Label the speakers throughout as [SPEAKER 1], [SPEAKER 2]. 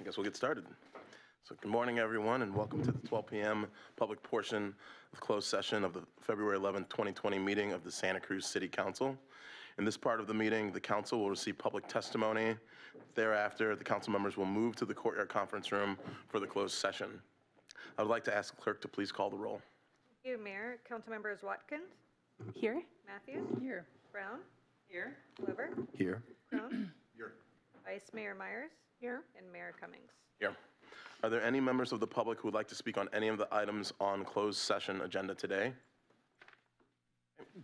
[SPEAKER 1] I guess we'll get started. So good morning, everyone, and welcome to the 12 PM public portion of closed session of the February 11, 2020 meeting of the Santa Cruz City Council. In this part of the meeting, the council will receive public testimony. Thereafter, the council members will move to the courtyard conference room for the closed session. I would like to ask the clerk to please call the roll.
[SPEAKER 2] Thank you, Mayor. Councilmembers Watkins,
[SPEAKER 3] Here?
[SPEAKER 2] Mathews,
[SPEAKER 3] Here.
[SPEAKER 2] Brown. Here. Glover,
[SPEAKER 1] Here.
[SPEAKER 2] Krohn,
[SPEAKER 1] Here.
[SPEAKER 2] Vice Mayor Meyers. Here. And Mayor Cummings.
[SPEAKER 1] Here. Are there any members of the public who would like to speak on any of the items on closed session agenda today?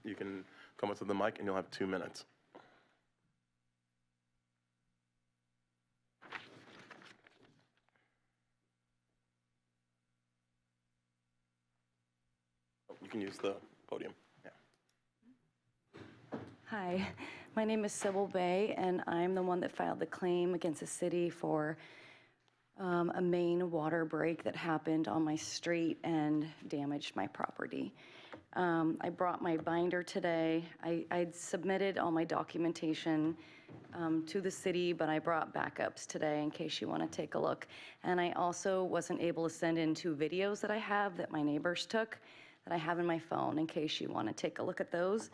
[SPEAKER 1] You can come up to the mic and you'll have two minutes. Oh, You can use the podium. Yeah.
[SPEAKER 3] Hi, my name is Sybil Bay, and I'm the one that filed the claim against the city for um, a main water break that happened on my street and damaged my property. Um, I brought my binder today. I I'd submitted all my documentation um, to the city, but I brought backups today in case you want to take a look. And I also wasn't able to send in two videos that I have that my neighbors took, that I have in my phone, in case you want to take a look at those.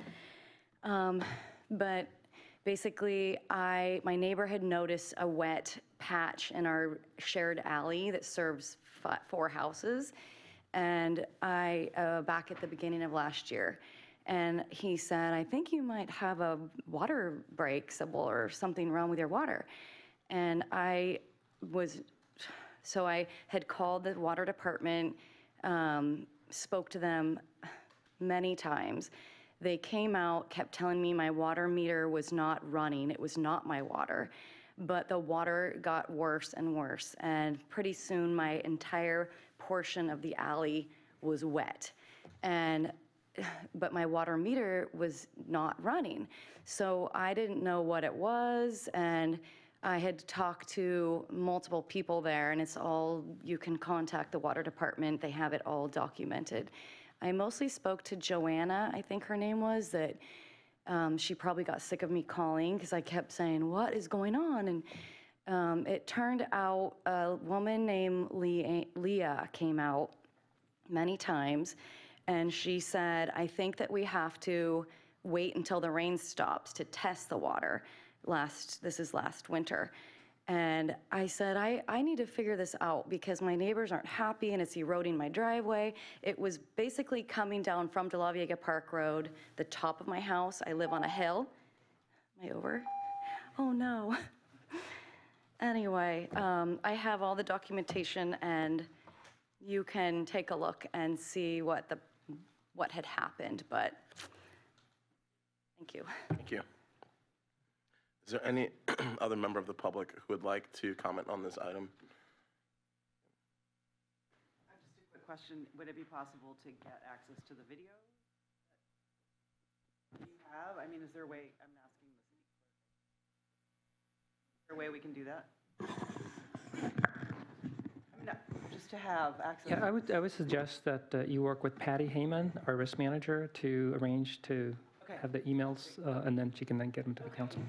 [SPEAKER 3] Um, But basically, I, my neighbor had noticed a wet patch in our shared alley that serves four houses. And I, uh, back at the beginning of last year, and he said, I think you might have a water break, or something wrong with your water. And I was, so I had called the water department, um, spoke to them many times. They came out, kept telling me my water meter was not running, it was not my water. But the water got worse and worse, and pretty soon my entire portion of the alley was wet. And, but my water meter was not running. So I didn't know what it was, and I had talked to multiple people there, and it's all, you can contact the water department, they have it all documented. I mostly spoke to Joanna, I think her name was, that um, she probably got sick of me calling because I kept saying, What is going on? And um, it turned out a woman named Leah came out many times, and she said, I think that we have to wait until the rain stops to test the water. Last, this is last winter. And I said, I, I need to figure this out because my neighbors aren't happy and it's eroding my driveway. It was basically coming down from DeLaveaga Park Road, the top of my house. I live on a hill. Am I over? Oh, no. Anyway, um, I have all the documentation and you can take a look and see what the, what had happened, but thank you.
[SPEAKER 1] Thank you. Is there any other member of the public who would like to comment on this item?
[SPEAKER 4] I just a quick question, would it be possible to get access to the video? that you have, I mean, is there a way, I'm asking the city clerk. Is there a way we can do that? I mean, uh, Just to have access.
[SPEAKER 5] Yeah, I would, I would suggest that uh, you work with Patty Hayman, our risk manager, to arrange to
[SPEAKER 4] Okay.
[SPEAKER 5] have the emails, uh, and then she can then get them to the council.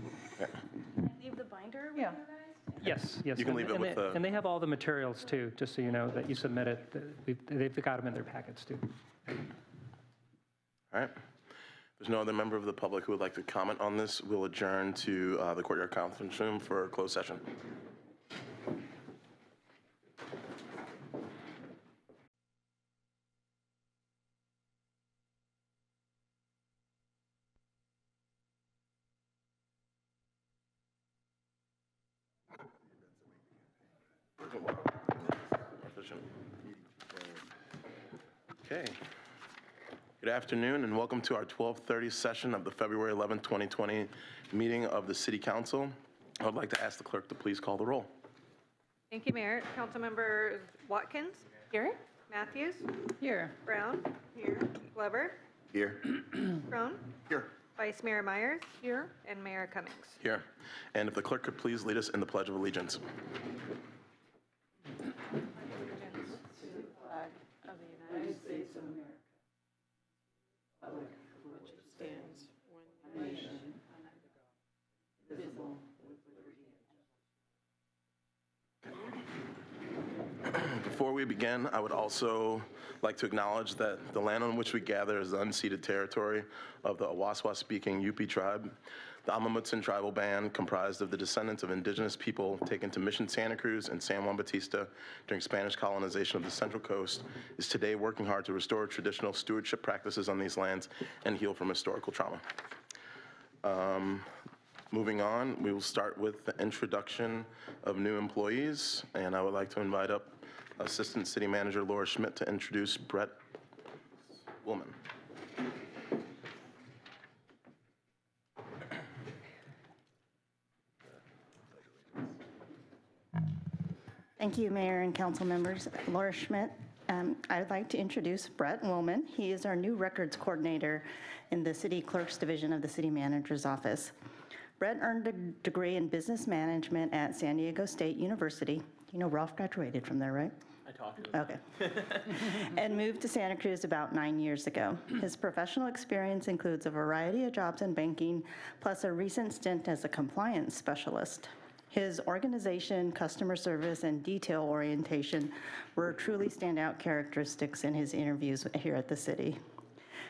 [SPEAKER 3] Leave the binder with
[SPEAKER 4] Yeah.
[SPEAKER 5] Yes, yes.
[SPEAKER 1] You can
[SPEAKER 5] and-
[SPEAKER 1] leave it
[SPEAKER 5] and
[SPEAKER 1] with
[SPEAKER 5] they-
[SPEAKER 1] the-
[SPEAKER 5] And they have all the materials too, just so you know, that you submitted. Uh, we've- They've got them in their packets too.
[SPEAKER 1] All right. There's no other member of the public who would like to comment on this. We'll adjourn to uh, the courtyard conference room for closed session. Efficient. Okay. Good afternoon, and welcome to our 12:30 session of the February 11, 2020 meeting of the City Council. I would like to ask the clerk to please call the roll.
[SPEAKER 2] Thank you, Mayor. Councilmembers Watkins,
[SPEAKER 3] Here?
[SPEAKER 2] Mathews,
[SPEAKER 3] Here.
[SPEAKER 2] Brown. Here. Glover,
[SPEAKER 1] Here.
[SPEAKER 2] Krohn,
[SPEAKER 1] Here.
[SPEAKER 2] Vice Mayor Meyers. Here. And Mayor Cummings.
[SPEAKER 1] Here. And if the clerk could please lead us in the Pledge of Allegiance. Before we begin, I would also like to acknowledge that the land on which we gather is the unceded territory of the Awaswa-speaking Uypi tribe. The Amah Mutsun tribal band, comprised of the descendants of indigenous people taken to Mission Santa Cruz and San Juan Bautista during Spanish colonization of the Central Coast, is today working hard to restore traditional stewardship practices on these lands and heal from historical trauma. Um, Moving on, we will start with the introduction of new employees, and I would like to invite up Assistant City Manager Laura Schmidt to introduce Brett Woolman.
[SPEAKER 6] Thank you, Mayor and council members. Laura Schmidt. Um, I'd like to introduce Brett Woolman. He is our new records coordinator in the City Clerk's Division of the City Manager's Office. Brett earned a degree in business management at San Diego State University. You know Ralph graduated from there, right? I talked to him. Okay. And moved to Santa Cruz about nine years ago. His professional experience includes a variety of jobs in banking, plus a recent stint as a compliance specialist. His organization, customer service, and detail orientation were truly standout characteristics in his interviews here at the city.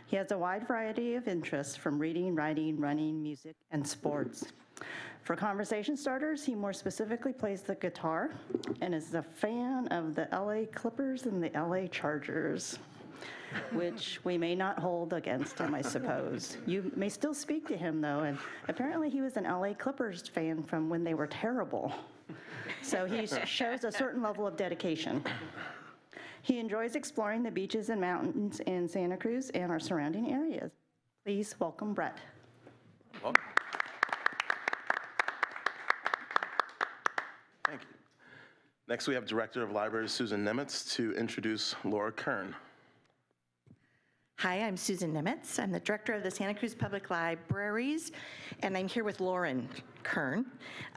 [SPEAKER 6] He has a wide variety of interests from reading, writing, running, music, and sports. For conversation starters, he more specifically plays the guitar and is a fan of the LA Clippers and the LA Chargers, which we may not hold against him, I suppose. You may still speak to him, though, and apparently he was an LA Clippers fan from when they were terrible. So he shows a certain level of dedication. He enjoys exploring the beaches and mountains in Santa Cruz and our surrounding areas. Please welcome Brett.
[SPEAKER 1] Welcome. Thank you. Next, we have Director of Libraries Susan Nemitz to introduce Laura Kern.
[SPEAKER 7] Hi, I'm Susan Nemitz. I'm the director of the Santa Cruz Public Libraries, and I'm here with Lauren Kern.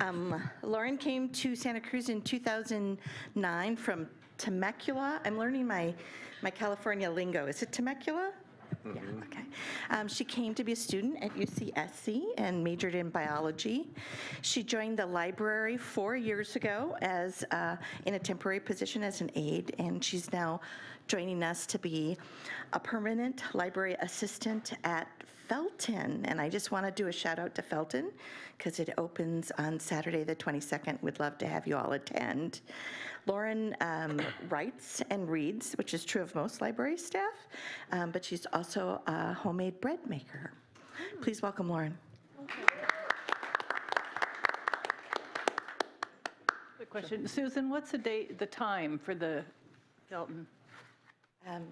[SPEAKER 7] Um, Lauren came to Santa Cruz in 2009 from Temecula. I'm learning my, my California lingo. Is it Temecula? Yeah, okay. Um, she came to be a student at UCSC and majored in biology. She joined the library four years ago as uh, in a temporary position as an aide, and she's now joining us to be a permanent library assistant at Felton. And I just want to do a shout out to Felton because it opens on Saturday, the 22nd. We'd love to have you all attend. Lauren um, writes and reads, which is true of most library staff, um, but she's also a homemade bread maker. Please welcome Lauren.
[SPEAKER 4] Quick question. Susan, what's the date, the time for the Felton?
[SPEAKER 7] Um,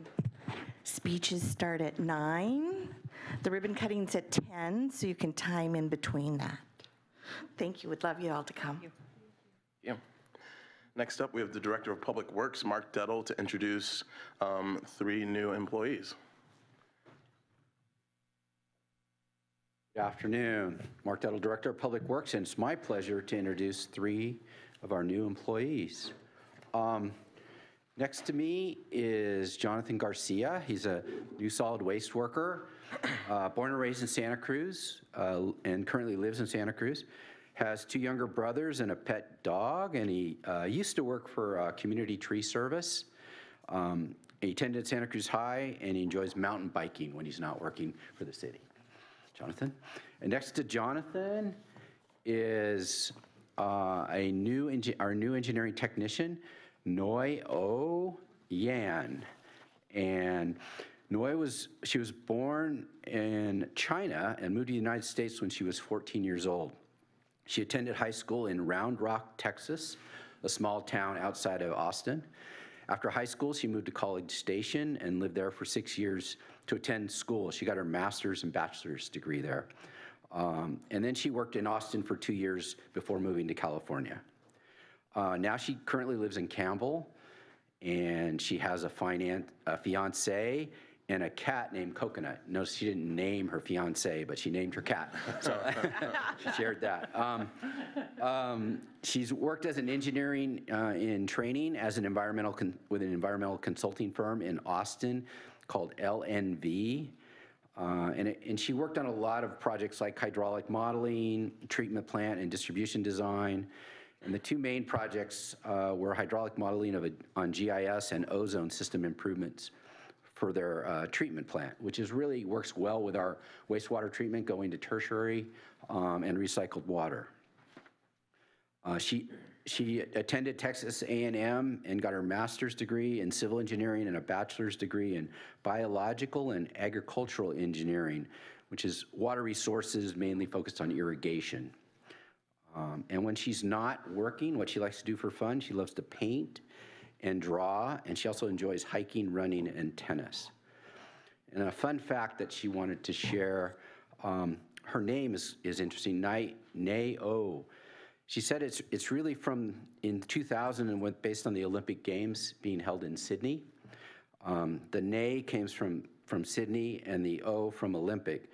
[SPEAKER 7] Speeches start at nine. The ribbon cutting's at 10, so you can time in between that. Thank you. Would love you all to come.
[SPEAKER 1] Yeah. Next up, we have the Director of Public Works, Mark Dettle, to introduce um, three new employees.
[SPEAKER 8] Good afternoon. Mark Dettle, Director of Public Works, and it's my pleasure to introduce three of our new employees. Um, Next to me is Jonathan Garcia. He's a new solid waste worker, uh, born and raised in Santa Cruz, uh, and currently lives in Santa Cruz. Has two younger brothers and a pet dog, and he uh, used to work for uh, Community Tree Service. Um, He attended Santa Cruz High, and he enjoys mountain biking when he's not working for the city. Jonathan. And next to Jonathan is uh, a new, our new engineering technician, Noi O Yan. And Noi was, she was born in China and moved to the United States when she was 14 years old. She attended high school in Round Rock, Texas, a small town outside of Austin. After high school, she moved to College Station and lived there for six years to attend school. She got her master's and bachelor's degree there. Um, and then she worked in Austin for two years before moving to California. Uh, now she currently lives in Campbell, and she has a, finan- a fiance and a cat named Coconut. Notice she didn't name her fiance, but she named her cat. So she shared that. Um, um, she's worked as an engineering uh, in training as an environmental con- with an environmental consulting firm in Austin called LNV. Uh, and, it, and she worked on a lot of projects like hydraulic modeling, treatment plant, and distribution design. And the two main projects uh, were hydraulic modeling of a, on GIS and ozone system improvements for their uh, treatment plant, which is really works well with our wastewater treatment going to tertiary um, and recycled water. Uh, She, she attended Texas a and m and got her master's degree in civil engineering and a bachelor's degree in biological and agricultural engineering, which is water resources mainly focused on irrigation. Um, And when she's not working, what she likes to do for fun, she loves to paint and draw, and she also enjoys hiking, running, and tennis. And a fun fact that she wanted to share, um, her name is, is interesting, Nay O. She said it's, it's really from, in 2000 and went based on the Olympic Games being held in Sydney. Um, The Nay comes from, from Sydney and the O from Olympic.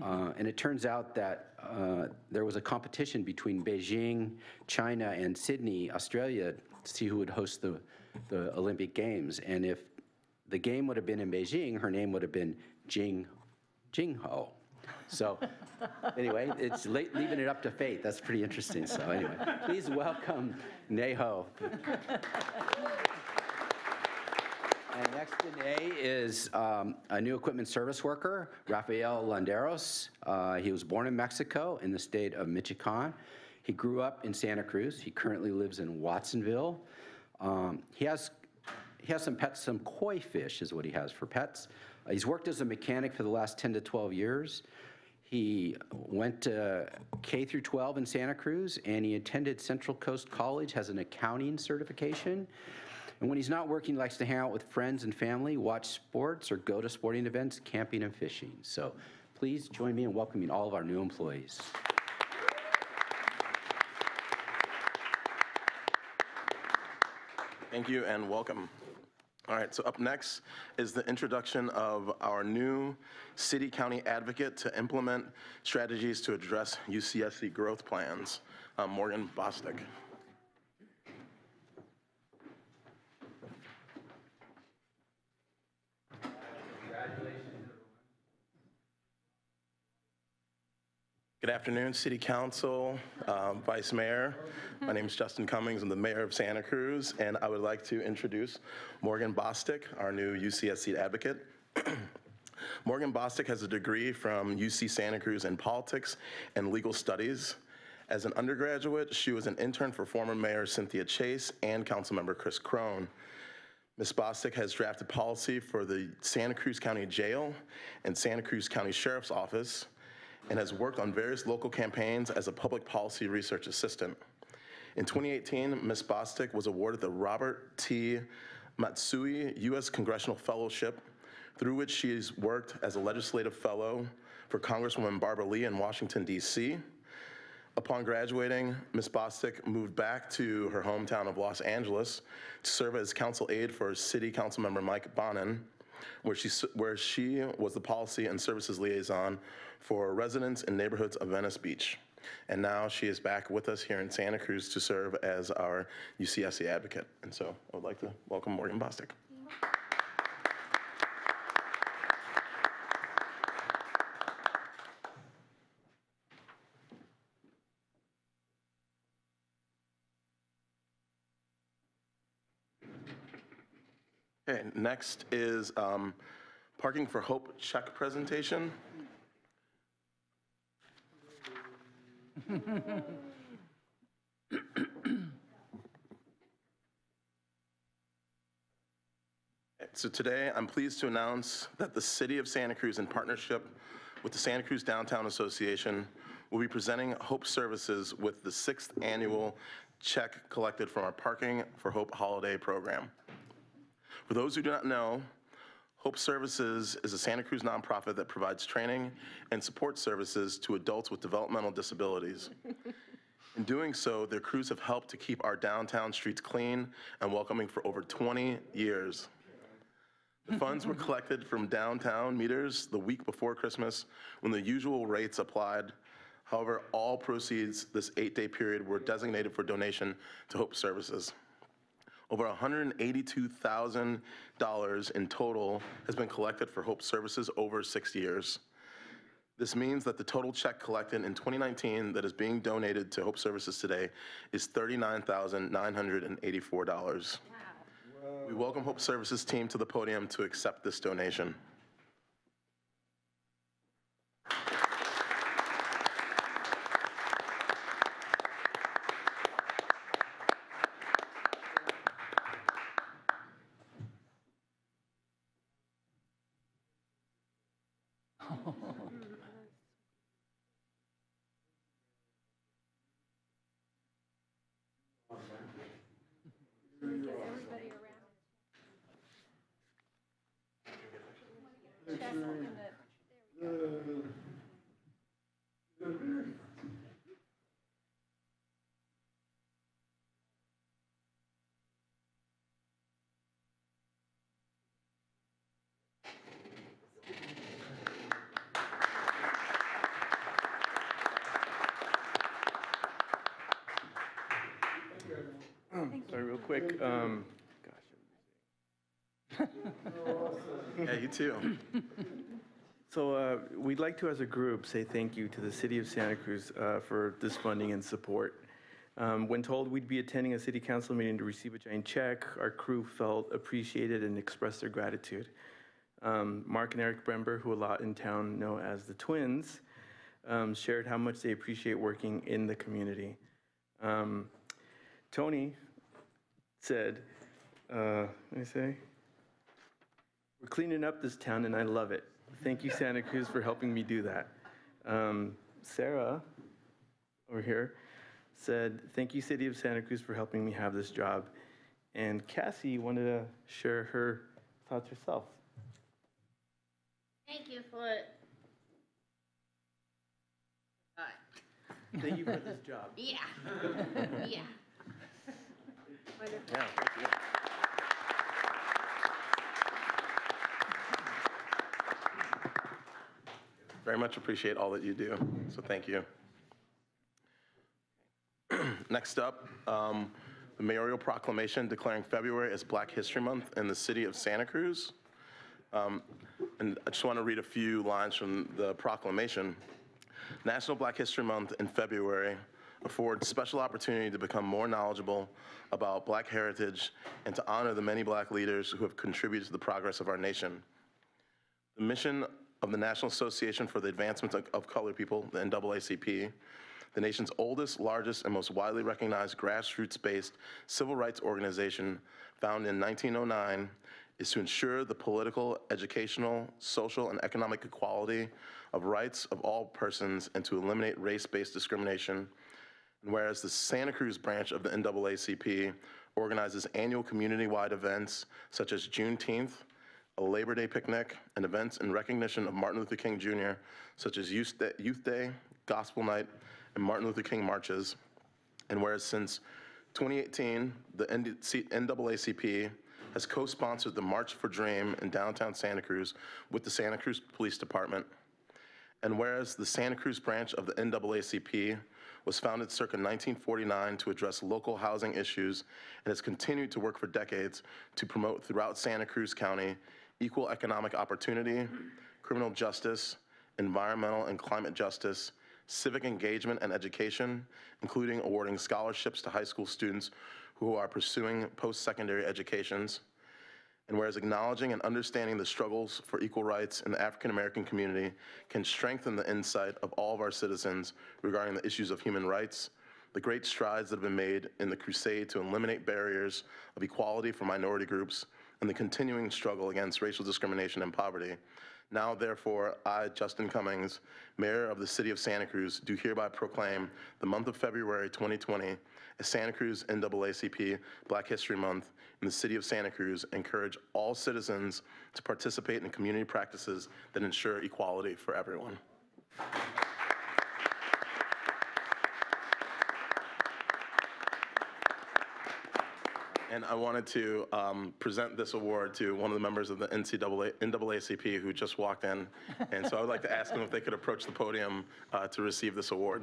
[SPEAKER 8] Uh, And it turns out that uh, there was a competition between Beijing, China, and Sydney, Australia, to see who would host the, the Olympic Games. And if the game would have been in Beijing, her name would have been Jing, Jing Ho. So, anyway, it's late, leaving it up to fate. That's pretty interesting. So, anyway, please welcome Neho. And next to Nay is um, a new equipment service worker, Rafael Landeros. Uh, he was born in Mexico in the state of Michoacan. He grew up in Santa Cruz. He currently lives in Watsonville. Um, he has he has some pets, some koi fish is what he has for pets. Uh, he's worked as a mechanic for the last 10 to 12 years. He went to K through 12 in Santa Cruz, and he attended Central Coast College, has an accounting certification. And when he's not working, he likes to hang out with friends and family, watch sports, or go to sporting events, camping and fishing. So please join me in welcoming all of our new employees.
[SPEAKER 1] Thank you and welcome. All right, so up next is the introduction of our new city-county advocate to implement strategies to address UCSC growth plans, uh, Morgan Bostic. Good afternoon, City Council, um, Vice Mayor. My name is Justin Cummings. I'm the Mayor of Santa Cruz, and I would like to introduce Morgan Bostic, our new UCSC advocate. Morgan Bostic has a degree from UC Santa Cruz in politics and legal studies. As an undergraduate, she was an intern for former Mayor Cynthia Chase and Councilmember Chris Krohn. Ms. Bostic has drafted policy for the Santa Cruz County Jail and Santa Cruz County Sheriff's Office and has worked on various local campaigns as a public policy research assistant. In 2018, Ms. Bostic was awarded the Robert T. Matsui U.S. Congressional Fellowship, through which she has worked as a legislative fellow for Congresswoman Barbara Lee in Washington, D.C. Upon graduating, Ms. Bostic moved back to her hometown of Los Angeles to serve as council aide for City Councilmember Mike Bonin, where she, where she was the policy and services liaison for residents and neighborhoods of Venice Beach. And now she is back with us here in Santa Cruz to serve as our UCSC advocate. And so I would like to welcome Morgan Bostic. Okay, next is um, Parking for Hope check presentation. So today, I'm pleased to announce that the City of Santa Cruz, in partnership with the Santa Cruz Downtown Association, will be presenting Hope Services with the sixth annual check collected from our Parking for Hope holiday program. For those who do not know, Hope Services is a Santa Cruz nonprofit that provides training and support services to adults with developmental disabilities. In doing so, their crews have helped to keep our downtown streets clean and welcoming for over 20 years. The funds were collected from downtown meters the week before Christmas when the usual rates applied. However, all proceeds this eight-day period were designated for donation to Hope Services. Over $182,000 in total has been collected for Hope Services over six years. This means that the total check collected in 2019 that is being donated to Hope Services today is $39,984. We welcome Hope Services team to the podium to accept this donation.
[SPEAKER 9] Sorry, real quick. Um,
[SPEAKER 1] Yeah, you too.
[SPEAKER 9] So uh, we'd like to, as a group, say thank you to the City of Santa Cruz uh, for this funding and support. Um, When told we'd be attending a city council meeting to receive a giant check, our crew felt appreciated and expressed their gratitude. Um, Mark and Eric Brember, who a lot in town know as the twins, um, shared how much they appreciate working in the community. Um, Tony said, uh, let me say, we're cleaning up this town and I love it. Thank you, Santa Cruz, for helping me do that. Um, Sarah, over here, said, Thank you, City of Santa Cruz, for helping me have this job. And Cassie wanted to share her thoughts herself.
[SPEAKER 10] Thank you for it.
[SPEAKER 9] Thank you for this job.
[SPEAKER 10] yeah, yeah.
[SPEAKER 1] Yeah, thank you. Very much appreciate all that you do, so thank you. Next up, um, the mayoral proclamation declaring February as Black History Month in the city of Santa Cruz. Um, And I just want to read a few lines from the proclamation. National Black History Month in February affords special opportunity to become more knowledgeable about Black heritage and to honor the many Black leaders who have contributed to the progress of our nation. The mission of the National Association for the Advancement of- Colored People, the NAACP, the nation's oldest, largest, and most widely recognized grassroots-based civil rights organization founded in 1909, is to ensure the political, educational, social, and economic equality of rights of all persons and to eliminate race-based discrimination. And whereas the Santa Cruz branch of the NAACP organizes annual community-wide events such as Juneteenth, a Labor Day picnic, and events in recognition of Martin Luther King Jr., such as Youth Day, Youth Day, Gospel Night, and Martin Luther King marches. And whereas since 2018, the NAACP has co-sponsored the March for Dream in downtown Santa Cruz with the Santa Cruz Police Department. And whereas the Santa Cruz branch of the NAACP was founded circa 1949 to address local housing issues and has continued to work for decades to promote throughout Santa Cruz County equal economic opportunity, criminal justice, environmental and climate justice, civic engagement and education, including awarding scholarships to high school students who are pursuing post-secondary educations. And whereas acknowledging and understanding the struggles for equal rights in the African American community can strengthen the insight of all of our citizens regarding the issues of human rights, the great strides that have been made in the crusade to eliminate barriers of equality for minority groups, and the continuing struggle against racial discrimination and poverty. Now, therefore, I, Justin Cummings, Mayor of the City of Santa Cruz, do hereby proclaim the month of February 2020 as Santa Cruz NAACP Black History Month in the City of Santa Cruz. Encourage all citizens to participate in community practices that ensure equality for everyone. And I wanted to um, present this award to one of the members of the NCAA, NAACP who just walked in. And so I would like to ask them if they could approach the podium uh, to receive this award.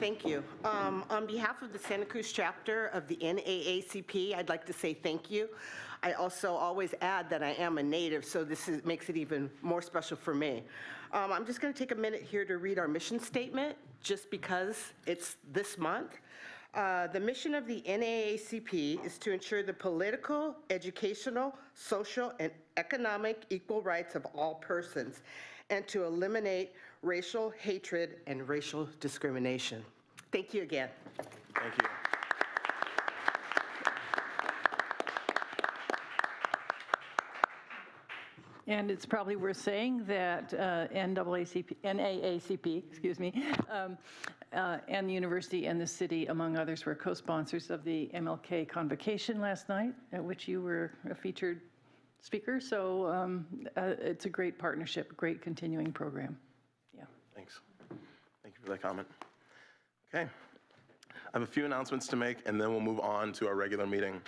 [SPEAKER 11] Thank you. Um, On behalf of the Santa Cruz chapter of the NAACP, I'd like to say thank you. I also always add that I am a native, so this is, makes it even more special for me. Um, I'm just going to take a minute here to read our mission statement, just because it's this month. Uh, The mission of the NAACP is to ensure the political, educational, social, and economic equal rights of all persons, and to eliminate racial hatred and racial discrimination. Thank you again.
[SPEAKER 1] Thank you.
[SPEAKER 12] And it's probably worth saying that uh, NAACP, NAACP, excuse me, um, uh, and the university and the city, among others, were co-sponsors of the MLK Convocation last night, at which you were a featured speaker. So um, uh, it's a great partnership, great continuing program.
[SPEAKER 1] Thanks. Thank you for that comment. Okay. I have a few announcements to make, and then we'll move on to our regular meeting.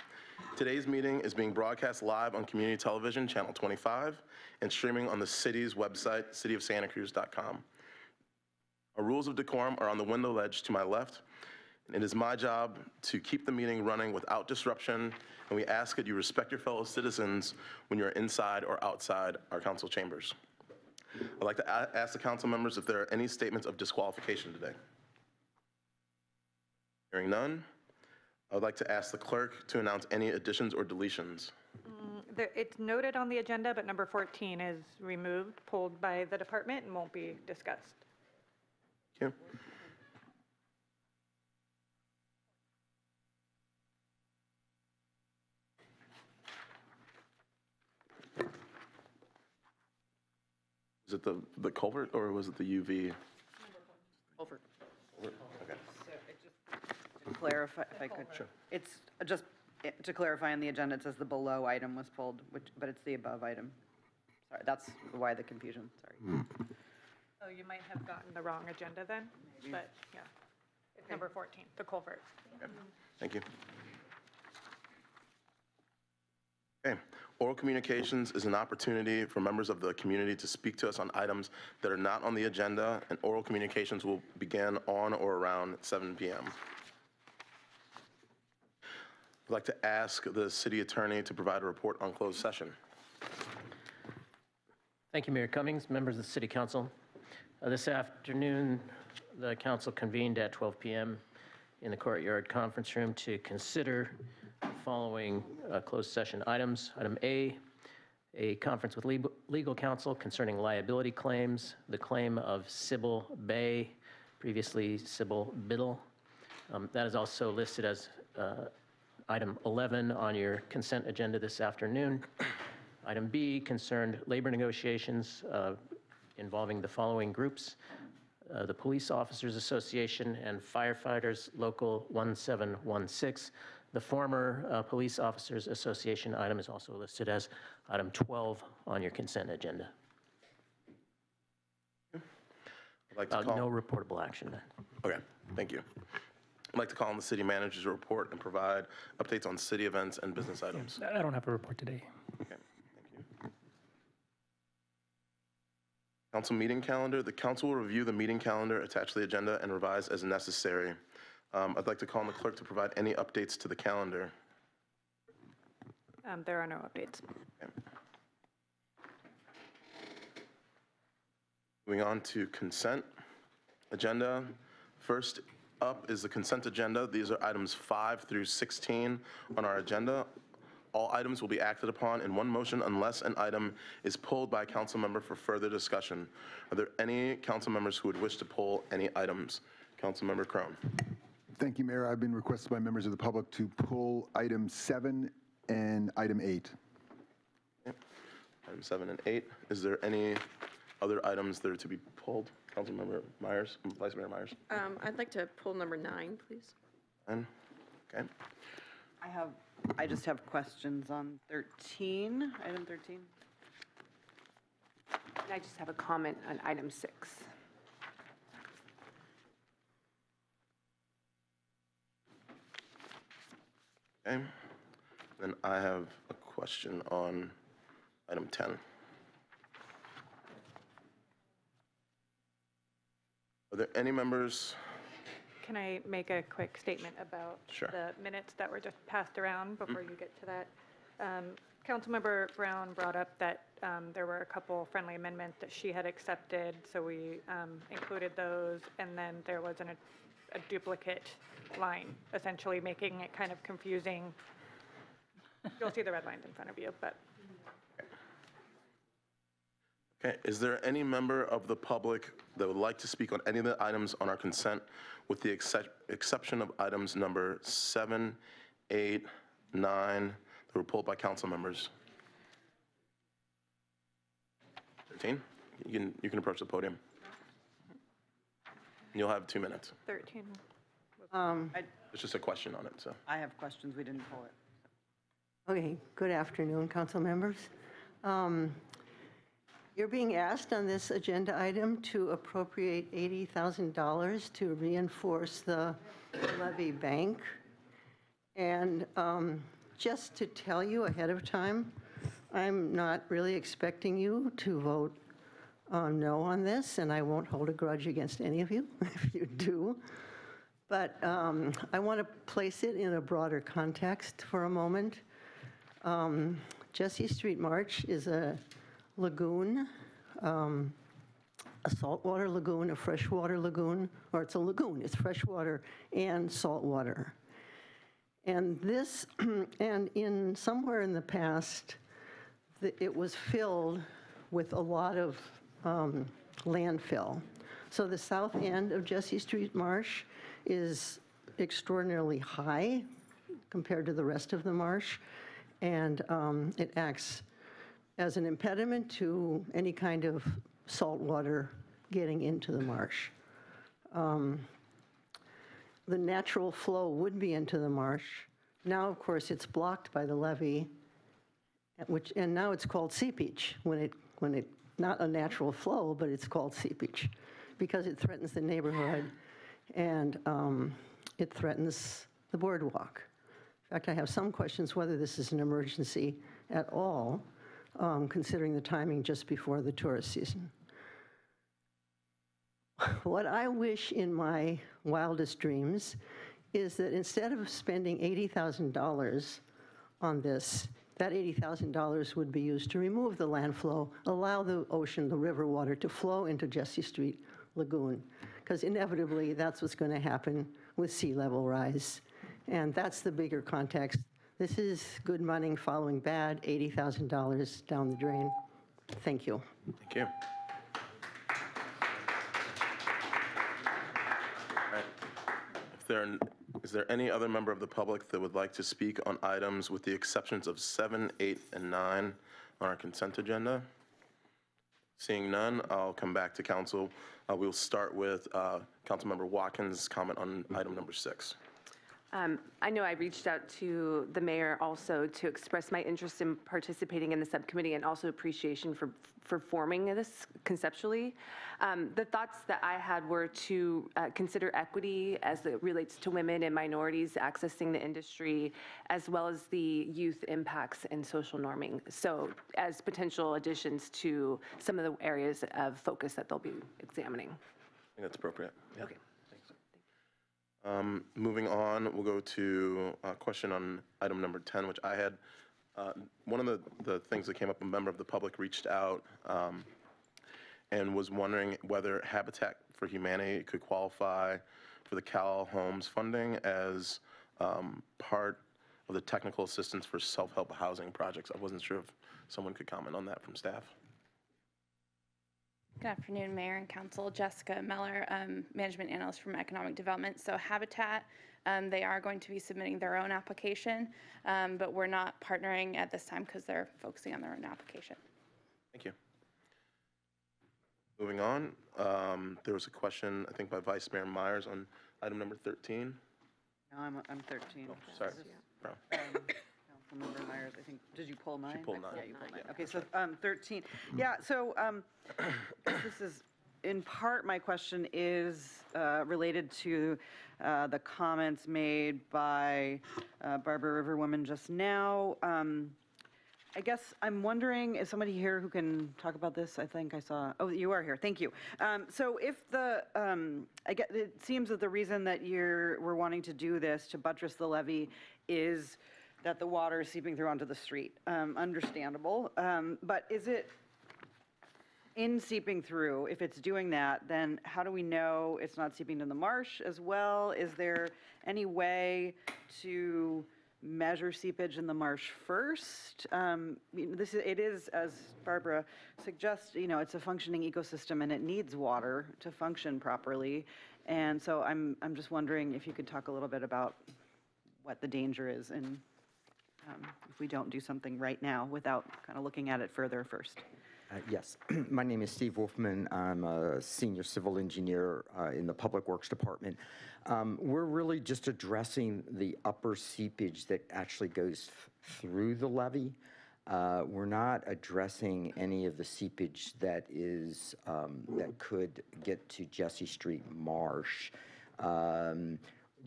[SPEAKER 1] Today's meeting is being broadcast live on Community Television, Channel 25, and streaming on the city's website, cityofsantacruz.com. Our rules of decorum are on the window ledge to my left, and it is my job to keep the meeting running without disruption, and we ask that you respect your fellow citizens when you're inside or outside our council chambers. I'd like to a- ask the council members if there are any statements of disqualification today. Hearing none, I would like to ask the clerk to announce any additions or deletions.
[SPEAKER 2] Mm, there- It's noted on the agenda, but number 14 is removed, pulled by the department, and won't be discussed.
[SPEAKER 1] Thank you. Is it the, the culvert or was it the UV?
[SPEAKER 4] Over.
[SPEAKER 1] Okay.
[SPEAKER 4] To clarify, if I could. It's just, eh, to clarify on the agenda, it says the below item was pulled, which, but it's the above item. Sorry, that's why the confusion, sorry.
[SPEAKER 2] Oh, you might have gotten the wrong agenda then, but, yeah. It's number 14, the culvert.
[SPEAKER 1] Thank you. Okay, oral communications is an opportunity for members of the community to speak to us on items that are not on the agenda, and oral communications will begin on or around 7 PM. I'd like to ask the city attorney to provide a report on closed session.
[SPEAKER 13] Thank you, Mayor Cummings, members of the City Council. Uh, This afternoon, the council convened at 12 PM in the Courtyard Conference Room to consider following uh, closed session items. Item A, a conference with legal- counsel concerning liability claims, the claim of Sybil Bay, previously Sybil Biddle. Um, That is also listed as uh, item 11 on your consent agenda this afternoon. Item B concerned labor negotiations uh, involving the following groups: uh, the Police Officers Association and Firefighters Local 1716. The former uh, Police Officers Association item is also listed as item 12 on your consent agenda.
[SPEAKER 1] I'd like to
[SPEAKER 13] Uh,
[SPEAKER 1] call.
[SPEAKER 13] No reportable action then.
[SPEAKER 1] Okay, thank you. I'd like to call on the city manager's report and provide updates on city events and business items.
[SPEAKER 14] I don't have a report today.
[SPEAKER 1] Okay, thank you. Council meeting calendar. The council will review the meeting calendar, attach the agenda, and revise as necessary. Um, I'd like to call on the clerk to provide any updates to the calendar.
[SPEAKER 2] Um, There are no updates.
[SPEAKER 1] Moving on to consent agenda. First up is the consent agenda. These are items 5 through 16 on our agenda. All items will be acted upon in one motion unless an item is pulled by a council member for further discussion. Are there any council members who would wish to pull any items? Councilmember Krohn.
[SPEAKER 15] Thank you, Mayor. I've been requested by members of the public to pull item seven and item eight.
[SPEAKER 1] Item 7 and 8. Is there any other items that are to be pulled? Councilmember Meyers, Vice Mayor Meyers?
[SPEAKER 10] Um, I'd like to pull number nine, please.
[SPEAKER 1] Nine? Okay.
[SPEAKER 4] I have, I just have questions on 13, item 13.
[SPEAKER 16] And I just have a comment on item six.
[SPEAKER 1] Okay. Then I have a question on item 10. Are there any members,
[SPEAKER 2] Can I make a quick statement about
[SPEAKER 1] Sure.
[SPEAKER 2] the minutes that were just passed around before you get to that? Um, Councilmember Brown brought up that um, there were a couple friendly amendments that she had accepted, so we um, included those, and then there was an- a duplicate line, essentially making it kind of confusing. You'll see the red lines in front of you, but
[SPEAKER 1] Okay, is there any member of the public that would like to speak on any of the items on our consent, with the excep- exception of items number seven, eight, nine, that were pulled by council members? 13? You can, you can approach the podium. You'll have two minutes.
[SPEAKER 2] 13.
[SPEAKER 1] It's just a question on it, so.
[SPEAKER 4] I have questions, we didn't pull it.
[SPEAKER 17] Okay, good afternoon, council members. Um, You're being asked on this agenda item to appropriate $80,000 to reinforce the levee bank. And um, just to tell you ahead of time, I'm not really expecting you to vote uh, no on this, and I won't hold a grudge against any of you if you do. But um, I want to place it in a broader context for a moment. Um, Jessie Street Marsh is a lagoon, um, a saltwater lagoon, a freshwater lagoon, or it's a lagoon, it's freshwater and saltwater. And this, and in, somewhere in the past, the- it was filled with a lot of um, landfill. So the south end of Jessie Street Marsh is extraordinarily high compared to the rest of the marsh, and um, it acts as an impediment to any kind of salt water getting into the marsh. Um, The natural flow would be into the marsh. Now, of course, it's blocked by the levee, which, and now it's called seepage, when it, when it, not a natural flow, but it's called seepage, because it threatens the neighborhood, and um, it threatens the boardwalk. In fact, I have some questions whether this is an emergency at all, um, considering the timing just before the tourist season. What I wish in my wildest dreams is that instead of spending $80,000 on this, that $80,000 would be used to remove the land flow, allow the ocean, the river water to flow into Jessie Street Lagoon, because inevitably that's what's going to happen with sea level rise. And that's the bigger context. This is good money following bad, $80,000 down the drain. Thank you.
[SPEAKER 1] Thank you. All right. If there, is there any other member of the public that would like to speak on items with the exceptions of seven, eight, and nine on our consent agenda? Seeing none, I'll come back to council. Uh, We'll start with uh, Councilmember Watkins' comment on item number six.
[SPEAKER 16] Um, I know I reached out to the mayor also to express my interest in participating in the subcommittee and also appreciation for, for forming this conceptually. Um, The thoughts that I had were to uh, consider equity as it relates to women and minorities accessing the industry, as well as the youth impacts and social norming. So as potential additions to some of the areas of focus that they'll be examining.
[SPEAKER 1] I think that's appropriate. Yeah.
[SPEAKER 16] Okay.
[SPEAKER 1] Um, Moving on, we'll go to a question on item number 10, which I had. uh, One of the, the things that came up, a member of the public reached out um, and was wondering whether Habitat for Humanity could qualify for the Cal Homes funding as um, part of the technical assistance for self-help housing projects. I wasn't sure if someone could comment on that from staff.
[SPEAKER 18] Good afternoon, Mayor and Council. Jessica Meller, um, Management Analyst from Economic Development. So Habitat, um, they are going to be submitting their own application, um, but we're not partnering at this time because they're focusing on their own application.
[SPEAKER 1] Thank you. Moving on, um, there was a question, I think by Vice Mayor Meyers on item number 13.
[SPEAKER 4] No, I'm, I'm 13.
[SPEAKER 1] Oh, sorry. No.
[SPEAKER 4] Meyers, I think, did you pull nine?
[SPEAKER 1] pulled nine.
[SPEAKER 4] Yeah, you pulled nine. Okay, so um, 13. Yeah, so um, this is, in part, my question is uh, related to uh, the comments made by uh, Barbara Riverwoman just now. Um, I guess I'm wondering, is somebody here who can talk about this? I think I saw, oh, you are here, thank you. Um, So if the, um, I get, it seems that the reason that you're, we're wanting to do this, to buttress the levee, is that the water is seeping through onto the street. Um, Understandable, Um, but is it, in seeping through, if it's doing that, then how do we know it's not seeping in the marsh as well? Is there any way to measure seepage in the marsh first? Um, This is, it is, as Barbara suggests, you know, it's a functioning ecosystem and it needs water to function properly. And so I'm, I'm just wondering if you could talk a little bit about what the danger is and um, if we don't do something right now without kind of looking at it further first.
[SPEAKER 19] Uh, Yes, my name is Steve Wolfman. I'm a senior civil engineer uh, in the Public Works Department. Um, We're really just addressing the upper seepage that actually goes th- through the levee. Uh, We're not addressing any of the seepage that is, um, that could get to Jessie Street Marsh. Um,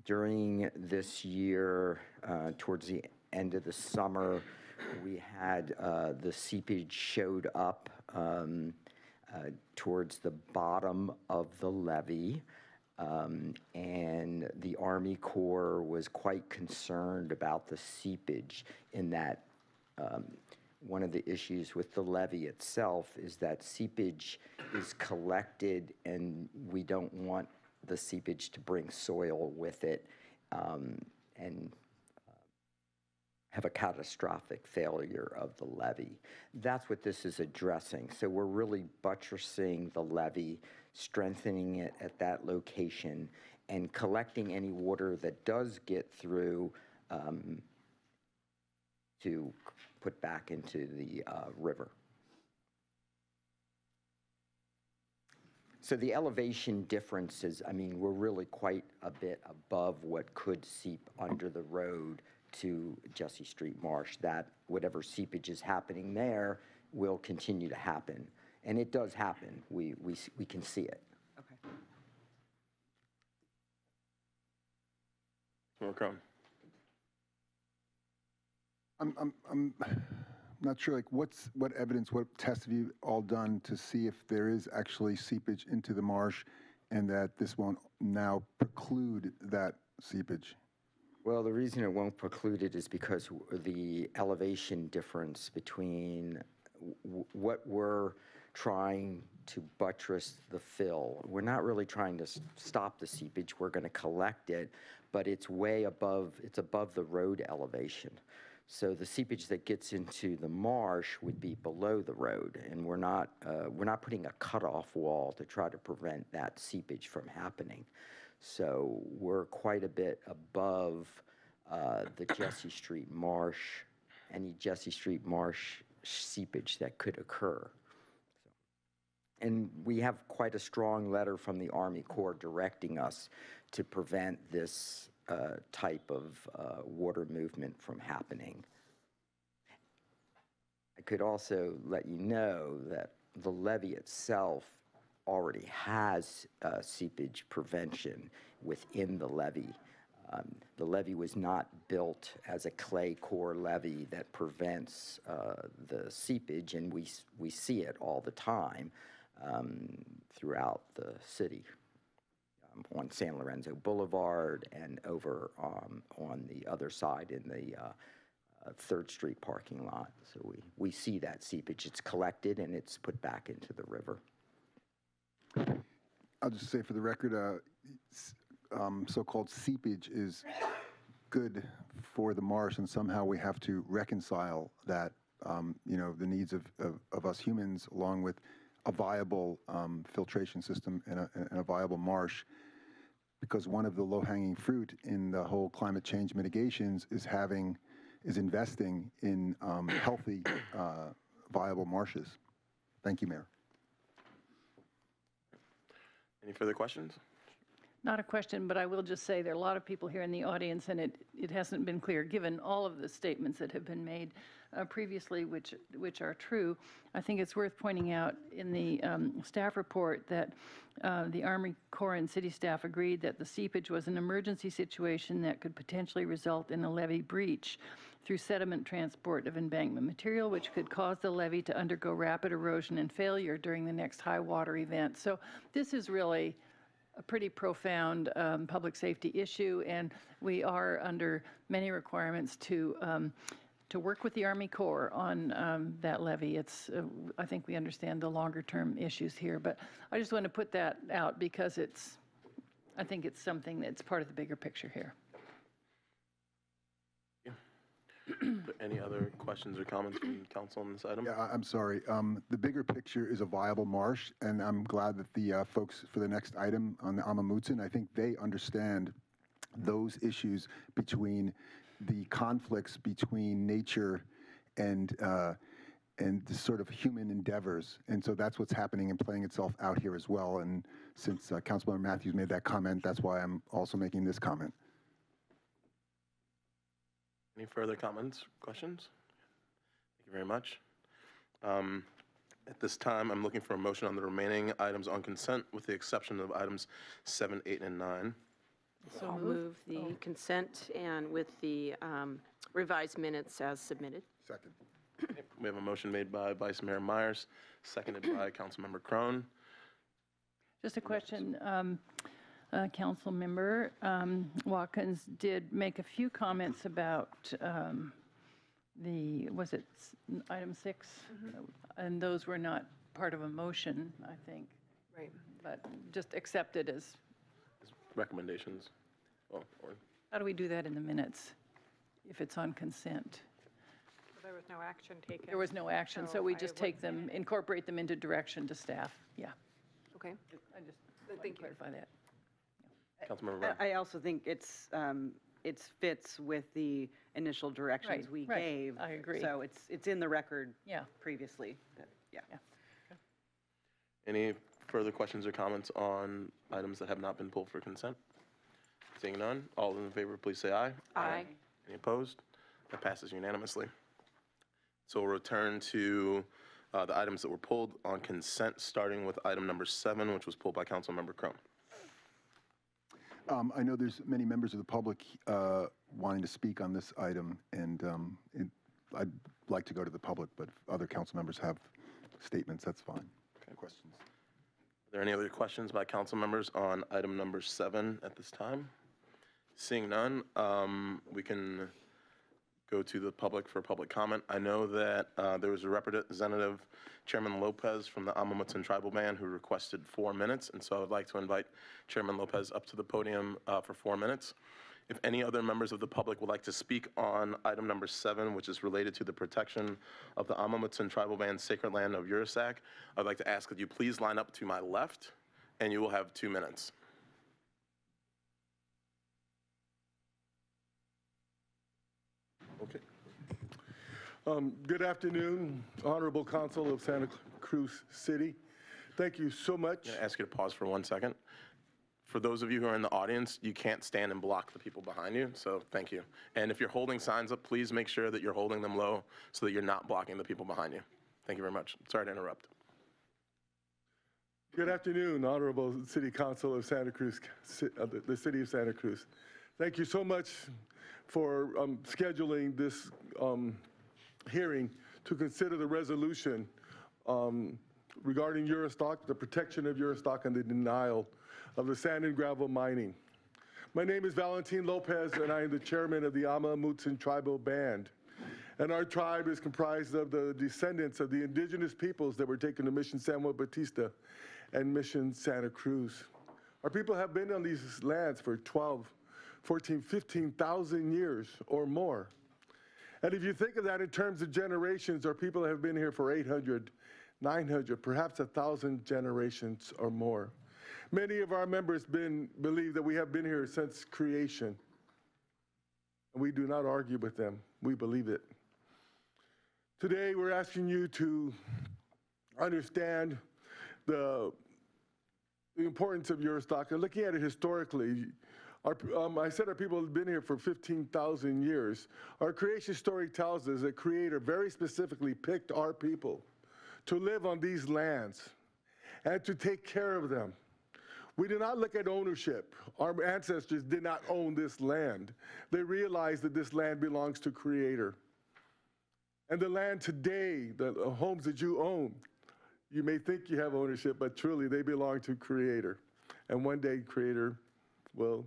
[SPEAKER 19] During this year, uh, towards the end of the summer, we had uh, the seepage showed up um, uh, towards the bottom of the levee. Um, and the Army Corps was quite concerned about the seepage in that um, one of the issues with the levee itself is that seepage is collected and we don't want the seepage to bring soil with it um, and have a catastrophic failure of the levee. That's what this is addressing. So we're really buttressing the levee, strengthening it at that location, and collecting any water that does get through um, to put back into the uh, river. So the elevation differences, I mean, we're really quite a bit above what could seep under the road to Jessie Street Marsh. That whatever seepage is happening there will continue to happen. And it does happen. We, we, we can see it.
[SPEAKER 1] Councilmember Krohn.
[SPEAKER 15] I'm, I'm, I'm not sure, like, what's, what evidence, what tests have you all done to see if there is actually seepage into the marsh and that this won't now preclude that seepage?
[SPEAKER 19] Well, the reason it won't preclude it is because the elevation difference between w- what we're trying to buttress the fill. We're not really trying to s- stop the seepage, we're going to collect it, but it's way above, it's above the road elevation. So the seepage that gets into the marsh would be below the road, and we're not, uh, we're not putting a cutoff wall to try to prevent that seepage from happening. So we're quite a bit above uh, the Jessie Street marsh, any Jessie Street marsh seepage that could occur. And we have quite a strong letter from the Army Corps directing us to prevent this uh, type of uh, water movement from happening. I could also let you know that the levee itself already has uh, seepage prevention within the levee. Um, The levee was not built as a clay core levee that prevents uh, the seepage, and we, we see it all the time um, throughout the city um, on San Lorenzo Boulevard and over um, on the other side in the uh, uh, Third Street parking lot. So we, we see that seepage. It's collected and it's put back into the river.
[SPEAKER 15] I'll just say for the record, uh, um, so-called seepage is good for the marsh, and somehow we have to reconcile that, um, you know, the needs of, of, of us humans, along with a viable um, filtration system and a, and a viable marsh. Because one of the low-hanging fruit in the whole climate change mitigations is having, is investing in um, healthy, uh, viable marshes. Thank you, Mayor.
[SPEAKER 1] Any further questions?
[SPEAKER 12] Not a question, but I will just say there are a lot of people here in the audience, and it, it hasn't been clear, given all of the statements that have been made uh, previously, which, which are true. I think it's worth pointing out in the um, staff report that uh, the Army Corps and city staff agreed that the seepage was an emergency situation that could potentially result in a levee breach through sediment transport of embankment material, which could cause the levee to undergo rapid erosion and failure during the next high water event. So this is really a pretty profound um, public safety issue, and we are under many requirements to um, to work with the Army Corps on um, that levee. It's uh, I think we understand the longer term issues here, but I just want to put that out because it's I think it's something that's part of the bigger picture here.
[SPEAKER 1] Any other questions or comments from council on this item?
[SPEAKER 15] Yeah, I'm sorry. Um, The bigger picture is a viable marsh, and I'm glad that the uh, folks for the next item on the Amah Mutsun, I think they understand those issues between the conflicts between nature and, uh, and the sort of human endeavors. And so that's what's happening and playing itself out here as well. And since uh, Councilmember Mathews made that comment, that's why I'm also making this comment.
[SPEAKER 1] Any further comments, questions? Thank you very much. Um, At this time, I'm looking for a motion on the remaining items on consent, with the exception of items seven, eight, and nine.
[SPEAKER 10] I'll move the consent and with the um, revised minutes as submitted.
[SPEAKER 15] Second.
[SPEAKER 1] We have a motion made by Vice Mayor Meyers, seconded by Councilmember Krohn.
[SPEAKER 12] Just a question, um, uh, Councilmember um, Watkins did make a few comments about um, the, was it s- item 6 And those were not part of a motion, I think,
[SPEAKER 10] Right.
[SPEAKER 12] but just accepted as,
[SPEAKER 1] Recommendations. Oh, or
[SPEAKER 12] how do we do that in the minutes if it's on consent?
[SPEAKER 2] There was no action taken.
[SPEAKER 12] There was no action, so
[SPEAKER 2] So
[SPEAKER 12] we
[SPEAKER 2] I
[SPEAKER 12] just
[SPEAKER 2] would-
[SPEAKER 12] take them, incorporate them into direction to staff, yeah.
[SPEAKER 10] Okay.
[SPEAKER 12] I just want to clarify that.
[SPEAKER 1] Councilmember Brown.
[SPEAKER 4] I also think it's, um, it fits with the initial directions
[SPEAKER 12] Right,
[SPEAKER 4] we
[SPEAKER 12] right.
[SPEAKER 4] gave.
[SPEAKER 12] I agree.
[SPEAKER 4] So it's, it's in the record
[SPEAKER 12] Yeah.
[SPEAKER 4] previously, but, yeah.
[SPEAKER 1] Any further questions or comments on items that have not been pulled for consent? Seeing none, all in favor, please say aye.
[SPEAKER 10] Aye.
[SPEAKER 1] Any opposed? That passes unanimously. So we'll return to uh, the items that were pulled on consent, starting with item number seven, which was pulled by Councilmember Krohn.
[SPEAKER 15] Um, I know there's many members of the public uh, wanting to speak on this item, and um, it- I'd like to go to the public, but if other council members have statements, that's fine. Questions?
[SPEAKER 1] Are there any other questions by council members on item number seven at this time? Seeing none, um, we can go to the public for public comment. I know that uh, there was a representative, Chairman Lopez from the Amah Mutsun Tribal Band, who requested four minutes, and so I would like to invite Chairman Lopez up to the podium uh, for four minutes. If any other members of the public would like to speak on item number seven, which is related to the protection of the Amah Mutsun Tribal Band's sacred land of Juristac, I'd like to ask that you please line up to my left, and you will have two minutes.
[SPEAKER 20] Okay. Um, Good afternoon, Honorable Council of Santa Cruz City. Thank you so much.
[SPEAKER 1] To ask you to pause for one second. For those of you who are in the audience, you can't stand and block the people behind you, so thank you. And if you're holding signs up, please make sure that you're holding them low so that you're not blocking the people behind you. Thank you very much. Sorry to interrupt.
[SPEAKER 20] Good afternoon, Honorable City Council of Santa Cruz, ci- uh, the- the City of Santa Cruz. Thank you so much for um, scheduling this um, hearing to consider the resolution um, regarding Juristac, the protection of Juristac and the denial of the sand and gravel mining. My name is Valentin Lopez, and I am the chairman of the Amah Mutsun Tribal Band. And our tribe is comprised of the descendants of the indigenous peoples that were taken to Mission San Juan Bautista and Mission Santa Cruz. Our people have been on these lands for 12, 14, 15,000 years or more. And if you think of that in terms of generations, our people that have been here for 800, 900, perhaps 1,000 generations or more. Many of our members been, believe that we have been here since creation. We do not argue with them. We believe it. Today, we're asking you to understand the, the importance of Juristac and looking at it historically. Our, um, I said our people have been here for 15,000 years. Our creation story tells us that Creator very specifically picked our people to live on these lands and to take care of them. We do not look at ownership. Our ancestors did not own this land. They realized that this land belongs to Creator. And the land today, the the homes that you own, you may think you have ownership, but truly they belong to Creator. And one day, Creator will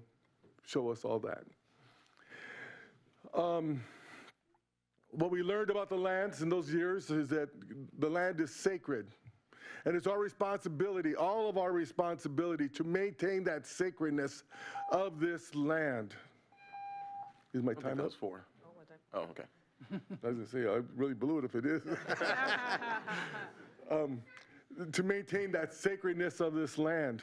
[SPEAKER 20] show us all that. Um, what we learned about the lands in those years is that the land is sacred. And it's our responsibility, all of our responsibility, to maintain that sacredness of this land. Is my time
[SPEAKER 1] that
[SPEAKER 20] up?
[SPEAKER 1] was four. Oh, okay.
[SPEAKER 20] I was gonna say, I really blew it if it is. um, to maintain that sacredness of this land.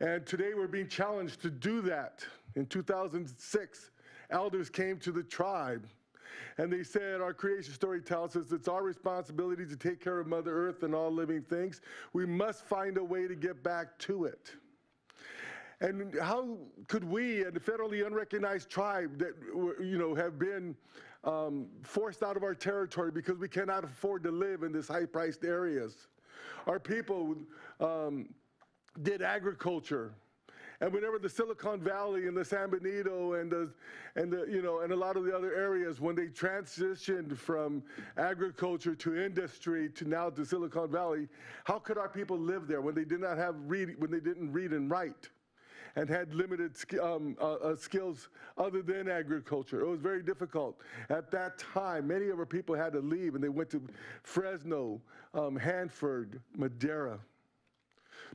[SPEAKER 20] And today we're being challenged to do that. In 2006, elders came to the tribe and they said, Our creation story tells us it's our responsibility to take care of Mother Earth and all living things. We must find a way to get back to it. And how could we, a federally unrecognized tribe that you know have been um, forced out of our territory because we cannot afford to live in these high-priced areas, our people um, did agriculture. And whenever the Silicon Valley and the San Benito and the, and the, you know, and a lot of the other areas, when they transitioned from agriculture to industry to now to Silicon Valley, how could our people live there when they did not have read, when they didn't read and write? and had limited um, uh, uh, skills other than agriculture. It was very difficult. At that time, many of our people had to leave and they went to Fresno, um, Hanford, Madera.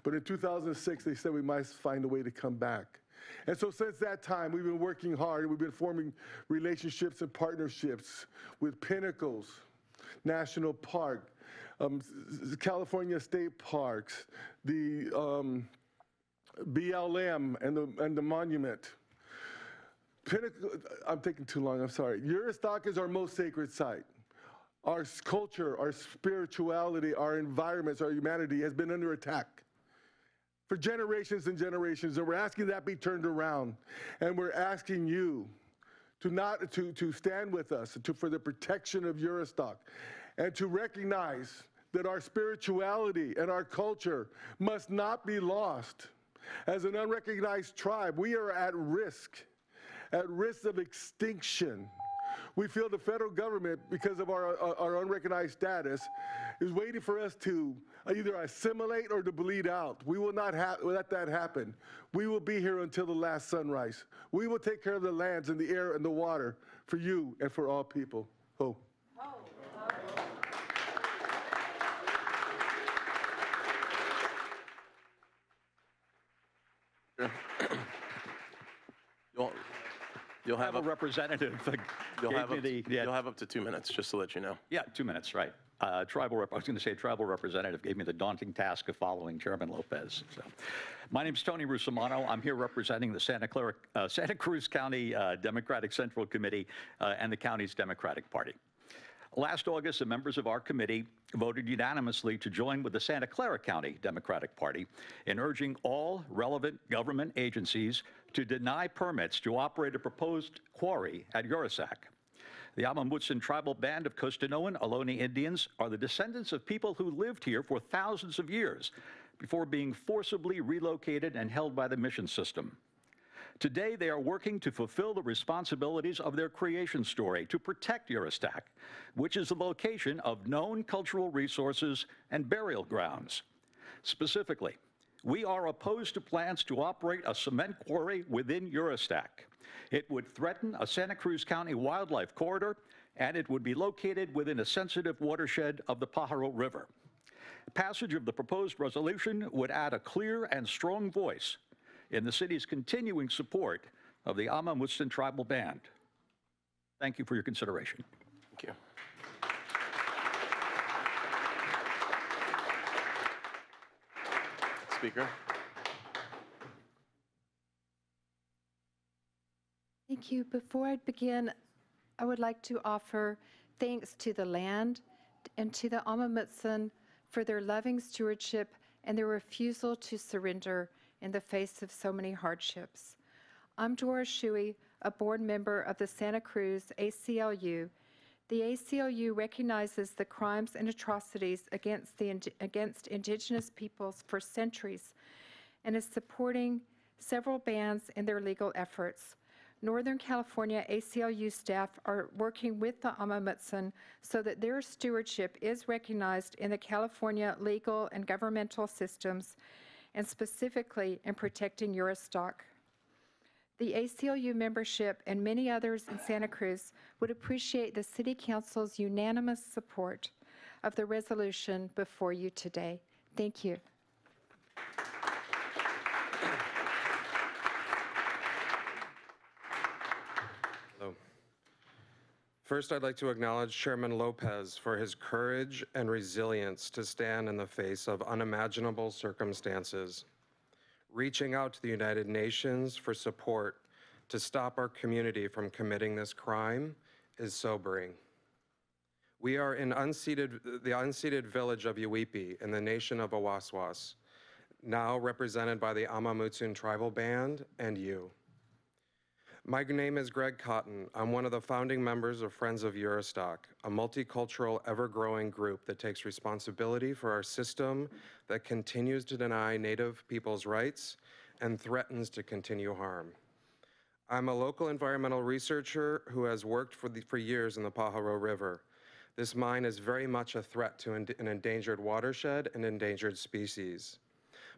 [SPEAKER 20] But in 2006, they said we must find a way to come back. And so since that time, we've been working hard. And we've been forming relationships and partnerships with Pinnacles National Park, um, California State Parks, the um, BLM and the, and the monument. Pinnacle, I'm taking too long, I'm sorry. Juristac is our most sacred site. Our culture, our spirituality, our environments, our humanity has been under attack for generations and generations, and we're asking that be turned around. And we're asking you to not to, to stand with us to, for the protection of Juristac and to recognize that our spirituality and our culture must not be lost. As an unrecognized tribe, we are at risk, at risk of extinction. We feel the federal government, because of our, our unrecognized status, is waiting for us to either assimilate or to bleed out. We will not ha- let that happen. We will be here until the last sunrise. We will take care of the lands and the air and the water for you and for all people. Oh.
[SPEAKER 1] You'll, you'll have,
[SPEAKER 21] have a
[SPEAKER 1] up-
[SPEAKER 21] representative
[SPEAKER 1] you'll have, up
[SPEAKER 21] the, yeah,
[SPEAKER 1] you'll have up to two minutes, just to let you know.
[SPEAKER 21] yeah, two minutes, right. Uh, Tribal rep, I was going to say tribal representative gave me the daunting task of following Chairman Lopez. So, my is Tony Rusomano. I'm here representing the Santa Clara, uh, Santa Cruz County uh, Democratic Central Committee uh, and the county's Democratic Party. Last August, the members of our committee voted unanimously to join with the Santa Clara County Democratic Party in urging all relevant government agencies to deny permits to operate a proposed quarry at Juristac. The Amah Mutsun tribal band of Costanoan Ohlone Indians are the descendants of people who lived here for thousands of years before being forcibly relocated and held by the mission system. Today, they are working to fulfill the responsibilities of their creation story to protect Juristac, which is the location of known cultural resources and burial grounds. Specifically, we are opposed to plans to operate a cement quarry within Juristac. It would threaten a Santa Cruz County wildlife corridor, and it would be located within a sensitive watershed of the Pajaro River. Passage of the proposed resolution would add a clear and strong voice in the city's continuing support of the Amah Mutsun tribal band. Thank you for your consideration.
[SPEAKER 1] Thank you. Speaker?
[SPEAKER 22] Thank you. Before I begin, I would like to offer thanks to the land and to the Amah Mutsun for their loving stewardship and their refusal to surrender in the face of so many hardships. I'm Dora Shuey, a board member of the Santa Cruz ACLU. The ACLU recognizes the crimes and atrocities against, the, against indigenous peoples for centuries and is supporting several bands in their legal efforts. Northern California ACLU staff are working with the Amah Mutsun so that their stewardship is recognized in the California legal and governmental systems, and specifically in protecting Juristac. The ACLU membership and many others in Santa Cruz would appreciate the City Council's unanimous support of the resolution before you today. Thank you.
[SPEAKER 23] Hello. First, I'd like to acknowledge Chairman Lopez for his courage and resilience to stand in the face of unimaginable circumstances. Reaching out to the United Nations for support to stop our community from committing this crime is sobering. We are in unceded, the unceded village of Uypi in the nation of Awaswas, now represented by the Amah Mutsun Tribal Band and you. My name is Greg Cotton. I'm one of the founding members of Friends of Juristac, a multicultural, ever-growing group that takes responsibility for our system that continues to deny Native people's rights and threatens to continue harm. I'm a local environmental researcher who has worked for, the, for years in the Pajaro River. This mine is very much a threat to an endangered watershed and endangered species.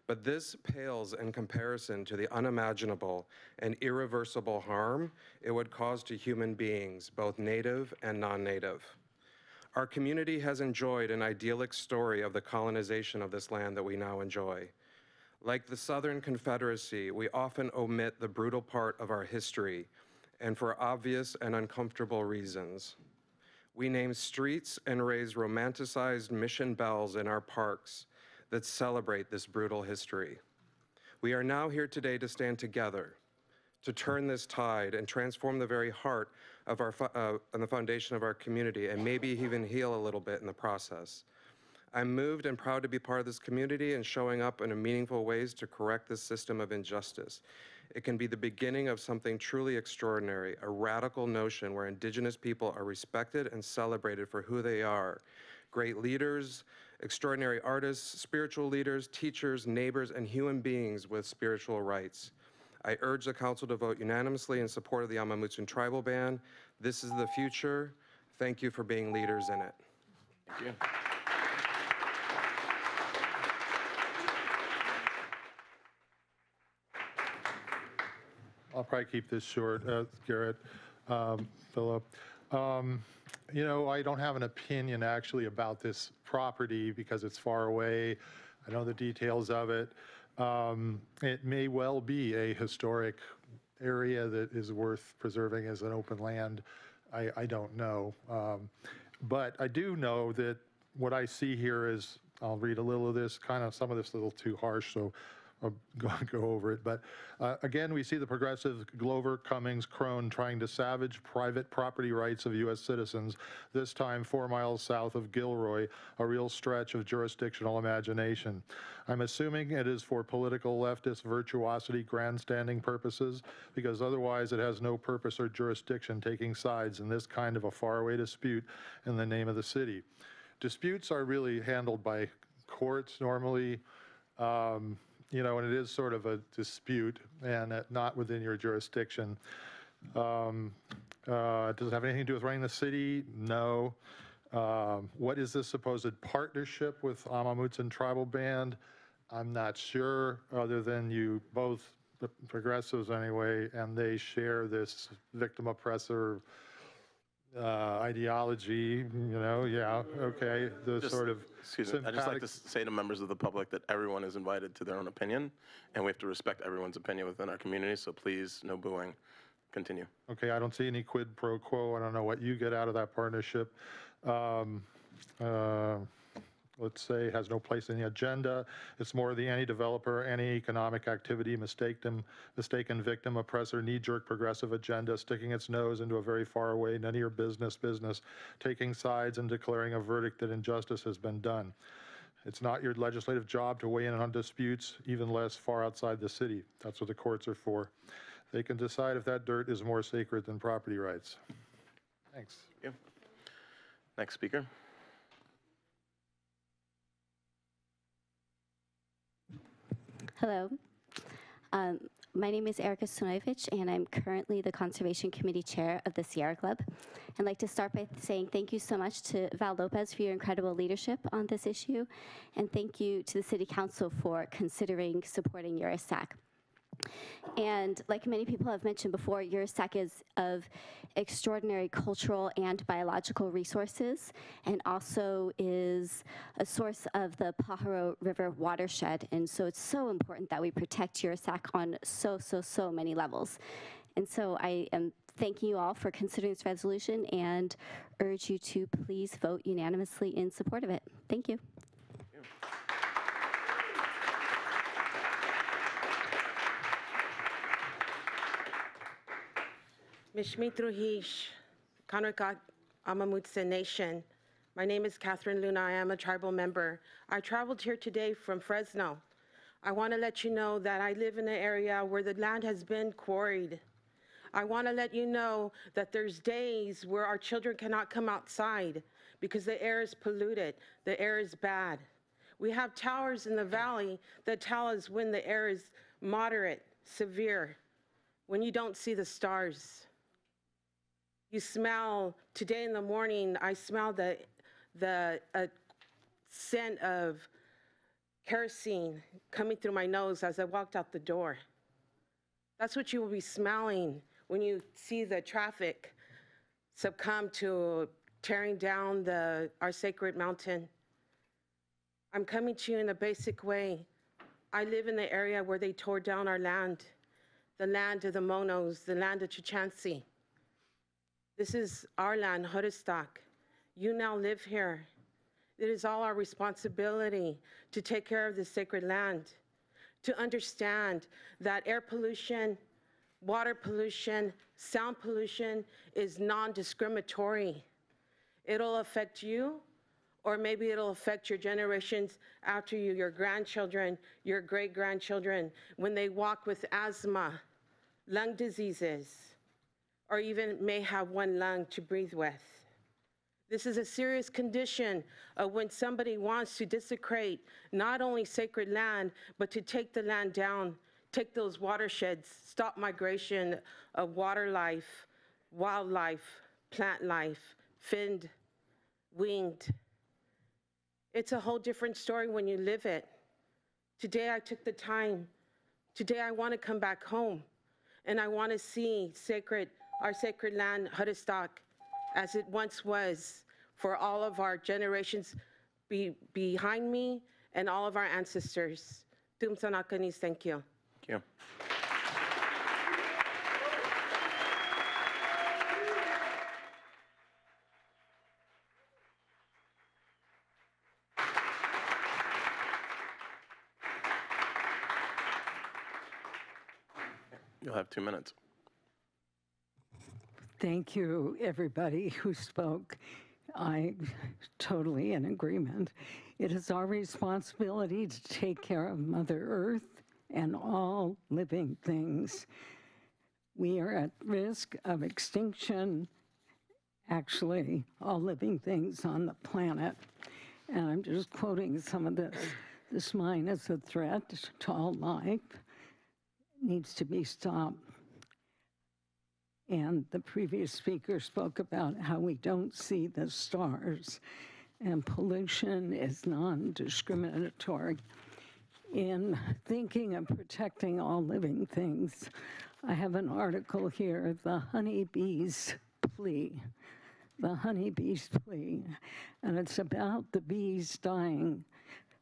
[SPEAKER 23] But this pales in comparison to the unimaginable and irreversible harm it would cause to human beings, both native and non-native. Our community has enjoyed an idyllic story of the colonization of this land that we now enjoy. Like the Southern Confederacy, we often omit the brutal part of our history, and for obvious and uncomfortable reasons. We name streets and raise romanticized mission bells in our parks that celebrate this brutal history. We are now here today to stand together, to turn this tide and transform the very heart of our, uh, and the foundation of our community, and maybe even heal a little bit in the process. I'm moved and proud to be part of this community and showing up in a meaningful ways to correct this system of injustice. It can be the beginning of something truly extraordinary, a radical notion where Indigenous people are respected and celebrated for who they are. Great leaders, extraordinary artists, spiritual leaders, teachers, neighbors, and human beings with spiritual rights. I urge the council to vote unanimously in support of the Amah Mutsun Tribal Band. This is the future. Thank you for being leaders in it.
[SPEAKER 1] Thank you.
[SPEAKER 24] I'll probably keep this short, uh, Garrett, um, Philip. Um, You know, I don't have an opinion actually about this property because it's far away. I know the details of it. Um, It may well be a historic area that is worth preserving as an open land. I, I don't know. Um, But I do know that what I see here is, I'll read a little of this, kind of, some of this is a little too harsh, so I'll go, go over it. But uh, again, we see the progressive Glover, Cummings, Krohn trying to savage private property rights of U.S. citizens, this time four miles south of Gilroy, a real stretch of jurisdictional imagination. I'm assuming it is for political leftist virtuosity grandstanding purposes, because otherwise it has no purpose or jurisdiction taking sides in this kind of a faraway dispute in the name of the city. Disputes are really handled by courts normally. Um, you know, and it is sort of a dispute and not within your jurisdiction. Um, uh, Does it have anything to do with running the city? No. Um, What is this supposed partnership with Amah Mutsun Tribal Band? I'm not sure, other than you both, the progressives anyway, and they share this victim oppressor uh, ideology, you know, yeah, okay, the
[SPEAKER 1] Just-
[SPEAKER 24] sort of
[SPEAKER 1] Excuse me, I'd just like
[SPEAKER 24] sympathetic
[SPEAKER 1] to s- say to members of the public that everyone is invited to their own opinion, and we have to respect everyone's opinion within our community, so please, no booing. Continue.
[SPEAKER 24] Okay, I don't see any quid pro quo. I don't know what you get out of that partnership. Um, uh, Let's say has no place in the agenda. It's more the any developer, any economic activity, mistaken, mistaken victim, oppressor, knee-jerk progressive agenda, sticking its nose into a very far away, none of your business business, taking sides and declaring a verdict that injustice has been done. It's not your legislative job to weigh in on disputes, even less far outside the city. That's what the courts are for. they can decide if that dirt is more sacred than property rights. Thanks.
[SPEAKER 1] Thank you. Next speaker.
[SPEAKER 25] Hello. Um, My name is Erica Sunovic, and I'm currently the Conservation Committee Chair of the Sierra Club. I'd like to start by saying thank you so much to Val Lopez for your incredible leadership on this issue, and thank you to the City Council for considering supporting Juristac. And like many people have mentioned before, Juristac is of extraordinary cultural and biological resources, and also is a source of the Pajaro River watershed. And so it's so important that we protect Juristac on so, so, so many levels. And so I am thanking you all for considering this resolution and urge you to please vote unanimously in support of it. Thank you.
[SPEAKER 26] Mishmi Truhish, Kanrakat Nation. My name is Catherine Luna. I am a tribal member. I traveled here today from Fresno. I want to let you know that I live in an area where the land has been quarried. I want to let you know that there's days where our children cannot come outside because the air is polluted, the air is bad. We have towers in the valley that tell us when the air is moderate, severe, when you don't see the stars. You smell, today in the morning, I smelled the, the uh, scent of kerosene coming through my nose as I walked out the door. That's what you will be smelling when you see the traffic succumb to tearing down the, our sacred mountain. I'm coming to you in a basic way. I live in the area where they tore down our land, the land of the Monos, the land of Chukchansi. This is our land, Hoodstock. You now live here. It is all our responsibility to take care of this sacred land, to understand that air pollution, water pollution, sound pollution is non-discriminatory. It'll affect you, or maybe it'll affect your generations after you, your grandchildren, your great-grandchildren, when they walk with asthma, lung diseases, or even may have one lung to breathe with. This is a serious condition of when somebody wants to desecrate not only sacred land, but to take the land down, take those watersheds, stop migration of water life, wildlife, plant life, finned, winged. It's a whole different story when you live it. Today I took the time. Today I want to come back home and I want to see sacred, our sacred land, Huddestock, as it once was for all of our generations be, behind me and all of our ancestors. Thank you.
[SPEAKER 1] Thank you. You'll have two minutes.
[SPEAKER 27] Thank you, everybody who spoke. I totally in agreement. It is our responsibility to take care of Mother Earth and all living things. We are at risk of extinction, actually, all living things on the planet. And I'm just quoting some of this. This mine is a threat to all life, needs to be stopped. And the previous speaker spoke about how we don't see the stars, and pollution is non discriminatory. In thinking of protecting all living things, I have an article here The Honeybee's Plea. The Honeybee's Plea. And it's about the bees dying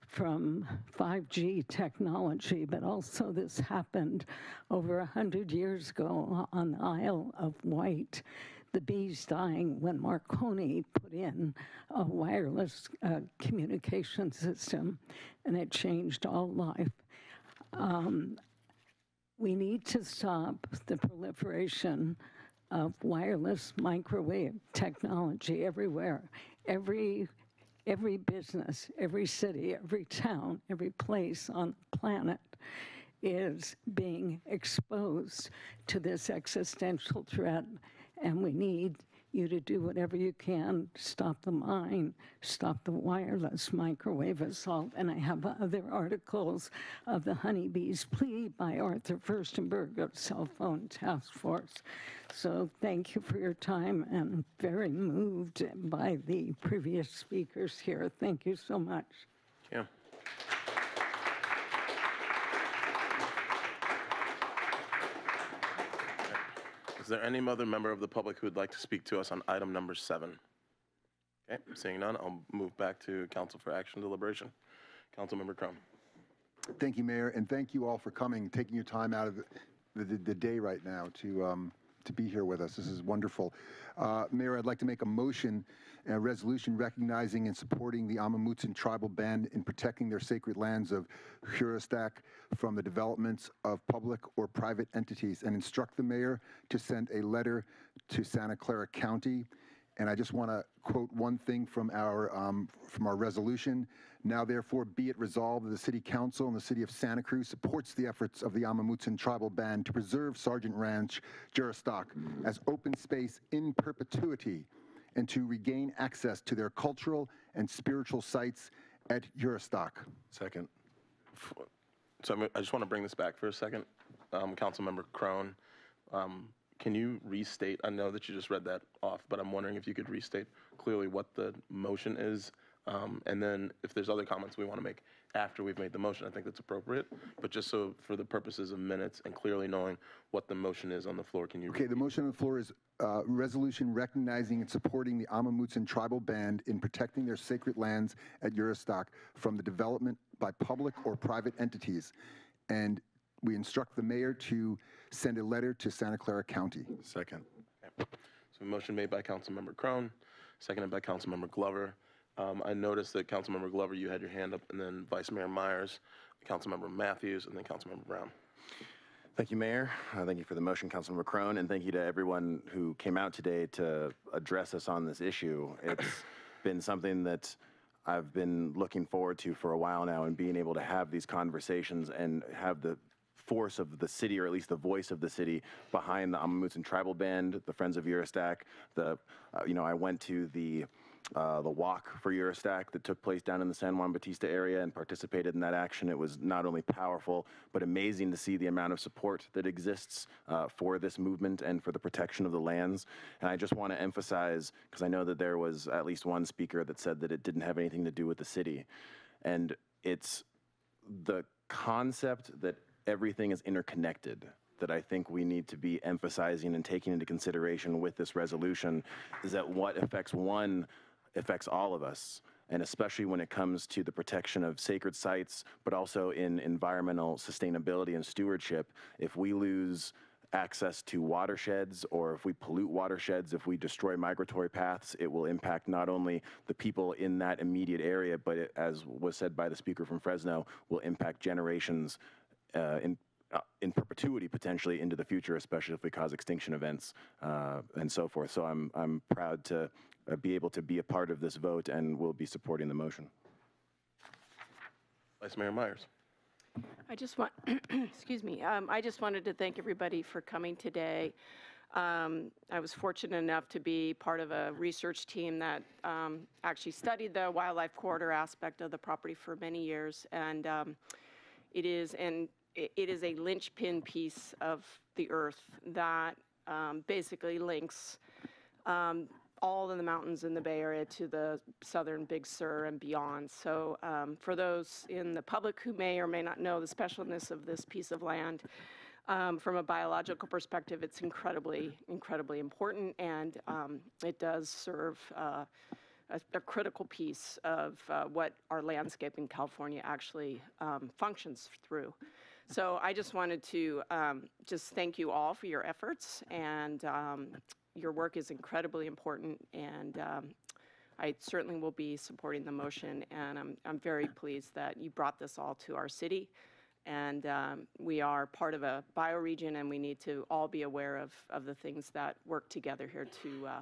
[SPEAKER 27] from 5G technology, but also this happened over 100 years ago on the Isle of Wight. The bees dying when Marconi put in a wireless uh, communication system, and it changed all life. Um, we need to stop the proliferation of wireless microwave technology everywhere. Every every business, every city, every town, every place on the planet is being exposed to this existential threat, and we need you to do whatever you can, stop the mine, stop the wireless microwave assault. And I have other articles of the honeybees plea by Arthur Firstenberg of Cell Phone Task Force. So thank you for your time and very moved by the previous speakers here. Thank you so much.
[SPEAKER 1] Yeah. There any other member of the public who would like to speak to us on item number seven? Okay, seeing none, I'll move back to council for action deliberation. Councilmember Krohn.
[SPEAKER 15] Thank you, Mayor, and thank you all for coming, taking your time out of the, the, the day right now to, um, to be here with us. This is wonderful. Uh, Mayor, I'd like to make a motion, a resolution recognizing and supporting the Amah Mutsun tribal band in protecting their sacred lands of Juristac from the developments of public or private entities, and instruct the mayor to send a letter to Santa Clara County and I just want to quote one thing from our, um, from our resolution. Now therefore be it resolved that the City Council and the City of Santa Cruz supports the efforts of the Amah Mutsun Tribal Band to preserve Sargent Ranch, Juristac as open space in perpetuity and to regain access to their cultural and spiritual sites at Juristac.
[SPEAKER 1] Second. So I just want to bring this back for a second. Um, Councilmember Krohn, um, can you restate, I know that you just read that off, but I'm wondering if you could restate clearly what the motion is, um, and then if there's other comments we want to make after we've made the motion, I think that's appropriate, but just so for the purposes of minutes and clearly knowing what the motion is on the floor, can you?
[SPEAKER 15] Okay, the motion on the floor is uh, resolution recognizing and supporting the Amah Mutsun Tribal Band in protecting their sacred lands at Juristac from the development by public or private entities. And we instruct the mayor to send a letter to Santa Clara County.
[SPEAKER 1] Second. So a motion made by Councilmember Krohn, seconded by Councilmember Glover. Um, I noticed that Councilmember Glover, you had your hand up, and then Vice Mayor Meyers, Councilmember Mathews, and then Councilmember Brown.
[SPEAKER 28] Thank you, Mayor. Uh, Thank you for the motion, Councilmember Krohn, and thank you to everyone who came out today to address us on this issue. It's been something that I've been looking forward to for a while now, and being able to have these conversations and have the force of the city, or at least the voice of the city, behind the Amah Mutsun Tribal Band, the Friends of Juristac. The, uh, you know, I went to the uh, the walk for Juristac that took place down in the San Juan Bautista area and participated in that action. It was not only powerful, but amazing to see the amount of support that exists uh, for this movement and for the protection of the lands. And I just want to emphasize, because I know that there was at least one speaker that said that it didn't have anything to do with the city. And it's the concept that everything is interconnected that I think we need to be emphasizing and taking into consideration with this resolution is that what affects one affects all of us. And especially when it comes to the protection of sacred sites, but also in environmental sustainability and stewardship, if we lose access to watersheds or if we pollute watersheds, if we destroy migratory paths, it will impact not only the people in that immediate area, but it, as was said by the speaker from Fresno, will impact generations uh, in uh, in perpetuity potentially into the future, especially if we cause extinction events uh, and so forth. So I'm I'm proud to be able to be a part of this vote and will be supporting the motion.
[SPEAKER 1] Vice Mayor Meyers.
[SPEAKER 10] I just want, excuse me, um, I just wanted to thank everybody for coming today. Um, I was fortunate enough to be part of a research team that um, actually studied the wildlife corridor aspect of the property for many years, and um, it is and it it is a linchpin piece of the earth that um, basically links um, all of the mountains in the Bay Area to the southern Big Sur and beyond. So um, for those in the public who may or may not know the specialness of this piece of land, um, from a biological perspective, it's incredibly, incredibly important, and um, it does serve uh, a, a critical piece of uh, what our landscape in California actually um, functions through. So I just wanted to um, just thank you all for your efforts, and um, your work is incredibly important, and um, I certainly will be supporting the motion, and I'm, I'm very pleased that you brought this all to our city. And um, we are part of a bioregion, and we need to all be aware of, of the things that work together here to, uh,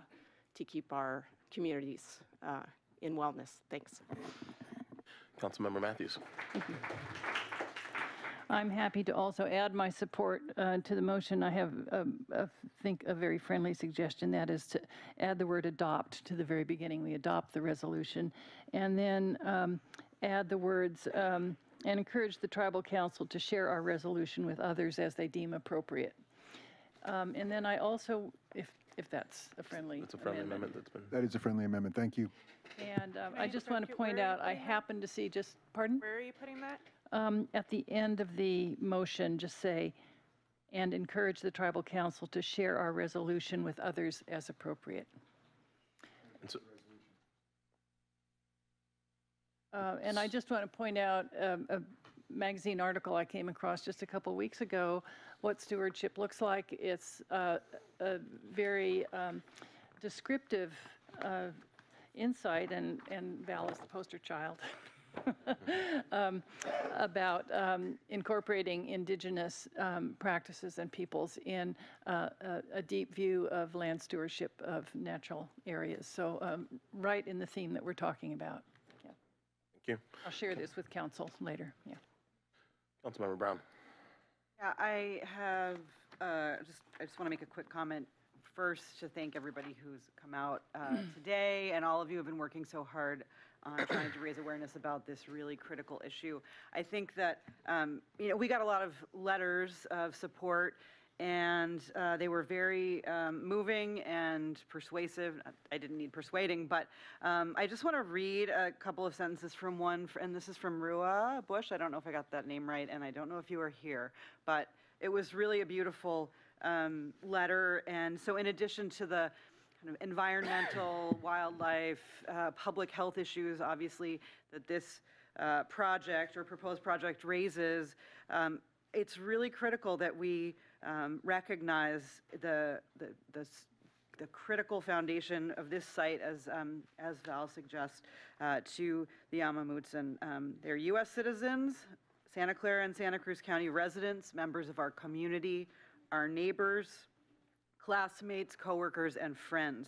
[SPEAKER 10] to keep our communities uh, in wellness. Thanks.
[SPEAKER 1] Councilmember Mathews.
[SPEAKER 12] I'm happy to also add my support uh, to the motion. I have, um, I think, a very friendly suggestion, that is to add the word adopt to the very beginning. We adopt the resolution. And then um, add the words, um, and encourage the tribal council to share our resolution with others as they deem appropriate. Um, And then I also, if, if that's a friendly
[SPEAKER 1] It's a friendly amendment that's been.
[SPEAKER 15] That is a friendly amendment. Thank you.
[SPEAKER 12] And um,
[SPEAKER 2] I
[SPEAKER 12] I
[SPEAKER 2] just
[SPEAKER 12] just want to point
[SPEAKER 2] where are you
[SPEAKER 12] out, I
[SPEAKER 2] putting
[SPEAKER 12] happen to see just, pardon?
[SPEAKER 2] Where are you putting that?
[SPEAKER 12] Um, At the end of the motion, just say, and encourage the tribal council to share our resolution with others as appropriate.
[SPEAKER 1] And so-
[SPEAKER 12] Uh, And I just want to point out um, a magazine article I came across just a couple weeks ago, what stewardship looks like. It's uh, a very um, descriptive uh, insight, and and Val is the poster child, um, about um, incorporating indigenous um, practices and peoples in uh, a a deep view of land stewardship of natural areas. So um, right in the theme that we're talking about. Yeah.
[SPEAKER 1] Thank you.
[SPEAKER 12] I'll share this with council later, yeah.
[SPEAKER 1] Councilmember Brown.
[SPEAKER 4] Yeah, I have, uh, just, I just want to make a quick comment. First, to thank everybody who's come out uh, today, and all of you have been working so hard on trying to raise awareness about this really critical issue. I think that, um, you know, we got a lot of letters of support, and uh, they were very um, moving and persuasive. I didn't need persuading, but um, I just want to read a couple of sentences from one, and this is from Rua Bush. I don't know if I got that name right, and I don't know if you were here, but it was really a beautiful um, letter. And so, in addition to the kind of environmental, wildlife, uh, public health issues, obviously, that this uh, project or proposed project raises, um, it's really critical that we um, recognize the, the, the, the critical foundation of this site, as, um, as Val suggests, uh, to the Amah Mutsun. Um, they're U.S. citizens, Santa Clara and Santa Cruz County residents, members of our community, our neighbors, classmates, coworkers, and friends.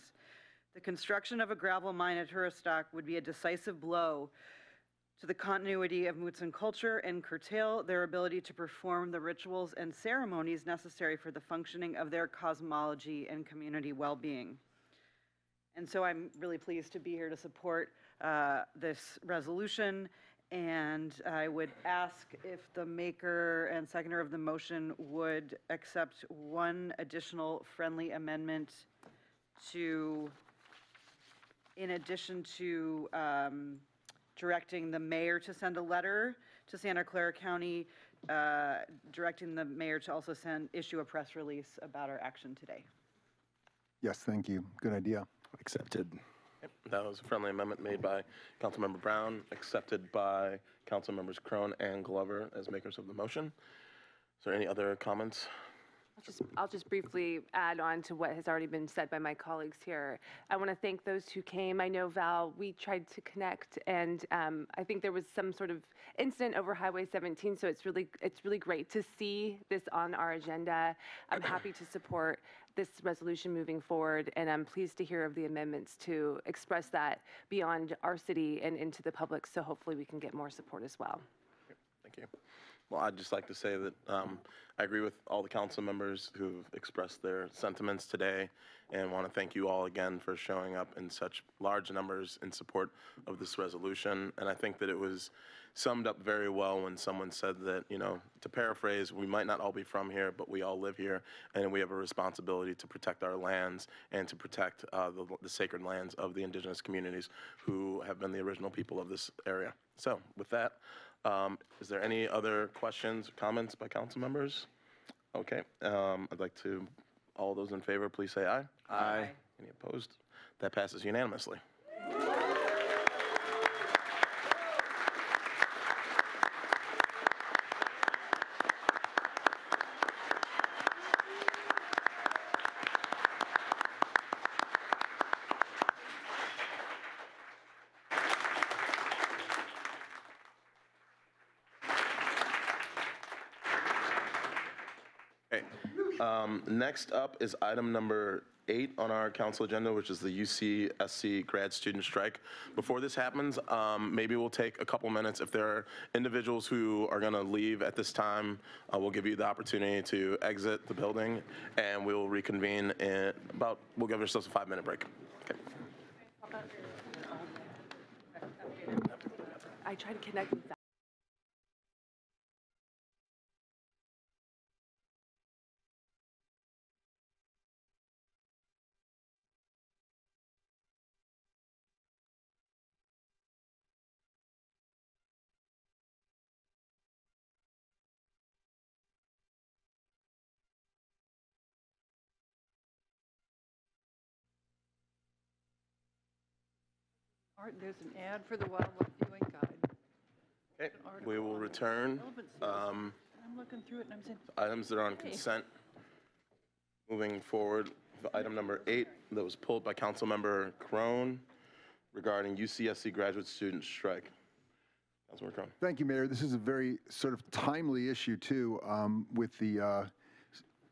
[SPEAKER 4] The construction of a gravel mine at Juristac would be a decisive blow to the continuity of Mutsun culture and curtail their ability to perform the rituals and ceremonies necessary for the functioning of their cosmology and community well-being. And so I'm really pleased to be here to support uh, this resolution, and I would ask if the maker and seconder of the motion would accept one additional friendly amendment to, in addition to um, directing the mayor to send a letter to Santa Clara County, uh, directing the mayor to also send, issue a press release about our action today.
[SPEAKER 15] Yes, thank you. Good idea.
[SPEAKER 28] Accepted.
[SPEAKER 1] That was a friendly amendment made by Councilmember Brown, accepted by Councilmembers Krohn and Glover as makers of the motion. Is there any other comments?
[SPEAKER 16] I'll just, I'll just briefly add on to what has already been said by my colleagues here. I want to thank those who came. I know, Val, we tried to connect, and um, I think there was some sort of incident over Highway 17, so it's really, it's really great to see this on our agenda. I'm happy to support this resolution moving forward, and I'm pleased to hear of the amendments to express that beyond our city and into the public, so hopefully we can get more support as well.
[SPEAKER 1] Thank you. Well, I'd just like to say that um, I agree with all the council members who've expressed their sentiments today and want to thank you all again for showing up in such large numbers in support of this resolution. And I think that it was summed up very well when someone said that, you know, to paraphrase, we might not all be from here, but we all live here, and we have a responsibility to protect our lands and to protect uh, the, the sacred lands of the indigenous communities who have been the original people of this area. So with that, um, Is there any other questions, or comments by council members? Okay, um, I'd like to, all those in favor, please say aye.
[SPEAKER 28] Aye.
[SPEAKER 1] Any opposed? That passes unanimously. Okay, um, next up is item number eight on our council agenda, which is the UCSC grad student strike. Before this happens, um, maybe we'll take a couple minutes. If there are individuals who are going to leave at this time, uh, we'll give you the opportunity to exit the building, and we'll reconvene in about, we'll give ourselves a five-minute break. Okay.
[SPEAKER 16] I tried to connect with that.
[SPEAKER 12] Art, there's an ad for the wildlife viewing guide.
[SPEAKER 1] Okay, we will return. Um,
[SPEAKER 12] I'm looking through it and I'm saying,
[SPEAKER 1] items that are on
[SPEAKER 12] Hey.
[SPEAKER 1] consent. Moving forward, item number eight that was pulled by Councilmember Krohn regarding UCSC graduate student strike. Councilmember Krohn.
[SPEAKER 15] Thank you, Mayor. This is a very sort of timely issue, too, um, with the, uh,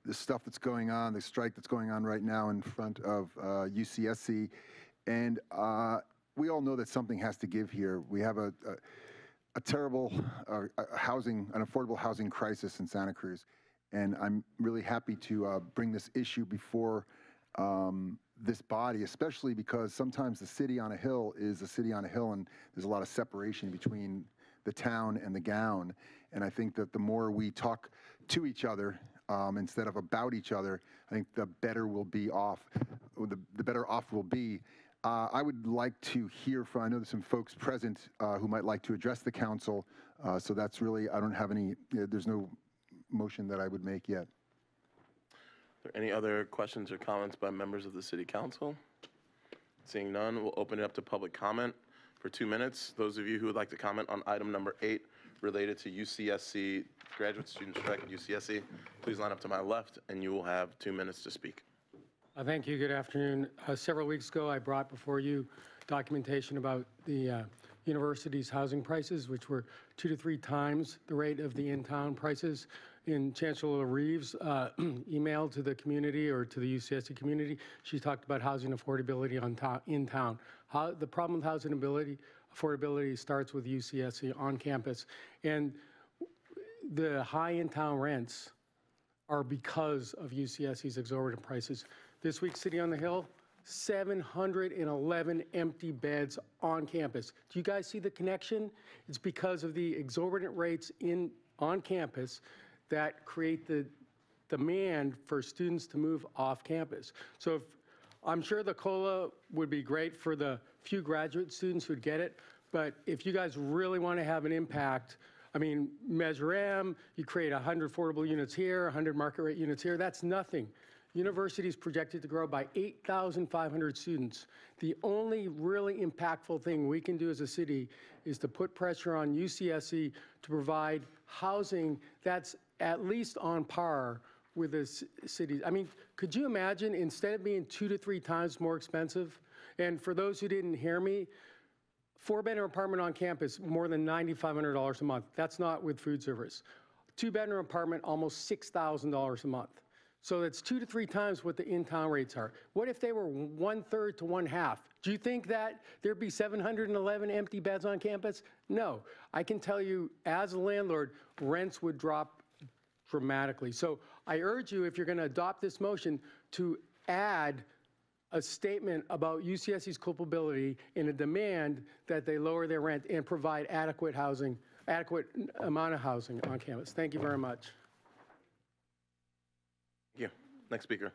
[SPEAKER 15] the stuff that's going on, the strike that's going on right now in front of uh, UCSC. And uh, we all know that something has to give here. We have a, a, a terrible uh, a housing, an affordable housing crisis in Santa Cruz. And I'm really happy to uh, bring this issue before um, this body, especially because sometimes the city on a hill is a city on a hill, and there's a lot of separation between the town and the gown. And I think that the more we talk to each other um, instead of about each other, I think the better we'll be off, the, the better off we'll be. Uh, I would like to hear from, I know there's some folks present uh, who might like to address the council. Uh, so that's really, I don't have any, there's no motion that I would make yet.
[SPEAKER 1] Are there any other questions or comments by members of the city council? Seeing none, we'll open it up to public comment for two minutes. Those of you who would like to comment on item number eight related to UCSC graduate student strike at UCSC, please line up to my left and you will have two minutes to speak.
[SPEAKER 29] Uh, Thank you. Good afternoon. Uh, Several weeks ago, I brought before you documentation about the uh, university's housing prices, which were two to three times the rate of the in-town prices. In Chancellor Reeves' uh, email to the community or to the UCSC community, she talked about housing affordability on to- in town. How, the problem with housing ability, affordability starts with UCSC on campus. And the high in-town rents are because of UCSC's exorbitant prices. This week, City on the Hill, 711 empty beds on campus. Do you guys see the connection? It's because of the exorbitant rates in, on campus that create the demand for students to move off campus. So if, I'm sure the COLA would be great for the few graduate students who'd get it, but if you guys really want to have an impact, I mean, Measure M, you create 100 affordable units here, 100 market rate units here, that's nothing. University is projected to grow by 8,500 students. The only really impactful thing we can do as a city is to put pressure on UCSC to provide housing that's at least on par with the city. I mean, could you imagine, instead of being two to three times more expensive, and for those who didn't hear me, Four-bedroom apartment on campus, more than $9,500 a month. That's not with food service. Two-bedroom apartment, almost $6,000 a month. So that's two to three times what the in-town rates are. What if they were one-third to one-half? Do you think that there'd be 711 empty beds on campus? No. I can tell you, as a landlord, rents would drop dramatically. So I urge you, if you're going to adopt this motion, to add a statement about UCSC's culpability in a demand that they lower their rent and provide adequate housing, adequate amount of housing on campus. Thank you very much.
[SPEAKER 1] Thank you. Next speaker.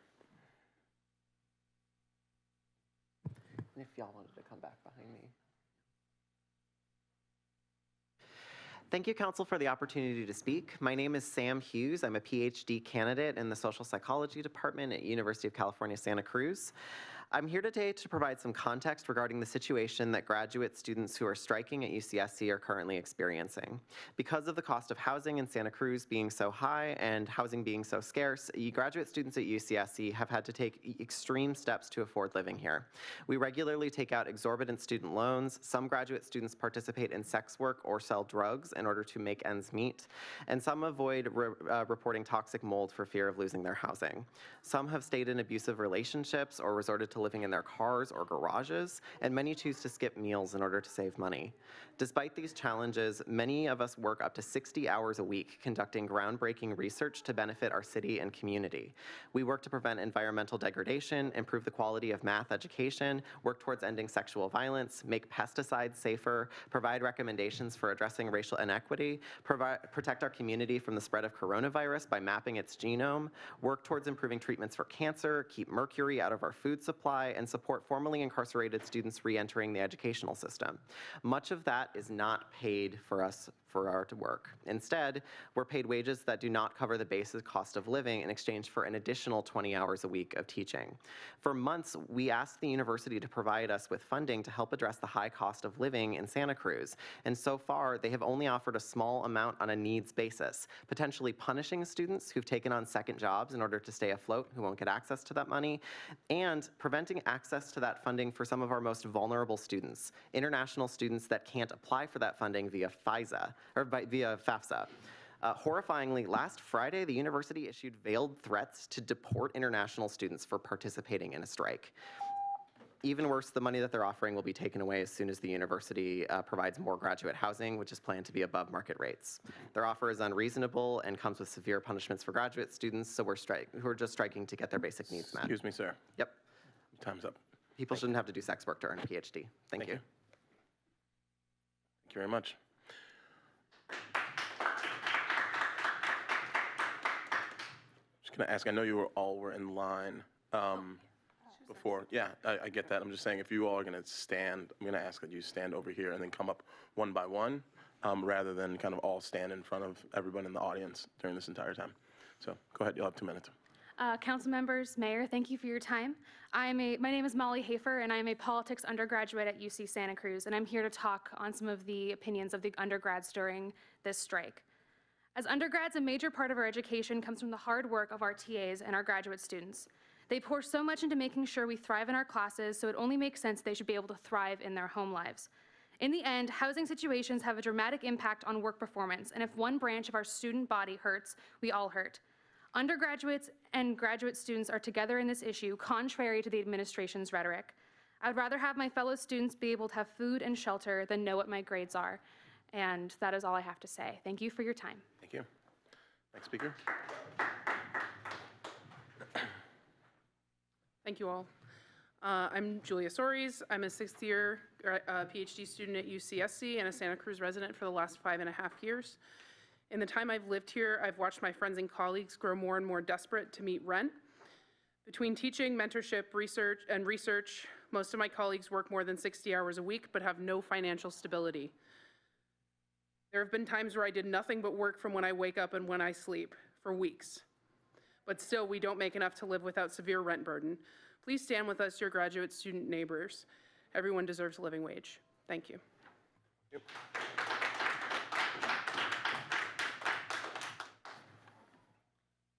[SPEAKER 30] If y'all wanted to come back behind me. Thank you, Council, for the opportunity to speak. My name is Sam Hughes. I'm a PhD candidate in the Social Psychology Department at University of California, Santa Cruz. I'm here today to provide some context regarding the situation that graduate students who are striking at UCSC are currently experiencing. Because of the cost of housing in Santa Cruz being so high and housing being so scarce, graduate students at UCSC have had to take extreme steps to afford living here. We regularly take out exorbitant student loans. Some graduate students participate in sex work or sell drugs in in order to make ends meet, and some avoid re- uh, reporting toxic mold for fear of losing their housing. Some have stayed in abusive relationships or resorted to living in their cars or garages, and many choose to skip meals in order to save money. Despite these challenges, many of us work up to 60 hours a week conducting groundbreaking research to benefit our city and community. We work to prevent environmental degradation, improve the quality of math education, work towards ending sexual violence, make pesticides safer, provide recommendations for addressing racial inequity, provide, protect our community from the spread of coronavirus by mapping its genome, work towards improving treatments for cancer, keep mercury out of our food supply, and support formerly incarcerated students re-entering the educational system. Much of that is not paid for us for our work. Instead, we're paid wages that do not cover the basic cost of living in exchange for an additional 20 hours a week of teaching. For months, we asked the university to provide us with funding to help address the high cost of living in Santa Cruz. And so far, they have only offered a small amount on a needs basis, potentially punishing students who've taken on second jobs in order to stay afloat, who won't get access to that money, and preventing access to that funding for some of our most vulnerable students, international students that can't apply for that funding via FISA or by, via FAFSA. Uh, horrifyingly, last Friday, the university issued veiled threats to deport international students for participating in a strike. Even worse, the money that they're offering will be taken away as soon as the university uh, provides more graduate housing, which is planned to be above market rates. Their offer is unreasonable and comes with severe punishments for graduate students, so we're who are just striking to get their basic needs met.
[SPEAKER 1] Excuse me, sir.
[SPEAKER 30] Yep.
[SPEAKER 1] Time's up.
[SPEAKER 30] People shouldn't have to do sex work to earn a PhD. Thank, you.
[SPEAKER 1] Thank you very much. Just gonna ask, I know you were all were in line um, before. Yeah, I, I get that. I'm just saying, if you all are gonna stand, I'm gonna ask that you stand over here and then come up one by one, um, rather than kind of all stand in front of everyone in the audience during this entire time. So go ahead, you'll have two minutes.
[SPEAKER 31] Uh, council members, mayor, thank you for your time. I am a, my name is Molly Hafer, and I am a politics undergraduate at UC Santa Cruz, and I'm here to talk on some of the opinions of the undergrads during this strike. As undergrads, a major part of our education comes from the hard work of our TAs and our graduate students. They pour so much into making sure we thrive in our classes, so it only makes sense they should be able to thrive in their home lives. In the end, housing situations have a dramatic impact on work performance, and if one branch of our student body hurts, we all hurt. Undergraduates and graduate students are together in this issue, contrary to the administration's rhetoric. I'd rather have my fellow students be able to have food and shelter than know what my grades are. And that is all I have to say. Thank you for your time.
[SPEAKER 1] Next speaker.
[SPEAKER 32] Thank you all. Uh, I'm Julia Soares. I'm a sixth year uh, PhD student at UCSC and a Santa Cruz resident for the last five and a half years. In the time I've lived here, I've watched my friends and colleagues grow more and more desperate to meet rent. Between teaching, mentorship, research, and research, most of my colleagues work more than 60 hours a week but have no financial stability. There have been times where I did nothing but work from when I wake up and when I sleep for weeks. But still, we don't make enough to live without severe rent burden. Please stand with us, your graduate student neighbors. Everyone deserves a living wage. Thank you.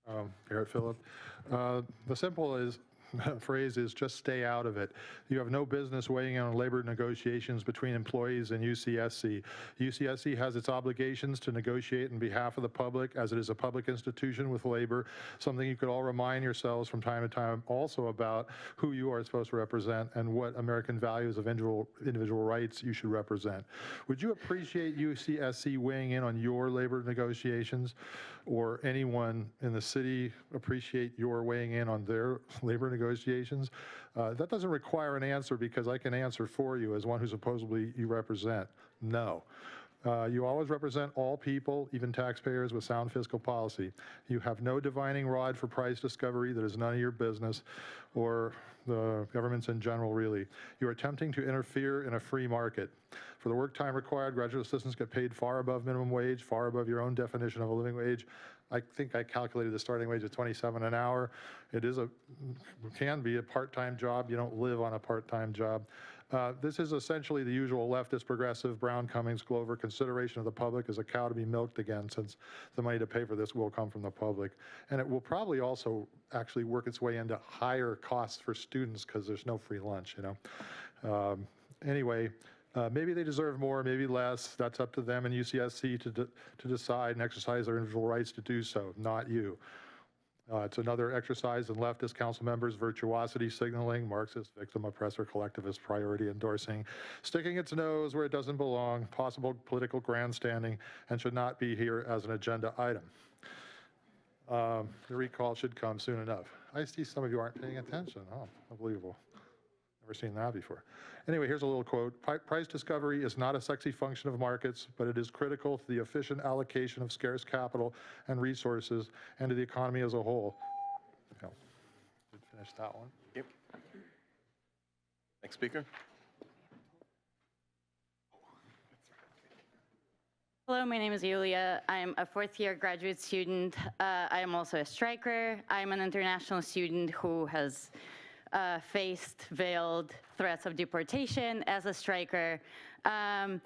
[SPEAKER 24] Um, Garrett Phillip. Uh, The simple is, phrase is just stay out of it. You have no business weighing in on labor negotiations between employees and UCSC. UCSC has its obligations to negotiate on behalf of the public as it is a public institution with labor, something you could all remind yourselves from time to time also about who you are supposed to represent and what American values of individual, individual rights you should represent. Would you appreciate UCSC weighing in on your labor negotiations or anyone in the city appreciate your weighing in on their labor negotiations? Uh, that doesn't require an answer because I can answer for you as one who supposedly you represent. No. Uh, you always represent all people, even taxpayers, with sound fiscal policy. You have no divining rod for price discovery that is none of your business, or the governments in general, really. You are attempting to interfere in a free market. For the work time required, graduate assistants get paid far above minimum wage, far above your own definition of a living wage. I think I calculated the starting wage at 27 an hour. It is a, can be a part-time job. You don't live on a part-time job. Uh, This is essentially the usual leftist, progressive, Brown, Cummings, Glover consideration of the public as a cow to be milked again, since the money to pay for this will come from the public. And it will probably also actually work its way into higher costs for students because there's no free lunch, you know? Um, Anyway, Uh, Maybe they deserve more, maybe less. That's up to them and UCSC to, de- to decide and exercise their individual rights to do so, not you. Uh, It's another exercise in leftist council members' virtuosity signaling, Marxist, victim, oppressor, collectivist, priority endorsing, sticking its nose where it doesn't belong, possible political grandstanding, and should not be here as an agenda item. Um, The recall should come soon enough. I see some of you aren't paying attention. Oh, unbelievable. Never seen that before. Anyway, here's a little quote. "Pri- Price discovery is not a sexy function of markets, but it is critical to the efficient allocation of scarce capital and resources and to the economy as a whole. Yeah, Did finish that one.
[SPEAKER 1] Yep. Next speaker.
[SPEAKER 33] Hello, my name is Yulia. I'm a fourth year graduate student. Uh, I am also a striker. I'm an international student who has uh, faced veiled threats of deportation as a striker. Um,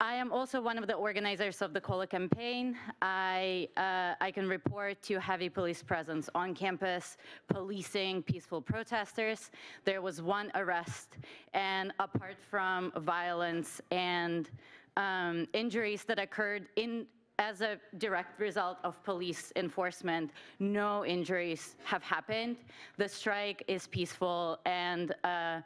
[SPEAKER 33] I am also one of the organizers of the COLA campaign. I, uh, I can report to heavy police presence on campus, policing peaceful protesters. There was one arrest, and apart from violence and um, injuries that occurred in as a direct result of police enforcement, no injuries have happened. The strike is peaceful and uh,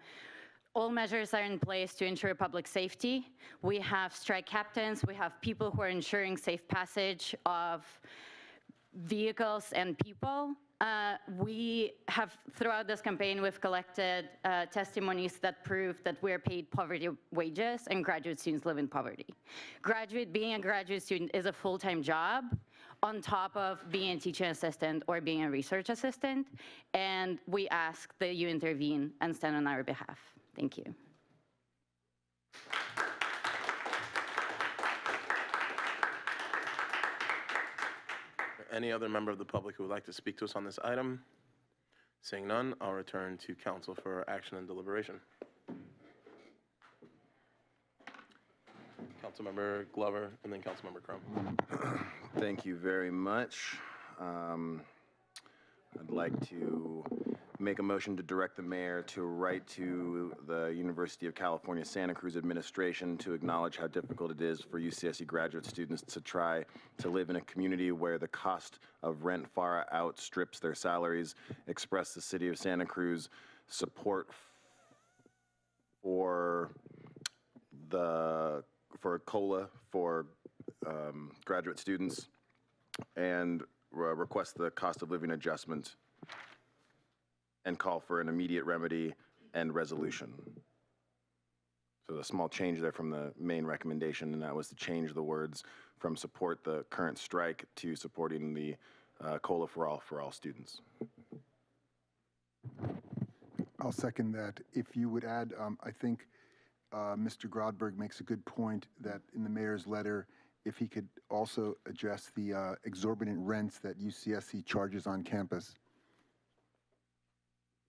[SPEAKER 33] all measures are in place to ensure public safety. We have strike captains, we have people who are ensuring safe passage of vehicles and people. Uh, we have, throughout this campaign, we've collected uh, testimonies that prove that we're paid poverty wages and graduate students live in poverty. Graduate, being a graduate student is a full-time job on top of being a teaching assistant or being a research assistant, and we ask that you intervene and stand on our behalf. Thank you.
[SPEAKER 1] Any other member of the public who would like to speak to us on this item? Seeing none, I'll return to council for action and deliberation. Councilmember Glover and then Councilmember Krohn.
[SPEAKER 28] Thank you very much. Um, I'd like to make a motion to direct the mayor to write to the University of California, Santa Cruz administration to acknowledge how difficult it is for UCSC graduate students to try to live in a community where the cost of rent far outstrips their salaries, express the city of Santa Cruz support for the, for COLA for um, graduate students, and re- request the cost of living adjustment and call for an immediate remedy and resolution. So a small change there from the main recommendation, and that was to change the words from support the current strike to supporting the uh, COLA for all, for all students.
[SPEAKER 15] I'll second that. If you would add, um, I think uh, Mr. Grodberg makes a good point that in the mayor's letter, if he could also address the uh, exorbitant rents that UCSC charges on campus.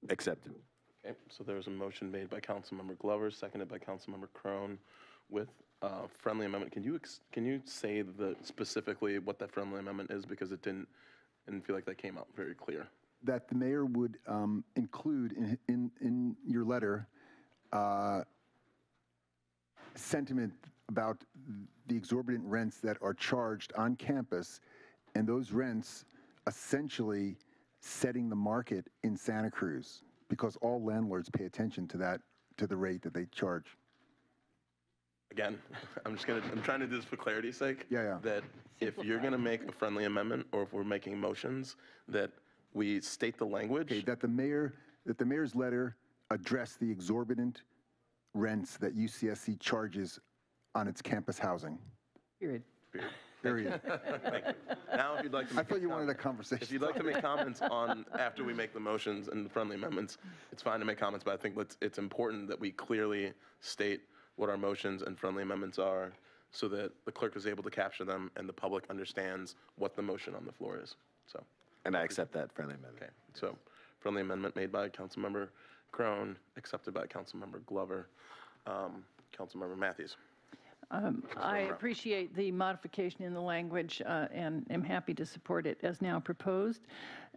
[SPEAKER 28] Accepted.
[SPEAKER 1] Okay, so there was a motion made by Councilmember Glover, seconded by Councilmember Krohn with uh, friendly amendment. Can you, ex- can you say the, specifically what that friendly amendment is? Because it didn't, didn't feel like that came out very clear.
[SPEAKER 15] That the mayor would um, include in, in, in your letter uh, sentiment about the exorbitant rents that are charged on campus, and those rents essentially setting the market in Santa Cruz, because all landlords pay attention to that, to the rate that they charge.
[SPEAKER 1] Again, I'm just gonna, I'm trying to do this for clarity's sake.
[SPEAKER 15] Yeah, yeah.
[SPEAKER 1] That if you're gonna make a friendly amendment, or if we're making motions, that we state the language.
[SPEAKER 15] Okay, that the mayor, that the mayor's letter address the exorbitant rents that UCSC charges on its campus housing.
[SPEAKER 12] Period.
[SPEAKER 15] Period.
[SPEAKER 1] Thank you. Now, if you'd like to.
[SPEAKER 15] I
[SPEAKER 1] make
[SPEAKER 15] thought you
[SPEAKER 1] com-
[SPEAKER 15] wanted a conversation.
[SPEAKER 1] If you'd like to make comments on, after we make the motions and the friendly amendments, it's fine to make comments, but I think let's, it's important that we clearly state what our motions and friendly amendments are, so that the clerk is able to capture them and the public understands what the motion on the floor is, so.
[SPEAKER 28] And I accept that friendly amendment.
[SPEAKER 1] Okay, so friendly amendment made by Councilmember Krohn, accepted by Councilmember Glover. Um, Councilmember Mathews.
[SPEAKER 12] Um, I appreciate the modification in the language uh, and am happy to support it as now proposed.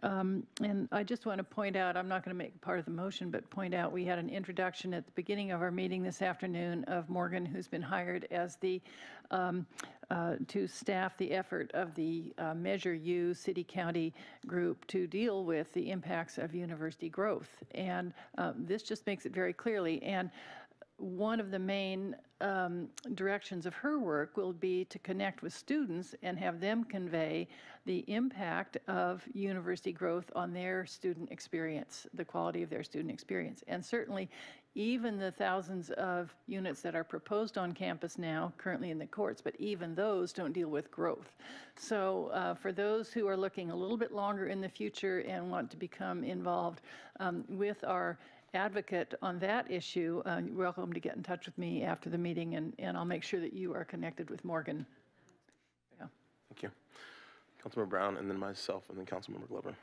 [SPEAKER 12] Um, And I just want to point out, I'm not going to make part of the motion, but point out, we had an introduction at the beginning of our meeting this afternoon of Morgan, who's been hired as the, um, uh, to staff the effort of the uh, Measure U City-County group to deal with the impacts of university growth. And um, this just makes it very clearly. And one of the main um, directions of her work will be to connect with students and have them convey the impact of university growth on their student experience, the quality of their student experience. And certainly, even the thousands of units that are proposed on campus now, currently in the courts, but even those don't deal with growth. So uh, for those who are looking a little bit longer in the future and want to become involved um, with our advocate on that issue, uh, you're welcome to get in touch with me after the meeting, and, and I'll make sure that you are connected with Morgan. Yeah.
[SPEAKER 1] Thank you. Councilmember Brown, and then myself, and then Councilmember Glover.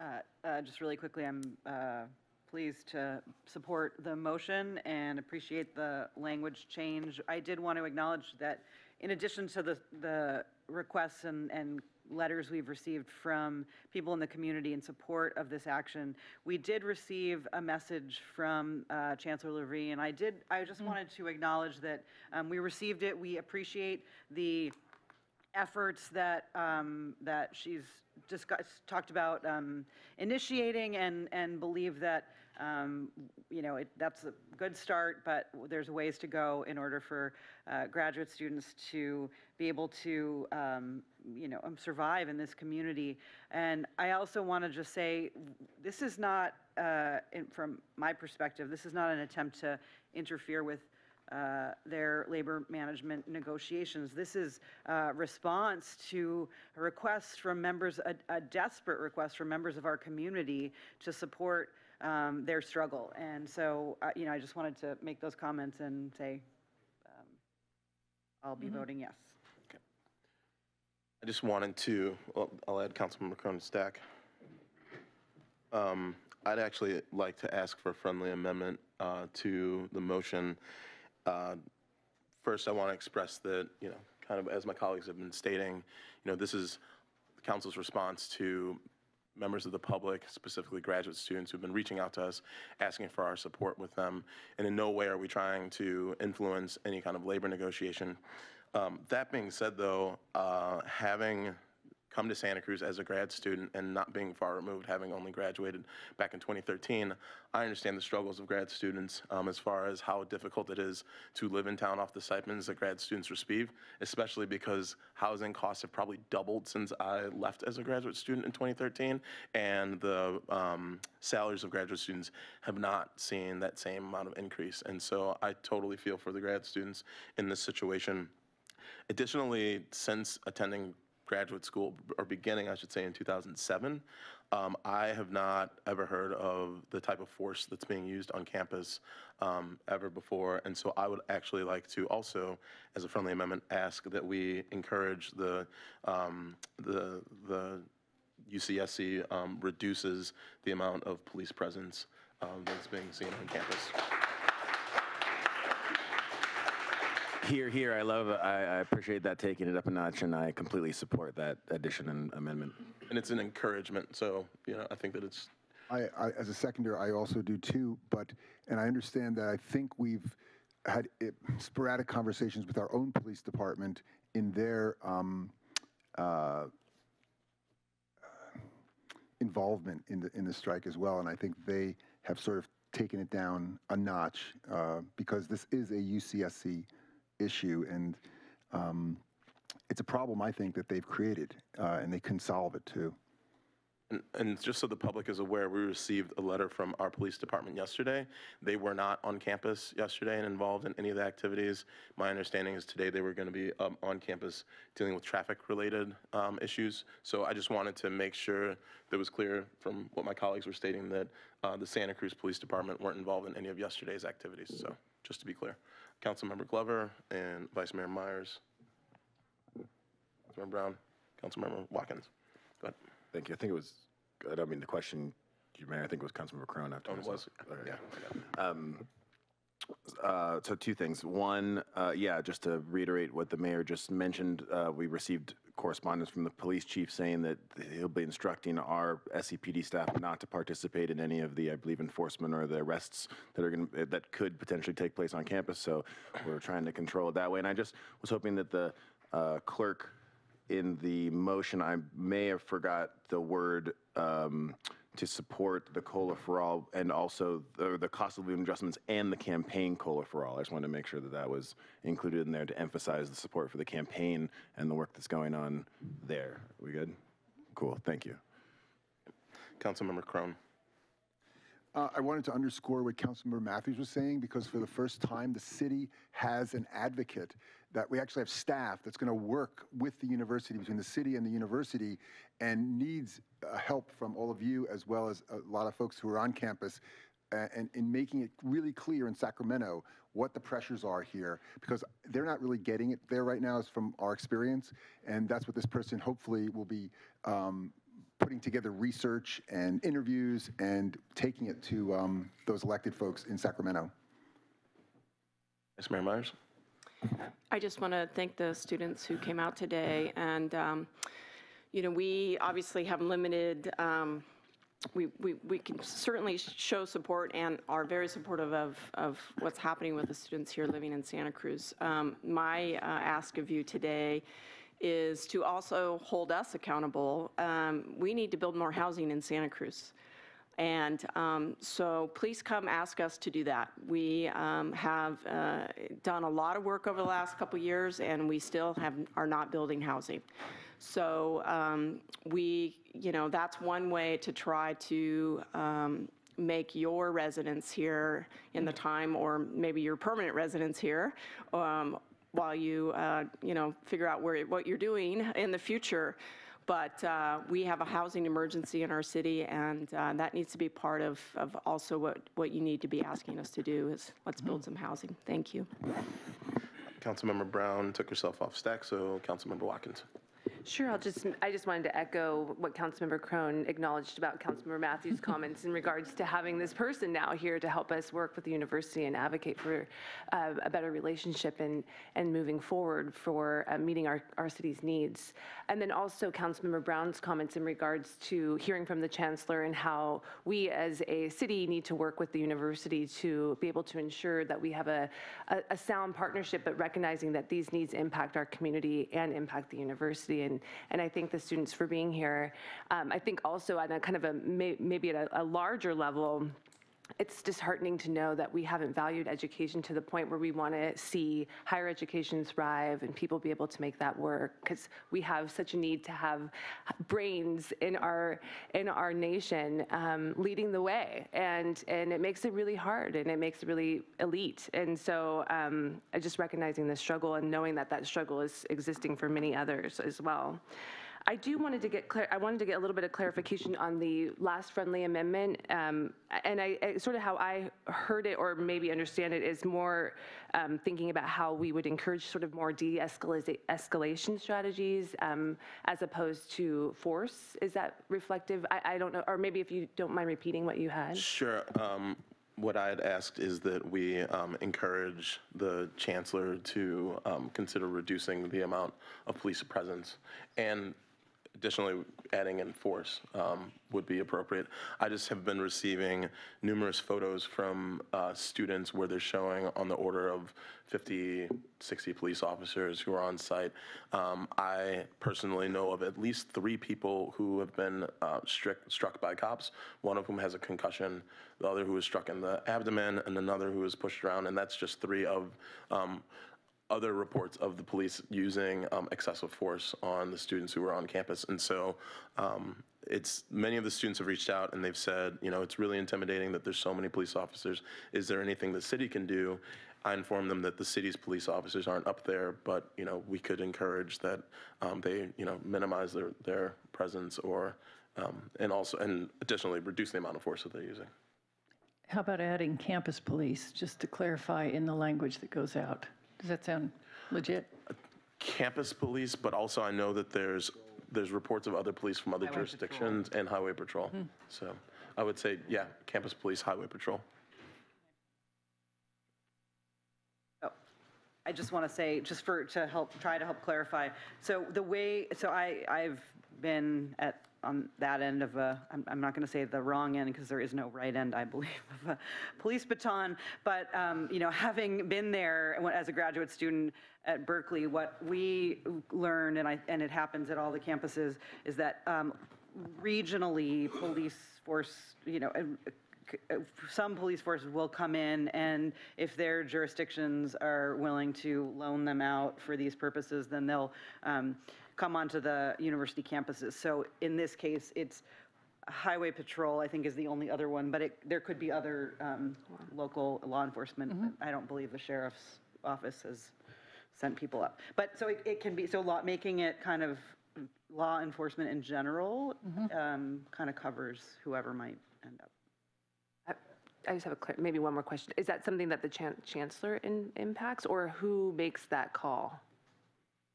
[SPEAKER 4] Uh, uh, Just really quickly, I'm uh, pleased to support the motion and appreciate the language change. I did want to acknowledge that in addition to the, the requests and, and letters we've received from people in the community in support of this action, we did receive a message from uh, Chancellor Larive, and I did, I just wanted to acknowledge that um, we received it. We appreciate the efforts that, um, that she's discussed, talked about um, initiating and, and believe that, um, you know, it, that's a good start, but there's ways to go in order for uh, graduate students to be able to, um, you know, um, survive in this community. And I also want to just say, this is not, uh, in, from my perspective, this is not an attempt to interfere with uh, their labor management negotiations. This is a response to a request from members, a, a desperate request from members of our community to support um, their struggle. And so, uh, you know, I just wanted to make those comments and say, um, I'll be voting yes.
[SPEAKER 1] I just wanted to, well, I'll add Councilmember Cronin Stack. Um, I'd actually like to ask for a friendly amendment uh, to the motion. Uh, First, I want to express that, you know, kind of as my colleagues have been stating, you know, this is the council's response to members of the public, specifically graduate students who've been reaching out to us, asking for our support with them. And in no way are we trying to influence any kind of labor negotiation. Um, That being said, though, uh, having come to Santa Cruz as a grad student and not being far removed, having only graduated back in 2013, I understand the struggles of grad students um, as far as how difficult it is to live in town off the stipends that grad students receive, especially because housing costs have probably doubled since I left as a graduate student in 2013, and the um, salaries of graduate students have not seen that same amount of increase. And so I totally feel for the grad students in this situation. Additionally, since attending graduate school, or beginning, I should say, in 2007, um, I have not ever heard of the type of force that's being used on campus um, ever before. And so I would actually like to also, as a friendly amendment, ask that we encourage the, um, the, the UCSC um, reduces the amount of police presence um, that's being seen on campus.
[SPEAKER 28] Here, here, I love, I, I appreciate that taking it up a notch, and I completely support that addition and amendment.
[SPEAKER 1] And it's an encouragement, so, you know, I think that it's
[SPEAKER 15] I, I, as a seconder, I also do too, but, and I understand that I think we've had it- sporadic conversations with our own police department in their um, uh, involvement in the, in the strike as well, and I think they have sort of taken it down a notch uh, because this is a UCSC issue, and um, it's a problem, I think, that they've created, uh, and they can solve it too.
[SPEAKER 1] And, and just so the public is aware, we received a letter from our police department yesterday. They were not on campus yesterday and involved in any of the activities. My understanding is today they were going to be um, on campus dealing with traffic-related um, issues. So I just wanted to make sure that was clear from what my colleagues were stating that uh, the Santa Cruz Police Department weren't involved in any of yesterday's activities. So just to be clear, Councilmember Glover and Vice Mayor Meyers, Councilmember Brown, Councilmember Watkins. Go ahead.
[SPEAKER 28] Thank you. I think it was, I don't mean the question, you Mayor, I think it was Councilmember Krohn after.
[SPEAKER 1] Oh, it was?
[SPEAKER 28] Right.
[SPEAKER 1] Yeah.
[SPEAKER 28] Um, Uh, So two things. One, uh, yeah, just to reiterate what the mayor just mentioned, uh, we received correspondence from the police chief saying that he'll be instructing our SCPD staff not to participate in any of the, I believe, enforcement or the arrests that are going, that could potentially take place on campus. So we're trying to control it that way. And I just was hoping that the uh, clerk in the motion, I may have forgot the word um, to support the COLA for all and also the, the cost of living adjustments and the campaign COLA for all. I just wanted to make sure that that was included in there to emphasize the support for the campaign and the work that's going on there. We good? Cool, thank you.
[SPEAKER 1] Councilmember Krohn.
[SPEAKER 15] Uh, I wanted to underscore what Councilmember Mathews was saying, because for the first time, the city has an advocate, that we actually have staff that's going to work with the university, between the city and the university, and needs uh, help from all of you, as well as a lot of folks who are on campus, uh, and in making it really clear in Sacramento what the pressures are here, because they're not really getting it there right now, is from our experience, and that's what this person hopefully will be um, putting together research and interviews and taking it to um, those elected folks in Sacramento.
[SPEAKER 1] Vice Mayor Meyers.
[SPEAKER 10] I just want to thank the students who came out today, and, um, you know, we obviously have limited, um, we, we, we can certainly show support and are very supportive of, of what's happening with the students here living in Santa Cruz. Um, My uh, ask of you today is to also hold us accountable. Um, We need to build more housing in Santa Cruz. And um, so please come ask us to do that. We um, have uh, done a lot of work over the last couple years, and we still have, are not building housing. So um, we, you know, that's one way to try to um, make your residence here in the time, or maybe your permanent residence here, um, while you, uh, you know, figure out where, what you're doing in the future. But uh, we have a housing emergency in our city, and uh, that needs to be part of, of also what, what you need to be asking us to do is let's build some housing. Thank you.
[SPEAKER 1] Councilmember Brown took herself off stack, so Councilmember Watkins.
[SPEAKER 16] Sure, I'll just, I just wanted to echo what Councilmember Krohn acknowledged about Councilmember Mathews' comments in regards to having this person now here to help us work with the university and advocate for uh, a better relationship and, and moving forward for uh, meeting our, our city's needs. And then also Councilmember Brown's comments in regards to hearing from the chancellor and how we as a city need to work with the university to be able to ensure that we have a, a, a sound partnership, but recognizing that these needs impact our community and impact the university. And, and I thank the students for being here. Um, I think also on a kind of a, may, maybe at a, a larger level, it's disheartening to know that we haven't valued education to the point where we want to see higher education thrive and people be able to make that work because we have such a need to have brains in our in our nation um, leading the way and and it makes it really hard and it makes it really elite and so um, just recognizing the struggle and knowing that that struggle is existing for many others as well. I do wanted to get clar- I wanted to get a little bit of clarification on the last friendly amendment, um, and I, I sort of how I heard it or maybe understand it is more um, thinking about how we would encourage sort of more de-escalation strategies um, as opposed to force. Is that reflective? I, I don't know, or maybe if you don't mind repeating what you had.
[SPEAKER 1] Sure. Um, What I had asked is that we um, encourage the chancellor to um, consider reducing the amount of police presence and additionally adding in force um, would be appropriate. I just have been receiving numerous photos from uh, students where they're showing on the order of 50, 60 police officers who are on site. Um, I personally know of at least three people who have been uh, strick, struck by cops, one of whom has a concussion, the other who was struck in the abdomen, and another who was pushed around, and that's just three of um, other reports of the police using um, excessive force on the students who were on campus. And so um, it's many of the students have reached out and they've said, you know, it's really intimidating that there's so many police officers. Is there anything the city can do? I informed them that the city's police officers aren't up there, but you know, we could encourage that um, they, you know, minimize their their presence or, um, and also, and additionally, reduce the amount of force that they're using.
[SPEAKER 12] How about adding campus police, just to clarify in the language that goes out? Does that sound legit?
[SPEAKER 1] campus police, but also I know that there's, there's reports of other police from other
[SPEAKER 12] Highway
[SPEAKER 1] jurisdictions and highway patrol. Hmm. So I would say, yeah, campus police, highway patrol.
[SPEAKER 4] Oh, I just want to say, just for, to help, try to help clarify. So the way, so I, I've been at, on that end of a, I'm, I'm not going to say the wrong end because there is no right end, I believe, of a police baton. But, um, you know, having been there as a graduate student at Berkeley, what we learned, and I, and it happens at all the campuses, is that um, regionally, police force, you know, uh, some police forces will come in and if their jurisdictions are willing to loan them out for these purposes, then they'll um, come onto the university campuses. So in this case, it's highway patrol, I think is the only other one, but it, there could be other um, local law enforcement. I don't believe the sheriff's office has sent people up. But so it, it can be, so law, making it kind of law enforcement in general um, kind of covers whoever might end up.
[SPEAKER 16] I just have a, clar- maybe one more question. Is that something that the chan- chancellor in- impacts, or who makes that call?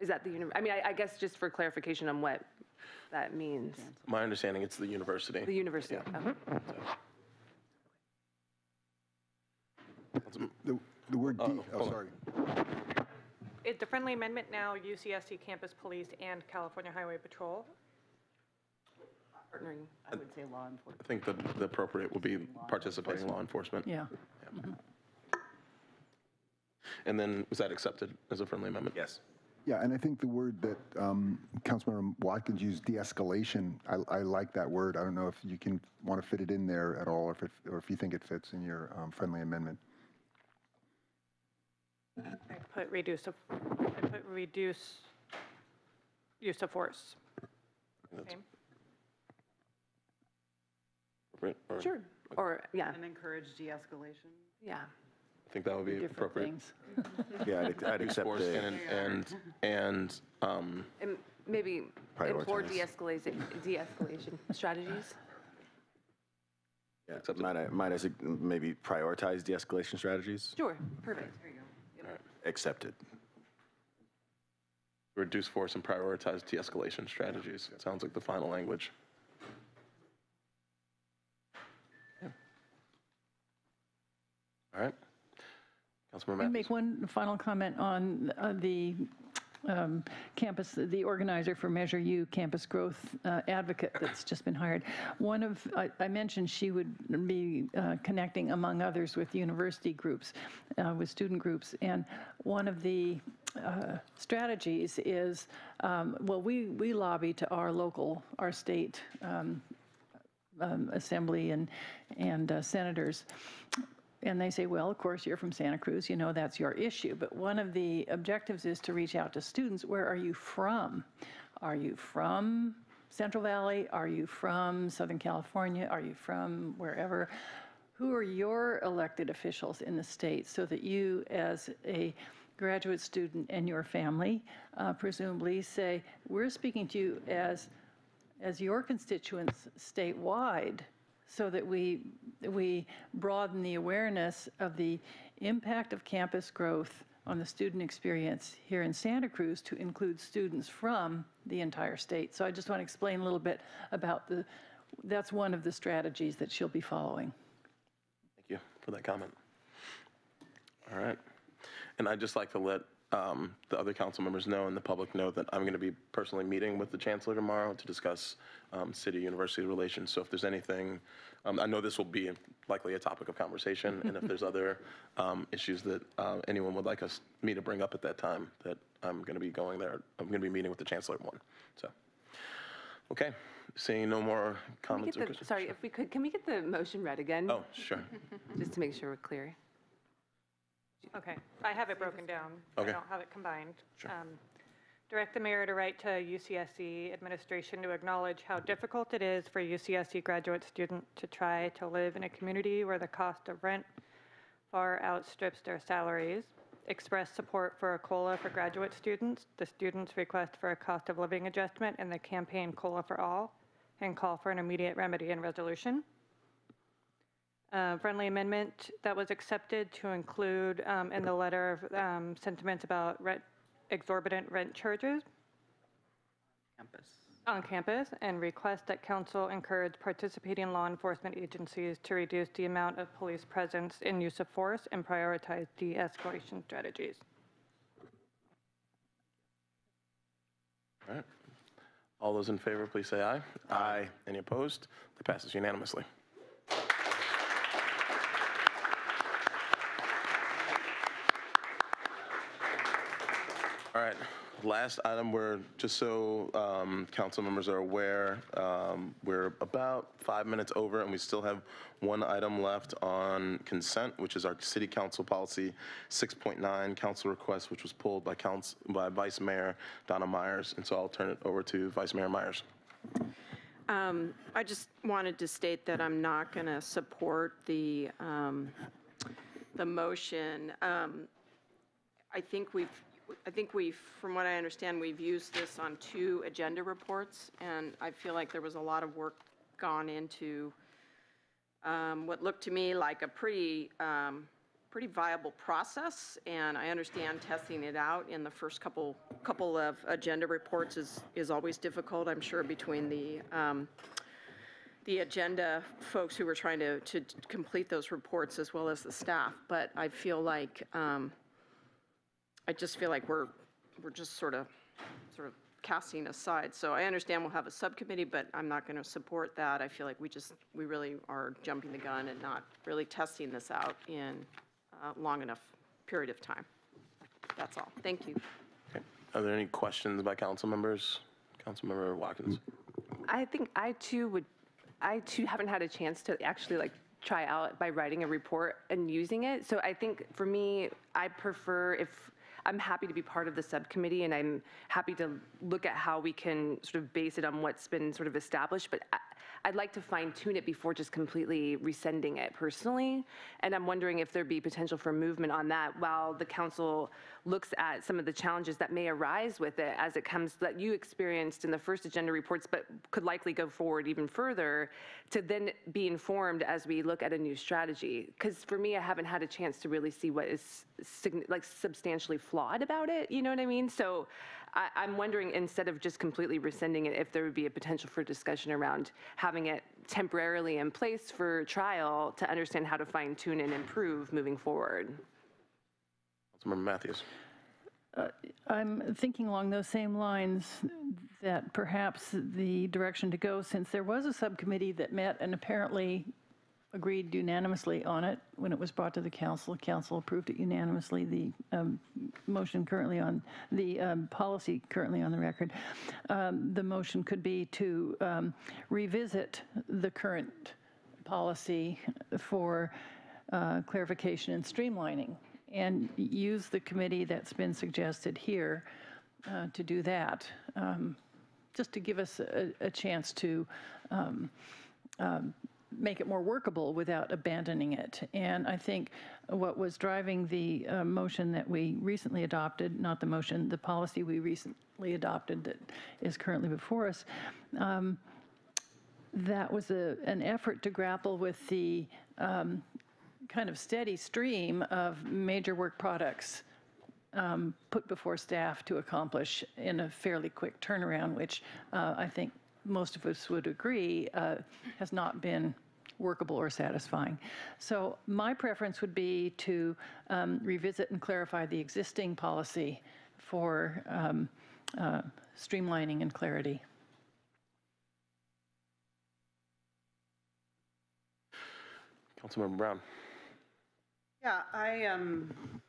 [SPEAKER 16] Is that the, uni- I mean, I I guess just for clarification on what that means.
[SPEAKER 1] My understanding, it's the university.
[SPEAKER 16] The university, okay. Mm-hmm.
[SPEAKER 15] The, the word D,
[SPEAKER 1] Uh-oh,
[SPEAKER 15] oh,
[SPEAKER 1] hold on.
[SPEAKER 15] sorry.
[SPEAKER 2] Is the friendly amendment now UCSC Campus Police and California Highway Patrol?
[SPEAKER 16] Partnering.
[SPEAKER 4] I would say law enforcement.
[SPEAKER 1] I think the the appropriate would be participating law enforcement.
[SPEAKER 12] Yeah. Mm-hmm.
[SPEAKER 1] And then, was that accepted as a friendly amendment?
[SPEAKER 28] Yes.
[SPEAKER 15] Yeah, and I think the word that um, Councilmember Watkins used, de-escalation, I, I like that word. I don't know if you can want to fit it in there at all, or if, it, or if you think it fits in your um, friendly amendment.
[SPEAKER 2] I put reduce, of- I put reduce use of force. Same.
[SPEAKER 1] Appropriate, or-
[SPEAKER 16] Sure, or, yeah,
[SPEAKER 4] And encourage de-escalation.
[SPEAKER 16] yeah.
[SPEAKER 1] I think that would be
[SPEAKER 12] Different
[SPEAKER 1] appropriate.
[SPEAKER 12] things.
[SPEAKER 28] Yeah, I'd, I'd accept
[SPEAKER 1] force
[SPEAKER 28] the,
[SPEAKER 1] And, and, and, um,
[SPEAKER 16] And maybe implore
[SPEAKER 28] Prioritize.
[SPEAKER 16] de-escalation, de-escalation strategies?
[SPEAKER 28] yeah, might I, might I sug- maybe prioritize de-escalation strategies?
[SPEAKER 16] Sure, perfect.
[SPEAKER 28] Accepted.
[SPEAKER 1] reduce force and prioritize de-escalation strategies. Sounds like the final language. Yeah. All right. Councilmember Mathews.
[SPEAKER 12] make one final comment on uh, the um, campus, the organizer for Measure U Campus Growth uh, Advocate that's just been hired? One of, I I mentioned she would be uh, connecting, among others, with university groups, uh, with student groups. And one of the uh, strategies is, um, well, we we lobby to our local, our state um, um, assembly and, and uh, senators. And they say, well, of course, you're from Santa Cruz, you know that's your issue. But one of the objectives is to reach out to students. Where are you from? Are you from Central Valley? Are you from Southern California? Are you from wherever? Who are your elected officials in the state so that you, as a graduate student and your family, uh, presumably say, we're speaking to you as as your constituents statewide so that we, we broaden the awareness of the impact of campus growth on the student experience here in Santa Cruz to include students from the entire state. So I just want to explain a little bit about the, that's one of the strategies that she'll be following.
[SPEAKER 1] Thank you for that comment. All right. And I'd just like to let um, the other council members know and the public know that I'm going to be personally meeting with the chancellor tomorrow to discuss um, city-university relations. So if there's anything, um, I know this will be likely a topic of conversation, and if there's other um, issues that uh, anyone would like us, me to bring up at that time, that I'm going to be going there, I'm going to be meeting with the chancellor at one. So, okay, seeing no more
[SPEAKER 16] Can we
[SPEAKER 1] comments
[SPEAKER 16] get
[SPEAKER 1] or
[SPEAKER 16] the-
[SPEAKER 1] questions?
[SPEAKER 16] Sorry, if we could, can we get the motion read again?
[SPEAKER 1] Oh, sure.
[SPEAKER 16] Just to make sure we're clear.
[SPEAKER 2] Okay, I have it broken down. I
[SPEAKER 1] Okay.
[SPEAKER 2] don't have it combined. Um, Direct the mayor to write to UCSC administration to acknowledge how difficult it is for UCSC graduate student to try to live in a community where the cost of rent far outstrips their salaries. Express support for a COLA for graduate students, the students' request for a cost of living adjustment, and the campaign COLA for All, and call for an immediate remedy and resolution uh, friendly amendment that was accepted to include um, in the letter um, sentiments about rent, exorbitant rent charges
[SPEAKER 4] Campus.
[SPEAKER 2] on campus and request that council encourage participating law enforcement agencies to reduce the amount of police presence and use of force and prioritize de-escalation strategies.
[SPEAKER 1] All right. All those in favor, please say aye. Aye. Any opposed? That passes unanimously. Last item, we're, just so um, council members are aware, um, we're about five minutes over, and we still have one item left on consent, which is our city council policy 6.9 council request, which was pulled by council, by Vice Mayor Donna Meyers, and so I'll turn it over to Vice Mayor Meyers.
[SPEAKER 10] Um, I just wanted to state that I'm not going to support the, um, the motion. Um, I think we've, I think we've, from what I understand, we've used this on two agenda reports, and I feel like there was a lot of work gone into um, what looked to me like a pretty, um, pretty viable process, and I understand testing it out in the first couple, couple of agenda reports is, is always difficult, I'm sure, between the, um, the agenda folks who were trying to, to complete those reports as well as the staff. But I feel like, um, I just feel like we're, we're just sort of, sort of casting aside. So I understand we'll have a subcommittee, but I'm not going to support that. I feel like we just, we really are jumping the gun and not really testing this out in a long enough period of time. That's all. Thank you.
[SPEAKER 1] Okay. Are there any questions by council members? Councilmember Watkins?
[SPEAKER 16] I think I too would, I too haven't had a chance to actually like try out by writing a report and using it. So I think for me, I prefer if, I'm happy to be part of the subcommittee and I'm happy to look at how we can sort of base it on what's been sort of established, but I'd like to fine tune it before just completely rescinding it personally. And I'm wondering if there'd be potential for movement on that while the council looks at some of the challenges that may arise with it as it comes, that you experienced in the first agenda reports, but could likely go forward even further to then be informed as we look at a new strategy. Because for me, I haven't had a chance to really see what is like substantially flawed about it, you know what I mean? So I, I'm wondering, instead of just completely rescinding it, if there would be a potential for discussion around having it temporarily in place for trial to understand how to fine tune and improve moving forward.
[SPEAKER 1] Councilmember Mathews?
[SPEAKER 12] Uh, I'm thinking along those same lines that perhaps the direction to go, since there was a subcommittee that met and apparently agreed unanimously on it when it was brought to the council, council approved it unanimously, the um, motion currently on, the um, policy currently on the record. Um, The motion could be to um, revisit the current policy for uh, clarification and streamlining and use the committee that's been suggested here uh, to do that, um, just to give us a, a chance to um, make it more workable without abandoning it. And I think what was driving the uh, motion that we recently adopted, not the motion, the policy we recently adopted that is currently before us, um, that was a, an effort to grapple with the um, kind of steady stream of major work products um, put before staff to accomplish in a fairly quick turnaround, which uh, I think most of us would agree uh, has not been workable or satisfying. So my preference would be to um, revisit and clarify the existing policy for um, uh, streamlining and clarity.
[SPEAKER 1] Councilmember Brown?
[SPEAKER 4] Yeah, I, um,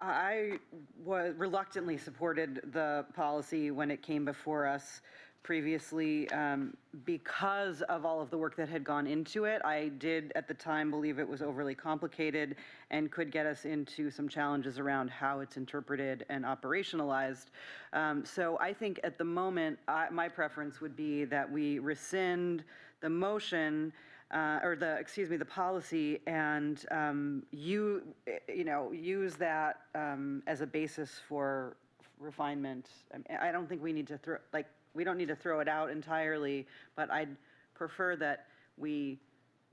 [SPEAKER 4] I was reluctantly supported the policy when it came before us previously um, because of all of the work that had gone into it. I did at the time believe it was overly complicated and could get us into some challenges around how it's interpreted and operationalized. Um, so I think at the moment, I, my preference would be that we rescind the motion uh, or the, excuse me, the policy and um, you, eh, you know, use that um, as a basis for refinement. I mean, I don't think we need to throw, like, we don't need to throw it out entirely, but I'd prefer that we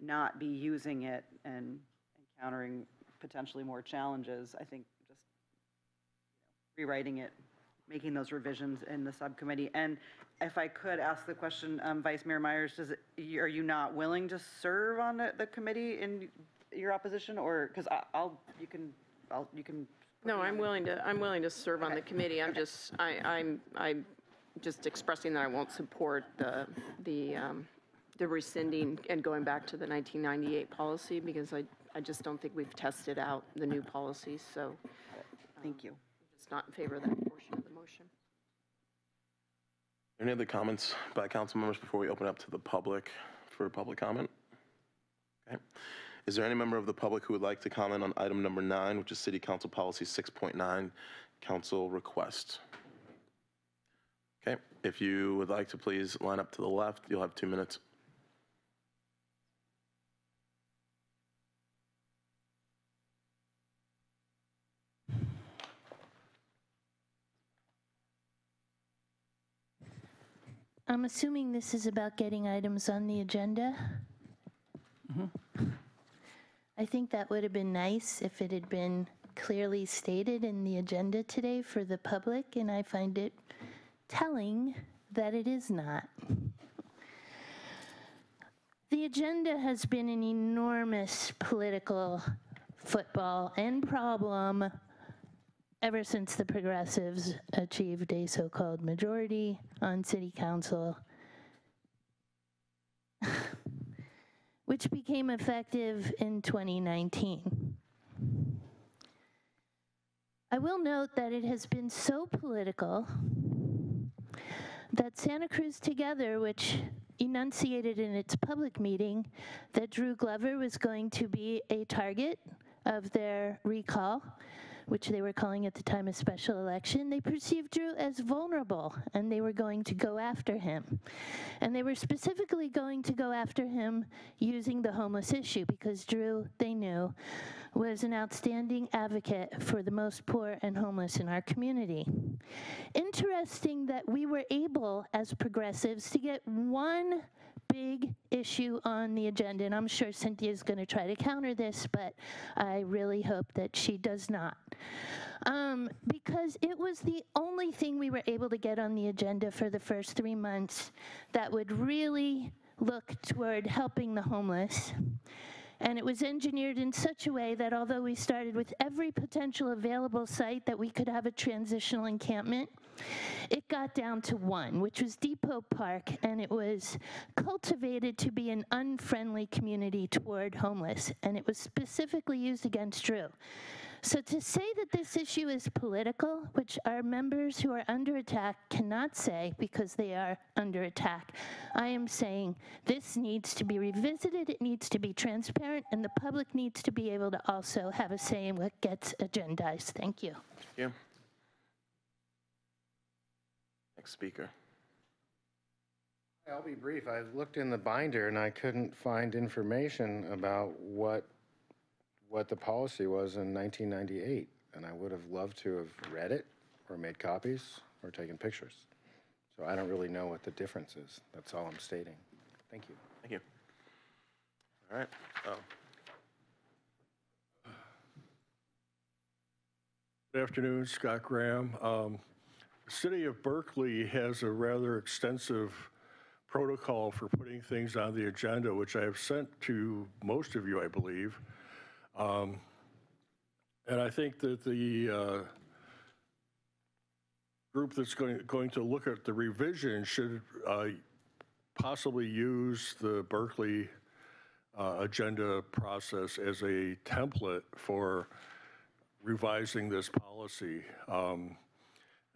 [SPEAKER 4] not be using it and encountering potentially more challenges. I think just rewriting it, making those revisions in the subcommittee. And if I could ask the question, um, Vice Mayor Meyers, does it, are you not willing to serve on the, the committee in your opposition, or, because I'll, you can, I'll, you can.
[SPEAKER 10] No, I'm willing to, I'm willing to serve on the committee. I'm just, I, I'm, I just expressing that I won't support the, the, um, the rescinding and going back to the 1998 policy because I, I just don't think we've tested out the new policies, so.
[SPEAKER 4] Thank you.
[SPEAKER 10] It's not in favor of that portion of the motion.
[SPEAKER 1] Any other comments by council members before we open up to the public for public comment? Okay. Is there any member of the public who would like to comment on item number nine, which is City Council Policy 6.9, council request? Okay, if you would like to please line up to the left, you'll have two minutes.
[SPEAKER 34] I'm assuming this is about getting items on the agenda. Mm-hmm. I think that would have been nice if it had been clearly stated in the agenda today for the public, and I find it telling that it is not. The agenda has been an enormous political football and problem ever since the progressives achieved a so-called majority on city council, which became effective in 2019. I will note that it has been so political that Santa Cruz Together, which enunciated in its public meeting that Drew Glover was going to be a target of their recall, which they were calling at the time a special election, they perceived Drew as vulnerable and they were going to go after him. And they were specifically going to go after him using the homeless issue because Drew, they knew, was an outstanding advocate for the most poor and homeless in our community. Interesting that we were able, as progressives, to get one big issue on the agenda, and I'm sure Cynthia is going to try to counter this, but I really hope that she does not. Um, because it was the only thing we were able to get on the agenda for the first three months that would really look toward helping the homeless. And it was engineered in such a way that although we started with every potential available site that we could have a transitional encampment, it got down to one, which was Depot Park, and it was cultivated to be an unfriendly community toward homeless, and it was specifically used against Drew. So to say that this issue is political, which our members who are under attack cannot say because they are under attack, I am saying this needs to be revisited, it needs to be transparent, and the public needs to be able to also have a say in what gets agendized. Thank you.
[SPEAKER 1] You. Next speaker.
[SPEAKER 23] I'll be brief. I looked in the binder and I couldn't find information about what, what the policy was in 1998. And I would have loved to have read it or made copies or taken pictures. So I don't really know what the difference is. That's all I'm stating. Thank you.
[SPEAKER 1] Thank you. All right. Oh,
[SPEAKER 35] Good afternoon, Scott Graham. Um, The city of Berkeley has a rather extensive protocol for putting things on the agenda, which I have sent to most of you, I believe. Um, And I think that the uh, group that's going, going to look at the revision should uh, possibly use the Berkeley uh, agenda process as a template for revising this policy. Um,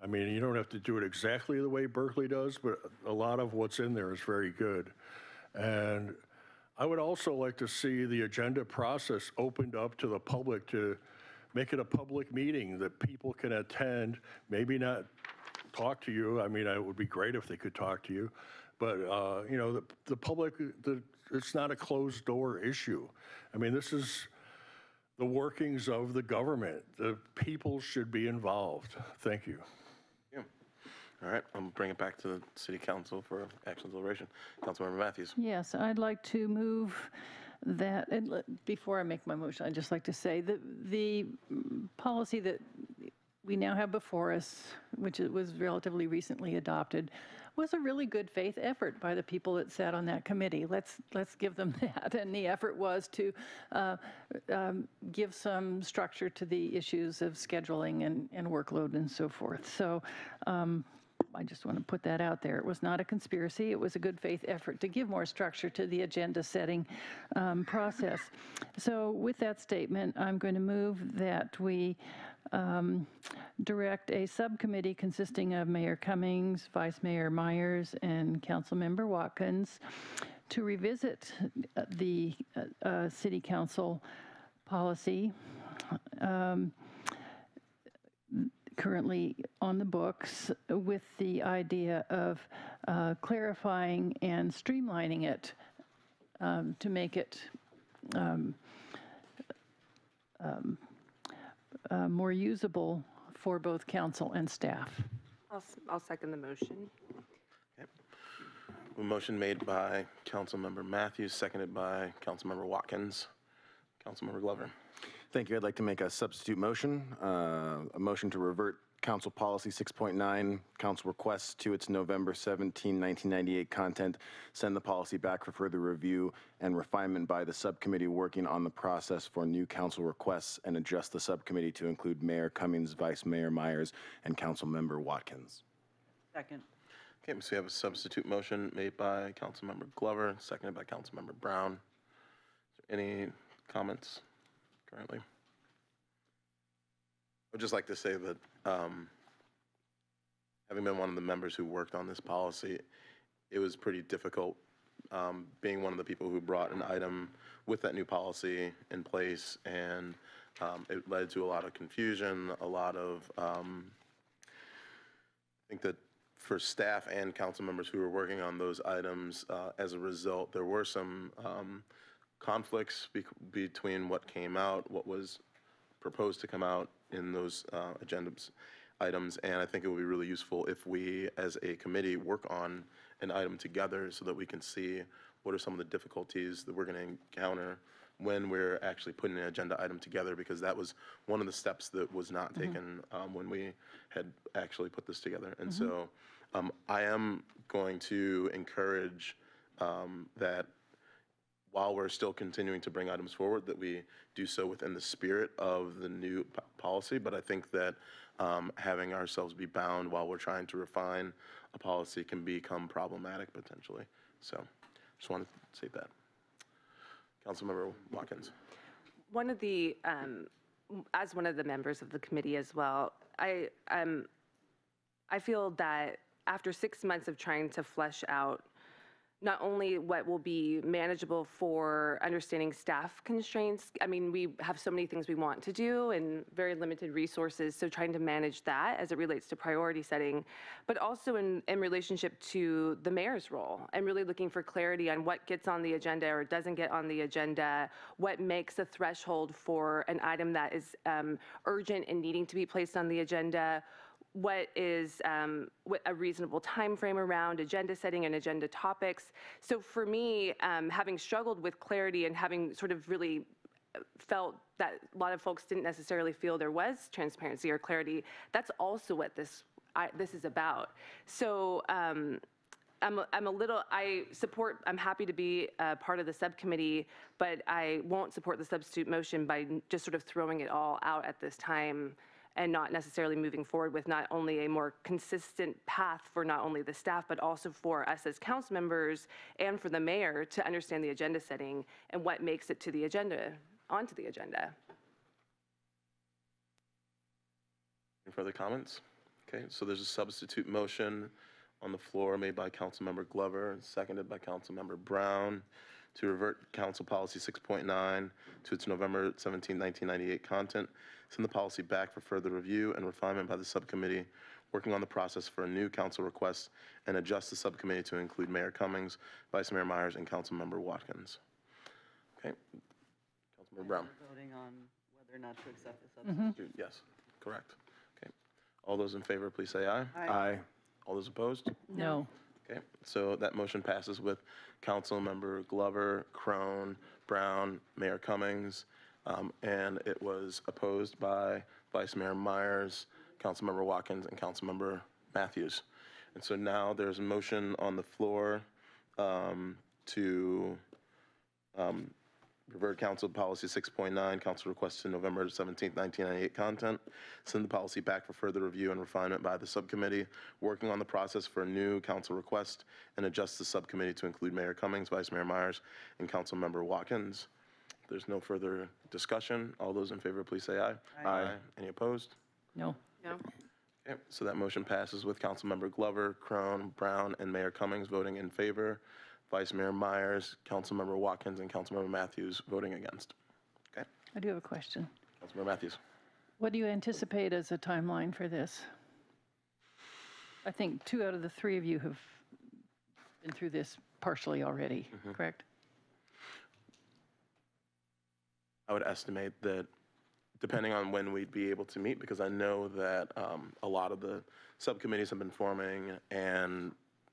[SPEAKER 35] I mean, you don't have to do it exactly the way Berkeley does, but a lot of what's in there is very good. And I would also like to see the agenda process opened up to the public to make it a public meeting that people can attend, maybe not talk to you. I mean, it would be great if they could talk to you. But, uh, you know, the, the public, the, it's not a closed door issue. I mean, this is the workings of the government. The people should be involved. Thank you.
[SPEAKER 1] All right, I'm bring it back to the city council for action deliberation. Councilmember Mathews.
[SPEAKER 12] Yes, I'd like to move that, and let- before I make my motion, I'd just like to say that the policy that we now have before us, which was relatively recently adopted, was a really good faith effort by the people that sat on that committee. Let's, let's give them that. And the effort was to uh, um, give some structure to the issues of scheduling and, and workload and so forth. So um, I just want to put that out there. It was not a conspiracy. It was a good faith effort to give more structure to the agenda setting um, process. So with that statement, I'm going to move that we um, direct a subcommittee consisting of Mayor Cummings, Vice Mayor Meyers, and Councilmember Watkins to revisit the uh, uh, city council policy um, currently on the books with the idea of uh, clarifying and streamlining it um, to make it um, um, uh, more usable for both council and staff.
[SPEAKER 16] I'll, s- I'll second the motion.
[SPEAKER 1] A motion made by Councilmember Mathews, seconded by Councilmember Watkins. Councilmember Glover.
[SPEAKER 28] Thank you. I'd like to make a substitute motion, uh, a motion to revert Council Policy 6.9, council requests to its November 17, 1998 content, send the policy back for further review and refinement by the subcommittee working on the process for new council requests and adjust the subcommittee to include Mayor Cummings, Vice Mayor Meyers, and Council Member Watkins.
[SPEAKER 4] Second.
[SPEAKER 1] Okay, so we have a substitute motion made by Councilmember Glover, seconded by Councilmember Brown. Is there Any comments currently? I'd just like to say that, um, having been one of the members who worked on this policy, it was pretty difficult, um, being one of the people who brought an item with that new policy in place, and, um, it led to a lot of confusion, a lot of, um, I think that for staff and council members who were working on those items, uh, as a result, there were some um, conflicts bec- between what came out, what was proposed to come out in those uh, agendas items, and I think it would be really useful if we, as a committee, work on an item together so that we can see what are some of the difficulties that we're going to encounter when we're actually putting an agenda item together, because that was one of the steps that was not taken um, when we had actually put this together. And so um, I am going to encourage um, that while we're still continuing to bring items forward, that we do so within the spirit of the new p- policy. But I think that um, having ourselves be bound while we're trying to refine a policy can become problematic potentially. So just wanted to say that. Councilmember Watkins.
[SPEAKER 16] One of the, um, as one of the members of the committee as well, I, um, I feel that after six months of trying to flesh out not only what will be manageable for understanding staff constraints, I mean, we have so many things we want to do and very limited resources, so trying to manage that as it relates to priority setting, but also in, in relationship to the mayor's role and really looking for clarity on what gets on the agenda or doesn't get on the agenda, what makes a threshold for an item that is um, urgent and needing to be placed on the agenda, what is um, what a reasonable time frame around agenda setting and agenda topics. So for me, um, having struggled with clarity and having sort of really felt that a lot of folks didn't necessarily feel there was transparency or clarity, that's also what this I, this is about. So. Um, I'm, a- I'm a little, I support, I'm happy to be a part of the subcommittee, but I won't support the substitute motion by just sort of throwing it all out at this time and not necessarily moving forward with not only a more consistent path for not only the staff, but also for us as council members and for the mayor to understand the agenda setting and what makes it to the agenda, onto the agenda.
[SPEAKER 1] Any further comments? Okay, so there's a substitute motion on the floor made by Councilmember Glover, seconded by Councilmember Brown, to revert Council Policy 6.9 to its November 17, 1998 content, send the policy back for further review and refinement by the subcommittee, working on the process for a new council request, and adjust the subcommittee to include Mayor Cummings, Vice Mayor Meyers, and Councilmember Watkins. Okay, Councilmember Brown.
[SPEAKER 4] Voting on whether or not to accept the substitute. Mm-hmm.
[SPEAKER 1] Yes, correct. Okay. All those in favor, please say aye.
[SPEAKER 4] Aye.
[SPEAKER 28] Aye.
[SPEAKER 1] All those opposed?
[SPEAKER 12] No.
[SPEAKER 1] Okay, so that motion passes with Councilmember Glover, Krohn, Brown, Mayor Cummings, um, and it was opposed by Vice Mayor Meyers, Councilmember Watkins, and Councilmember Mathews. And so now there's a motion on the floor um, to um, Revert Council Policy 6.9, council requests to November 17, 1998 content. Send the policy back for further review and refinement by the subcommittee, working on the process for a new council request, and adjust the subcommittee to include Mayor Cummings, Vice Mayor Meyers, and Councilmember Watkins. If There's no further discussion. All those in favor, please say aye.
[SPEAKER 28] Aye.
[SPEAKER 1] Any opposed?
[SPEAKER 12] No.
[SPEAKER 10] No.
[SPEAKER 1] Okay, so that motion passes with Councilmember Glover, Krohn, Brown, and Mayor Cummings voting in favor, Vice Mayor Meyers, Councilmember Watkins, and Councilmember Mathews voting against. Okay,
[SPEAKER 12] I do have a question.
[SPEAKER 1] Councilmember Mathews.
[SPEAKER 12] What do you anticipate as a timeline for this? I think two out of the three of you have been through this partially already, mm-hmm. correct?
[SPEAKER 1] I would estimate that, depending on when we'd be able to meet, because I know that um, a lot of the subcommittees have been forming, and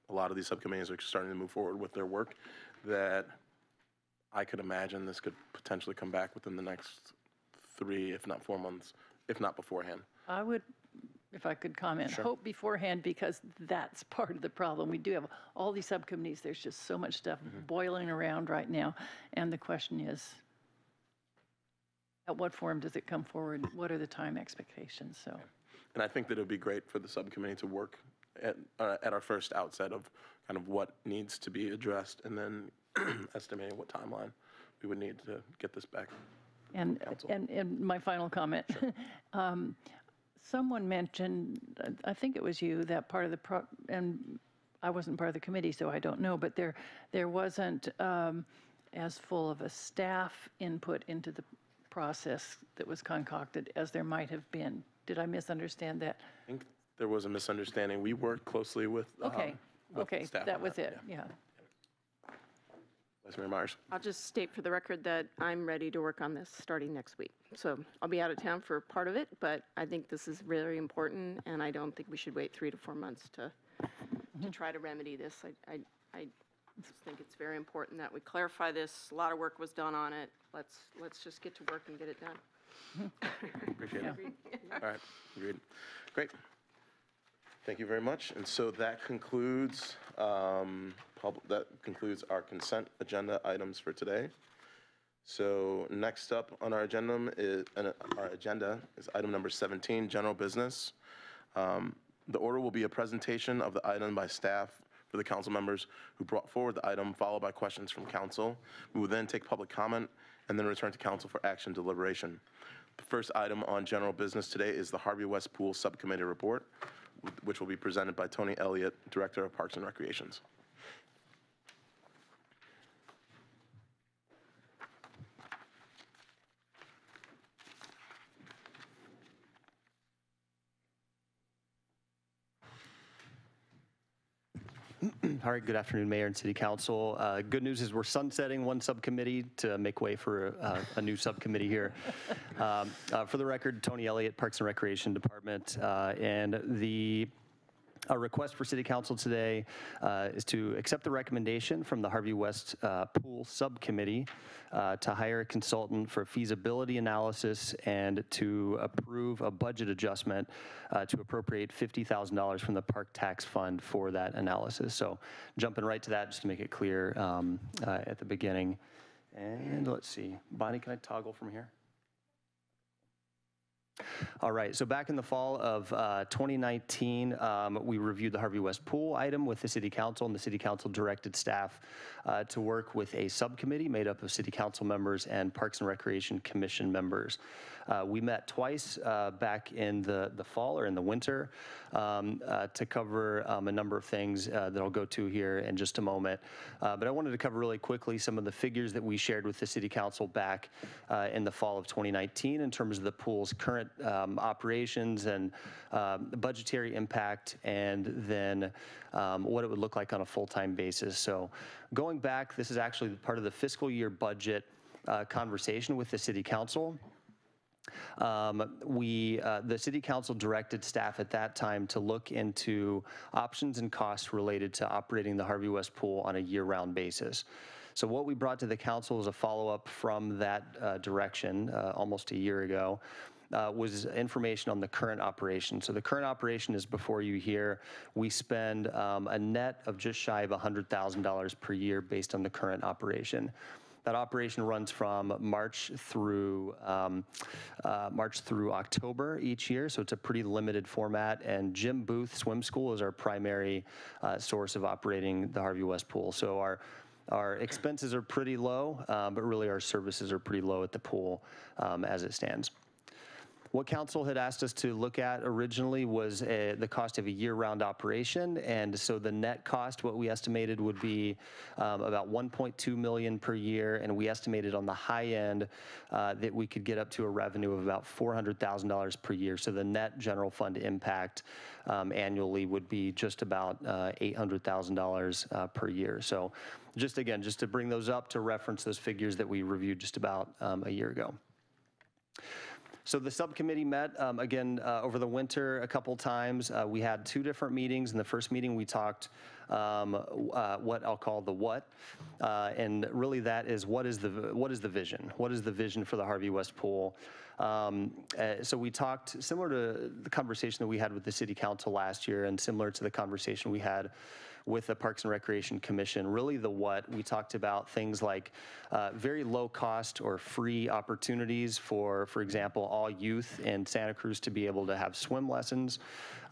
[SPEAKER 1] a lot of these subcommittees are starting to move forward with their work, that I could imagine this could potentially come back within the next three, if not four months, if not beforehand.
[SPEAKER 12] I would, if I could comment,
[SPEAKER 1] Sure.
[SPEAKER 12] hope beforehand, because that's part of the problem. We do have all these subcommittees, there's just so much stuff boiling around right now. And the question is, at what form does it come forward? What are the time expectations? So,
[SPEAKER 1] And I think that it would be great for the subcommittee to work at, uh, at our first outset of kind of what needs to be addressed, and then estimating what timeline we would need to get this back.
[SPEAKER 12] and, and, and my final comment. Um, Someone mentioned, I think it was you, that part of the, pro and I wasn't part of the committee, so I don't know, but there, there wasn't um, as full of a staff input into the process that was concocted as there might have been. Did I misunderstand that?
[SPEAKER 1] I think there was a misunderstanding. We worked closely with. um,
[SPEAKER 12] Okay,
[SPEAKER 1] with
[SPEAKER 12] okay,
[SPEAKER 1] staff
[SPEAKER 12] that
[SPEAKER 1] on
[SPEAKER 12] was it, yeah.
[SPEAKER 1] Vice Mayor Meyers.
[SPEAKER 10] I'll just state for the record that I'm ready to work on this starting next week. So I'll be out of town for part of it, but I think this is very important, and I don't think we should wait three to four months to, to try to remedy this. I, I, I just think it's very important that we clarify this. A lot of work was done on it. Let's, let's just get to work and get it done.
[SPEAKER 1] Appreciate it. All right, agreed. Great. Thank you very much. And so that concludes, um, pub- that concludes our consent agenda items for today. So next up on our agenda is, uh, our agenda is item number 17, general business. Um, The order will be a presentation of the item by staff for the council members who brought forward the item, followed by questions from council. We will then take public comment and then return to council for action deliberation. The first item on general business today is the Harvey West Pool Subcommittee Report, which will be presented by Tony Elliott, Director of Parks and Recreations.
[SPEAKER 36] All right, good afternoon, Mayor and City Council. Uh, Good news is we're sunsetting one subcommittee to make way for uh, a new subcommittee here. Um, uh, For the record, Tony Elliott, Parks and Recreation Department, uh, and the our request for City Council today uh, is to accept the recommendation from the Harvey West uh, Pool Subcommittee uh, to hire a consultant for feasibility analysis and to approve a budget adjustment uh, to appropriate $50,000 from the Park Tax Fund for that analysis. So jumping right to that, just to make it clear um, uh, at the beginning. And let's see, Bonnie, can I toggle from here? All right, so back in the fall of uh, 2019, um, we reviewed the Harvey West Pool item with the City Council, and the City Council directed staff uh, to work with a subcommittee made up of City Council members and Parks and Recreation Commission members. Uh, We met twice uh, back in the, the fall or in the winter um, uh, to cover um, a number of things uh, that I'll go to here in just a moment. Uh, But I wanted to cover really quickly some of the figures that we shared with the City Council back uh, in the fall of 2019 in terms of the pool's current um, operations and um, the budgetary impact, and then um, what it would look like on a full-time basis. So going back, this is actually part of the fiscal year budget uh, conversation with the City Council. Um, We, uh, the city council directed staff at that time to look into options and costs related to operating the Harvey West Pool on a year-round basis. So what we brought to the council as a follow-up from that uh, direction uh, almost a year ago uh, was information on the current operation. So the current operation is before you here. We spend um, a net of just shy of $100,000 per year based on the current operation. That operation runs from March through um, uh, March through October each year, so it's a pretty limited format. And Jim Booth Swim School is our primary uh, source of operating the Harvey West Pool. So our our expenses are pretty low, um, but really our services are pretty low at the pool um, as it stands. What council had asked us to look at originally was uh, the cost of a year-round operation, and so the net cost, what we estimated would be um, about 1.2 million per year, and we estimated on the high end uh, that we could get up to a revenue of about $400,000 per year. So the net general fund impact um, annually would be just about uh, $800,000 uh, per year. So just again, just to bring those up to reference those figures that we reviewed just about um, a year ago. So the subcommittee met um, again uh, over the winter a couple times. Uh, we had two different meetings. In the first meeting, we talked um, uh, what I'll call the what, uh, and really that is what is the what is the vision? What is the vision for the Harvey West Pool? Um, uh, so we talked similar to the conversation that we had with the City Council last year, and similar to the conversation we had with the Parks and Recreation Commission. Really, the what we talked about things like uh, very low cost or free opportunities for, for example, all youth in Santa Cruz to be able to have swim lessons.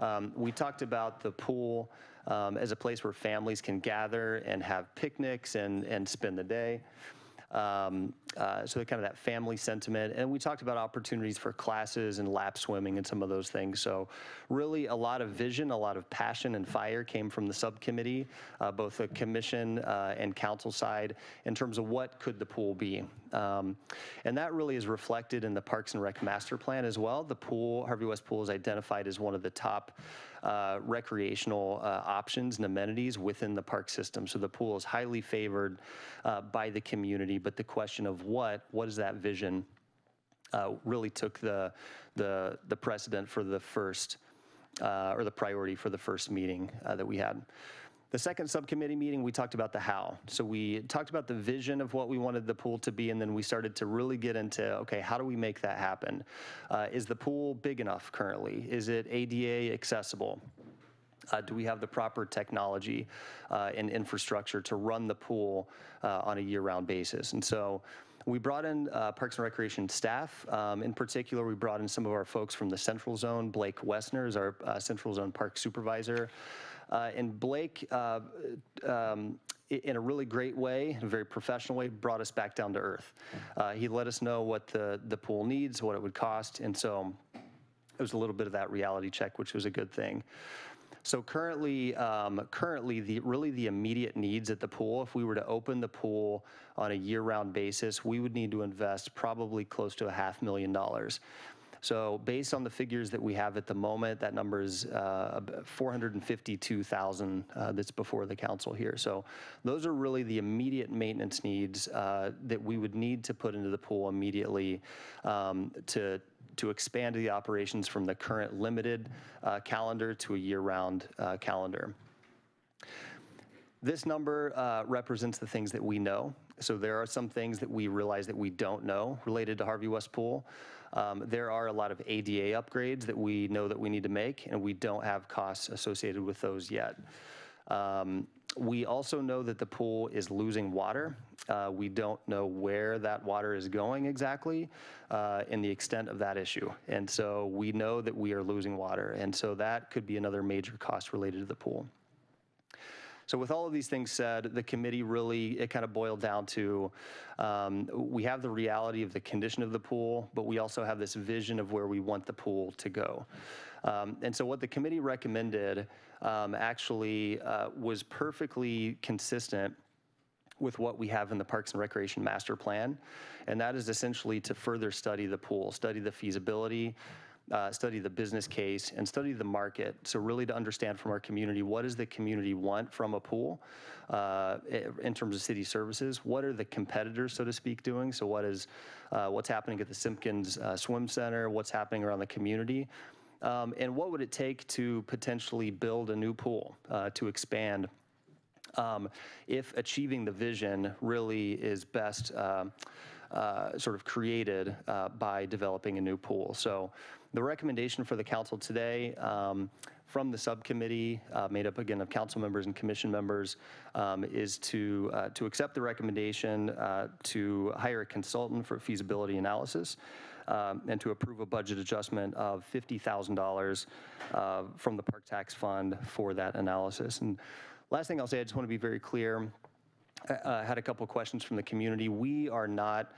[SPEAKER 36] Um, we talked about the pool um, as a place where families can gather and have picnics and, and spend the day. Um, uh, so kind of that family sentiment. And we talked about opportunities for classes and lap swimming and some of those things. So really a lot of vision, a lot of passion and fire came from the subcommittee, uh, both the commission uh, and council side in terms of what could the pool be. Um, and that really is reflected in the Parks and Rec master plan as well. The pool, Harvey West Pool is identified as one of the top uh, recreational uh, options and amenities within the park system. So the pool is highly favored uh, by the community, but the question of what, what is that vision, uh, really took the, the, the precedent for the first, uh, or the priority for the first meeting uh, that we had. The second subcommittee meeting, we talked about the how. So we talked about the vision of what we wanted the pool to be, and then we started to really get into, okay, how do we make that happen? Uh, is the pool big enough currently? Is it ADA accessible? Uh, do we have the proper technology uh, and infrastructure to run the pool uh, on a year-round basis? And so we brought in uh, Parks and Recreation staff. Um, in particular, we brought in some of our folks from the Central Zone. Blake Wessner is our uh, Central Zone Park Supervisor. Uh, and Blake, uh, um, in a really great way, in a very professional way, brought us back down to earth. Uh, he let us know what the, the pool needs, what it would cost, and so it was a little bit of that reality check, which was a good thing. So currently, um, currently, the really the immediate needs at the pool, if we were to open the pool on a year-round basis, we would need to invest probably close to a half million dollars. So based on the figures that we have at the moment, that number is uh, 452,000 uh, that's before the council here. So those are really the immediate maintenance needs uh, that we would need to put into the pool immediately um, to to expand the operations from the current limited uh, calendar to a year-round uh, calendar. This number uh, represents the things that we know. So there are some things that we realize that we don't know related to Harvey West Pool. Um, there are a lot of ADA upgrades that we know that we need to make, and we don't have costs associated with those yet. Um, we also know that the pool is losing water. Uh, we don't know where that water is going exactly uh, and the extent of that issue. And so we know that we are losing water. And so that could be another major cost related to the pool. So with all of these things said, the committee really, it kind of boiled down to, um, we have the reality of the condition of the pool, but we also have this vision of where we want the pool to go. Um, and so what the committee recommended um, actually uh, was perfectly consistent with what we have in the Parks and Recreation Master Plan. And that is essentially to further study the pool, study the feasibility, uh, study the business case, and study the market. So really to understand from our community, what does the community want from a pool uh, in terms of city services? What are the competitors, so to speak, doing? So what is, uh, what's happening at the Simpkins uh, Swim Center? What's happening around the community? Um, and what would it take to potentially build a new pool, uh, to expand um, if achieving the vision really is best uh, uh, sort of created uh, by developing a new pool. So the recommendation for the council today, um, from the subcommittee, uh, made up again of council members and commission members, um, is to, uh, to accept the recommendation uh, to hire a consultant for feasibility analysis um, and to approve a budget adjustment of $50,000 uh, from the Park Tax Fund for that analysis. And last thing I'll say, I just want to be very clear. I I had a couple questions from the community. We are not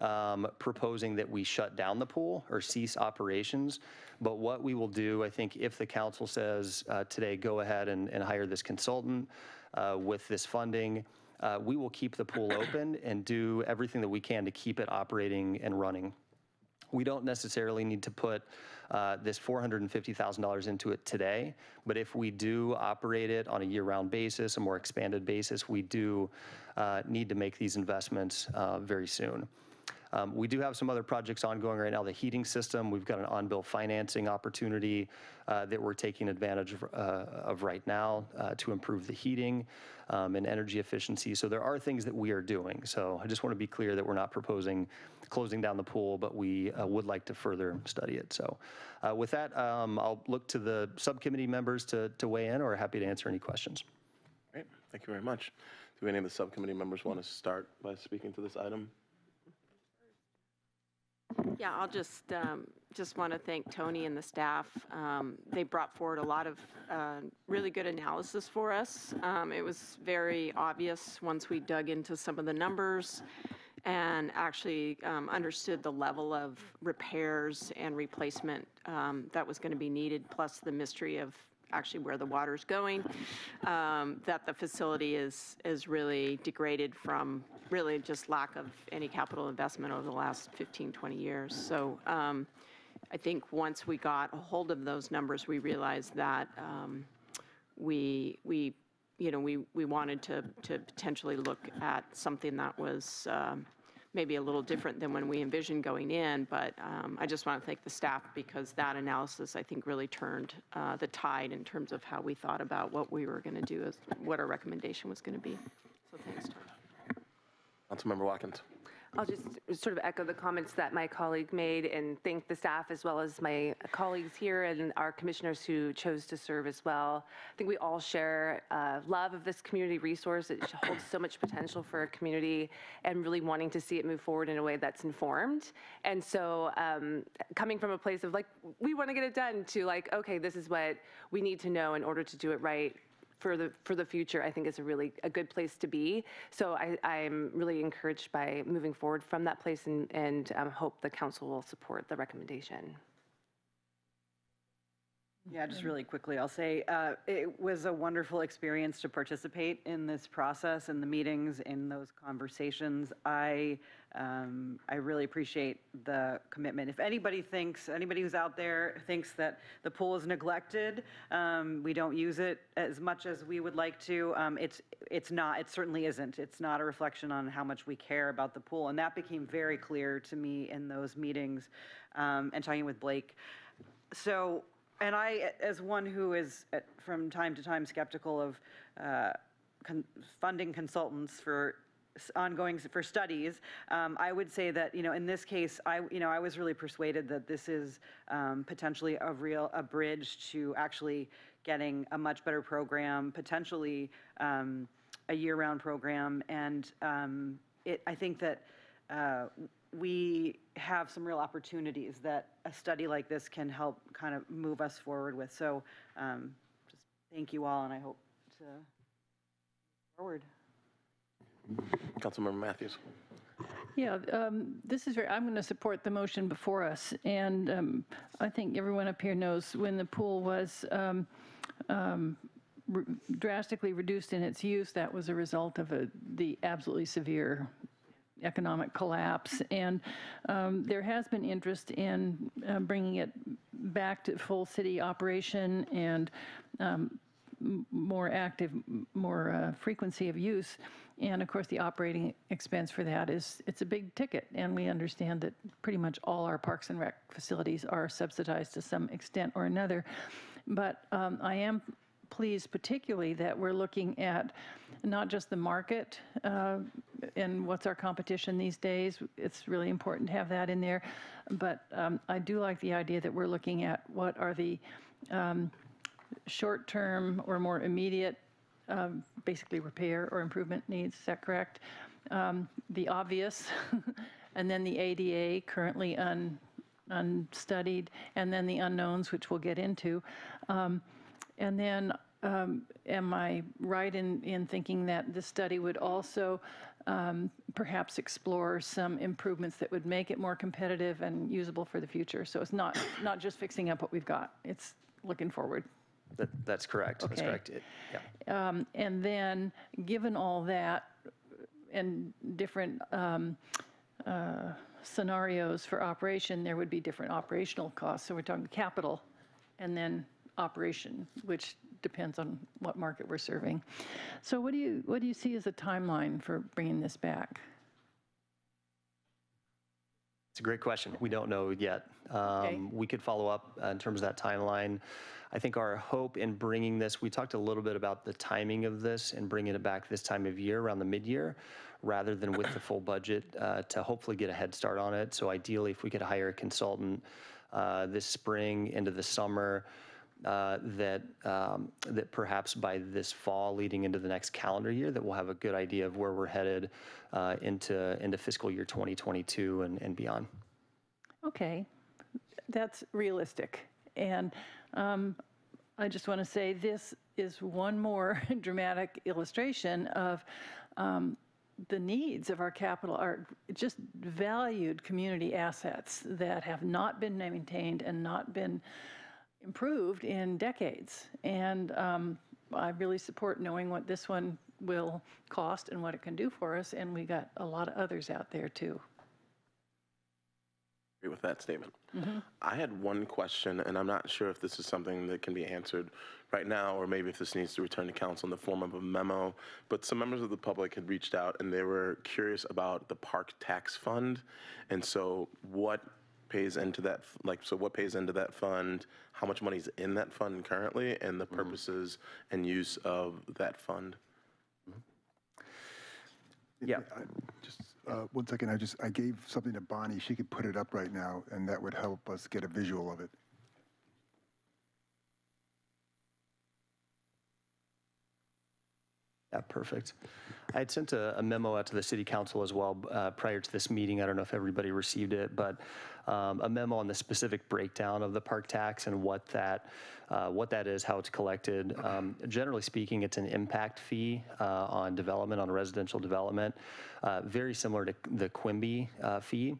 [SPEAKER 36] um, proposing that we shut down the pool or cease operations. But what we will do, I think, if the council says uh, today, go ahead and, and hire this consultant uh, with this funding, uh, we will keep the pool open and do everything that we can to keep it operating and running. We don't necessarily need to put uh, this $450,000 into it today, but if we do operate it on a year-round basis, a more expanded basis, we do uh, need to make these investments uh, very soon. Um, We do have some other projects ongoing right now. The heating system, we've got an on-bill financing opportunity uh, that we're taking advantage of, uh, of right now uh, to improve the heating um, and energy efficiency. So there are things that we are doing. So I just want to be clear that we're not proposing closing down the pool, but we uh, would like to further study it. So uh, with that, um, I'll look to the subcommittee members to, to weigh in or happy to answer any questions.
[SPEAKER 1] Great, thank you very much. Do any of the subcommittee members want to start by speaking to this item?
[SPEAKER 10] Yeah, I'll just, um, just want to thank Tony and the staff. Um, They brought forward a lot of uh, really good analysis for us. Um, It was very obvious once we dug into some of the numbers and actually um, understood the level of repairs and replacement um, that was going to be needed, plus the mystery of actually where the water's going, um, that the facility is, is really degraded from really just lack of any capital investment over the last 15, 20 years. So um, I think once we got a hold of those numbers, we realized that um, we, we, you know, we, we wanted to, to potentially look at something that was um, maybe a little different than when we envisioned going in, but I just want to thank the staff because that analysis, I think, really turned uh, the tide in terms of how we thought about what we were going to do, as what our recommendation was going to be. So thanks, Tony.
[SPEAKER 1] Councilmember Watkins.
[SPEAKER 16] I'll just sort of echo the comments that my colleague made and thank the staff as well as my colleagues here and our commissioners who chose to serve as well. I think we all share uh, love of this community resource. It holds so much potential for our community and really wanting to see it move forward in a way that's informed. And so um, coming from a place of like, we want to get it done to like, okay, this is what we need to know in order to do it right for the for the future, I think is a really a good place to be. So I, I'm really encouraged by moving forward from that place and, and um, hope the council will support the recommendation.
[SPEAKER 4] Yeah, just really quickly, I'll say, uh, it was a wonderful experience to participate in this process, in the meetings, in those conversations. I, um, I really appreciate the commitment. If anybody thinks, anybody who's out there thinks that the pool is neglected, um, we don't use it as much as we would like to, um, it's, it's not, it certainly isn't. It's not a reflection on how much we care about the pool, and that became very clear to me in those meetings um, and talking with Blake. So, and I, as one who is at, from time to time skeptical of uh, con- funding consultants for ongoing for studies, um, I would say that you know in this case, I you know I was really persuaded that this is um, potentially a real a bridge to actually getting a much better program, potentially um, a year-round program, and um, it I think that. Uh, we have some real opportunities that a study like this can help kind of move us forward with. So um, just thank you all, and I hope to forward.
[SPEAKER 1] Councilmember Mathews.
[SPEAKER 12] Yeah, um, this is very, I'm going to support the motion before us. And um, I think everyone up here knows when the pool was um, um, re- drastically reduced in its use, that was a result of a, the absolutely severe economic collapse. And um, there has been interest in uh, bringing it back to full city operation and um, more active, more uh, frequency of use. And of course, the operating expense for that is, it's a big ticket. And we understand that pretty much all our parks and rec facilities are subsidized to some extent or another. But um, I am pleased particularly that we're looking at not just the market uh, and what's our competition these days. It's really important to have that in there. But um, I do like the idea that we're looking at what are the um, short-term or more immediate, um, basically repair or improvement needs, is that correct? Um, The obvious, and then the ADA, currently un- unstudied, and then the unknowns, which we'll get into. Um, And then, um, am I right in, in thinking that the study would also um, perhaps explore some improvements that would make it more competitive and usable for the future? So it's not, not just fixing up what we've got, it's looking forward.
[SPEAKER 36] That, that's correct. That's
[SPEAKER 12] Okay.
[SPEAKER 36] correct. It- Yeah.
[SPEAKER 12] Um, And then, given all that and different um, uh, scenarios for operation, there would be different operational costs. So we're talking capital and then operation, which depends on what market we're serving. So what do you, what do you see as a timeline for bringing this back?
[SPEAKER 36] It's a great question. We don't know yet. Um, We could follow up uh, in terms of that timeline. I think our hope in bringing this, we talked a little bit about the timing of this and bringing it back this time of year, around the mid-year, rather than with the full budget, uh, to hopefully get a head start on it. So ideally, if we could hire a consultant uh, this spring into the summer, uh, that um, that perhaps by this fall, leading into the next calendar year, that we'll have a good idea of where we're headed uh, into into fiscal year 2022 and, and beyond.
[SPEAKER 12] Okay, that's realistic. And um, I just want to say this is one more dramatic illustration of um, the needs of our capital, our just valued community assets that have not been maintained and not been improved in decades. And um, I really support knowing what this one will cost and what it can do for us. And we got a lot of others out there too.
[SPEAKER 1] Agree with that statement. I had one question, and I'm not sure if this is something that can be answered right now, or maybe if this needs to return to council in the form of a memo. But some members of the public had reached out, and they were curious about the park tax fund. And so what pays into that, f- like, so what pays into that fund? How much money's in that fund currently, and the purposes and use of that fund?
[SPEAKER 36] Yeah.
[SPEAKER 15] Just uh, one second, I just, I gave something to Bonnie. She could put it up right now, and that would help us get a visual of it.
[SPEAKER 36] Yeah, perfect. I had sent a a memo out to the city council as well uh, prior to this meeting. I don't know if everybody received it, but um, a memo on the specific breakdown of the park tax and what that, uh, what that is, how it's collected. Um, Generally speaking, it's an impact fee uh, on development, on residential development, uh, very similar to the Quimby uh, fee.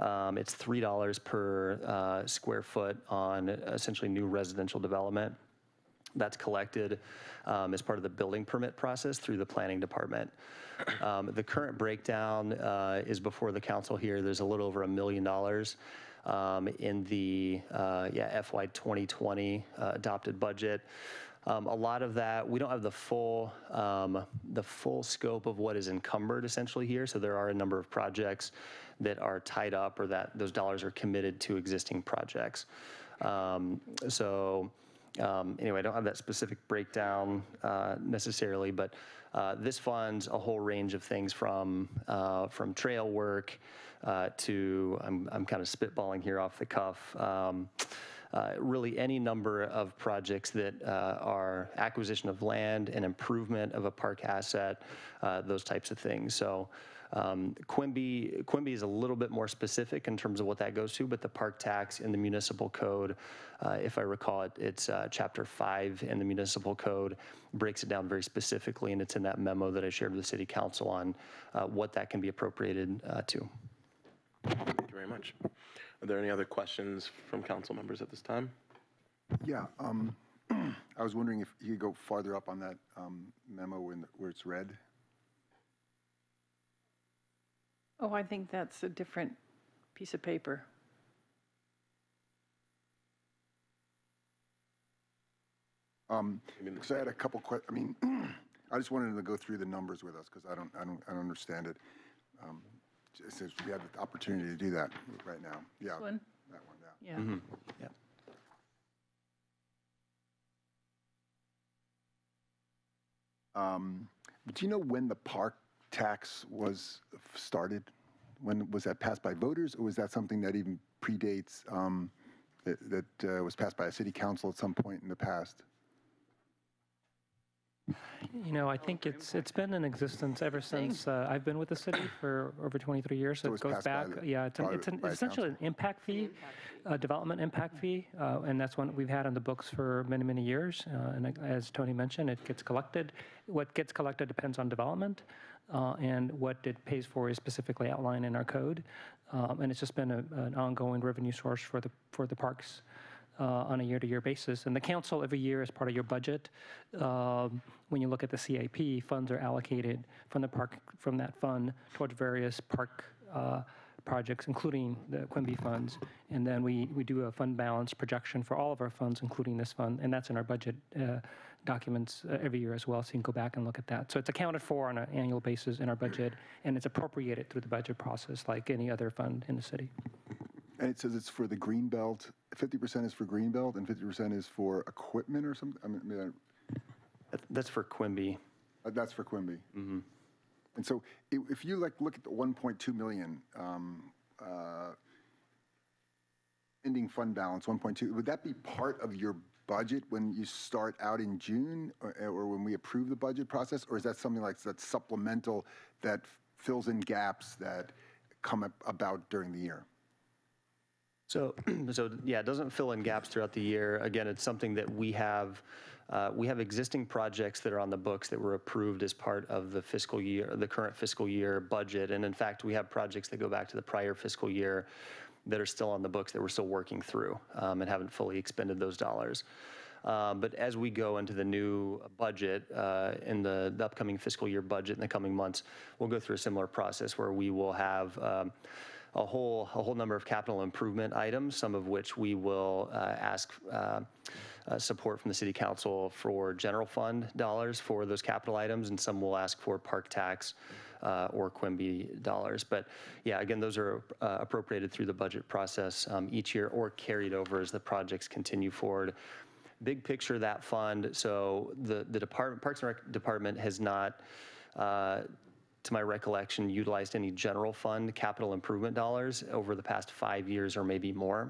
[SPEAKER 36] Um, It's $3 per uh, square foot on essentially new residential development that's collected um, as part of the building permit process through the planning department. Um, The current breakdown uh, is before the council here. There's a little over a million dollars um, in the, uh, yeah, FY 2020 uh, adopted budget. Um, A lot of that, we don't have the full, um, the full scope of what is encumbered essentially here. So there are a number of projects that are tied up or that those dollars are committed to existing projects. Um, So um, Anyway, I don't have that specific breakdown uh, necessarily, but uh, this funds a whole range of things from, uh, from trail work uh, to, I'm, I'm kind of spitballing here off the cuff, um, uh, really any number of projects that uh, are acquisition of land and improvement of a park asset, those types of things. So um, Quimby, Quimby is a little bit more specific in terms of what that goes to, but the park tax in the municipal code, uh, if I recall it, it's uh, chapter five in the municipal code, breaks it down very specifically, and it's in that memo that I shared with the city council on uh, what that can be appropriated uh, to.
[SPEAKER 1] Thank you very much. Are there any other questions from council members at this time?
[SPEAKER 15] Yeah, um, I was wondering if you could go farther up on that um, memo in the- where it's red.
[SPEAKER 12] Oh, I think that's a different piece of paper.
[SPEAKER 15] Um, because I had a couple que, I mean, I just wanted to go through the numbers with us, because I don't, I don't, I don't understand it. Um, Since we have the opportunity to do that right now. Yeah.
[SPEAKER 12] This one?
[SPEAKER 15] That one, yeah.
[SPEAKER 12] Yeah.
[SPEAKER 36] Yeah.
[SPEAKER 15] Um, Do you know when the park tax was started? When, was that passed by voters, or was that something that even predates, um, that, that uh, was passed by a city council at some point in the past?
[SPEAKER 14] You know, I think it's, it's been in existence ever since, uh, I've been with the city for over 23 years.
[SPEAKER 15] So
[SPEAKER 14] So
[SPEAKER 15] it
[SPEAKER 14] goes
[SPEAKER 15] passed by
[SPEAKER 14] back,
[SPEAKER 15] the-
[SPEAKER 14] yeah, it's an-
[SPEAKER 15] by-
[SPEAKER 14] it's an-
[SPEAKER 15] by
[SPEAKER 14] essentially an impact fee, a development impact fee, uh, and that's one we've had on the books for many, many years. Uh, And as Tony mentioned, it gets collected. What gets collected depends on development, uh, and what it pays for is specifically outlined in our code. Um, And it's just been a- an ongoing revenue source for the, for the parks on a year-to-year basis. And the council, every year, as part of your budget, um, when you look at the CAP, funds are allocated from the park, from that fund towards various park uh, projects, including the Quimby funds. And then we, we do a fund balance projection for all of our funds, including this fund, and that's in our budget uh, documents uh, every year as well, so you can go back and look at that. So it's accounted for on an annual basis in our budget, and it's appropriated through the budget process like any other fund in the city.
[SPEAKER 15] And it says it's for the green belt, 50% is for green belt and 50% is for equipment or something? I mean, I mean,
[SPEAKER 36] That- That's for Quimby.
[SPEAKER 15] uh, That's for Quimby? Mm-hmm. And so i- if you like, look at the 1.2 million um, uh, ending fund balance, 1.2, would that be part of your budget when you start out in June or or when we approve the budget process? Or is that something like that's supplemental that fills in gaps that come ab- about during the year?
[SPEAKER 36] So, so yeah, it doesn't fill in gaps throughout the year. Again, it's something that we have, uh, we have existing projects that are on the books that were approved as part of the fiscal year, the current fiscal year budget. And in fact, we have projects that go back to the prior fiscal year that are still on the books that we're still working through um, and haven't fully expended those dollars. Um, But as we go into the new budget, uh, in the the upcoming fiscal year budget in the coming months, we'll go through a similar process where we will have um, a whole, a whole number of capital improvement items, some of which we will uh, ask uh, uh, support from the city council for general fund dollars for those capital items, and some will ask for park tax uh, or Quimby dollars. But yeah, again, those are uh, appropriated through the budget process um, each year or carried over as the projects continue forward. Big picture, that fund, so the, the department, Parks and Rec Department has not, uh, to my recollection, utilized any general fund capital improvement dollars over the past five years or maybe more.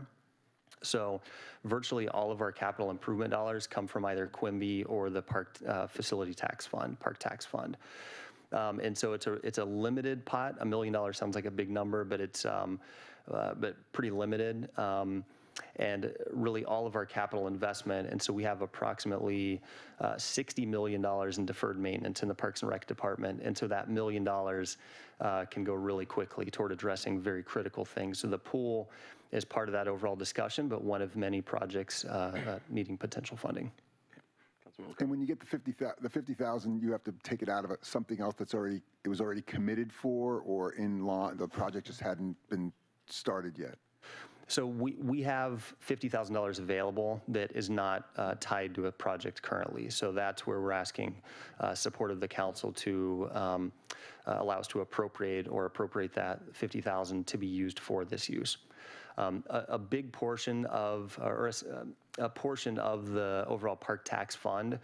[SPEAKER 36] So virtually all of our capital improvement dollars come from either Quimby or the Park uh, Facility Tax Fund, Park Tax Fund. Um, And so it's a, it's a limited pot. A million dollars sounds like a big number, but it's, um, uh, but pretty limited. Um, And really all of our capital investment, and so we have approximately uh, $60 million in deferred maintenance in the Parks and Rec Department. And so that million dollars uh, can go really quickly toward addressing very critical things. So the pool is part of that overall discussion, but one of many projects uh, uh, needing potential funding.
[SPEAKER 15] And when you get the 50,000, the 50,000, you have to take it out of a- something else that's already, it was already committed for or in law, the project just hadn't been started yet?
[SPEAKER 36] So we, we have $50,000 available that is not uh, tied to a project currently. So that's where we're asking uh, support of the council to um, uh, allow us to appropriate or appropriate that 50,000 to be used for this use. Um, A, a big portion of, or a a portion of the overall park tax fund,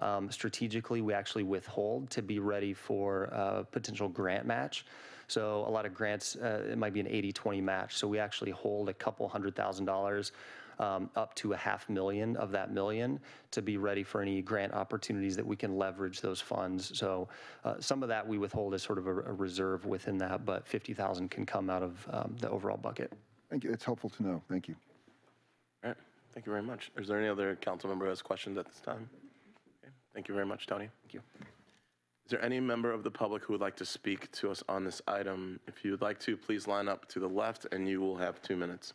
[SPEAKER 36] um, strategically, we actually withhold to be ready for a potential grant match. So a lot of grants, uh, it might be an 80-20 match. So we actually hold a couple hundred thousand dollars um, up to a half million of that million to be ready for any grant opportunities that we can leverage those funds. So uh, some of that we withhold as sort of a, a reserve within that, but 50,000 can come out of um, the overall bucket.
[SPEAKER 15] Thank you, it's helpful to know, thank you.
[SPEAKER 1] All right, thank you very much. Is there any other council member who has questions at this time? Okay, Thank you very much, Tony.
[SPEAKER 36] Thank you.
[SPEAKER 1] Is there any member of the public who would like to speak to us on this item? If you would like to, please line up to the left, and you will have two minutes.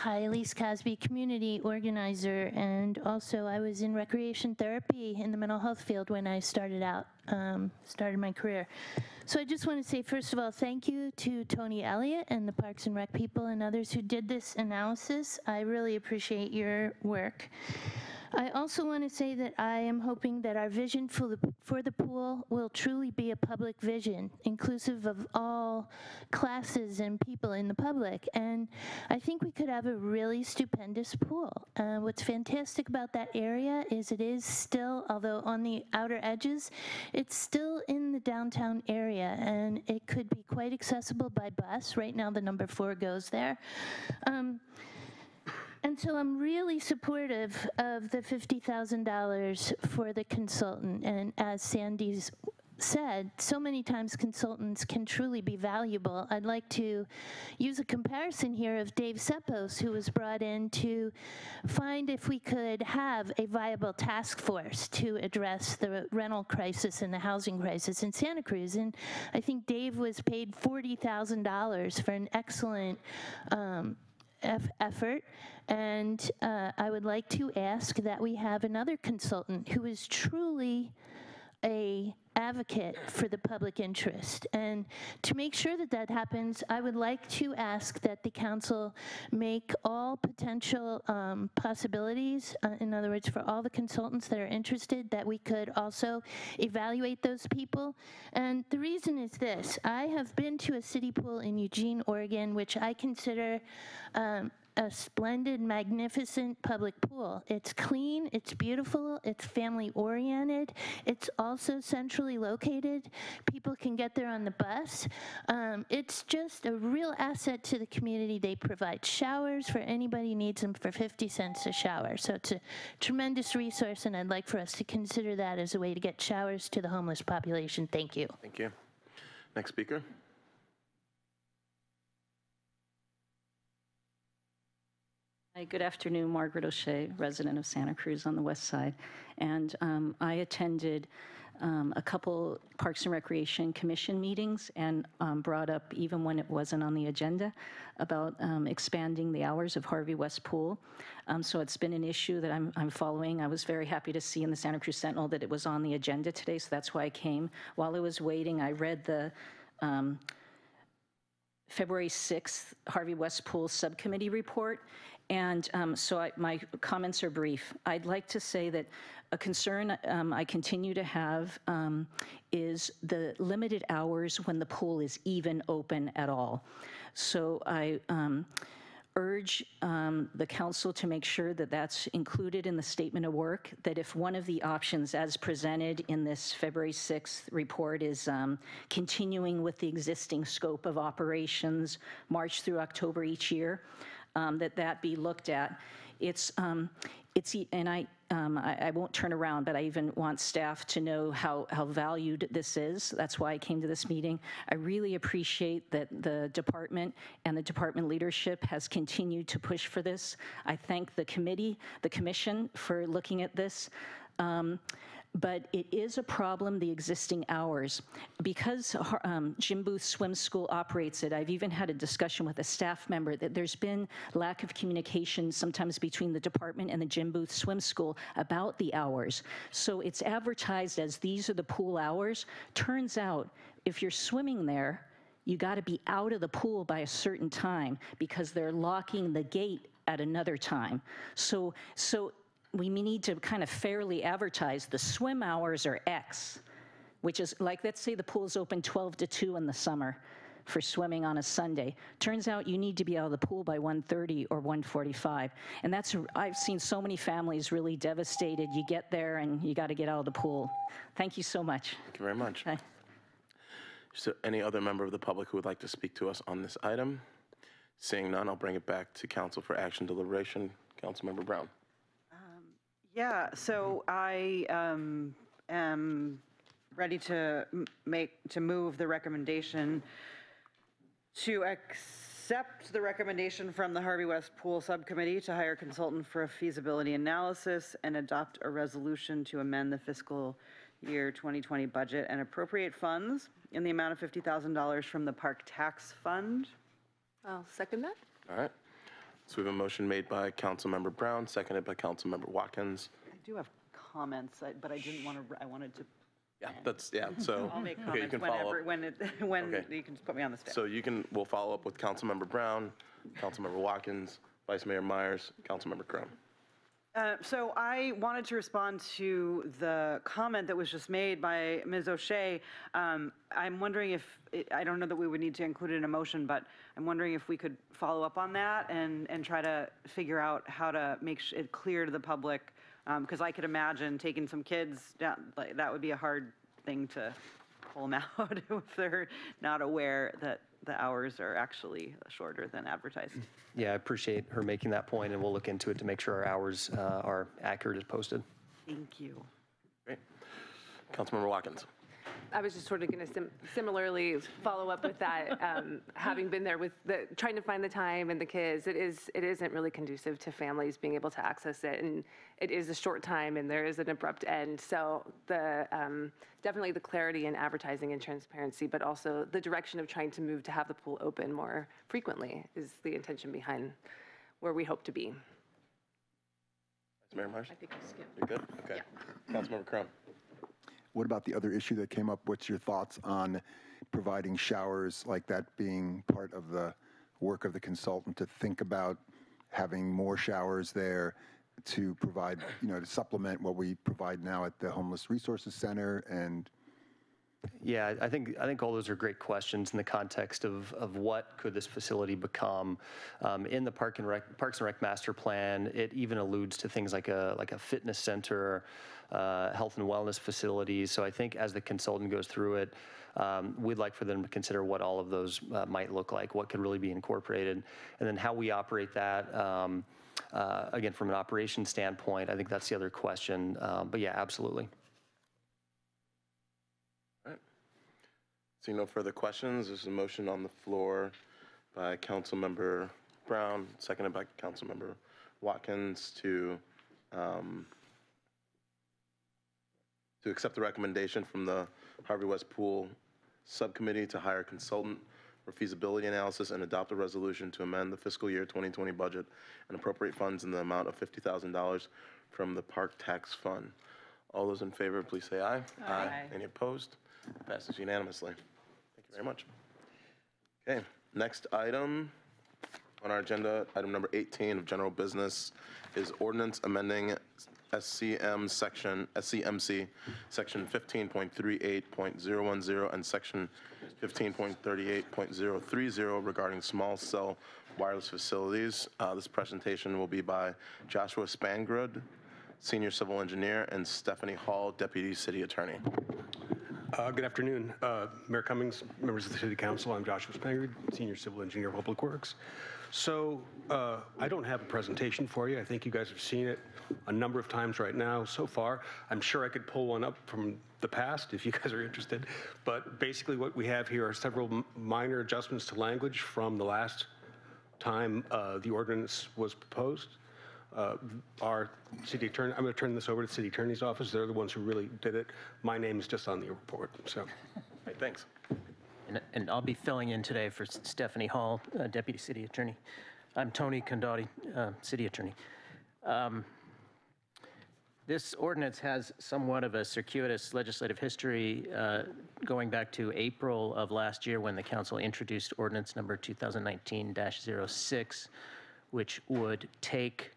[SPEAKER 34] Hi, Elise Cosby, community organizer, and also I was in recreation therapy in the mental health field when I started out, um, started my career. So I just want to say, first of all, thank you to Tony Elliott and the Parks and Rec people and others who did this analysis. I really appreciate your work. I also want to say that I am hoping that our vision for the, for the pool will truly be a public vision, inclusive of all classes and people in the public. And I think we could have a really stupendous pool. Uh, what's fantastic about that area is it is still, although on the outer edges, it's still in the downtown area, and it could be quite accessible by bus. Right now, the number four goes there. Um, And so I'm really supportive of the $50,000 for the consultant. And as Sandy's said, so many times consultants can truly be valuable. I'd like to use a comparison here of Dave Sepos, who was brought in to find if we could have a viable task force to address the rental crisis and the housing crisis in Santa Cruz. And I think Dave was paid $40,000 for an excellent um, eff- effort. And uh, I would like to ask that we have another consultant who is truly a advocate for the public interest. And to make sure that that happens, I would like to ask that the council make all potential um, possibilities, uh, in other words, for all the consultants that are interested, that we could also evaluate those people. And the reason is this, I have been to a city pool in Eugene, Oregon, which I consider um, a splendid, magnificent public pool. It's clean, it's beautiful, it's family oriented, it's also centrally located. People can get there on the bus. Um, it's just a real asset to the community. They provide showers for anybody who needs them for 50 cents a shower. So it's a tremendous resource, and I'd like for us to consider that as a way to get showers to the homeless population. Thank you.
[SPEAKER 1] Thank you. Next speaker.
[SPEAKER 37] Hi, good afternoon, Margaret O'Shea, resident of Santa Cruz on the west side. And um, I attended um, a couple Parks and Recreation Commission meetings and um, brought up, even when it wasn't on the agenda, about um, expanding the hours of Harvey West Pool. Um, So it's been an issue that I'm, I'm following. I was very happy to see in the Santa Cruz Sentinel that it was on the agenda today, so that's why I came. While I was waiting, I read the um, February 6th Harvey West Pool Subcommittee report. And um, so I, my comments are brief. I'd like to say that a concern um, I continue to have um, is the limited hours when the pool is even open at all. So I um, urge um, the council to make sure that that's included in the statement of work, that if one of the options as presented in this February 6th report is um, continuing with the existing scope of operations March through October each year, um, that that be looked at. It's, um, it's, and I, um, I, I won't turn around, but I even want staff to know how, how valued this is. That's why I came to this meeting. I really appreciate that the department and the department leadership has continued to push for this. I thank the committee, the commission for looking at this. Um, but it is a problem, the existing hours. Because um, Jim Booth Swim School operates it, I've even had a discussion with a staff member that there's been lack of communication sometimes between the department and the Jim Booth Swim School about the hours. So it's advertised as these are the pool hours. Turns out, if you're swimming there, you got to be out of the pool by a certain time because they're locking the gate at another time. So, so we need to kind of fairly advertise the swim hours are X, which is like, let's say the pool's open 12 to 2 in the summer for swimming on a Sunday. Turns out you need to be out of the pool by 1:30 or 1:45. And that's, I've seen so many families really devastated. You get there and you got to get out of the pool. Thank you so much.
[SPEAKER 1] Thank you very much. Is there any other member of the public who would like to speak to us on this item? Seeing none, I'll bring it back to council for action deliberation. Councilmember Brown.
[SPEAKER 4] Yeah, so I um, am ready to m- make, to move the recommendation to accept the recommendation from the Harvey West Pool Subcommittee to hire consultant for a feasibility analysis and adopt a resolution to amend the fiscal year 2020 budget and appropriate funds in the amount of $50,000 from the Park Tax Fund.
[SPEAKER 16] I'll second that.
[SPEAKER 1] All right. So we have a motion made by Councilmember Brown, seconded by Councilmember Watkins.
[SPEAKER 4] I do have comments, I- but I didn't want to, I wanted to.
[SPEAKER 1] Yeah, that's, yeah, so.
[SPEAKER 4] I'll make
[SPEAKER 1] okay, you
[SPEAKER 4] comments
[SPEAKER 1] can follow
[SPEAKER 4] whenever,
[SPEAKER 1] up.
[SPEAKER 4] when it, when,
[SPEAKER 1] Okay.
[SPEAKER 4] you can just put me on the stand.
[SPEAKER 1] So you can, we'll follow up with Councilmember Brown, Councilmember Watkins, Vice Mayor Meyers, Councilmember Krohn.
[SPEAKER 4] Uh, So I wanted to respond to the comment that was just made by Ms. O'Shea. Um, I'm wondering if, it- I don't know that we would need to include it in a motion, but I'm wondering if we could follow up on that and, and try to figure out how to make it clear to the public. Because I could imagine taking some kids down, like, that would be a hard thing to pull them out if they're not aware that the hours are actually shorter than advertised.
[SPEAKER 36] Yeah, I appreciate her making that point, and we'll look into it to make sure our hours uh, are accurate as posted.
[SPEAKER 4] Thank you.
[SPEAKER 1] Great. Councilmember Watkins.
[SPEAKER 16] I was just sort of going to similarly follow up with that. Um, having been there with the trying to find the time and the kids, it is it isn't really conducive to families being able to access it, and it is a short time, and there is an abrupt end. So the um, definitely the clarity in advertising and transparency, but also the direction of trying to move to have the pool open more frequently is the intention behind where we hope to be.
[SPEAKER 1] Mayor Marsh?
[SPEAKER 38] I think I skipped.
[SPEAKER 1] You're good? Okay. Councilmember Krohn.
[SPEAKER 15] What about the other issue that came up? What's your thoughts on providing showers like that being part of the work of the consultant to think about having more showers there to provide, you know, to supplement what we provide now at the Homeless Resources Center and
[SPEAKER 36] Yeah, I think, I think all those are great questions in the context of, of what could this facility become. Um, In the Park and Rec, Parks and Rec Master Plan, it even alludes to things like a, like a fitness center, uh, health and wellness facilities. So I think as the consultant goes through it, um, we'd like for them to consider what all of those uh, might look like, what could really be incorporated, and then how we operate that. um, uh, Again, from an operation standpoint, I think that's the other question. Um, But yeah, absolutely.
[SPEAKER 1] Seeing no further questions, there's a motion on the floor by Councilmember Brown, seconded by Councilmember Watkins to, um, to accept the recommendation from the Harvey West Pool Subcommittee to hire a consultant for feasibility analysis and adopt a resolution to amend the fiscal year 2020 budget and appropriate funds in the amount of $50,000 from the Park Tax Fund. All those in favor, please say aye.
[SPEAKER 4] Aye.
[SPEAKER 1] Any opposed? Passes unanimously. Very much. Okay, next item on our agenda, item number 18 of general business is ordinance amending SCM section, SCMC, section 15.38.010 and section 15.38.030 regarding small cell wireless facilities. Uh, This presentation will be by Joshua Spangrud, Senior Civil Engineer, and Stephanie Hall, Deputy City Attorney.
[SPEAKER 39] Uh, Good afternoon, Uh, Mayor Cummings, members of the City Council. I'm Joshua Spangard, Senior Civil Engineer, Public Works. So uh, I don't have a presentation for you. I think you guys have seen it a number of times right now so far. I'm sure I could pull one up from the past if you guys are interested. But basically, what we have here are several m- minor adjustments to language from the last time uh, the ordinance was proposed. Uh, Our city attorney, I'm going to turn this over to the city attorney's office. They're the ones who really did it. My name is just on the report, so.
[SPEAKER 1] Hey, thanks.
[SPEAKER 13] And- And I'll be filling in today for Stephanie Hall, uh, Deputy City Attorney. I'm Tony Condotti, uh, City Attorney. Um, This ordinance has somewhat of a circuitous legislative history, uh, going back to April of last year when the council introduced ordinance number 2019-06, which would take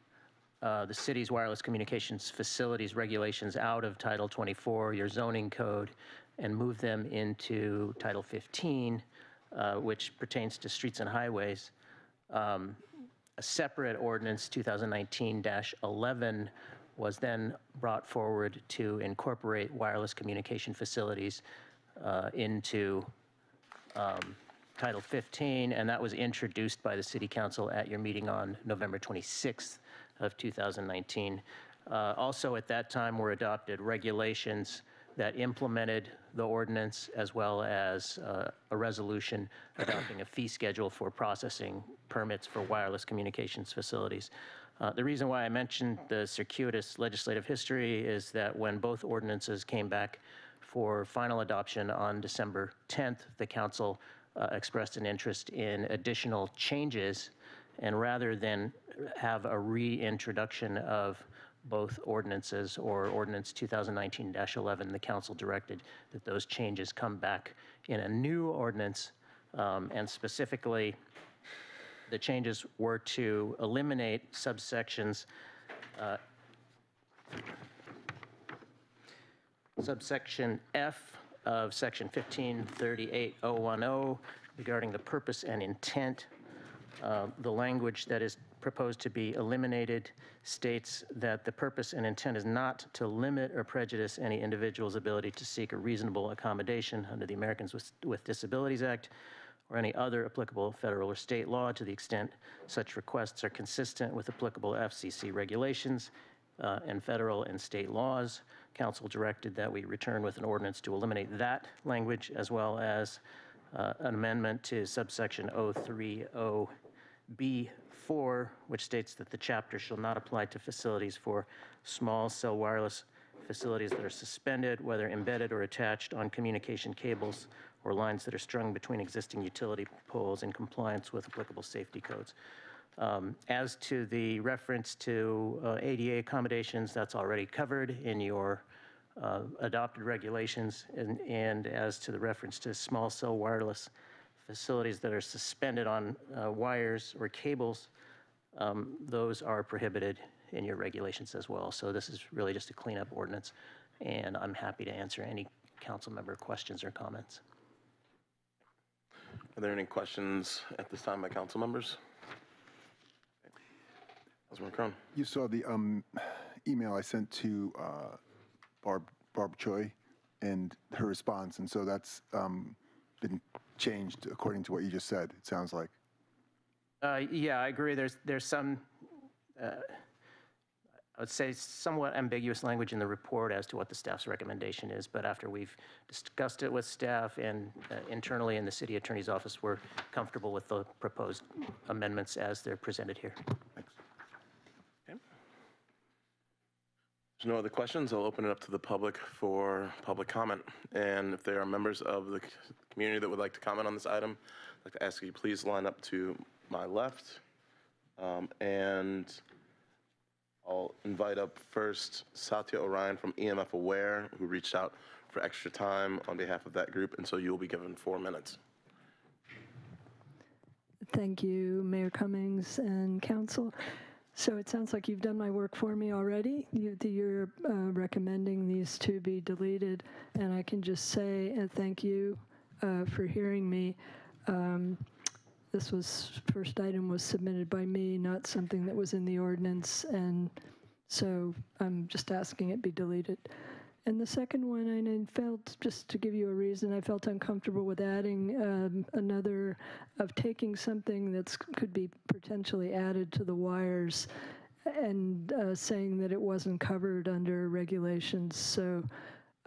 [SPEAKER 13] uh, the city's wireless communications facilities regulations out of Title 24, your zoning code, and move them into Title 15, uh, which pertains to streets and highways. Um, A separate ordinance, 2019-11, was then brought forward to incorporate wireless communication facilities uh, into um, Title 15, and that was introduced by the City Council at your meeting on November 26th of 2019. Uh, Also, at that time, were adopted regulations that implemented the ordinance, as well as uh, a resolution adopting a fee schedule for processing permits for wireless communications facilities. Uh, The reason why I mentioned the circuitous legislative history is that when both ordinances came back for final adoption on December 10th, the council uh, expressed an interest in additional changes, and rather than have a reintroduction of both ordinances or ordinance 2019-11, the council directed that those changes come back in a new ordinance, um, and specifically, the changes were to eliminate subsections uh, subsection F of section 1538010 regarding the purpose and intent. Uh, The language that is proposed to be eliminated states that the purpose and intent is not to limit or prejudice any individual's ability to seek a reasonable accommodation under the Americans with, with Disabilities Act or any other applicable federal or state law to the extent such requests are consistent with applicable FCC regulations uh, and federal and state laws. Council directed that we return with an ordinance to eliminate that language as well as uh, an amendment to subsection 030B4, which states that the chapter shall not apply to facilities for small cell wireless facilities that are suspended, whether embedded or attached on communication cables or lines that are strung between existing utility poles in compliance with applicable safety codes. Um, As to the reference to uh, ADA accommodations, that's already covered in your uh, adopted regulations. And and as to the reference to small cell wireless facilities that are suspended on uh, wires or cables, um, those are prohibited in your regulations as well. So this is really just a cleanup ordinance, and I'm happy to answer any council member questions or comments.
[SPEAKER 1] Are there any questions at this time by council members? Councilman Krohn?
[SPEAKER 15] You saw the um, email I sent to uh, Barb, Barb Choi and her response, and so that's um, been changed according to what you just said, it sounds like.
[SPEAKER 13] Uh, Yeah, I agree. There's, there's some, uh, I would say somewhat ambiguous language in the report as to what the staff's recommendation is, but after we've discussed it with staff and uh, internally in the city attorney's office, we're comfortable with the proposed amendments as they're presented here. Thanks.
[SPEAKER 1] There's no other questions. I'll open it up to the public for public comment. And if there are members of the community that would like to comment on this item, I'd like to ask you please line up to my left. Um, And I'll invite up first Satya Orion from EMF Aware, who reached out for extra time on behalf of that group, and so you'll be given four minutes.
[SPEAKER 40] Thank you, Mayor Cummings and council. So it sounds like you've done my work for me already. You- You're uh, recommending these to be deleted, and I can just say, and thank you uh, for hearing me. Um, This was, first item was submitted by me, not something that was in the ordinance, and so I'm just asking it be deleted. And the second one, I felt, just to give you a reason, I felt uncomfortable with adding um, another, of taking something that's, could be potentially added to the wires and uh, saying that it wasn't covered under regulations. So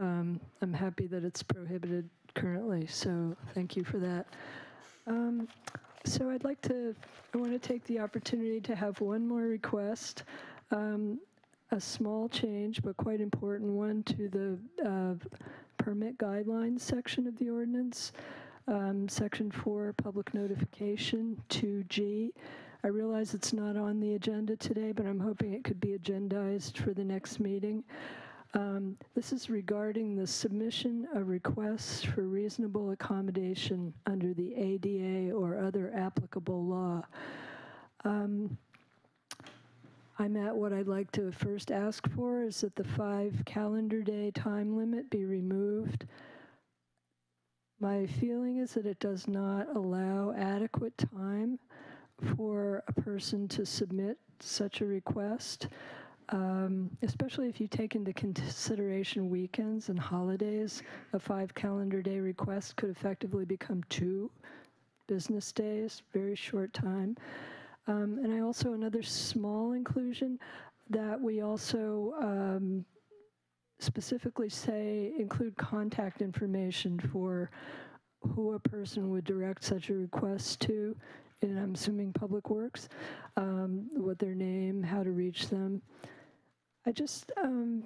[SPEAKER 40] um, I'm happy that it's prohibited currently, so thank you for that. Um, So I'd like to, I want to take the opportunity to have one more request. Um, a small change, but quite important one, to the uh, permit guidelines section of the ordinance. Um, Section 4, public notification, 2G. I realize it's not on the agenda today, but I'm hoping it could be agendized for the next meeting. Um, This is regarding the submission of requests for reasonable accommodation under the ADA or other applicable law. Um, I'm at what I'd like to first ask for is that the five calendar day time limit be removed. My feeling is that it does not allow adequate time for a person to submit such a request, um, especially if you take into consideration weekends and holidays. A five calendar day request could effectively become two business days, very short time. Um, and I also, another small inclusion, that we also um, specifically say include contact information for who a person would direct such a request to, and I'm assuming Public Works, um, what their name, how to reach them. I just, um,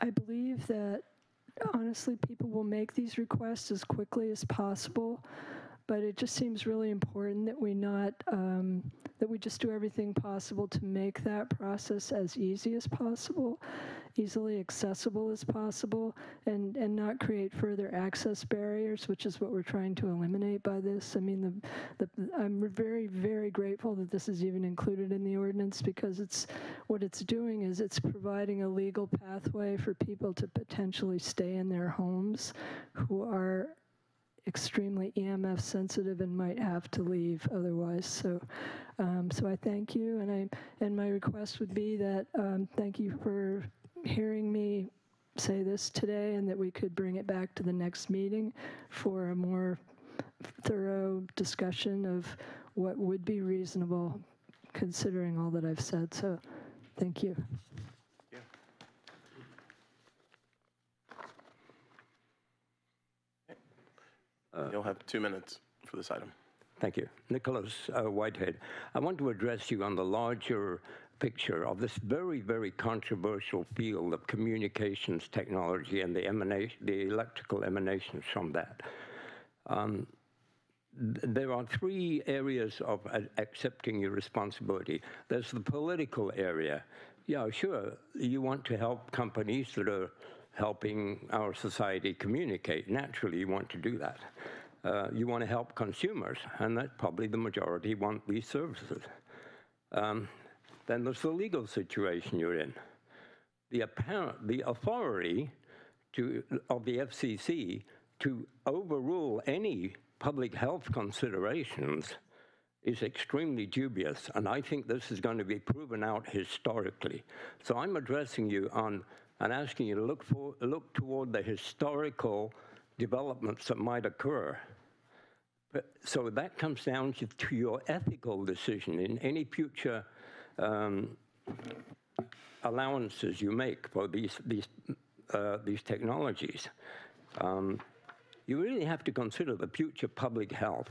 [SPEAKER 40] I believe that honestly, people will make these requests as quickly as possible, but it just seems really important that we not, um, that we just do everything possible to make that process as easy as possible, easily accessible as possible, and, and not create further access barriers, which is what we're trying to eliminate by this. I mean, the, the, I'm very, very grateful that this is even included in the ordinance because it's, what it's doing is it's providing a legal pathway for people to potentially stay in their homes who are extremely EMF sensitive and might have to leave otherwise. So, um, so I thank you, and I and my request would be that um, thank you for hearing me say this today, and that we could bring it back to the next meeting for a more thorough discussion of what would be reasonable, considering all that I've said. So, thank you.
[SPEAKER 1] You'll have two minutes for this item.
[SPEAKER 41] Thank you. Nicholas uh, Whitehead. I want to address you on the larger picture of this very, very controversial field of communications technology and the, emanation, the electrical emanations from that. Um, there are three areas of accepting your responsibility. There's the political area. Yeah, sure, you want to help companies that are helping our society communicate. Naturally, you want to do that. Uh, you want to help consumers, and that probably the majority want these services. Um, then there's the legal situation you're in. The apparent, the authority to, of the FCC to overrule any public health considerations is extremely dubious, and I think this is going to be proven out historically. So I'm addressing you on and asking you to look for look toward the historical developments that might occur. But, so that comes down to, to your ethical decision in any future um, allowances you make for these these uh, these technologies. Um, you really have to consider the future public health.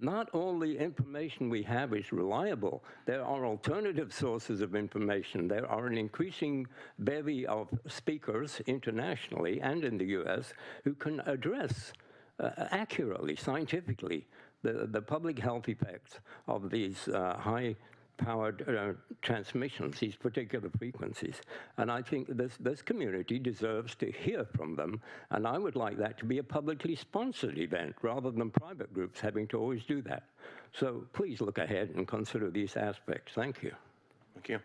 [SPEAKER 41] Not all the information we have is reliable. There are alternative sources of information. There are an increasing bevy of speakers internationally and in the US who can address uh, accurately, scientifically, the, the public health effects of these uh, high powered uh, transmissions, these particular frequencies. And I think this, this community deserves to hear from them. And I would like that to be a publicly sponsored event rather than private groups having to always do that. So please look ahead and consider these aspects. Thank you.
[SPEAKER 1] Thank you.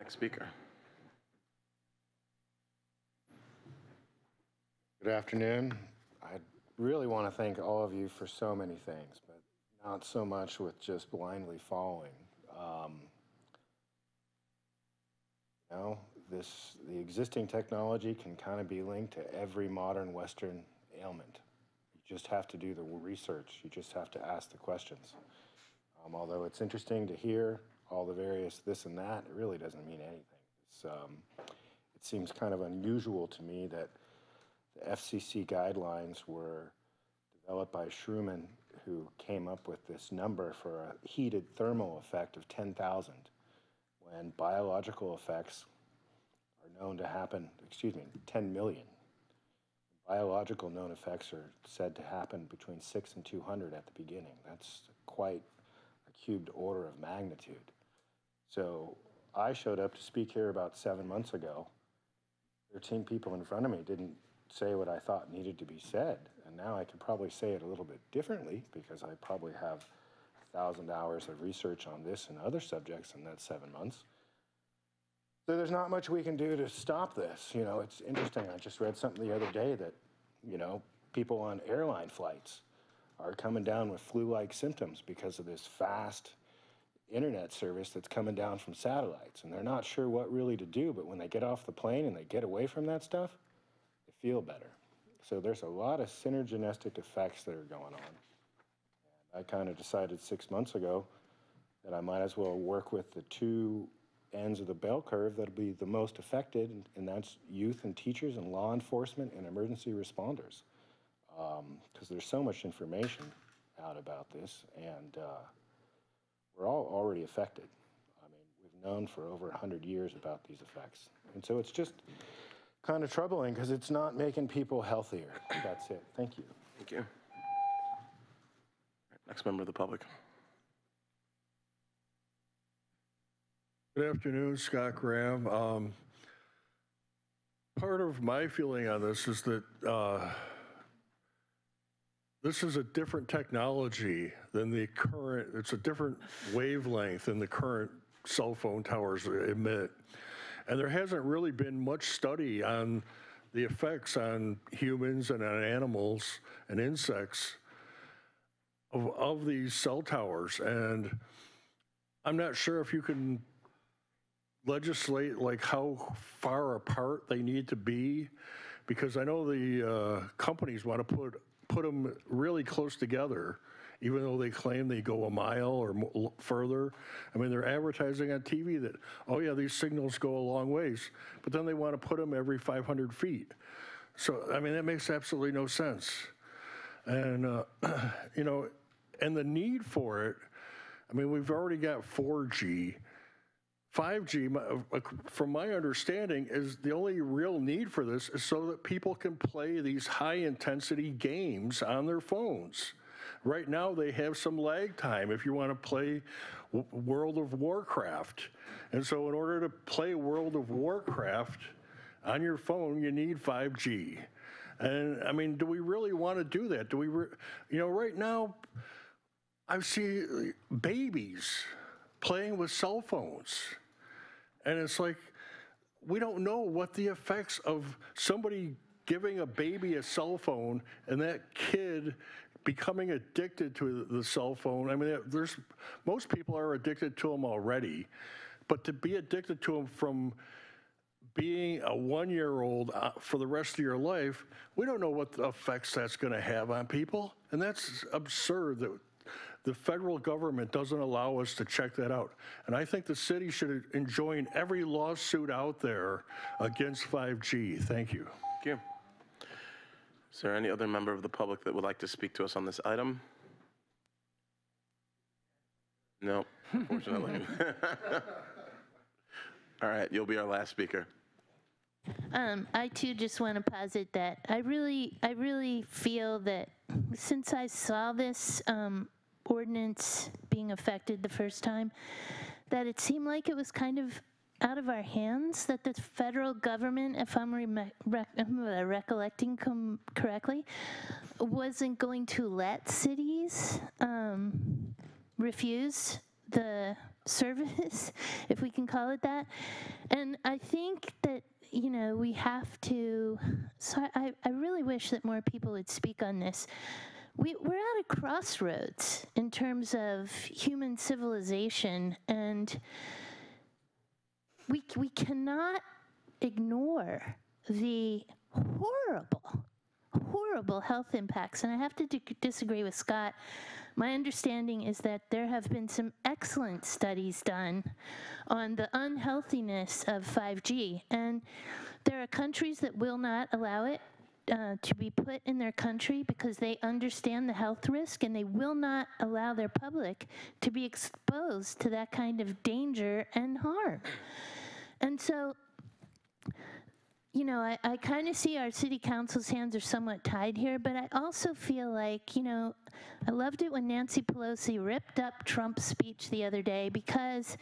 [SPEAKER 1] Next speaker.
[SPEAKER 42] Good afternoon. I really want to thank all of you for so many things, but not so much with just blindly following. Um, you know, this the existing technology can kind of be linked to every modern Western ailment. You just have to do the research. You just have to ask the questions. Um, although it's interesting to hear all the various this and that, it really doesn't mean anything. Um, it seems kind of unusual to me that the FCC guidelines were developed by Schruman, who came up with this number for a heated thermal effect of 10,000, when biological effects are known to happen, excuse me, 10 million. Biological known effects are said to happen between 6 and 200 at the beginning. That's quite a cubed order of magnitude. So I showed up to speak here about seven months ago. 13 people in front of me didn't say what I thought needed to be said. And now I can probably say it a little bit differently because I probably have a thousand hours of research on this and other subjects in that seven months. So there's not much we can do to stop this. You know, it's interesting. I just read something the other day that, you know, people on airline flights are coming down with flu-like symptoms because of this fast internet service that's coming down from satellites. And they're not sure what really to do, but when they get off the plane and they get away from that stuff, they feel better. So there's a lot of synergistic effects that are going on. I kind of decided six months ago that I might as well work with the two ends of the bell curve that'll be the most affected, and- and that's youth and teachers and law enforcement and emergency responders. Because there's so much information out about this, and uh, we're all already affected. I mean, we've known for over 100 years about these effects. And so it's just kind of troubling because it's not making people healthier. That's it. Thank you.
[SPEAKER 1] Thank you. Next member of the public.
[SPEAKER 35] Good afternoon, Scott Graham. Um, Part of my feeling on this is that uh, this is a different technology than the current, it's a different wavelength than the current cell phone towers emit. And there hasn't really been much study on the effects on humans and on animals and insects of, of these cell towers. And I'm not sure if you can legislate like how far apart they need to be, because I know the uh, companies want to put, put them really close together, even though they claim they go a mile or further. I mean, they're advertising on TV that, oh yeah, these signals go a long ways, but then they want to put them every 500 feet. So, I mean, that makes absolutely no sense. And, uh, you know, and the need for it, I mean, we've already got 4G. 5G, uh, from my understanding, is the only real need for this is so that people can play these high-intensity games on their phones. Right now, they have some lag time if you want to play World of Warcraft. And so in order to play World of Warcraft on your phone, you need 5G. And, I mean, do we really want to do that? Do we, re- you know, right now, I see uh, babies playing with cell phones. And it's like, we don't know what the effects of somebody giving a baby a cell phone and that kid becoming addicted to the cell phone. I mean, there's most people are addicted to them already, but to be addicted to them from being a one-year-old uh, for the rest of your life, we don't know what the effects that's going to have on people, and that's absurd that the federal government doesn't allow us to check that out. And I think the city should enjoin every lawsuit out there against 5G. Thank you.
[SPEAKER 1] Thank you. Is there any other member of the public that would like to speak to us on this item? No, unfortunately. All right, you'll be our last speaker.
[SPEAKER 34] Um, I too just want to posit that I really, I really feel that since I saw this um, ordinance being affected the first time, that it seemed like it was kind of out of our hands. That the federal government, if I'm reme- rec- recollecting correctly, wasn't going to let cities um, refuse the service, if we can call it that. And I think that, you know, we have to, so I, I really wish that more people would speak on this. We, we're at a crossroads in terms of human civilization, and we, we cannot ignore the horrible, horrible health impacts. And I have to d- disagree with Scott. My understanding is that there have been some excellent studies done on the unhealthiness of 5G. And there are countries that will not allow it uh, to be put in their country because they understand the health risk and they will not allow their public to be exposed to that kind of danger and harm. And so, you know, I, I kind of see our city council's hands are somewhat tied here, but I also feel like, you know, I loved it when Nancy Pelosi ripped up Trump's speech the other day because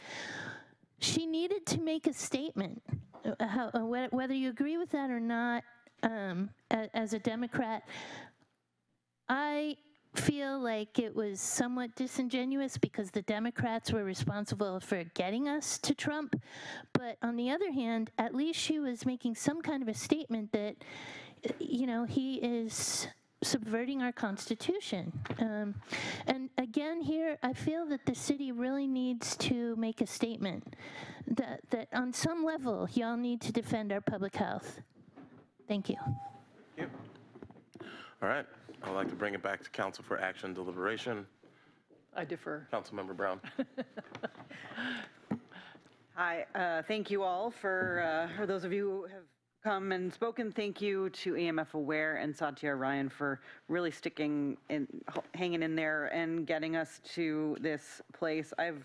[SPEAKER 34] she needed to make a statement. Uh, how, uh, whether you agree with that or not, um, as a Democrat, I feel like it was somewhat disingenuous because the Democrats were responsible for getting us to Trump. But on the other hand, at least she was making some kind of a statement that, you know, he is subverting our Constitution. Um, and again, here, I feel that the city really needs to make a statement that, that on some level, y'all need to defend our public health. Thank you. Thank you.
[SPEAKER 1] All right, I'd like to bring it back to council for action deliberation.
[SPEAKER 12] I defer.
[SPEAKER 1] Councilmember Brown.
[SPEAKER 4] Hi, uh, thank you all for, uh, for those of you who have come and spoken. Thank you to EMF Aware and Satya Ryan for really sticking in, hanging in there and getting us to this place. I've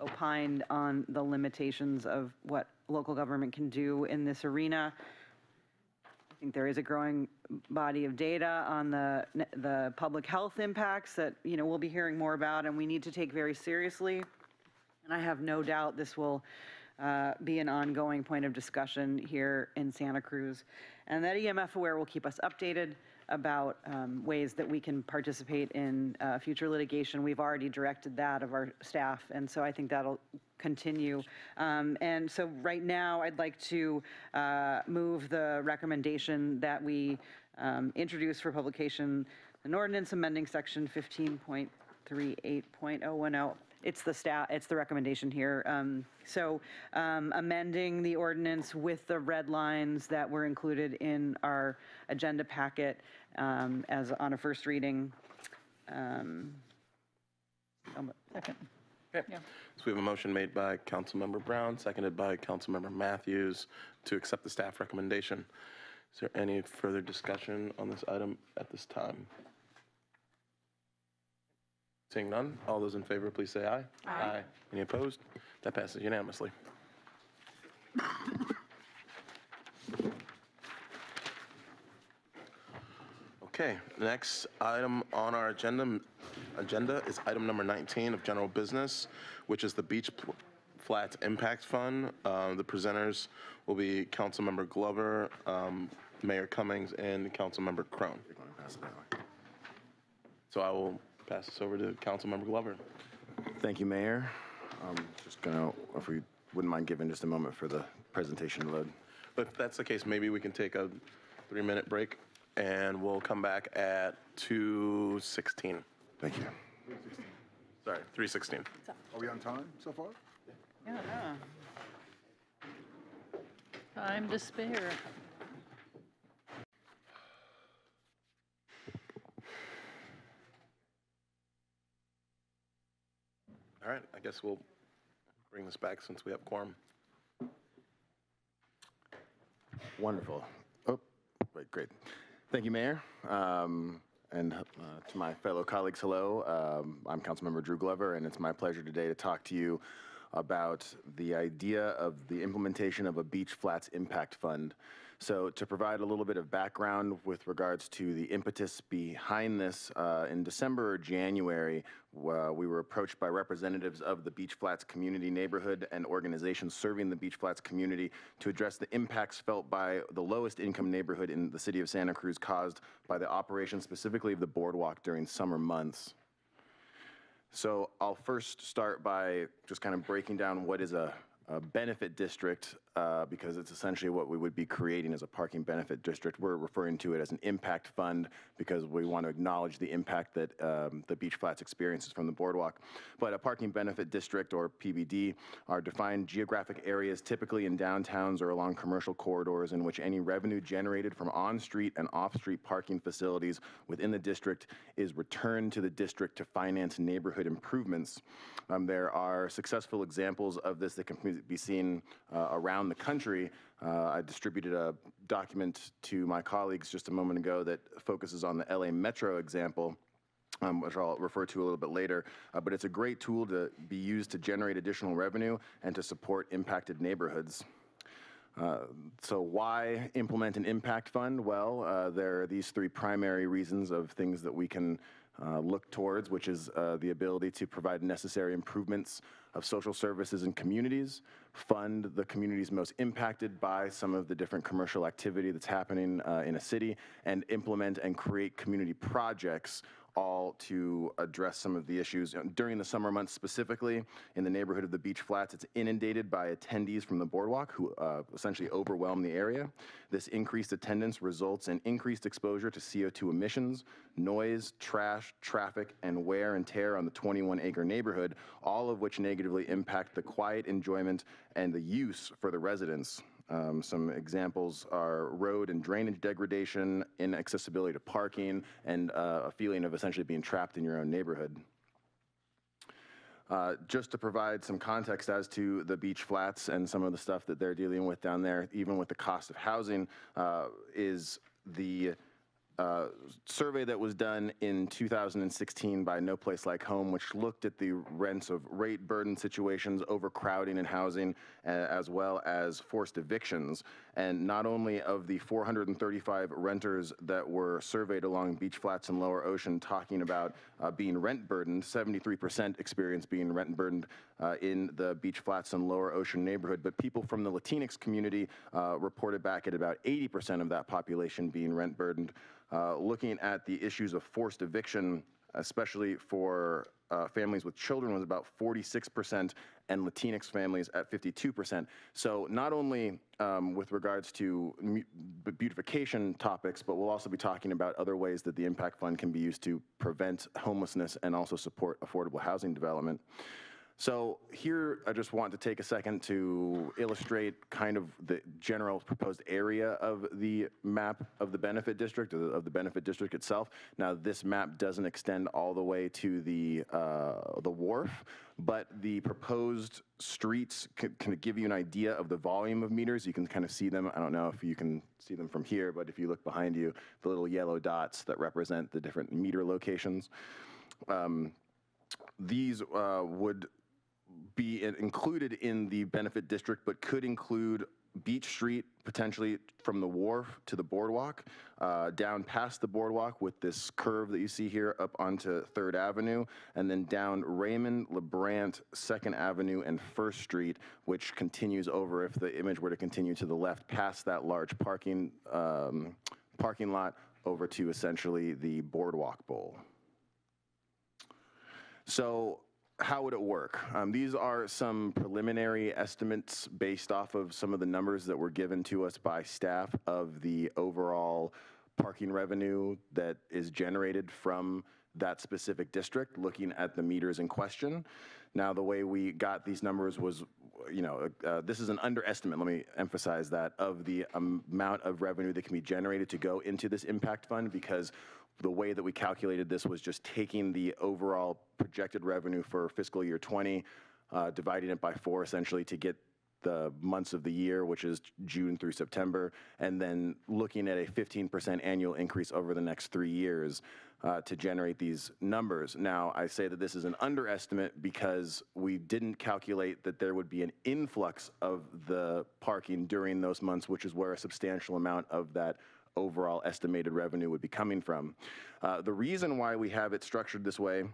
[SPEAKER 4] opined on the limitations of what local government can do in this arena. I think there is a growing body of data on the, the public health impacts that, you know, we'll be hearing more about and we need to take very seriously. And I have no doubt this will uh, be an ongoing point of discussion here in Santa Cruz. And that EMF Aware will keep us updated about um, ways that we can participate in uh, future litigation. We've already directed that of our staff, and so I think that'll continue. Um, And so right now, I'd like to uh, move the recommendation that we um, introduce for publication an ordinance amending section 15.38.010. It's the stat, it's the recommendation here. Um, So um, amending the ordinance with the red lines that were included in our agenda packet um, as on a first reading. Um,
[SPEAKER 12] Second.
[SPEAKER 1] Okay. So we have a motion made by Councilmember Brown, seconded by Councilmember Mathews to accept the staff recommendation. Is there any further discussion on this item at this time? Seeing none, all those in favor, please say aye. Aye. Any opposed? That passes unanimously. Okay, the next item on our agenda, agenda is item number 19 of general business, which is the Beach Pl- Flats Impact Fund. Uh, The presenters will be Councilmember Glover, um, Mayor Cummings, and Councilmember Krohn. So I will pass this over to Councilmember Glover.
[SPEAKER 28] Thank you, Mayor. Um, Just gonna, if we wouldn't mind giving just a moment for the presentation to load.
[SPEAKER 1] But if that's the case, maybe we can take a three-minute break, and we'll come back at 2:16.
[SPEAKER 28] Thank you.
[SPEAKER 1] Sorry, 3:16.
[SPEAKER 15] Are we on time so far?
[SPEAKER 4] Yeah.
[SPEAKER 12] Time to spare.
[SPEAKER 1] All right, I guess we'll bring this back since we have quorum.
[SPEAKER 28] Wonderful. Oh, wait, great. Thank you, Mayor. Um, And uh, to my fellow colleagues, hello. Um, I'm Councilmember Drew Glover, and it's my pleasure today to talk to you about the idea of the implementation of a Beach Flats Impact Fund. So to provide a little bit of background with regards to the impetus behind this, uh, in December or January, uh, we were approached by representatives of the Beach Flats community neighborhood and organizations serving the Beach Flats community to address the impacts felt by the lowest income neighborhood in the city of Santa Cruz caused by the operation specifically of the boardwalk during summer months. So I'll first start by just kind of breaking down what is a, a benefit district, uh, because it's essentially what we would be creating as a parking benefit district. We're referring to it as an impact fund because we want to acknowledge the impact that um, the Beach Flats experiences from the boardwalk. But a parking benefit district, or PBD, are defined geographic areas typically in downtowns or along commercial corridors in which any revenue generated from on-street and off-street parking facilities within the district is returned to the district to finance neighborhood improvements. Um, There are successful examples of this that can be seen uh, around the country. Uh, I distributed a document to my colleagues just a moment ago that focuses on the LA Metro example um, which I'll refer to a little bit later. Uh, but it's a great tool to be used to generate additional revenue and to support impacted neighborhoods. Uh, so why implement an impact fund? Well, uh, there are these three primary reasons of things that we can uh, look towards, which is uh, the ability to provide necessary improvements of social services and communities, fund the communities most impacted by some of the different commercial activity that's happening uh, in a city, and implement and create community projects all to address some of the issues. Uh, During the summer months specifically, in the neighborhood of the Beach Flats, it's inundated by attendees from the boardwalk who uh, essentially overwhelm the area. This increased attendance results in increased exposure to CO2 emissions, noise, trash, traffic, and wear and tear on the 21 acre neighborhood, all of which negatively impact the quiet enjoyment and the use for the residents. Um, some examples are road and drainage degradation, inaccessibility to parking, and uh, a feeling of essentially being trapped in your own neighborhood. Uh, just to provide some context as to the beach flats and some of the stuff that they're dealing with down there, even with the cost of housing, uh, is the uh, survey that was done in 2016 by No Place Like Home, which looked at the rents of rate burden situations, overcrowding in housing, uh, as well as forced evictions. And not only of the 435 renters that were surveyed along beach flats and Lower Ocean talking about uh, being rent burdened, 73% experienced being rent burdened uh, in the beach flats and Lower Ocean neighborhood, but people from the Latinx community uh, reported back at about 80% of that population being rent burdened. Uh, looking at the issues of forced eviction especially for uh, families with children, was about 46%, and Latinx families at 52%. So not only um, with regards to beautification topics, but we'll also be talking about other ways that the impact fund can be used to prevent homelessness and also support affordable housing development. So here, I just want to take a second to illustrate kind of the general proposed area of the map of the benefit district, of the benefit district itself. Now, this map doesn't extend all the way to the, uh, the wharf, but the proposed streets can, can give you an idea of the volume of meters. You can kind of see them. I don't know if you can see them from here, but if you look behind you, the little yellow dots that represent the different meter locations. Um, these uh, would be included in the benefit district, but could include Beach Street, potentially from the wharf to the boardwalk, uh, down past the boardwalk with this curve that you see here up onto Third Avenue, and then down Raymond, Leibrandt, Second Avenue, and First Street, which continues over, if the image were to continue to the left, past that large parking, um, parking lot over to essentially the boardwalk bowl. So how would it work? Um, these are some preliminary estimates based off of some of the numbers that were given to us by staff of the overall parking revenue that is generated from that specific district, looking at the meters in question. Now, the way we got these numbers was, you know, uh, this is an underestimate, let me emphasize that, of the amount of revenue that can be generated to go into this impact fund because the way that we calculated this was just taking the overall projected revenue for fiscal year 20, uh, dividing it by four essentially to get the months of the year, which is June through September, and then looking at a 15% annual increase over the next three years uh, to generate these numbers. Now, I say that this is an underestimate because we didn't calculate that there would be an influx of the parking during those months, which is where a substantial amount of that overall estimated revenue would be coming from. Uh, the reason why we have it structured this way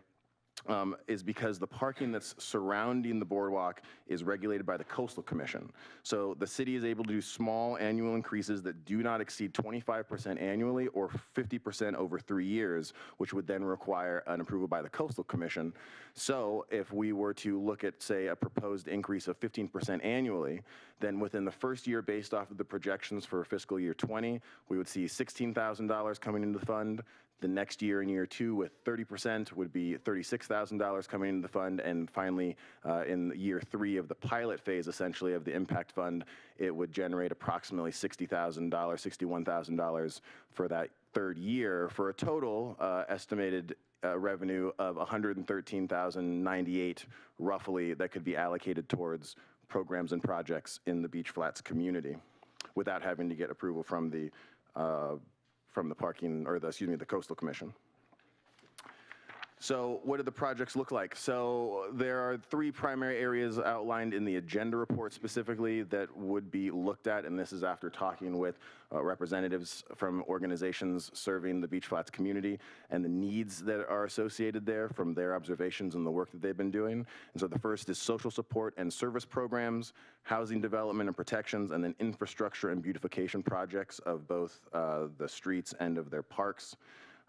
[SPEAKER 28] um, is because the parking that's surrounding the boardwalk is regulated by the Coastal Commission. So the city is able to do small annual increases that do not exceed 25% annually or 50% over three years, which would then require an approval by the Coastal Commission. So if we were to look at, say, a proposed increase of 15% annually, then within the first year, based off of the projections for fiscal year 20, we would see $16,000 coming into the fund. The next year, in year two, with 30%, would be $36,000 coming into the fund. And finally, uh, in year three of the pilot phase, essentially, of the impact fund, it would generate approximately $60,000, $61,000 for that third year, for a total uh, estimated uh, revenue of 113,098 roughly that could be allocated towards programs and projects in the Beach Flats community without having to get approval from the uh, from the parking, or the, excuse me, the coastal commission. So what do the projects look like? So there are three primary areas outlined in the agenda report specifically that would be looked at, and this is after talking with uh, representatives from organizations serving the Beach Flats community and the needs that are associated there from their observations and the work that they've been doing. And so the first is social support and service programs, housing development and protections, and then infrastructure and beautification projects of both uh, the streets and of their parks.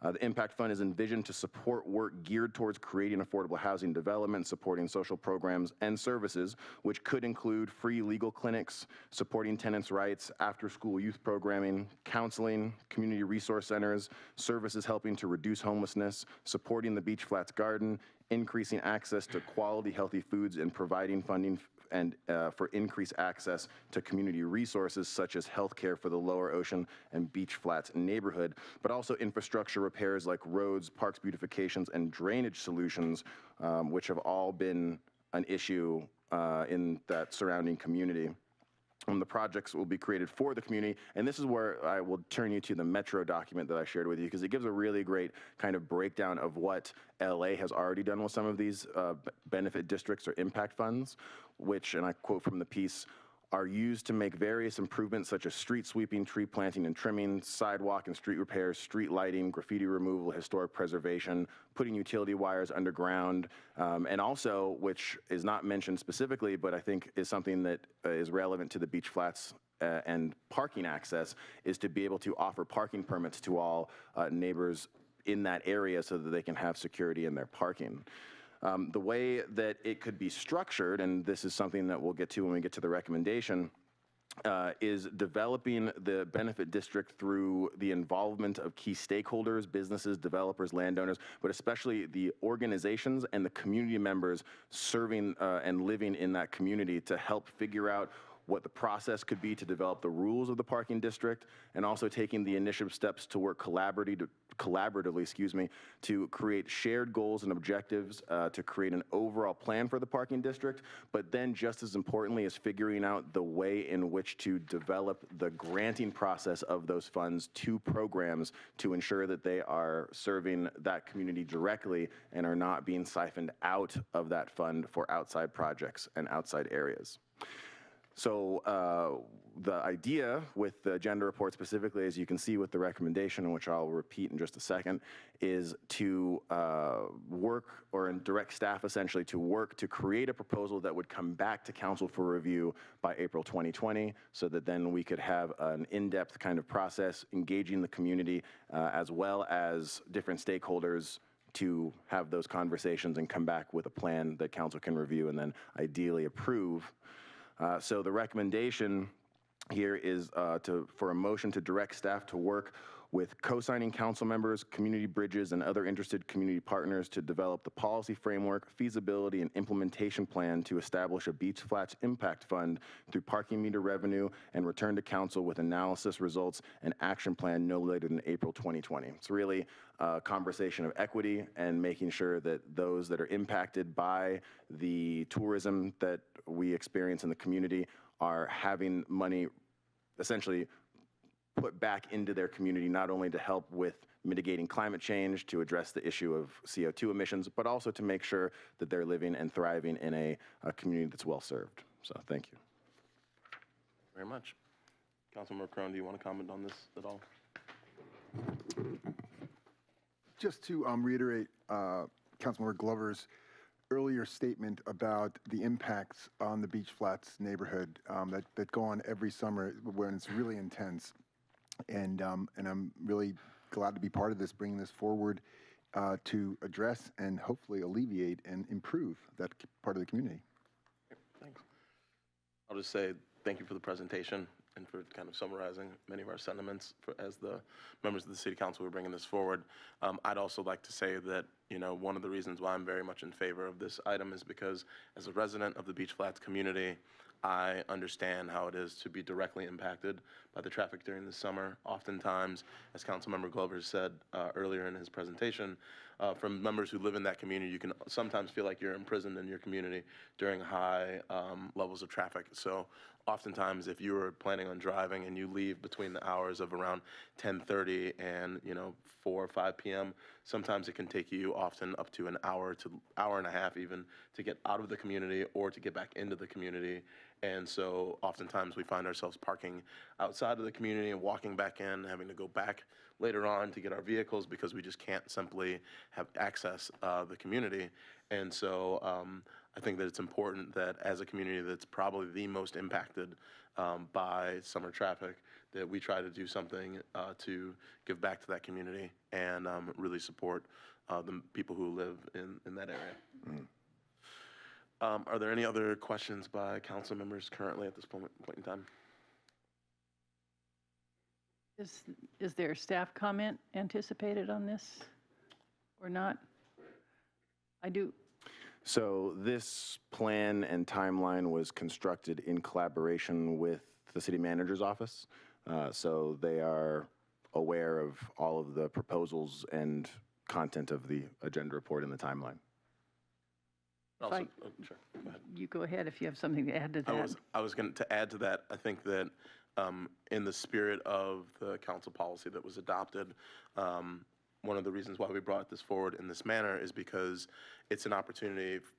[SPEAKER 28] Uh, the Impact Fund is envisioned to support work geared towards creating affordable housing development, supporting social programs and services, which could include free legal clinics, supporting tenants' rights, after-school youth programming, counseling, community resource centers, services helping to reduce homelessness, supporting the Beach Flats Garden, increasing access to quality, healthy foods, and providing funding and uh, for increased access to community resources such as healthcare for the Lower Ocean and Beach Flats neighborhood, but also infrastructure repairs like roads, parks beautifications, and drainage solutions, um, which have all been an issue uh, in that surrounding community. Um, the projects will be created for the community, and this is where I will turn you to the Metro document that I shared with you because it gives a really great kind of breakdown of what LA has already done with some of these uh, benefit districts or impact funds, which, and I quote from the piece, are used to make various improvements such as street sweeping, tree planting and trimming, sidewalk and street repairs, street lighting, graffiti removal, historic preservation, putting utility wires underground, um, and also, which is not mentioned specifically, but I think is something that uh, is relevant to the beach flats uh, and parking access, is to be able to offer parking permits to all uh, neighbors in that area so that they can have security in their parking. Um, The way that it could be structured, and this is something that we'll get to when we get to the recommendation, uh, is developing the benefit district through the involvement of key stakeholders, businesses, developers, landowners, but especially the organizations and the community members serving uh, and living in that community to help figure out what the process could be to develop the rules of the parking district, and also taking the initiative steps to work collaboratively, collaboratively, excuse me, to create shared goals and objectives, uh, to create an overall plan for the parking district. But then, just as importantly, is figuring out the way in which to develop the granting process of those funds to programs to ensure that they are serving that community directly and are not being siphoned out of that fund for outside projects and outside areas. So uh, the idea with the agenda report specifically, as you can see with the recommendation, which I'll repeat in just a second, is to uh, work or direct staff essentially to work to create a proposal that would come back to council for review by April 2020, so that then we could have an in-depth kind of process engaging the community uh, as well as different stakeholders to have those conversations and come back with a plan that council can review and then ideally approve uh, So the recommendation here is uh, to, for a motion to direct staff to work with co-signing council members, community bridges, and other interested community partners to develop the policy framework, feasibility, and implementation plan to establish a Beach Flats Impact Fund through parking meter revenue and return to council with analysis results and action plan no later than April 2020. It's really a conversation of equity and making sure that those that are impacted by the tourism that we experience in the community are having money essentially put back into their community, not only to help with mitigating climate change, to address the issue of CO2 emissions, but also to make sure that they're living and thriving in a, a community that's well served. So thank you.
[SPEAKER 1] Very much. Councilmember Krohn, do you want to comment on this at all?
[SPEAKER 15] Just to um, reiterate uh, Councilmember Glover's earlier statement about the impacts on the Beach Flats neighborhood um, that, that go on every summer when it's really intense. And, um, and I'm really glad to be part of this, bringing this forward uh, to address and hopefully alleviate and improve that part of the community.
[SPEAKER 1] Thanks. I'll just say thank you for the presentation and for kind of summarizing many of our sentiments as the members of the city council were bringing this forward. Um, I'd also like to say that, you know, one of the reasons why I'm very much in favor of this item is because as a resident of the Beach Flats community, I understand how it is to be directly impacted by the traffic during the summer. Oftentimes, as Councilmember Glover said uh, earlier in his presentation, uh, from members who live in that community, you can sometimes feel like you're imprisoned in your community during high um, levels of traffic. So oftentimes, if you are planning on driving and you leave between the hours of around 10:30 and you know 4 or 5 p.m., sometimes it can take you often up to an hour to hour and a half even to get out of the community or to get back into the community. And so oftentimes we find ourselves parking outside of the community and walking back in, having to go back later on to get our vehicles because we just can't simply have access uh, the community. And so um, I think that it's important that as a community that's probably the most impacted um, by summer traffic, that we try to do something uh, to give back to that community and um, really support uh, the people who live in, in that area. Um, Are there any other questions by council members currently at this point, point in time?
[SPEAKER 12] Is, is there staff comment anticipated on this or not? I do,
[SPEAKER 28] So this plan and timeline was constructed in collaboration with the city manager's office. Uh, So they are aware of all of the proposals and content of the agenda report and the timeline.
[SPEAKER 1] Also, oh, sure, go ahead.
[SPEAKER 12] you go ahead if you have something to add to
[SPEAKER 1] I
[SPEAKER 12] that.
[SPEAKER 1] was, I was going to add to that, I think that um, in the spirit of the council policy that was adopted, um, one of the reasons why we brought this forward in this manner is because it's an opportunity f-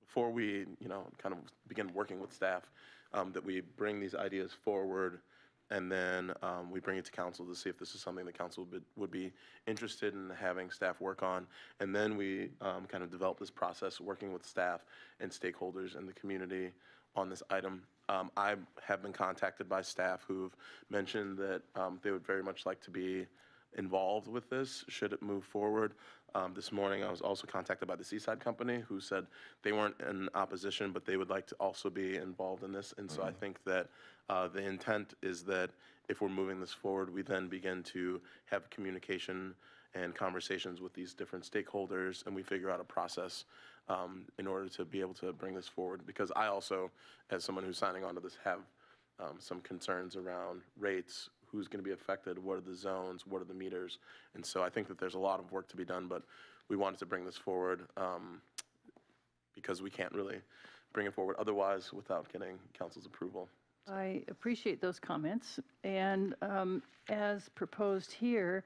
[SPEAKER 1] before we, you know, kind of begin working with staff, um, that we bring these ideas forward and then um, we bring it to council to see if this is something the council would, would be interested in having staff work on. And then we um, kind of develop this process, working with staff and stakeholders in the community on this item. Um, I have been contacted by staff who've mentioned that um, they would very much like to be involved with this, should it move forward. Um, This morning, I was also contacted by the Seaside Company, who said they weren't in opposition, but they would like to also be involved in this. And so I think that uh, the intent is that if we're moving this forward, we then begin to have communication and conversations with these different stakeholders, and we figure out a process um, in order to be able to bring this forward. Because I also, as someone who's signing on to this, have um, some concerns around rates, who's going to be affected, what are the zones, what are the meters. And so I think that there's a lot of work to be done, but we wanted to bring this forward um, because we can't really bring it forward otherwise without getting council's approval.
[SPEAKER 12] I appreciate those comments, and um, as proposed here,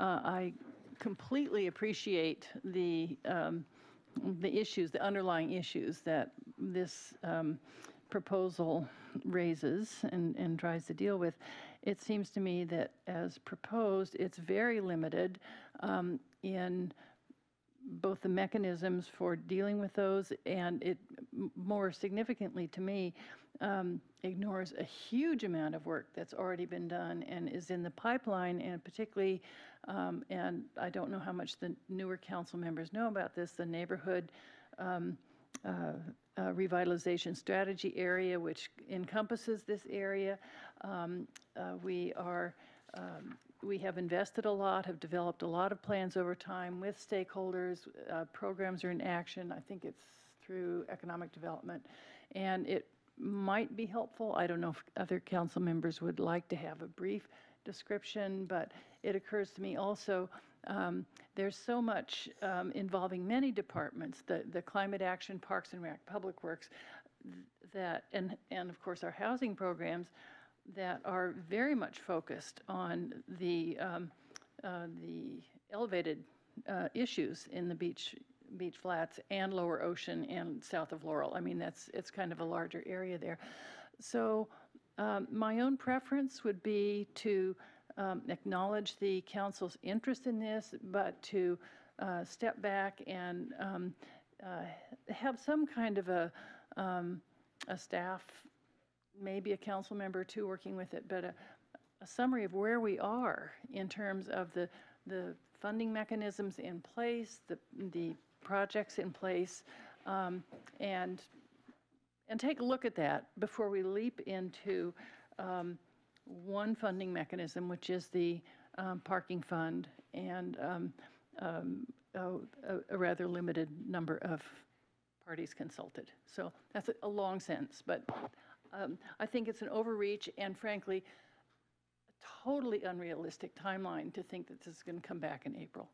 [SPEAKER 12] uh, I completely appreciate the, um, the issues, the underlying issues that this um, proposal raises and, and tries to deal with. It seems to me that as proposed, it's very limited um, in both the mechanisms for dealing with those and it, more significantly to me, um, ignores a huge amount of work that's already been done and is in the pipeline and particularly, um, and I don't know how much the newer council members know about this, the neighborhood um, uh, uh, revitalization strategy area, which encompasses this area. Um, uh, We are um, we have invested a lot, have developed a lot of plans over time with stakeholders. Uh, Programs are in action. I think it's through economic development. And it might be helpful, I don't know if other council members would like to have a brief description, but it occurs to me also, um, there's so much um, involving many departments, the, the climate action, Parks and Rec, Public Works, that, and, and of course our housing programs, that are very much focused on the, um, uh, the elevated uh, issues in the beach, beach flats and lower ocean and south of Laurel. I mean, that's, it's kind of a larger area there. So um, my own preference would be to um, acknowledge the council's interest in this, but to uh, step back and um, uh, have some kind of a, um, a staff maybe a council member two working with it, but a, a summary of where we are in terms of the, the funding mechanisms in place, the, the projects in place, um, and, and take a look at that before we leap into um, one funding mechanism, which is the um, parking fund, and um, um, a, a rather limited number of parties consulted. So that's a, a long sentence, but um, I think it's an overreach and frankly, a totally unrealistic timeline to think that this is going to come back in April.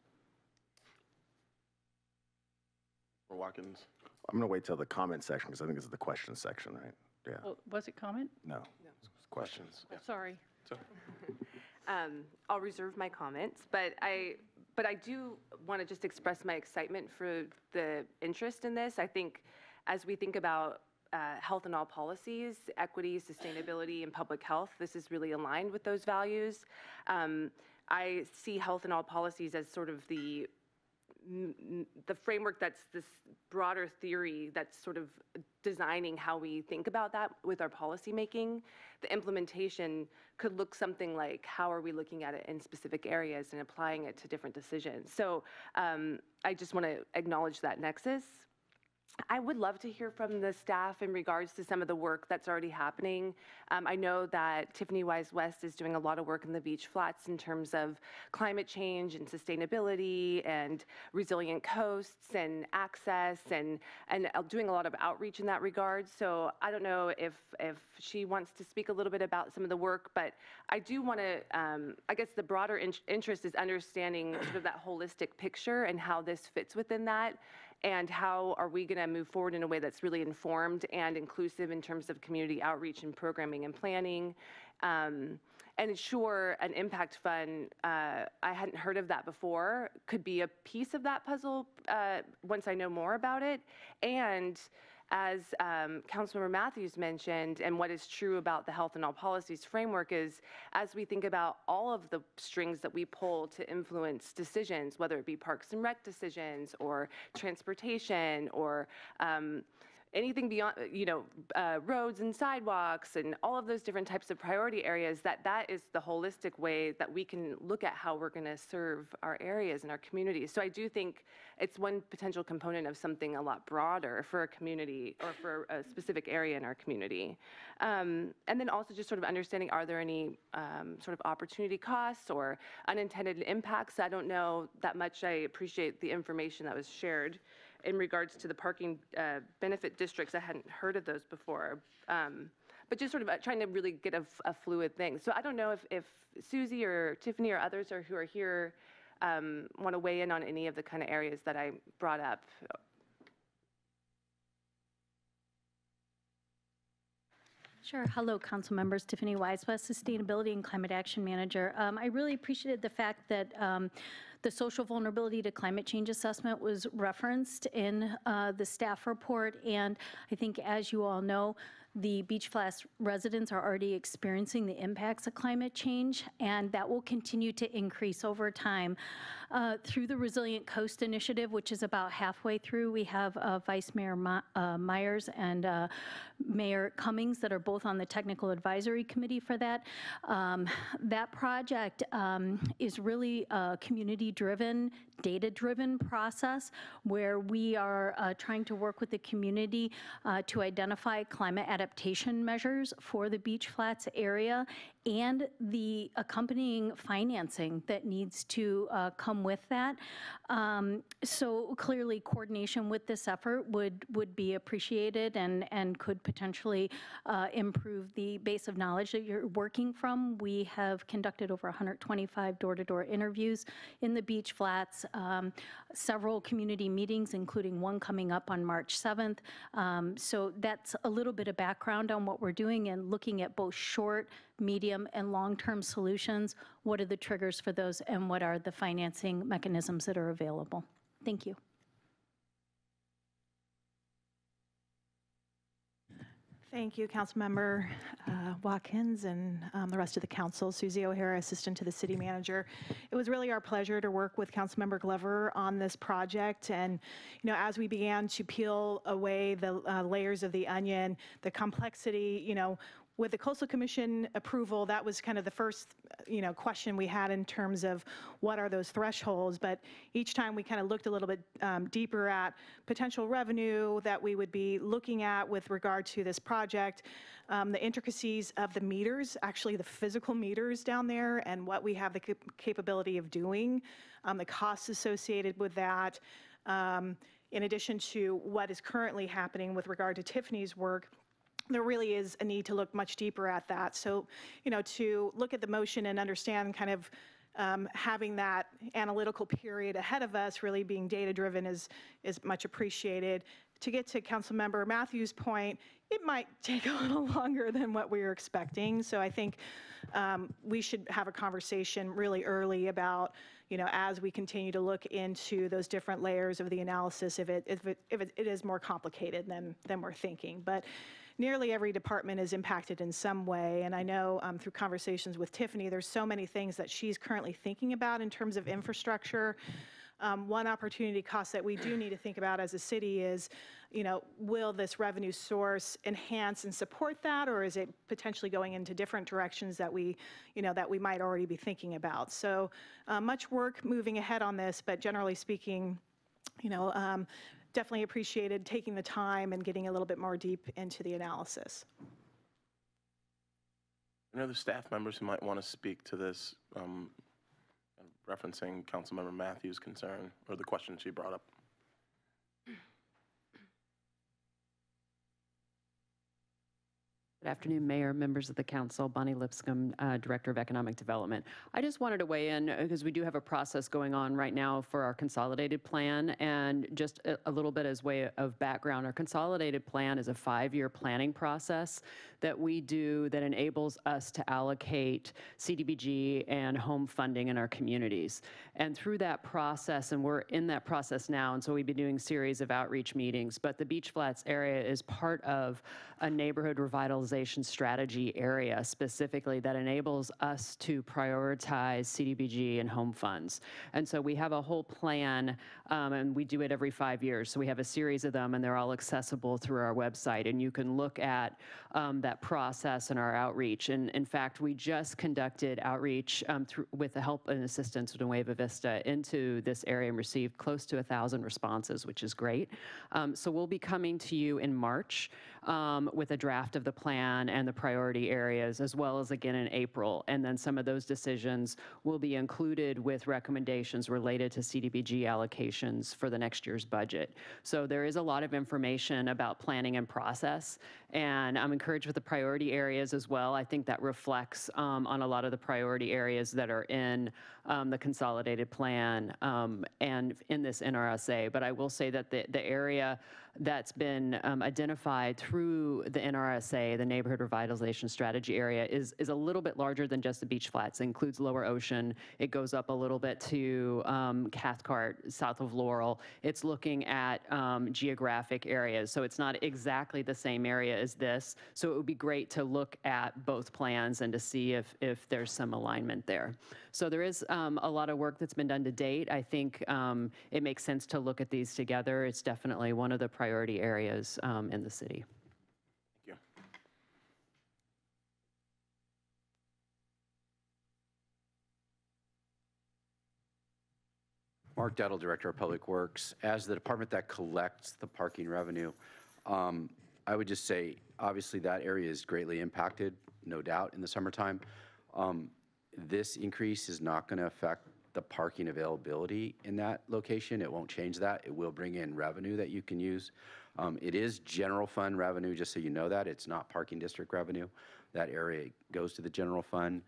[SPEAKER 1] For Watkins?
[SPEAKER 28] I'm going to wait till the comment section because I think this is the question section, right? Yeah,
[SPEAKER 12] Well, Was it comment?
[SPEAKER 28] no.
[SPEAKER 1] Questions?
[SPEAKER 12] Oh, Sorry.
[SPEAKER 16] Um, I'll reserve my comments, but I, but I do want to just express my excitement for the interest in this. I think as we think about uh, health and all policies, equity, sustainability, and public health, this is really aligned with those values. Um, I see health and all policies as sort of the the framework that's this broader theory that's sort of designing how we think about that with our policymaking. The implementation could look something like how are we looking at it in specific areas and applying it to different decisions. So um, I just want to acknowledge that nexus. I would love to hear from the staff in regards to some of the work that's already happening. Um, I know that Tiffany Wise West is doing a lot of work in the beach flats in terms of climate change and sustainability and resilient coasts and access and and uh, doing a lot of outreach in that regard. So I don't know if if she wants to speak a little bit about some of the work, but I do want to. Um, I guess the broader in- interest is understanding sort of that holistic picture and how this fits within that and how are we going to move forward in a way that's really informed and inclusive in terms of community outreach and programming and planning. Um, and sure, an impact fund, uh, I hadn't heard of that before, could be a piece of that puzzle uh, once I know more about it. And as um, Councilmember Mathews mentioned, and what is true about the Health and All Policies framework is, as we think about all of the strings that we pull to influence decisions, whether it be Parks and Rec decisions or transportation or um, anything beyond, you know, uh, roads and sidewalks and all of those different types of priority areas, that that is the holistic way that we can look at how we're going to serve our areas and our communities. So I do think it's one potential component of something a lot broader for a community or for a specific area in our community. Um, and then also just sort of understanding, are there any um, sort of opportunity costs or unintended impacts? I don't know that much. I appreciate the information that was shared in regards to the parking uh, benefit districts. I hadn't heard of those before. Um, but just sort of uh, trying to really get a, a fluid thing. So I don't know if, if Susie or Tiffany or others are, who are here um, want to weigh in on any of the kind of areas that I brought up.
[SPEAKER 43] Sure. Hello, council members. Tiffany Wise-West, Sustainability and Climate Action Manager. Um, I really appreciated the fact that um, the social vulnerability to climate change assessment was referenced in uh, the staff report. And I think, as you all know, the Beach Flats residents are already experiencing the impacts of climate change, and that will continue to increase over time. Uh, through the Resilient Coast Initiative, which is about halfway through, we have uh, Vice Mayor uh, Meyers and uh, Mayor Cummings that are both on the Technical Advisory Committee for that. Um, that project um, is really a community-driven, data-driven process where we are uh, trying to work with the community uh, to identify climate adaptation measures for the Beach Flats area and the accompanying financing that needs to uh, come with that. Um, so clearly, coordination with this effort would would be appreciated and and could potentially uh, improve the base of knowledge that you're working from. We have conducted over 125 door-to-door interviews in the Beach Flats, um, several community meetings, including one coming up on March 7th. Um, so that's a little bit of background on what we're doing and looking at both short, medium, and long-term solutions. What are the triggers for those, and what are the financing mechanisms that are available? Thank you.
[SPEAKER 44] Thank you, Councilmember uh, Watkins and um, the rest of the council. Susie O'Hara, Assistant to the City Manager. It was really our pleasure to work with Councilmember Glover on this project. And, you know, as we began to peel away the uh, layers of the onion, the complexity, you know, with the Coastal Commission approval, that was kind of the first, you know, question we had in terms of what are those thresholds. But each time we kind of looked a little bit um, deeper at potential revenue that we would be looking at with regard to this project, um, the intricacies of the meters, actually the physical meters down there, and what we have the cap- capability of doing, um, the costs associated with that. Um, in addition to what is currently happening with regard to Tiffany's work, there really is a need to look much deeper at that. So, you know, to look at the motion and understand kind of um, having that analytical period ahead of us, really being data-driven is, is much appreciated. To get to Councilmember Mathews' point, it might take a little longer than what we were expecting. So I think um, we should have a conversation really early about, you know, as we continue to look into those different layers of the analysis, if it, if it, if it, it is more complicated than, than we're thinking. But nearly every department is impacted in some way. And I know um, through conversations with Tiffany, there's so many things that she's currently thinking about in terms of infrastructure. Um, one opportunity cost that we do need to think about as a city is, you know, will this revenue source enhance and support that, or is it potentially going into different directions that we, you know, that we might already be thinking about? So uh, much work moving ahead on this, but generally speaking, you know, um, definitely appreciated taking the time and getting a little bit more deep into the analysis.
[SPEAKER 1] Any other staff members who might want to speak to this, um, referencing Councilmember Mathews' concern or the question she brought up?
[SPEAKER 45] Good afternoon, Mayor, members of the council. Bonnie Lipscomb, uh, Director of Economic Development. I just wanted to weigh in because we do have a process going on right now for our consolidated plan. And just a, a little bit as way of background, our consolidated plan is a five-year planning process that we do that enables us to allocate CDBG and home funding in our communities. And through that process, and we're in that process now, and so we've been doing series of outreach meetings, but the Beach Flats area is part of a neighborhood revitalization revitalization strategy area specifically that enables us to prioritize CDBG and home funds. And so we have a whole plan, um, and we do it every five years. So we have a series of them, and they're all accessible through our website. And you can look at um, that process and our outreach. And in fact, we just conducted outreach um, through, with the help and assistance of Nueva Vista into this area and received close to a thousand responses, which is great. Um, so we'll be coming to you in March um, with a draft of the plan and the priority areas, as well as again in April. And then some of those decisions will be included with recommendations related to CDBG allocations for the next year's budget. So there is a lot of information about planning and process. And I'm encouraged with the priority areas as well. I think that reflects um, on a lot of the priority areas that are in um, the consolidated plan um, and in this NRSA. But I will say that the, the area that's been um, identified through the NRSA, the Neighborhood Revitalization Strategy area, is, is a little bit larger than just the beach flats. It includes Lower Ocean. It goes up a little bit to um, Cathcart, south of Laurel. It's looking at um, geographic areas. So it's not exactly the same area as this. So it would be great to look at both plans and to see if, if there's some alignment there. So there is um, a lot of work that's been done to date. I think um, it makes sense to look at these together. It's definitely one of the priority areas um, in the city.
[SPEAKER 1] Thank you.
[SPEAKER 8] Mark Dettle, Director of Public Works. As the department that collects the parking revenue, um, I would just say, obviously, that area is greatly impacted, no doubt, in the summertime. Um, This increase is not going to affect the parking availability in that location. It won't change that. It will bring in revenue that you can use. Um, It is general fund revenue, just so you know that. It's not parking district revenue. That area goes to the general fund.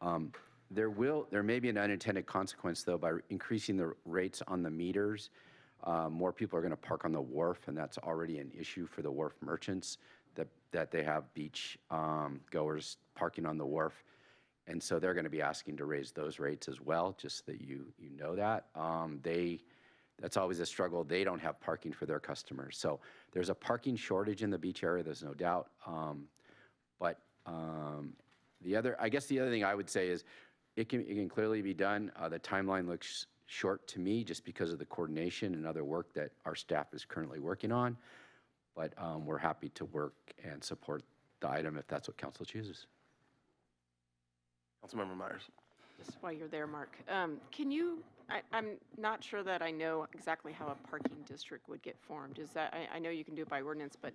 [SPEAKER 8] Um, There will, there may be an unintended consequence, though, by increasing the rates on the meters. uh, More people are going to park on the wharf, and that's already an issue for the wharf merchants, that, that they have beach um, goers parking on the wharf. And so they're going to be asking to raise those rates as well, just that you, you know that. Um, They, that's always a struggle. They don't have parking for their customers. So there's a parking shortage in the beach area, there's no doubt. Um, But um, the other, I guess the other thing I would say is, it can, it can clearly be done. Uh, The timeline looks short to me, just because of the coordination and other work that our staff is currently working on. But um, we're happy to work and support the item if that's what council chooses.
[SPEAKER 1] Councilmember Meyers.
[SPEAKER 10] Just while you're there, Mark, um, can you, I, I'm not sure that I know exactly how a parking district would get formed. Is that, I, I know you can do it by ordinance, but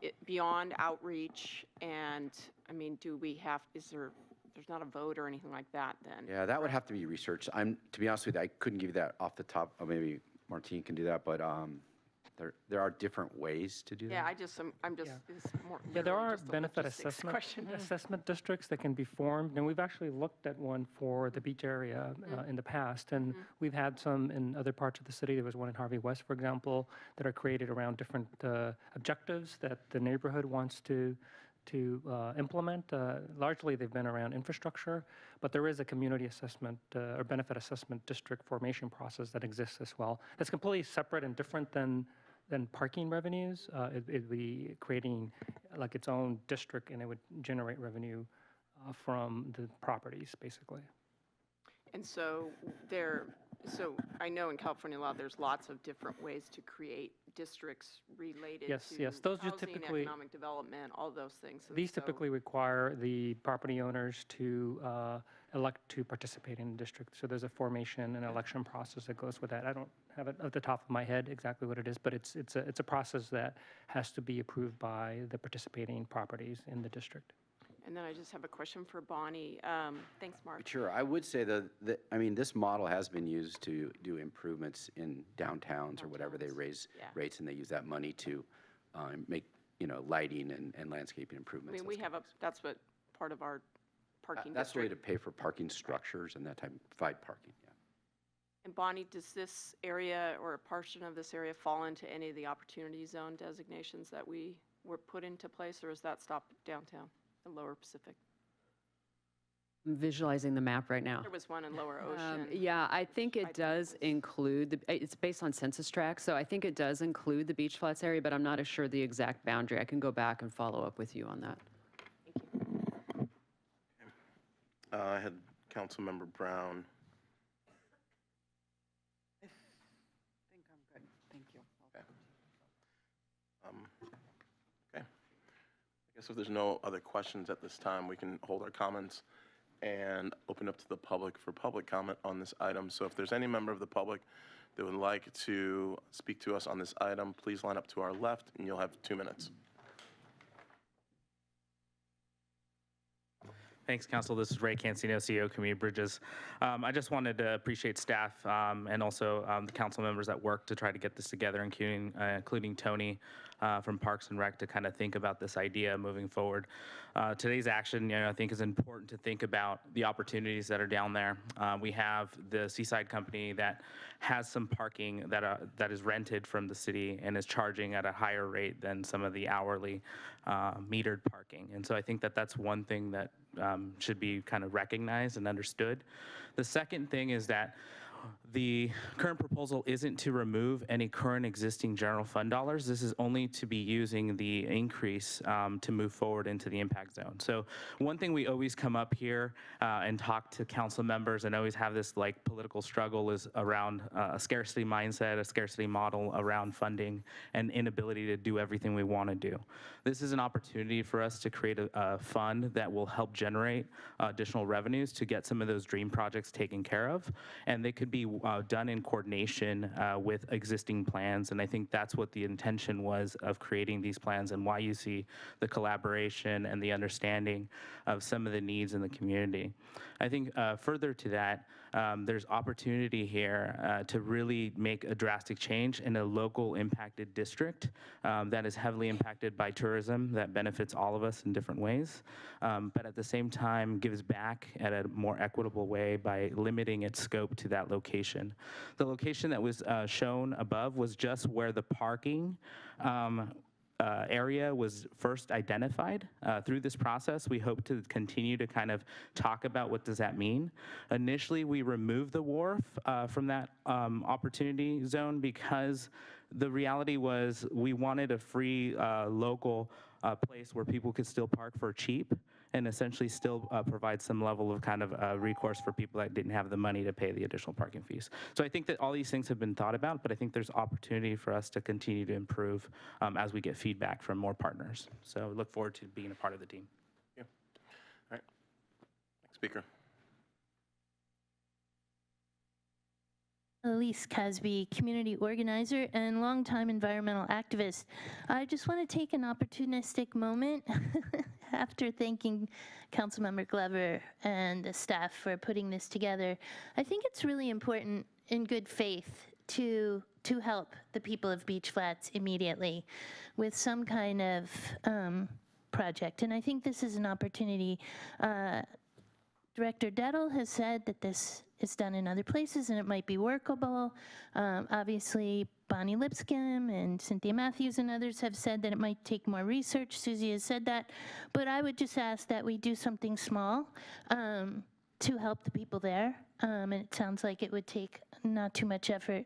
[SPEAKER 10] it, beyond outreach and, I mean, do we have, is there, there's not a vote or anything like that then?
[SPEAKER 8] Yeah, that would have to be researched. I'm, to be honest with you, I couldn't give you that off the top, or maybe Martine can do that, but um, there, there are different ways to do that.
[SPEAKER 10] Yeah, I just, I'm, I'm just, it's more.
[SPEAKER 14] Yeah, there
[SPEAKER 10] literally
[SPEAKER 14] are
[SPEAKER 10] just a
[SPEAKER 14] benefit
[SPEAKER 10] logistics
[SPEAKER 14] assessment,
[SPEAKER 10] question.
[SPEAKER 14] assessment districts that can be formed, and we've actually looked at one for the beach area uh, in the past, and we've had some in other parts of the city. There was one in Harvey West, for example, that are created around different uh, objectives that the neighborhood wants to to uh, implement. Uh, largely, they've been around infrastructure, but there is a community assessment uh, or benefit assessment district formation process that exists as well. That's completely separate and different than than parking revenues. Uh, it, it'd be creating like its own district, and it would generate revenue uh, from the properties, basically.
[SPEAKER 10] And so there, so I know in California law, there's lots of different ways to create districts related
[SPEAKER 14] Yes,
[SPEAKER 10] to
[SPEAKER 14] yes, those
[SPEAKER 10] housing,
[SPEAKER 14] typically-
[SPEAKER 10] economic development, all those things. And
[SPEAKER 14] These
[SPEAKER 10] so-
[SPEAKER 14] typically require the property owners to uh, elect to participate in the district. So there's a formation and election process that goes with that. I don't have it at the top of my head exactly what it is, but it's, it's a, it's a process that has to be approved by the participating properties in the district.
[SPEAKER 10] And then I just have a question for Bonnie. Um, Thanks, Mark.
[SPEAKER 8] Sure, I would say that, that, I mean, this model has been used to do improvements in downtowns or whatever. They raise
[SPEAKER 10] yeah.
[SPEAKER 8] rates and they use that money to um, make, you know, lighting and, and landscaping improvements.
[SPEAKER 10] I mean, we have a, that's what, part of our parking
[SPEAKER 8] That's the way to pay for parking structures and that type, provide parking, yeah.
[SPEAKER 10] And Bonnie, does this area or a portion of this area fall into any of the opportunity zone designations that we were put into place, or is that stopped downtown, the lower Pacific?
[SPEAKER 45] I'm visualizing the map right now.
[SPEAKER 10] There was one in Lower
[SPEAKER 45] Um,
[SPEAKER 10] Ocean.
[SPEAKER 45] Yeah, I think it does include, the. it's based on census tracts, so I think it does include the beach flats area, but I'm not as sure the exact boundary. I can go back and follow up with you on that.
[SPEAKER 1] Uh, I had Councilmember Brown.
[SPEAKER 4] I think I'm good, thank you.
[SPEAKER 1] Um, Okay. I guess if there's no other questions at this time, we can hold our comments and open up to the public for public comment on this item. So if there's any member of the public that would like to speak to us on this item, please line up to our left, and you'll have two minutes.
[SPEAKER 46] Thanks, Council. This is Ray Cancino, CEO, Community Bridges. Um, I just wanted to appreciate staff um, and also um, the council members that worked to try to get this together, including, uh, including Tony uh, from Parks and Rec to kind of think about this idea moving forward. Uh, today's action, you know, I think is important to think about the opportunities that are down there. Uh, we have the Seaside Company that has some parking that, uh, that is rented from the city and is charging at a higher rate than some of the hourly uh, metered parking. And so I think that that's one thing that um, should be kind of recognized and understood. The second thing is that the current proposal isn't to remove any current existing general fund dollars. This is only to be using the increase um, to move forward into the impact zone. So one thing we always come up here uh, and talk to council members and always have this like political struggle is around uh, a scarcity mindset, a scarcity model around funding and inability to do everything we want to do. This is an opportunity for us to create a, a fund that will help generate uh, additional revenues to get some of those dream projects taken care of. And they could be uh, done in coordination uh, with existing plans. And I think that's what the intention was of creating these plans and why you see the collaboration and the understanding of some of the needs in the community. I think uh, further to that, um, there's opportunity here uh, to really make a drastic change in a local impacted district um, that is heavily impacted by tourism that benefits all of us in different ways, um, but at the same time gives back at a more equitable way by limiting its scope to that location. The location that was uh, shown above was just where the parking um, uh, area was first identified uh, through this process. We hope to continue to kind of talk about what does that mean. Initially, we removed the wharf uh, from that um, opportunity zone because the reality was we wanted a free uh, local uh, place where people could still park for cheap and essentially still uh, provide some level of kind of uh, recourse for people that didn't have the money to pay the additional parking fees. So I think that all these things have been thought about, but I think there's opportunity for us to continue to improve um, as we get feedback from more partners. So I look forward to being a part of the team. Yeah.
[SPEAKER 1] All right. Next speaker.
[SPEAKER 34] Elise Casby, community organizer and longtime environmental activist. I just want to take an opportunistic moment after thanking Councilmember Glover and the staff for putting this together. I think it's really important in good faith to to help the people of Beach Flats immediately with some kind of um, project. And I think this is an opportunity. Uh, Director Dettle has said that this is done in other places and it might be workable. Um, obviously, Bonnie Lipscomb and Cynthia Mathews and others have said that it might take more research. Susie has said that. But I would just ask that we do something small um, to help the people there. Um, and it sounds like it would take not too much effort.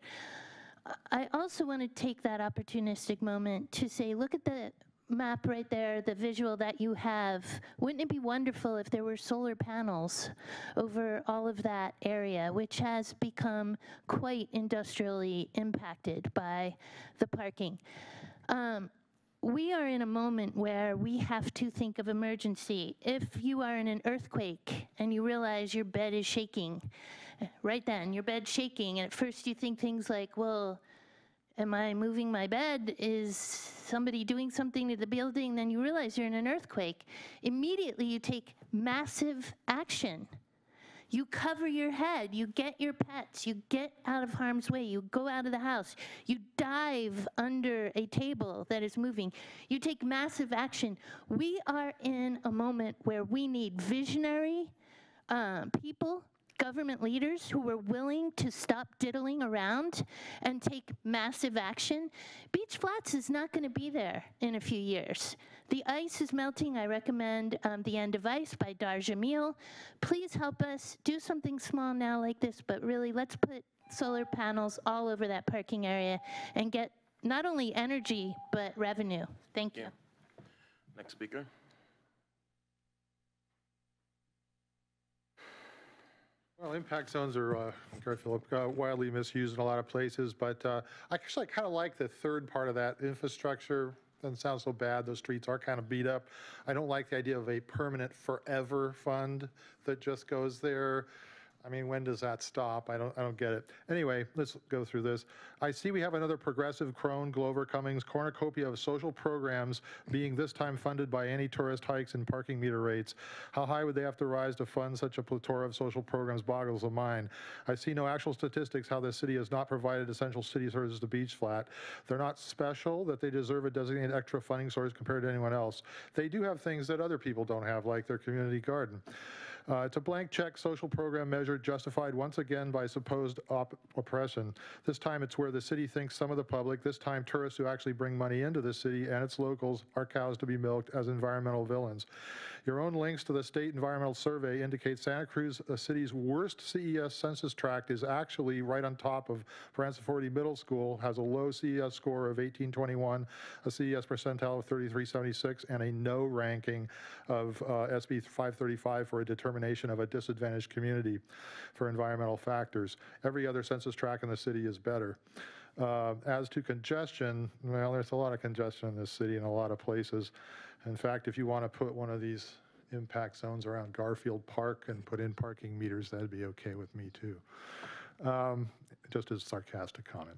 [SPEAKER 34] I also want to take that opportunistic moment to say, look at the map right there, the visual that you have. Wouldn't it be wonderful if there were solar panels over all of that area, which has become quite industrially impacted by the parking? Um, we are in a moment where we have to think of emergency. If you are in an earthquake and you realize your bed is shaking, right then, your bed's shaking, and at first you think things like, well, am I moving my bed? Is somebody doing something to the building? Then you realize you're in an earthquake. Immediately you take massive action. You cover your head, you get your pets, you get out of harm's way, you go out of the house, you dive under a table that is moving, you take massive action. We are in a moment where we need visionary uh, people government leaders who were willing to stop diddling around and take massive action, Beach Flats is not going to be there in a few years. The ice is melting. I recommend um, The End of Ice by Dahr Jamail. Please help us do something small now like this, but really let's put solar panels all over that parking area and get not only energy, but revenue. Thank you.
[SPEAKER 1] Next speaker.
[SPEAKER 24] Well, impact zones are, uh, Garfield, uh, widely misused in a lot of places, but uh, I actually kind of like the third part of that, infrastructure. Doesn't sound so bad, those streets are kind of beat up. I don't like the idea of a permanent forever fund that just goes there. I mean, when does that stop? I don't, I don't get it. Anyway, let's go through this. I see we have another progressive Krohn, Glover, Cummings cornucopia of social programs being this time funded by any tourist hikes and parking meter rates. How high would they have to rise to fund such a plethora of social programs boggles the mind. I see no actual statistics how the city has not provided essential city services to Beach Flat. They're not special that they deserve a designated extra funding source compared to anyone else. They do have things that other people don't have, like their community garden. Uh, it's a blank check social program measure justified once again by supposed op- oppression. This time it's where the city thinks some of the public, this time tourists who actually bring money into the city and its locals, are cows to be milked as environmental villains. Your own links to the state environmental survey indicate Santa Cruz, the city's worst CES census tract, is actually right on top of Branciforte Middle School, has a low CES score of 1821, a CES percentile of 3376, and a no ranking of uh, SB 535 for a determination of a disadvantaged community for environmental factors. Every other census tract in the city is better. Uh, As to congestion, well, there's a lot of congestion in this city in a lot of places. In fact, if you want to put one of these impact zones around Garfield Park and put in parking meters, that'd be okay with me too. Um, Just as sarcastic comment.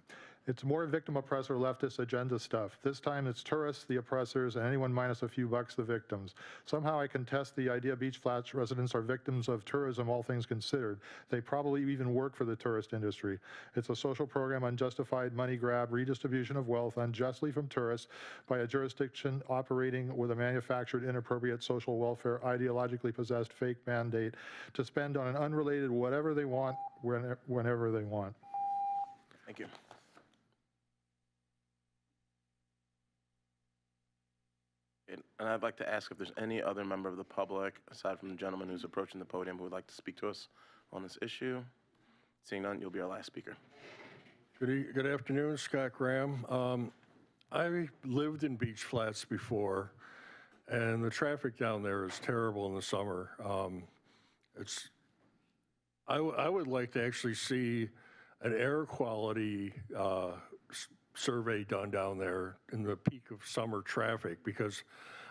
[SPEAKER 24] It's more victim oppressor leftist agenda stuff. This time it's tourists, the oppressors, and anyone minus a few bucks, the victims. Somehow I contest the idea Beach Flats residents are victims of tourism, all things considered. They probably even work for the tourist industry. It's a social program, unjustified money grab, redistribution of wealth unjustly from tourists by a jurisdiction operating with a manufactured inappropriate social welfare, ideologically possessed fake mandate to spend on an unrelated whatever they want, whenever, whenever they want.
[SPEAKER 1] Thank you. And I'd like to ask if there's any other member of the public, aside from the gentleman who's approaching the podium, who would like to speak to us on this issue. Seeing none, you'll be our last speaker.
[SPEAKER 35] Good, good afternoon, Scott Graham. Um, I lived in Beach Flats before, and the traffic down there is terrible in the summer. Um, It's, I, w- I would like to actually see an air quality uh, survey done down there in the peak of summer traffic, because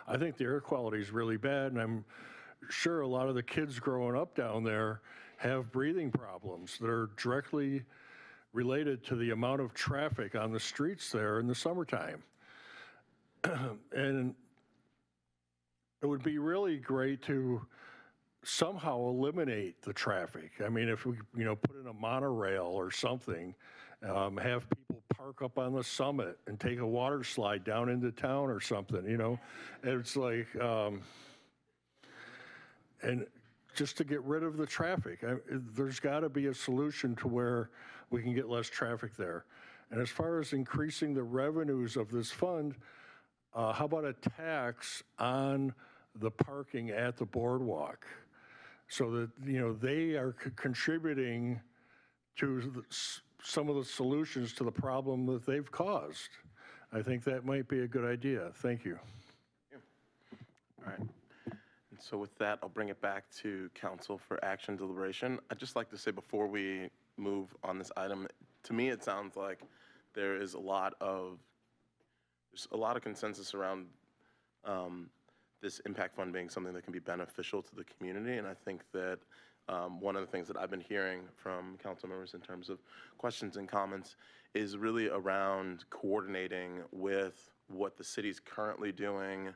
[SPEAKER 35] I think the air quality is really bad, and I'm sure a lot of the kids growing up down there have breathing problems that are directly related to the amount of traffic on the streets there in the summertime. and it would be really great to somehow eliminate the traffic. I mean, if we, you know, put in a monorail or something, um, have people park up on the summit and take a water slide down into town or something, you know? It's like, um, and just to get rid of the traffic. I- There's got to be a solution to where we can get less traffic there. And as far as increasing the revenues of this fund, uh, how about a tax on the parking at the boardwalk? So that, you know, they are contributing to the some of the solutions to the problem that they've caused. I think that might be a good idea. Thank you.
[SPEAKER 1] All right. And so with that, I'll bring it back to council for action deliberation. I'd just like to say before we move on this item, to me, it sounds like there is a lot of, there's a lot of consensus around um, this impact fund being something that can be beneficial to the community. And I think that um, one of the things that I've been hearing from council members in terms of questions and comments is really around coordinating with what the city's currently doing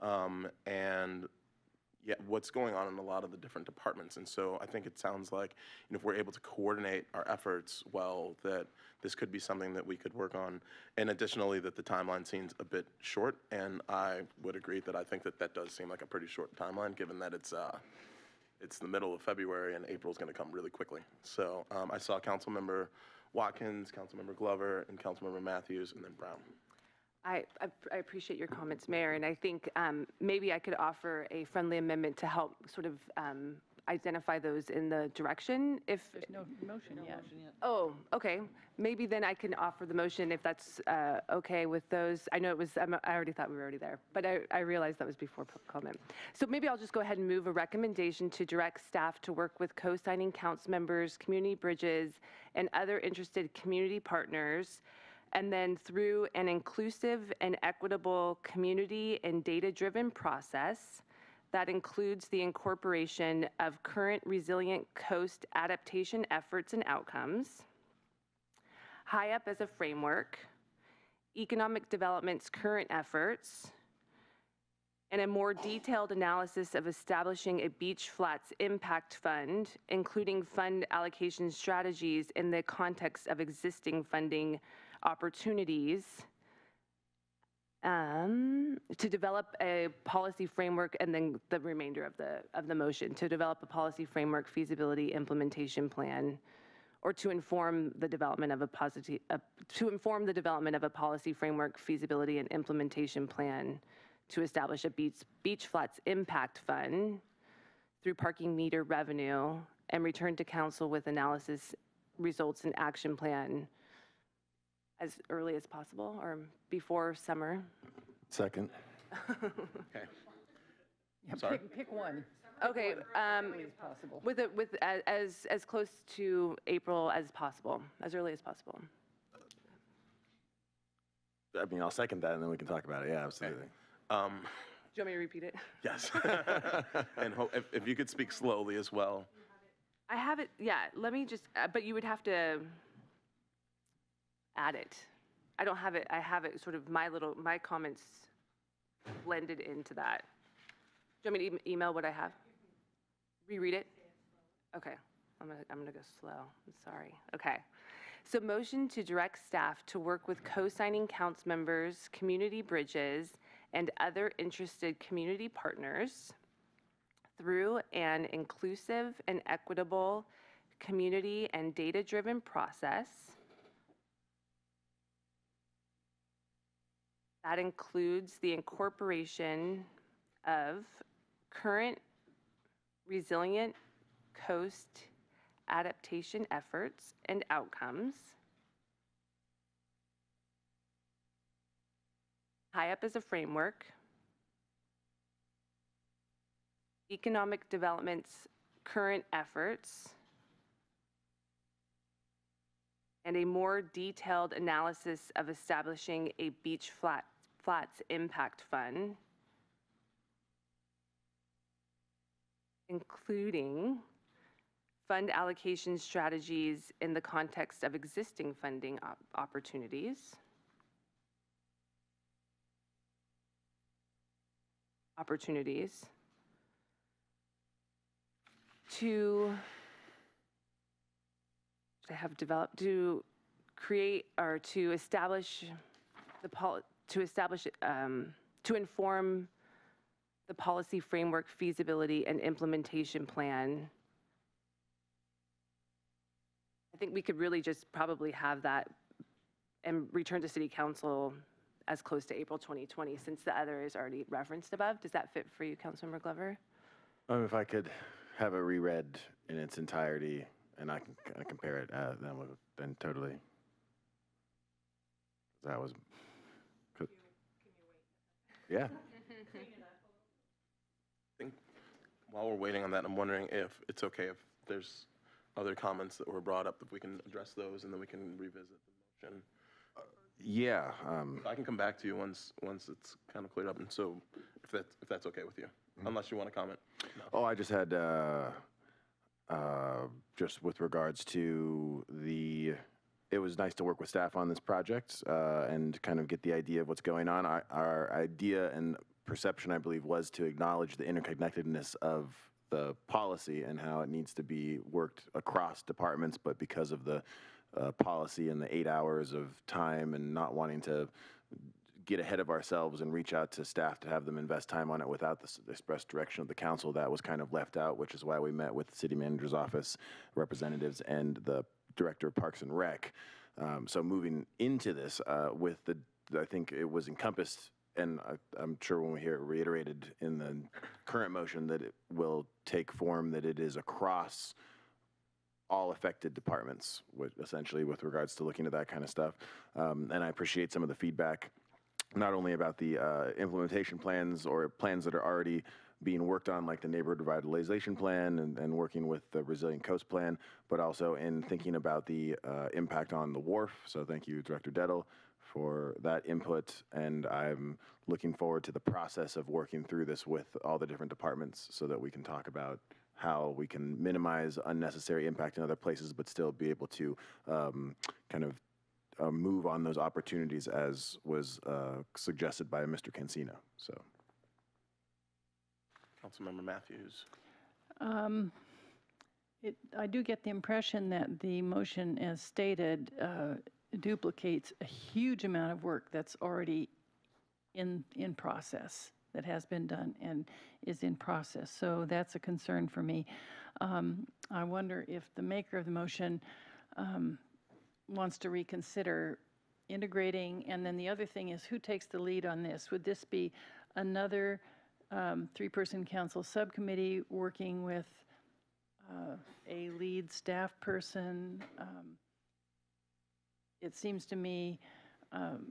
[SPEAKER 1] um, and what's going on in a lot of the different departments. And so I think it sounds like, you know, if we're able to coordinate our efforts well, that this could be something that we could work on. And additionally, that the timeline seems a bit short. And I would agree that I think that that does seem like a pretty short timeline, given that it's, uh, it's the middle of February and April's going to come really quickly. So um, I saw Councilmember Watkins, Councilmember Glover, and Councilmember Mathews, and then Brown.
[SPEAKER 16] I, I appreciate your comments, Mayor, and I think um, maybe I could offer a friendly amendment to help sort of um, identify those in the direction. If,
[SPEAKER 12] There's no motion yet.
[SPEAKER 16] oh, okay, maybe then I can offer the motion if that's uh, okay with those. I know it was, I'm- I already thought we were already there, but I I realized that was before public comment. So maybe I'll just go ahead and move a recommendation to direct staff to work with co-signing council members, community bridges, and other interested community partners, and then through an inclusive and equitable community and data-driven process that includes the incorporation of current resilient coast adaptation efforts and outcomes, high up as a framework, economic development's current efforts, and a more detailed analysis of establishing a beach flats impact fund, including fund allocation strategies in the context of existing funding opportunities, um, to develop a policy framework, and then the remainder of the, of the motion, to develop a policy framework feasibility implementation plan, or to inform the development of a positive, uh, to inform the development of a policy framework feasibility and implementation plan to establish a beach, beach flats impact fund through parking meter revenue and return to council with analysis, results, and action plan as early as possible or before summer.
[SPEAKER 28] Second.
[SPEAKER 1] Okay.
[SPEAKER 12] Yeah,
[SPEAKER 1] Sorry?
[SPEAKER 12] Pick, pick one.
[SPEAKER 16] Okay, um,
[SPEAKER 12] As possible.
[SPEAKER 16] with, it- with, a- as, as close to April as possible, as early as possible.
[SPEAKER 28] I mean, I'll second that and then we can talk about it. Yeah, absolutely.
[SPEAKER 1] Um,
[SPEAKER 16] Do you want me to repeat it?
[SPEAKER 1] Yes. And ho- if, if you could speak slowly as well.
[SPEAKER 16] I have it, yeah, let me just, uh, but you would have to add it. I don't have it, I have it sort of, my little, my comments blended into that. Do you want me to em- email what I have? Reread it? Okay, I'm gonna, I'm gonna go slow, I'm sorry. Okay. So motion to direct staff to work with co-signing council members, community bridges, and other interested community partners through an inclusive and equitable community and data-driven process that includes the incorporation of current resilient coast adaptation efforts and outcomes. HiAP as a framework. Economic development's current efforts, and a more detailed analysis of establishing a beach flat, flats impact fund, including fund allocation strategies in the context of existing funding op- opportunities. Opportunities to have developed to create or to establish the pol to establish um, to inform the policy framework feasibility and implementation plan. I think we could really just probably have that and return to city council as close to April 2020 since the other is already referenced above. Does that fit for you, Councilmember Glover?
[SPEAKER 28] Um, if I could have it reread in its entirety and I can kind of compare it, uh, then would been totally. That was. Could- think
[SPEAKER 1] While we're waiting on that, I'm wondering if it's okay if there's other comments that were brought up, if we can address those and then we can revisit the motion.
[SPEAKER 28] Yeah. Um,
[SPEAKER 1] I can come back to you once, once it's kind of cleared up, and so if that's, if that's okay with you, unless you want to comment.
[SPEAKER 28] Oh, I just had, uh, uh, just with regards to the, it was nice to work with staff on this project uh, and kind of get the idea of what's going on. Our, our idea and perception, I believe, was to acknowledge the interconnectedness of the policy and how it needs to be worked across departments, but because of the uh, policy and the eight hours of time and not wanting to get ahead of ourselves and reach out to staff to have them invest time on it without the express direction of the council. That was kind of left out, which is why we met with the city manager's office representatives and the director of Parks and Rec. Um, so moving into this uh, with the, I think it was encompassed and I, I'm sure when we hear it reiterated in the current motion, that it will take form that it is across all affected departments, essentially with regards to looking at that kind of stuff. Um, and I appreciate some of the feedback, not only about the uh, implementation plans or plans that are already being worked on, like the neighborhood revitalization plan and, and working with the resilient coast plan, but also in thinking about the uh, impact on the wharf. So thank you, Director Dettle, for that input. And I'm looking forward to the process of working through this with all the different departments so that we can talk about how we can minimize unnecessary impact in other places, but still be able to um, kind of uh, move on those opportunities as was uh, suggested by Mr. Cancino. So.
[SPEAKER 1] Councilmember Mathews.
[SPEAKER 12] Um, It, I do get the impression that the motion as stated uh, duplicates a huge amount of work that's already in, in process, that has been done and is in process. So that's a concern for me. Um, I wonder if the maker of the motion um, wants to reconsider integrating, and then the other thing is, who takes the lead on this? Would this be another um, three-person council subcommittee working with uh, a lead staff person? Um, It seems to me um,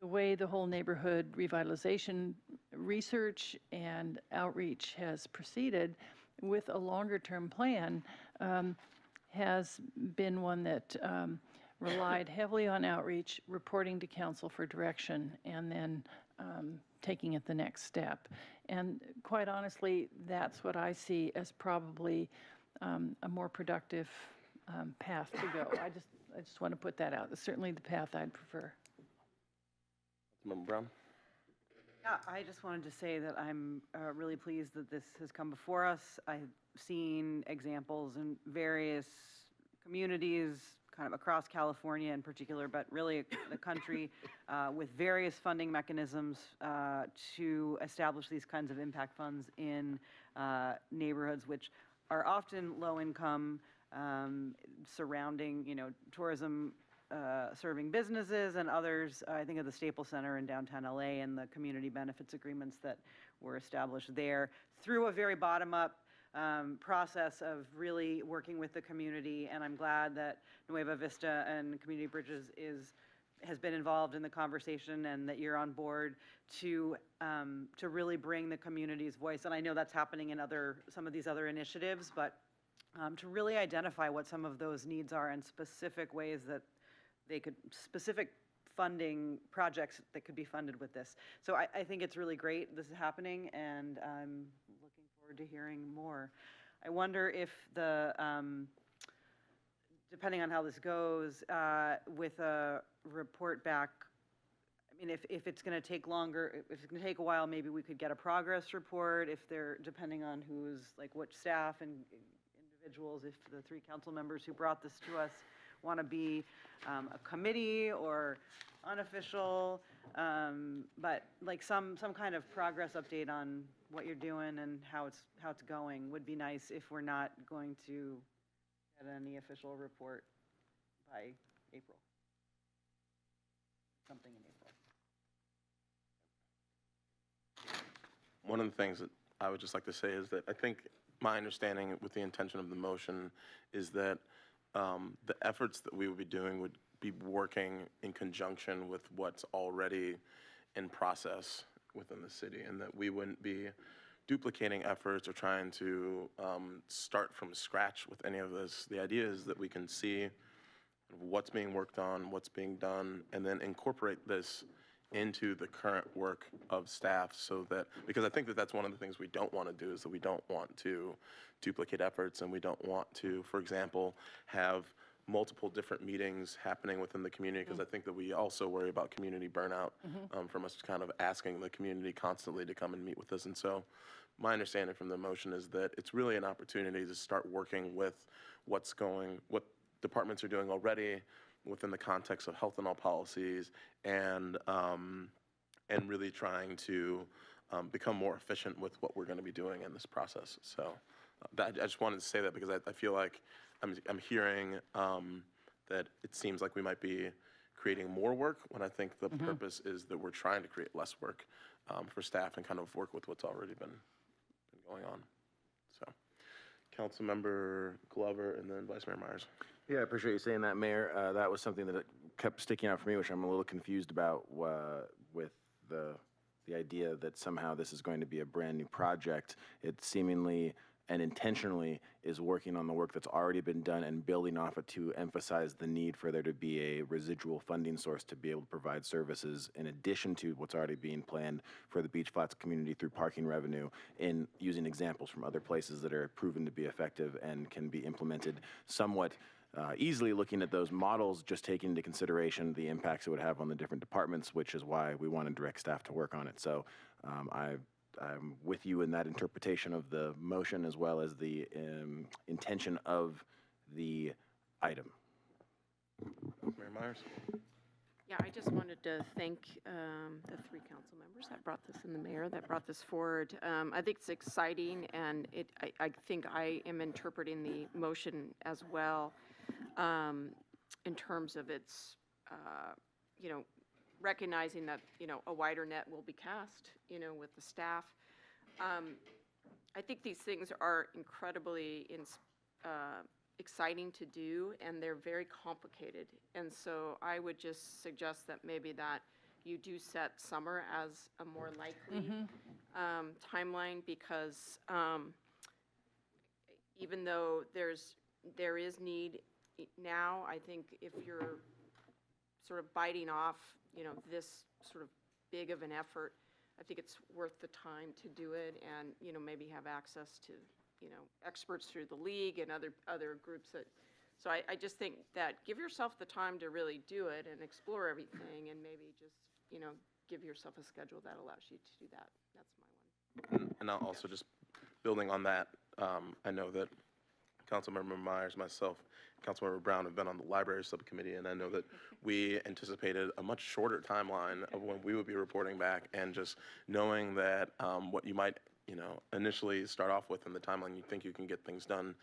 [SPEAKER 12] the way the whole neighborhood revitalization research and outreach has proceeded with a longer-term plan um, has been one that um, relied heavily on outreach, reporting to council for direction, and then um, taking it the next step. And quite honestly, that's what I see as probably um, a more productive um, path to go. I just, I just want to put that out. It's certainly the path I'd prefer.
[SPEAKER 1] Councilmember Brown.
[SPEAKER 4] Yeah, I just wanted to say that I'm uh, really pleased that this has come before us. I've seen examples in various communities, kind of across California in particular, but really the country, uh, with various funding mechanisms uh, to establish these kinds of impact funds in uh, neighborhoods which are often low income, um, surrounding, you know, tourism uh, serving businesses and others. I think of the Staples Center in downtown LA and the community benefits agreements that were established there through a very bottom-up um, process of really working with the community. And I'm glad that Nueva Vista and Community Bridges is has been involved in the conversation and that you're on board to um, to really bring the community's voice. And I know that's happening in other some of these other initiatives, but um, to really identify what some of those needs are and specific ways that they could, specific funding projects that could be funded with this. So I, I think it's really great this is happening, and forward to hearing more. I wonder if the, um, depending on how this goes, uh, with a report back, I mean, if, if it's going to take longer, if it's going to take a while, maybe we could get a progress report, if they're, depending on who's, like, which staff and individuals, if the three council members who brought this to us want to be um, a committee or unofficial, um, but like some, some kind of progress update on what you're doing and how it's, how it's going would be nice if we're not going to get any official report by April. Something in April.
[SPEAKER 1] One of the things that I would just like to say is that I think my understanding with the intention of the motion is that um, the efforts that we would be doing would be working in conjunction with what's already in process within the city, and that we wouldn't be duplicating efforts or trying to um, start from scratch with any of this. The idea is that we can see what's being worked on, what's being done, and then incorporate this into the current work of staff so that, because I think that that's one of the things we don't want to do is that we don't want to duplicate efforts and we don't want to, for example, have multiple different meetings happening within the community because I think that we also worry about community burnout
[SPEAKER 12] Mhm.
[SPEAKER 1] um, from us kind of asking the community constantly to come and meet with us. And so my understanding from the motion is that it's really an opportunity to start working with what's going, what departments are doing already within the context of health and all policies and, um, and really trying to um, become more efficient with what we're going to be doing in this process. So uh, that, I just wanted to say that because I, I feel like I'm, I'm hearing um, that it seems like we might be creating more work, when I think the purpose is that we're trying to create less work um, for staff and kind of work with what's already been, been going on. So, Councilmember Glover and then Vice Mayor Meyers.
[SPEAKER 28] Yeah, I appreciate you saying that, Mayor. Uh, That was something that kept sticking out for me, which I'm a little confused about uh, with the, the idea that somehow this is going to be a brand-new project. It seemingly and intentionally is working on the work that's already been done and building off it to emphasize the need for there to be a residual funding source to be able to provide services in addition to what's already being planned for the Beach Flats community through parking revenue in using examples from other places that are proven to be effective and can be implemented somewhat uh, easily looking at those models, just taking into consideration the impacts it would have on the different departments, which is why we want to direct staff to work on it. So um, I, I'm with you in that interpretation of the motion as well as the um, intention of the item.
[SPEAKER 1] Mayor Meyers?
[SPEAKER 10] Yeah, I just wanted to thank um, the three council members that brought this, and the mayor that brought this forward. Um, I think it's exciting, and it, I, I think I am interpreting the motion as well um, in terms of its, uh, you know, recognizing that, you know, a wider net will be cast, you know, with the staff. Um, I think these things are incredibly uh, exciting to do, and they're very complicated. And so I would just suggest that maybe that you do set summer as a more likely um, timeline, because um, even though there's, there is need now, I think if you're sort of biting off, you know, this sort of big of an effort, I think it's worth the time to do it and, you know, maybe have access to, you know, experts through the league and other, other groups that, so I, I just think that give yourself the time to really do it and explore everything and maybe just, you know, give yourself a schedule that allows you to do that. That's my one.
[SPEAKER 1] And- And I'll also just building on that, um, I know that Councilmember Meyers, myself, Councilmember Brown have been on the library subcommittee, and I know that we anticipated a much shorter timeline of when we would be reporting back, and just knowing that um, what you might, you know, initially start off with in the timeline, you think you can get things done,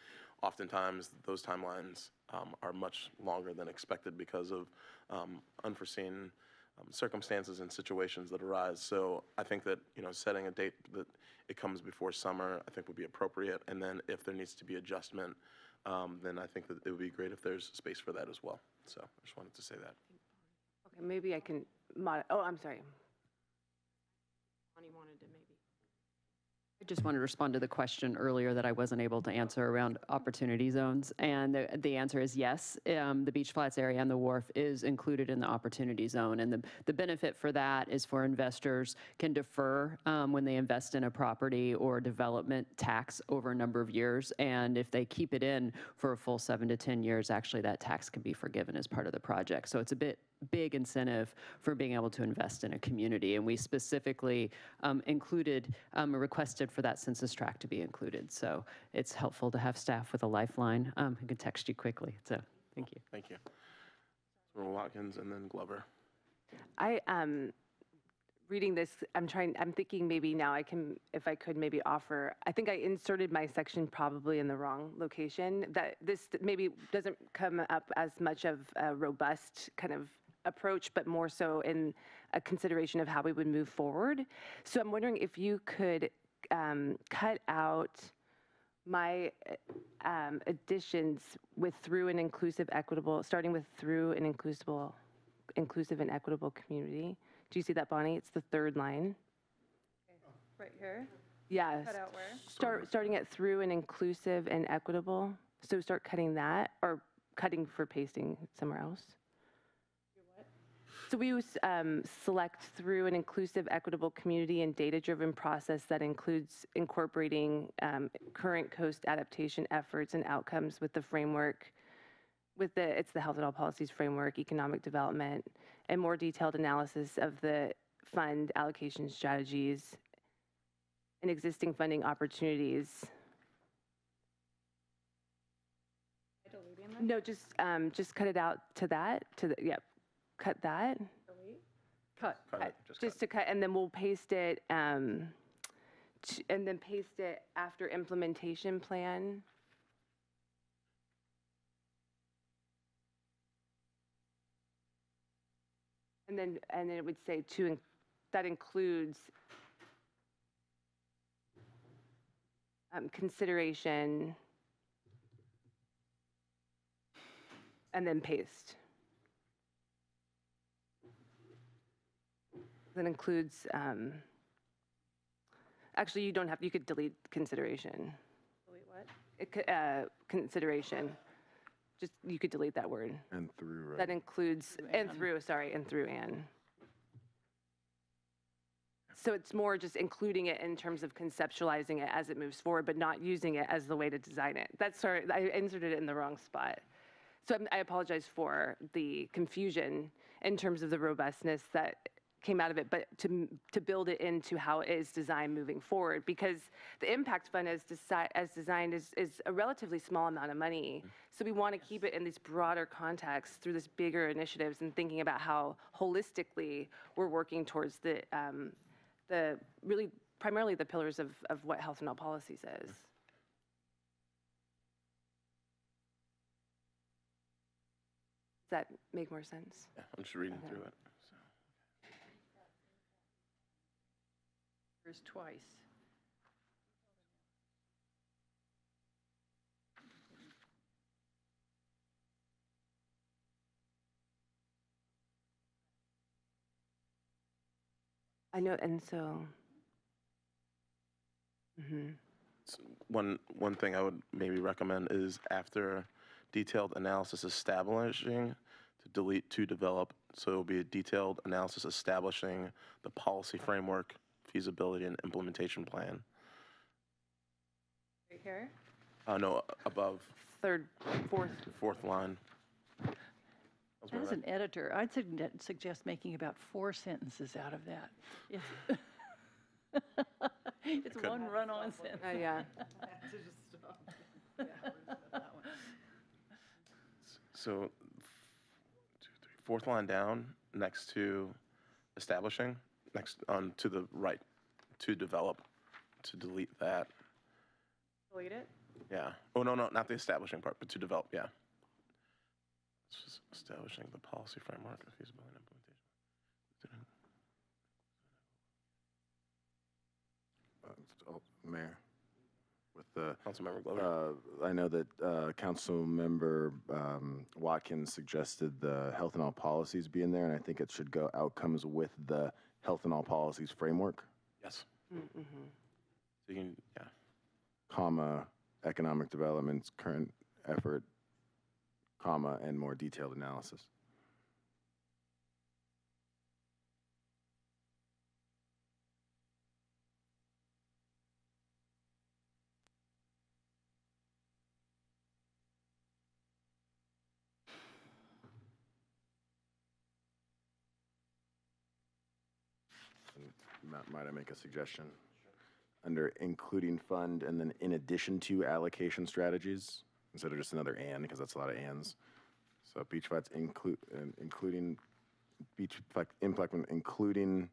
[SPEAKER 1] oftentimes those timelines um, are much longer than expected because of um, unforeseen um, circumstances and situations that arise. So I think that, you know, setting a date that it comes before summer, I think would be appropriate. And then if there needs to be adjustment, um, then I think that it would be great if there's space for that as well. So I just wanted to say that.
[SPEAKER 16] Okay, maybe I can mod, oh, I'm sorry.
[SPEAKER 10] Bonnie wanted to maybe.
[SPEAKER 45] I just wanted to respond to the question earlier that I wasn't able to answer around opportunity zones. And the, the answer is yes. Um, the Beach Flats area and the wharf is included in the opportunity zone. And the, the benefit for that is for investors can defer um, when they invest in a property or development tax over a number of years. And if they keep it in for a full seven to 10 years, actually that tax can be forgiven as part of the project. So it's a bit big incentive for being able to invest in a community. And we specifically um, included, um, requested for that census tract to be included. So it's helpful to have staff with a lifeline um, who can text you quickly. So thank you.
[SPEAKER 1] Thank you. Councilmember Watkins and then Glover.
[SPEAKER 16] I, um, reading this, I'm trying, I'm thinking maybe now I can, if I could maybe offer, I think I inserted my section probably in the wrong location. That this maybe doesn't come up as much of a robust kind of approach, but more so in a consideration of how we would move forward. So I'm wondering if you could um, cut out my uh, um, additions with through an inclusive, equitable, starting with through an inclusive, inclusive and equitable community. Do you see that, Bonnie? It's the third line.
[SPEAKER 4] Right here?
[SPEAKER 16] Yeah.
[SPEAKER 4] Cut out where?
[SPEAKER 16] Start, starting at through an inclusive and equitable. So start cutting that, or cutting for pasting somewhere else. So we um, select through an inclusive, equitable community and data-driven process that includes incorporating um, current coast adaptation efforts and outcomes with the framework, with the, it's the Health at All Policies framework, economic development, and more detailed analysis of the fund allocation strategies and existing funding opportunities. No, just, um, just cut it out to that, to the, yep, cut that.
[SPEAKER 12] Cut.
[SPEAKER 16] Cut, Just to cut, and then we'll paste it, um, t- and then paste it after implementation plan. And then, and then it would say to, in- that includes um, consideration, and then paste. That includes, um, actually, you don't have, you could delete consideration.
[SPEAKER 10] Wait, what?
[SPEAKER 16] It could, uh, Consideration, just, you could delete that word.
[SPEAKER 28] And through, right?
[SPEAKER 16] That includes, and through, sorry, and through and. So it's more just including it in terms of conceptualizing it as it moves forward, but not using it as the way to design it. That's, sorry, I inserted it in the wrong spot. So I'm- I apologize for the confusion in terms of the robustness that came out of it, but to, to build it into how it is designed moving forward, because the impact fund as desi, as designed is, is a relatively small amount of money. So we want to keep it in this broader context through this bigger initiatives and thinking about how holistically we're working towards the, um, the really primarily the pillars of, of what health and all policy says. Does that make more sense?
[SPEAKER 1] Yeah, I'm just reading
[SPEAKER 16] Okay.
[SPEAKER 1] through it.
[SPEAKER 12] Twice.
[SPEAKER 16] I know, and so. mhm.
[SPEAKER 1] S- One, one thing I would maybe recommend is after detailed analysis establishing, to delete to develop. So it'll be a detailed analysis establishing the policy framework, feasibility, and implementation plan.
[SPEAKER 12] Right here?
[SPEAKER 1] Uh, no, above,
[SPEAKER 16] Third, fourth.
[SPEAKER 1] fourth line.
[SPEAKER 12] As an editor, I'd sugge- suggest making about four sentences out of that. It's- It's one run-on sentence.
[SPEAKER 16] Oh, yeah.
[SPEAKER 1] So, f- two, three, fourth line down, next to establishing, next, on to the right, to develop, to delete that.
[SPEAKER 10] Delete it?
[SPEAKER 1] Yeah. Oh, no, no, not the establishing part, but to develop, yeah. It's just establishing the policy framework, the feasibility and implementation.
[SPEAKER 28] Uh, oh, Mayor, with the.
[SPEAKER 1] Councilmember Glover.
[SPEAKER 28] Uh, I know that uh, Councilmember um, Watkins suggested the health and all policies be in there, and I think it should go outcomes with the health and all policies framework,
[SPEAKER 1] Yes.
[SPEAKER 16] Mm-hmm.
[SPEAKER 1] So you can, yeah.
[SPEAKER 28] comma, economic development's current effort, comma, and more detailed analysis. And Might I make a suggestion? Under including fund and then in addition to allocation strategies, instead of just another and, because that's a lot of ands. So beach flats include, including, beach flat, implement, including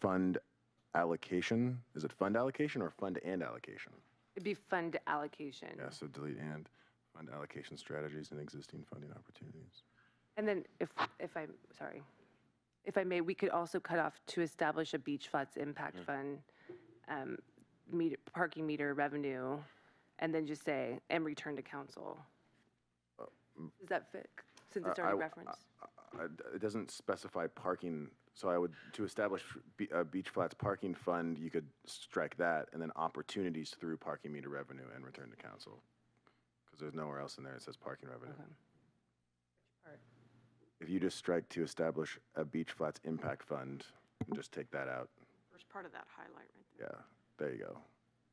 [SPEAKER 28] fund allocation. Is it fund allocation or fund and allocation?
[SPEAKER 16] It'd be fund allocation.
[SPEAKER 28] Yeah, so delete and, fund allocation strategies and existing funding opportunities.
[SPEAKER 16] And then if, if I'm, sorry, if I may, we could also cut off to establish a beach flats impact fund, um, meter, parking meter revenue, and then just say, and return to council. Does that fit, since it's
[SPEAKER 28] Uh,
[SPEAKER 16] already
[SPEAKER 28] I-
[SPEAKER 16] referenced?
[SPEAKER 28] Uh, It doesn't specify parking, so I would, to establish be- a beach flats parking fund, you could strike that, and then opportunities through parking meter revenue and return to council. Because there's nowhere else in there that says parking revenue. If you just strike to establish a beach flats impact fund, and just take that out,
[SPEAKER 10] First part of that highlight right there.
[SPEAKER 28] yeah, there you go.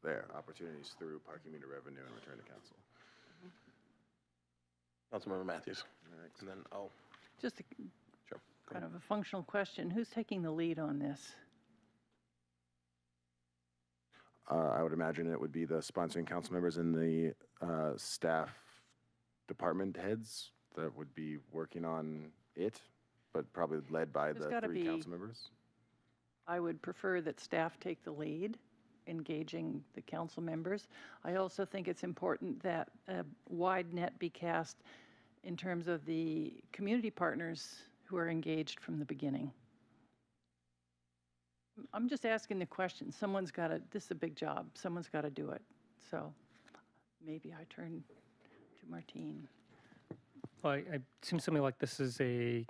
[SPEAKER 28] There, opportunities through parking meter revenue and return to council.
[SPEAKER 1] Councilmember Mathews. And then I'll,
[SPEAKER 12] Just a
[SPEAKER 1] sure. go
[SPEAKER 12] kind
[SPEAKER 1] ahead.
[SPEAKER 12] of a functional question. Who's taking the lead on this?
[SPEAKER 28] Uh, I would imagine it would be the sponsoring council members and the uh, staff department heads that would be working on it, but probably led by
[SPEAKER 12] There's
[SPEAKER 28] the
[SPEAKER 12] gotta
[SPEAKER 28] three
[SPEAKER 12] be-
[SPEAKER 28] council members.
[SPEAKER 12] I would prefer that staff take the lead, engaging the council members. I also think it's important that a wide net be cast in terms of the community partners who are engaged from the beginning? I'm just asking the question. Someone's got to, this is a big job. Someone's got to do it. So maybe I turn to Martine.
[SPEAKER 47] Well, I- it seems to me like this is a,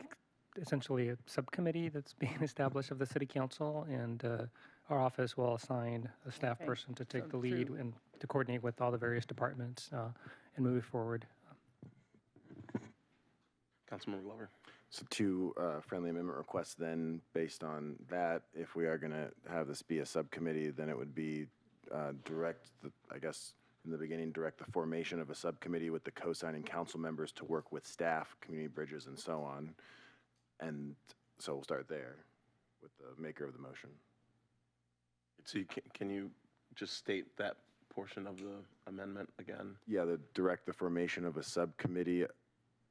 [SPEAKER 47] essentially a subcommittee that's being established of the city council, and uh, our office will assign a staff
[SPEAKER 12] Okay,
[SPEAKER 47] person to take
[SPEAKER 12] so
[SPEAKER 47] the lead
[SPEAKER 12] through-
[SPEAKER 47] and to coordinate with all the various departments uh, and move it forward.
[SPEAKER 1] Councilmember Glover?
[SPEAKER 28] So two uh, friendly amendment requests then, based on that, if we are going to have this be a subcommittee, then it would be uh, direct, the- I guess, in the beginning, direct the formation of a subcommittee with the co-signing council members to work with staff, community bridges, and so on. And so we'll start there with the maker of the motion.
[SPEAKER 1] So you can, can you just state that portion of the amendment again?
[SPEAKER 28] Yeah, the direct the formation of a subcommittee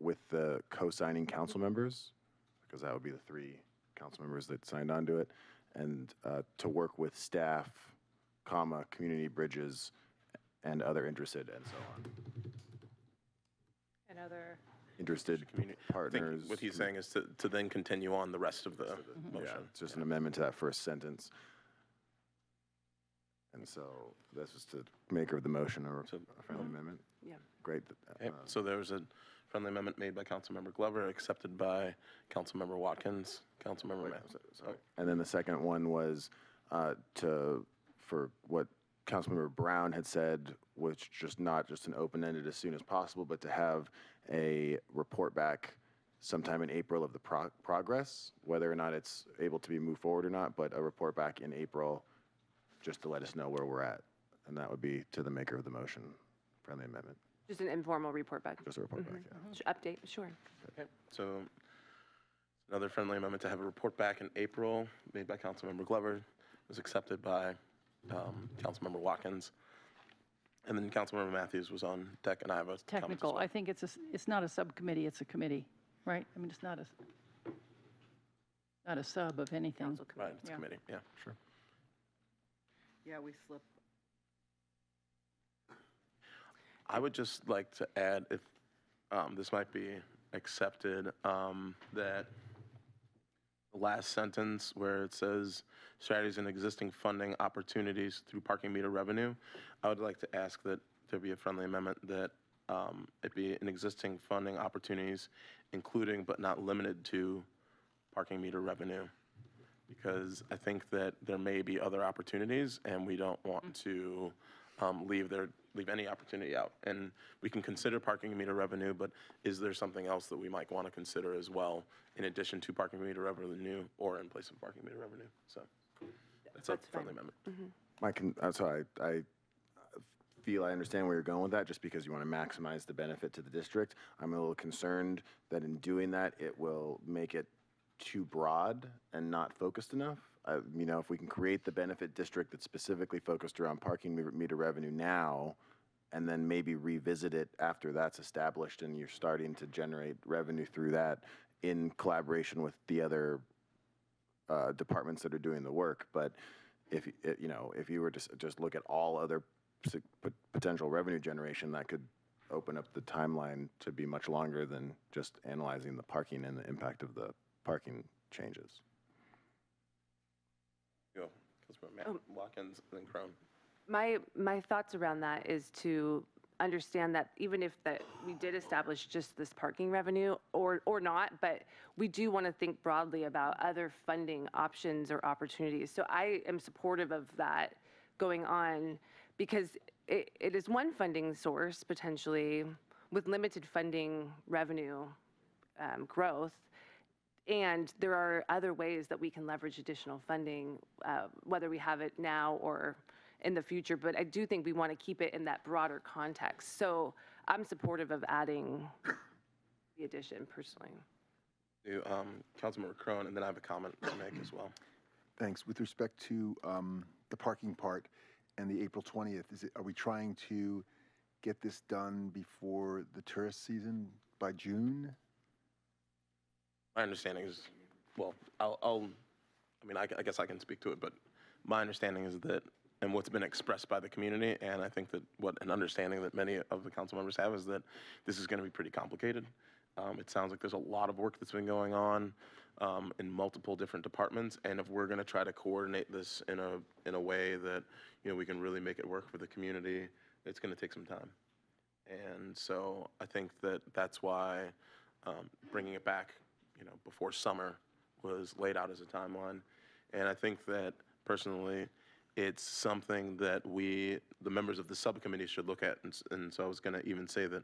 [SPEAKER 28] with the co-signing council members, because that would be the three council members that signed on to it, and uh, to work with staff, comma, community bridges, and other interested, and so on.
[SPEAKER 10] And other,
[SPEAKER 28] Interested
[SPEAKER 1] Community- I think
[SPEAKER 28] partners.
[SPEAKER 1] What he's saying is to, to then continue on the rest of the
[SPEAKER 28] Yeah,
[SPEAKER 1] motion.
[SPEAKER 28] it's just an amendment to that first sentence. And so this is to maker of the motion or a friendly amendment?
[SPEAKER 16] Yeah.
[SPEAKER 28] Great.
[SPEAKER 1] Okay,
[SPEAKER 28] uh,
[SPEAKER 1] so there was a friendly amendment made by Councilmember Glover, accepted by Councilmember Watkins, Councilmember Mathews. Oh,
[SPEAKER 28] And then the second one was uh, to, for what Councilmember Brown had said, which just not just an open-ended as soon as possible, but to have a report back sometime in April of the pro- progress, whether or not it's able to be moved forward or not, but a report back in April just to let us know where we're at. And that would be to the maker of the motion, friendly amendment,
[SPEAKER 16] just an informal report back.
[SPEAKER 28] just a report back, mm-hmm. yeah.
[SPEAKER 16] Sh- Update, sure.
[SPEAKER 1] Okay, so another friendly amendment to have a report back in April, made by Councilmember Glover, was accepted by um, Councilmember Watkins. And then Councilmember Mathews was on deck, and I have a comment as
[SPEAKER 12] Technical,
[SPEAKER 1] well.
[SPEAKER 12] I think it's, a s- it's not a subcommittee, it's a committee, right? I mean, it's not a, not a sub of anything.
[SPEAKER 1] Right, it's
[SPEAKER 12] Yeah.
[SPEAKER 1] committee, yeah, sure.
[SPEAKER 4] Yeah, we slip.
[SPEAKER 1] I would just like to add, if um, this might be accepted, um, that the last sentence where it says strategies and existing funding opportunities through parking meter revenue, I would like to ask that there be a friendly amendment that um, it be in existing funding opportunities, including but not limited to parking meter revenue. Because I think that there may be other opportunities, and we don't want to um, leave there, leave any opportunity out. And we can consider parking meter revenue, but is there something else that we might want to consider as well, in addition to parking meter revenue or in place of parking meter revenue? So that's a
[SPEAKER 16] That's fine.
[SPEAKER 1] friendly amendment.
[SPEAKER 28] My con, uh, so I, I feel I understand where you're going with that, just because you want to maximize the benefit to the district. I'm a little concerned that in doing that, it will make it too broad and not focused enough. Uh, you know, if we can create the benefit district that's specifically focused around parking meter, meter revenue now, and then maybe revisit it after that's established and you're starting to generate revenue through that in collaboration with the other uh, departments that are doing the work. But if, you know, if you were to just look at all other potential revenue generation, that could open up the timeline to be much longer than just analyzing the parking and the impact of the parking changes.
[SPEAKER 1] Go, Councilmember Ma-
[SPEAKER 16] Um,
[SPEAKER 1] Watkins and then Krohn.
[SPEAKER 16] My, my thoughts around that is to understand that even if that, we did establish just this parking revenue, or, or not, but we do want to think broadly about other funding options or opportunities. So I am supportive of that going on, because it, it is one funding source potentially with limited funding revenue um, growth, and there are other ways that we can leverage additional funding, uh, whether we have it now or in the future. But I do think we want to keep it in that broader context. So I'm supportive of adding the addition personally.
[SPEAKER 1] To um, Councilmember Krohn, and then I have a comment to make as well.
[SPEAKER 15] Thanks. With respect to um, the parking part and the April 20th, is it, are we trying to get this done before the tourist season by June?
[SPEAKER 1] My understanding is, well, I'll, I'll, I mean, I, I guess I can speak to it, but my understanding is that and what's been expressed by the community. And I think that what an understanding that many of the council members have is that this is going to be pretty complicated. Um, it sounds like there's a lot of work that's been going on um, in multiple different departments, and if we're going to try to coordinate this in a in a way that you know we can really make it work for the community, it's going to take some time. And so I think that that's why um, bringing it back, you know, before summer was laid out as a timeline. And I think that personally, it's something that we, the members of the subcommittee, should look at. And, and so I was going to even say that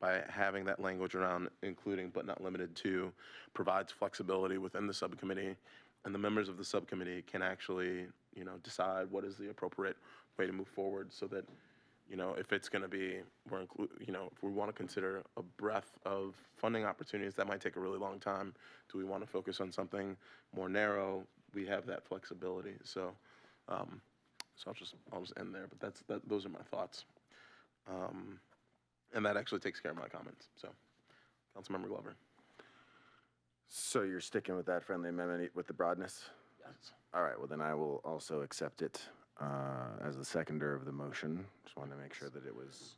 [SPEAKER 1] by having that language around including but not limited to provides flexibility within the subcommittee, and the members of the subcommittee can actually, you know, decide what is the appropriate way to move forward so that you know, if it's going to be, we're include, you know, if we want to consider a breadth of funding opportunities, that might take a really long time. Do we want to focus on something more narrow? We have that flexibility. So, um, so I'll just, I'll just end there. But that's, that, those are my thoughts. Um, and that actually takes care of my comments. So, Councilmember Glover.
[SPEAKER 28] So you're sticking with that friendly amendment with the broadness?
[SPEAKER 1] Yes.
[SPEAKER 28] All right, well, then I will also accept it uh, as the seconder of the motion. Just wanted to make sure that it was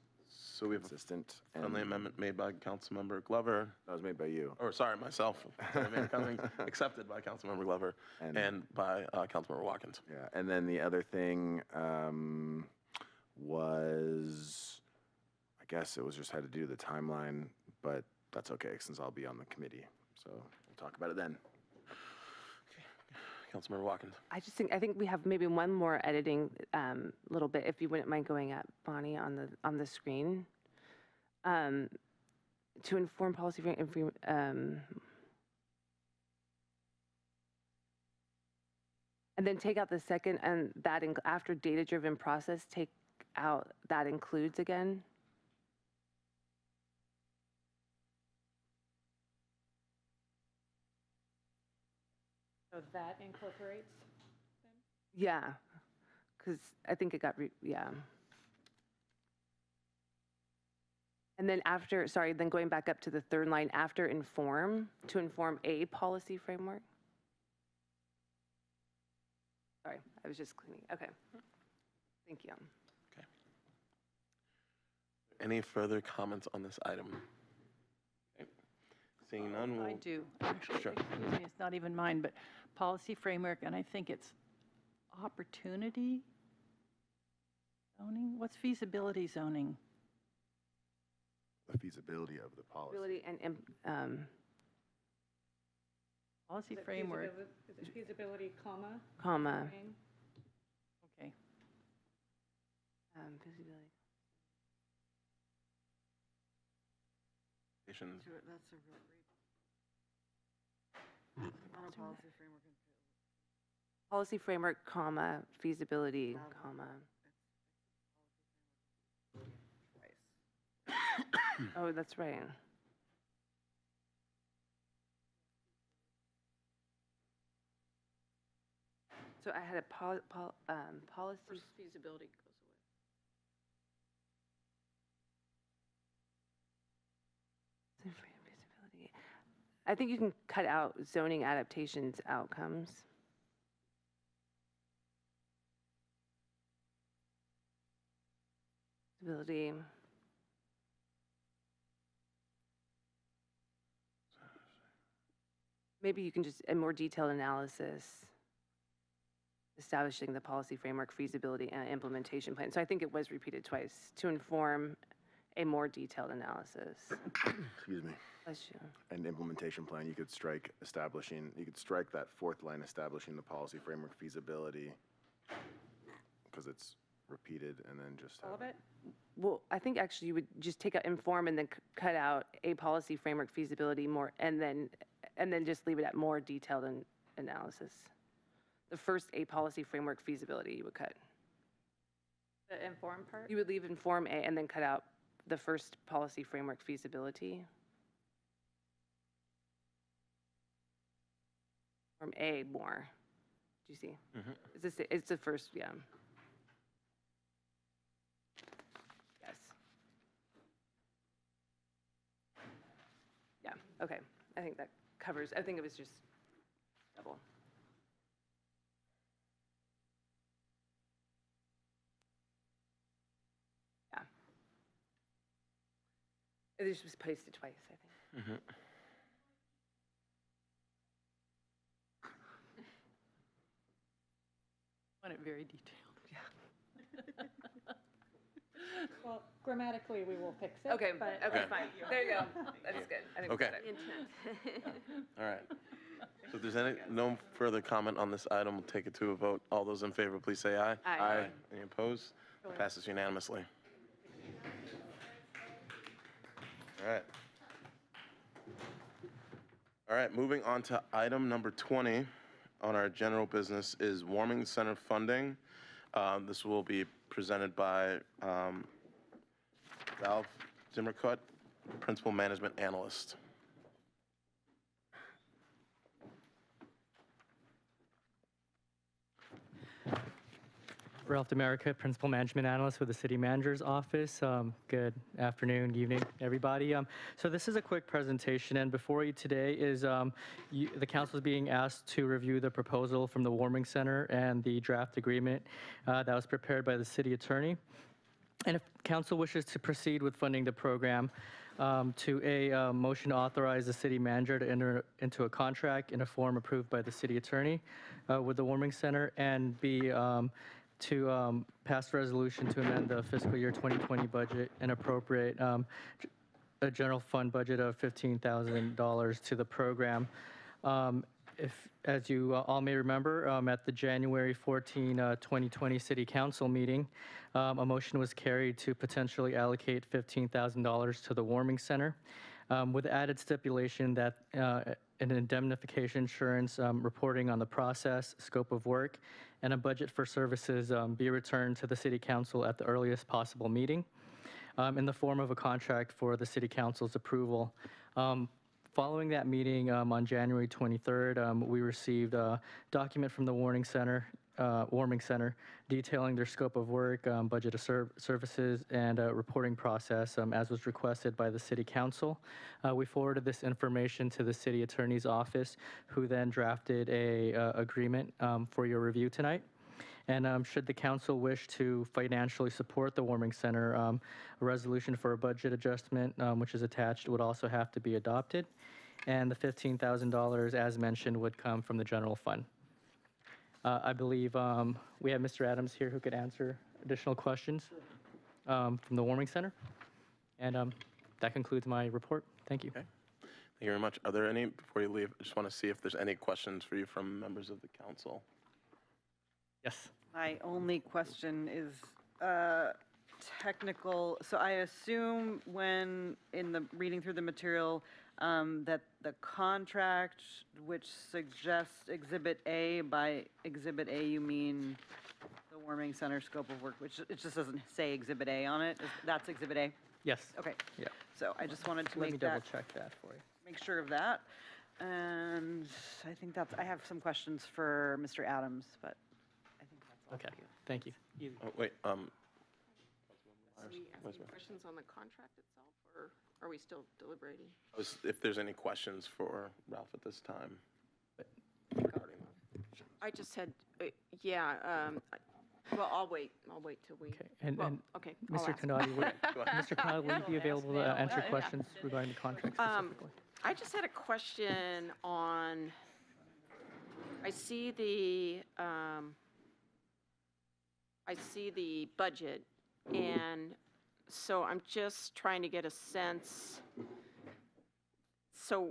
[SPEAKER 1] So we have a
[SPEAKER 28] consistent.
[SPEAKER 1] friendly
[SPEAKER 28] and-
[SPEAKER 1] amendment made by Councilmember Glover.
[SPEAKER 28] That was made by you.
[SPEAKER 1] Or sorry, myself. Friendly accepted by Councilmember Glover
[SPEAKER 28] And-
[SPEAKER 1] and by uh, Councilmember Watkins.
[SPEAKER 28] Yeah, and then the other thing um, was, I guess it was just had to do the timeline, but that's okay since I'll be on the committee. So we'll talk about it then.
[SPEAKER 1] Councilmember Watkins.
[SPEAKER 16] I just think, I think we have maybe one more editing um, little bit, if you wouldn't mind going up, Bonnie, on the, on the screen. Um, To inform policy, um, and then take out the second, and that, after data-driven process, take out that includes again.
[SPEAKER 12] So that incorporates? them?
[SPEAKER 16] Yeah, because I think it got, re- yeah. And then after, sorry, then going back up to the third line, after inform, to inform a policy framework? Sorry, I was just cleaning, okay. Thank you. Okay.
[SPEAKER 1] Any further comments on this item? Okay. Seeing none, we'll.
[SPEAKER 12] I do, actually.
[SPEAKER 1] Sure.
[SPEAKER 12] Excuse me, it's not even mine, but policy framework, and I think it's opportunity zoning? What's feasibility zoning?
[SPEAKER 28] The feasibility of the policy.
[SPEAKER 16] Ability and, im- um,
[SPEAKER 12] Policy framework.
[SPEAKER 48] Is it feasibility, comma?
[SPEAKER 16] comma,
[SPEAKER 12] Okay.
[SPEAKER 16] um, feasibility.
[SPEAKER 4] That's a real great. On a policy framework.
[SPEAKER 16] Comma, feasibility, comma. Oh, that's right. So I had a pol, pol, um, policy.
[SPEAKER 12] Feasibility.
[SPEAKER 16] I think you can cut out zoning adaptations outcomes. Feasibility. Maybe you can just, a more detailed analysis, establishing the policy framework, feasibility, and implementation plan. So I think it was repeated twice, to inform a more detailed analysis.
[SPEAKER 28] Excuse me.
[SPEAKER 16] Bless you.
[SPEAKER 28] And implementation plan, you could strike establishing, you could strike that fourth line, establishing the policy framework feasibility, because it's repeated, and then just have.
[SPEAKER 12] All of it?
[SPEAKER 16] Well, I think actually you would just take out inform and then c- cut out a policy framework feasibility more, and then, and then just leave it at more detailed an- analysis. The first a policy framework feasibility you would cut.
[SPEAKER 12] The inform part?
[SPEAKER 16] You would leave inform A and then cut out the first policy framework feasibility. from A more. Do you see?
[SPEAKER 1] Mhm.
[SPEAKER 16] It's the, it's the first, yeah. Yes. Yeah, okay. I think that covers, I think it was just double. Yeah. This was posted twice, I think. Mhm.
[SPEAKER 12] Want it very detailed. Yeah.
[SPEAKER 48] Well, grammatically, we will fix it.
[SPEAKER 16] Okay,
[SPEAKER 48] but-
[SPEAKER 16] okay, fine. There you go. That's good. I think we
[SPEAKER 1] Okay.
[SPEAKER 16] got it.
[SPEAKER 1] All right. So if there's any, no further comment on this item, we'll take it to a vote. All those in favor, please say aye.
[SPEAKER 16] Aye. Aye.
[SPEAKER 1] Any opposed? Passes unanimously. All right. All right, moving on to item number 20 on our general business is warming center funding. Um, This will be presented by um, Ralph Zimmercut, Principal Management Analyst.
[SPEAKER 49] Ralph Demerica, Principal Management Analyst with the City Manager's Office. Um, Good afternoon, evening, everybody. Um, So this is a quick presentation, and before you today is, um, you- the council is being asked to review the proposal from the Warming Center and the draft agreement uh, that was prepared by the city attorney. And if council wishes to proceed with funding the program, um, to a uh, motion to authorize the city manager to enter into a contract in a form approved by the city attorney uh, with the warming center, and B, um, to um, pass resolution to amend the fiscal year 2020 budget and appropriate um, a general fund budget of $15,000 to the program. Um, If, as you uh, all may remember, um, at the January 14, uh, 2020 City Council meeting, um, a motion was carried to potentially allocate $15,000 to the warming center, um, with added stipulation that uh, an indemnification insurance um, reporting on the process, scope of work, and a budget for services um, be returned to the City Council at the earliest possible meeting um, in the form of a contract for the City Council's approval. Um, Following that meeting um, on January 23rd, um, we received a document from the Warning Center, uh, Warming Center, detailing their scope of work, um, budget of ser- services, and uh, reporting process, um, as was requested by the City Council. Uh, we forwarded this information to the City Attorney's Office, who then drafted a uh, agreement um, for your review tonight. And um, should the council wish to financially support the warming center, um, a resolution for a budget adjustment, um, which is attached, would also have to be adopted. And the $15,000, as mentioned, would come from the general fund. Uh, I believe um, we have Mr. Adams here who could answer additional questions um, from the warming center. And um, that concludes my report. Thank you.
[SPEAKER 1] Thank you very much. Are there any, before you leave, I just want to see if there's any questions for you from members of the council.
[SPEAKER 49] Yes.
[SPEAKER 4] My only question is uh, technical. So I assume when, in the, reading through the material, um, that the contract which suggests Exhibit A, by Exhibit A, you mean the warming center scope of work, which it just doesn't say Exhibit A on it. Is- That's Exhibit A?
[SPEAKER 49] Yes.
[SPEAKER 4] Okay.
[SPEAKER 49] Yeah.
[SPEAKER 4] So I just wanted to
[SPEAKER 49] Let me
[SPEAKER 4] make
[SPEAKER 49] double
[SPEAKER 4] that,
[SPEAKER 49] check that for you.
[SPEAKER 4] make sure of that. And I think that's, I have some questions for Mr. Adams, but I think that's all.
[SPEAKER 49] Okay. Thank you. Easy.
[SPEAKER 1] Oh, wait, um,
[SPEAKER 10] Are we asking questions on the contract itself, or are we still deliberating?
[SPEAKER 1] if there's any questions for Ralph at this time. regarding that.
[SPEAKER 10] I just had, uh, yeah, um, I- well, I'll wait, I'll wait till we.
[SPEAKER 49] And,
[SPEAKER 10] well,
[SPEAKER 49] and
[SPEAKER 10] Okay. I'll
[SPEAKER 49] Mr.
[SPEAKER 10] ask.
[SPEAKER 49] Condotti, would, Mr. Condotti, would you be available to answer
[SPEAKER 10] yeah.
[SPEAKER 49] questions regarding the contract
[SPEAKER 10] Um,
[SPEAKER 49] specifically?
[SPEAKER 10] I just had a question on, I see the, um, I see the budget, and so I'm just trying to get a sense. So,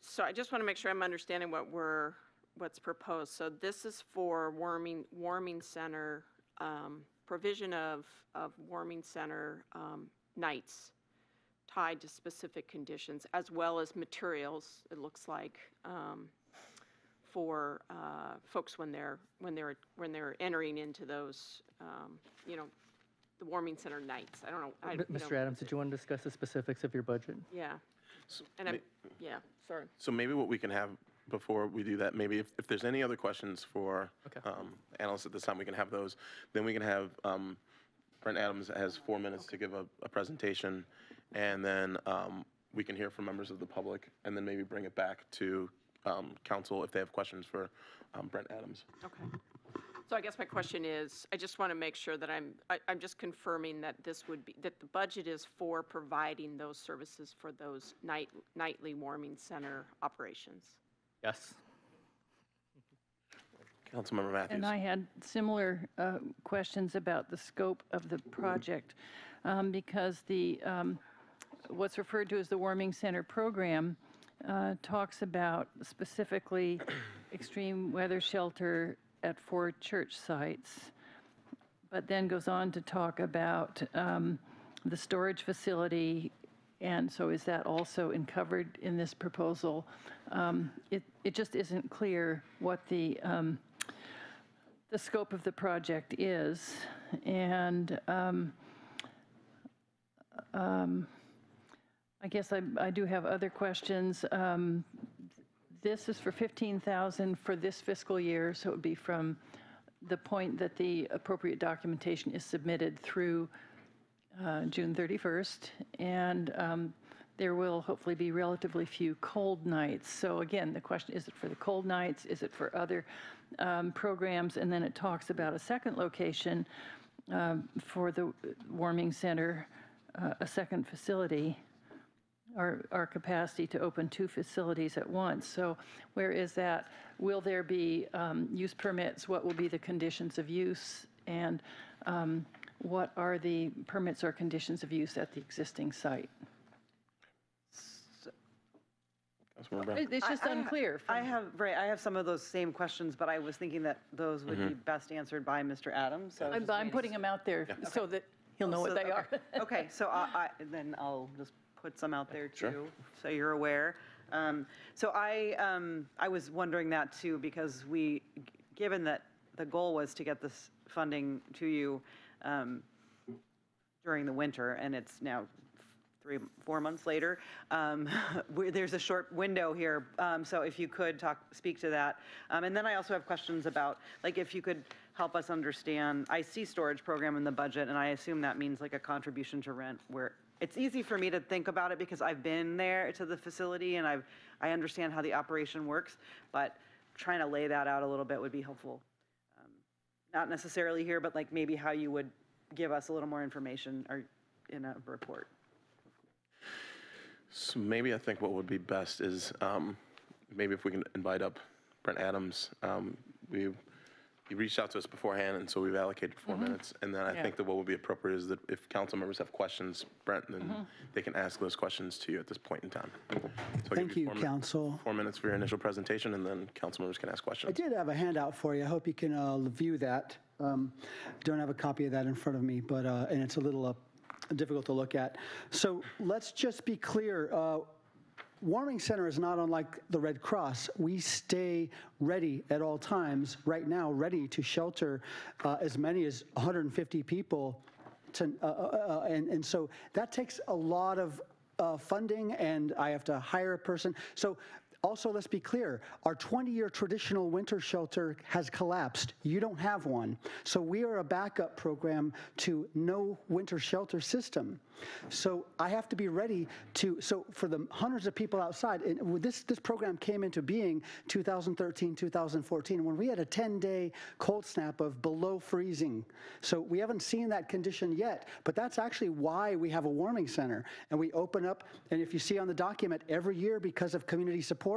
[SPEAKER 10] so I just want to make sure I'm understanding what we're, what's proposed. So this is for warming, warming center, um, provision of, of warming center um, nights tied to specific conditions, as well as materials, it looks like, um, for uh, folks when they're, when they're, when they're entering into those, um, you know, the warming center nights. I don't know. I-
[SPEAKER 49] M-
[SPEAKER 10] you know,
[SPEAKER 49] Mr. Adams, did you want to discuss the specifics of your budget?
[SPEAKER 10] Yeah.
[SPEAKER 1] So
[SPEAKER 10] And I'm,
[SPEAKER 1] may-
[SPEAKER 10] yeah, sorry.
[SPEAKER 1] So maybe what we can have before we do that, maybe if, if there's any other questions for um, analysts at this time, we can have those. Then we can have, um, Brent Adams has four minutes to give a, a presentation, and then um, we can hear from members of the public, and then maybe bring it back to um, council if they have questions for um, Brent Adams.
[SPEAKER 10] Okay. So I guess my question is, I just want to make sure that I'm, I- I'm just confirming that this would be, that the budget is for providing those services for those night nightly warming center operations.
[SPEAKER 46] Yes.
[SPEAKER 1] Councilmember Mathews.
[SPEAKER 12] And I had similar uh, questions about the scope of the project, um, because the, um, what's referred to as the Warming Center program uh, talks about specifically extreme weather shelter at four church sites, but then goes on to talk about um, the storage facility, and so is that also in covered in this proposal? Um, It, it just isn't clear what the, um, the scope of the project is, and um, um, I guess I, I do have other questions. Um, This is for 15,000 for this fiscal year, so it would be from the point that the appropriate documentation is submitted through uh, June 31st, and um, there will hopefully be relatively few cold nights. So again, the question, is it for the cold nights? Is it for other um, programs? And then it talks about a second location um, for the warming center, uh, a second facility, our, our capacity to open two facilities at once. So where is that? Will there be um, use permits? What will be the conditions of use? And um, what are the permits or conditions of use at the existing site?
[SPEAKER 1] Councilmember Brown.
[SPEAKER 12] It- It's just
[SPEAKER 4] I- I ha-
[SPEAKER 12] unclear.
[SPEAKER 4] I have, right, I have some of those same questions, but I was thinking that those would be best answered by Mr. Adams, so. I was
[SPEAKER 12] I'm,
[SPEAKER 4] just
[SPEAKER 12] I'm
[SPEAKER 4] waiting.
[SPEAKER 12] putting them out there so that he'll know what
[SPEAKER 4] So-
[SPEAKER 12] they are.
[SPEAKER 4] okay. Okay, so I, I, then I'll just put some out there
[SPEAKER 1] Sure.
[SPEAKER 4] too, so you're aware. Um, So I, um, I was wondering that too, because we, given that the goal was to get this funding to you um, during the winter, and it's now three, four months later, um, there's a short window here, Um, so if you could talk, speak to that. Um, And then I also have questions about, like, if you could help us understand, I see storage program in the budget, and I assume that means like a contribution to rent, where, it's easy for me to think about it because I've been there to the facility, and I've, I understand how the operation works, but trying to lay that out a little bit would be helpful. Um, Not necessarily here, but like maybe how you would give us a little more information or in a report.
[SPEAKER 1] So maybe I think what would be best is um, maybe if we can invite up Brent Adams. Um, We, he reached out to us beforehand, and so we've allocated four minutes. And then I
[SPEAKER 12] Yeah.
[SPEAKER 1] think that what would be appropriate is that if council members have questions, Brent, then they can ask those questions to you at this point in time. So I'll give
[SPEAKER 50] Thank you,
[SPEAKER 1] four mi-
[SPEAKER 50] council.
[SPEAKER 1] Four minutes for your initial presentation, and then council members can ask questions.
[SPEAKER 50] I did have a handout for you. I hope you can uh, view that. Um, Don't have a copy of that in front of me, but, uh, and it's a little uh, difficult to look at. So let's just be clear. uh, Warming Center is not unlike the Red Cross. We stay ready at all times, right now, ready to shelter uh, as many as 150 people. To, uh, uh, uh, and, and so that takes a lot of uh, funding, and I have to hire a person. So also, let's be clear, our 20-year traditional winter shelter has collapsed. You don't have one. So we are a backup program to no winter shelter system. So I have to be ready to, so for the hundreds of people outside, and this, this program came into being 2013, 2014, when we had a 10-day cold snap of below freezing. So we haven't seen that condition yet, but that's actually why we have a warming center. And we open up, and if you see on the document, every year because of community support,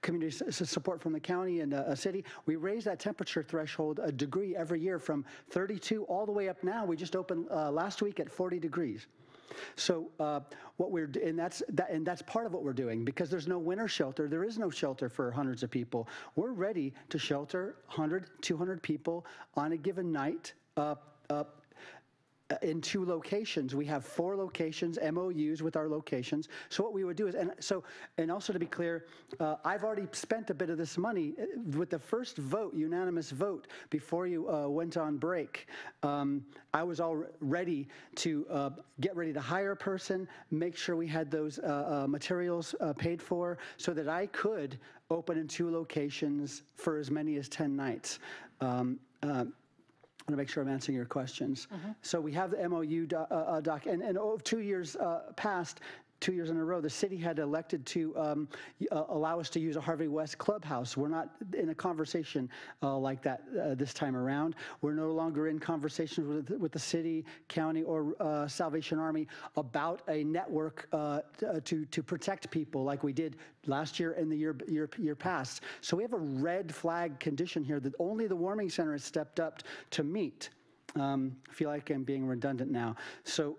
[SPEAKER 50] community s- support from the county and uh, a city, we raise that temperature threshold a degree every year from 32 all the way up now. We just opened uh, last week at 40 degrees. So uh, what we're and that's that and that's part of what we're doing because there's no winter shelter. There is no shelter for hundreds of people. We're ready to shelter 100, 200 people on a given night. Uh, uh, uh, in two locations. We have four locations, MOUs with our locations. So what we would do is, and so, and also to be clear, uh, I've already spent a bit of this money uh, with the first vote, unanimous vote, before you uh, went on break. Um, I was all ready to uh, get ready to hire a person, make sure we had those uh, uh, materials uh, paid for, so that I could open in two locations for as many as 10 nights. Um, uh, want to make sure I'm answering your questions. So we have the MOU doc, uh, uh, doc and, and oh, two years uh, past, two years in a row, the city had elected to um, uh, allow us to use a Harvey West clubhouse. We're not in a conversation uh, like that uh, this time around. We're no longer in conversations with, with the city, county, or uh, Salvation Army about a network uh, uh, to, to protect people like we did last year and the year, year, year past. So we have a red flag condition here that only the warming center has stepped up to meet. Um, I feel like I'm being redundant now. So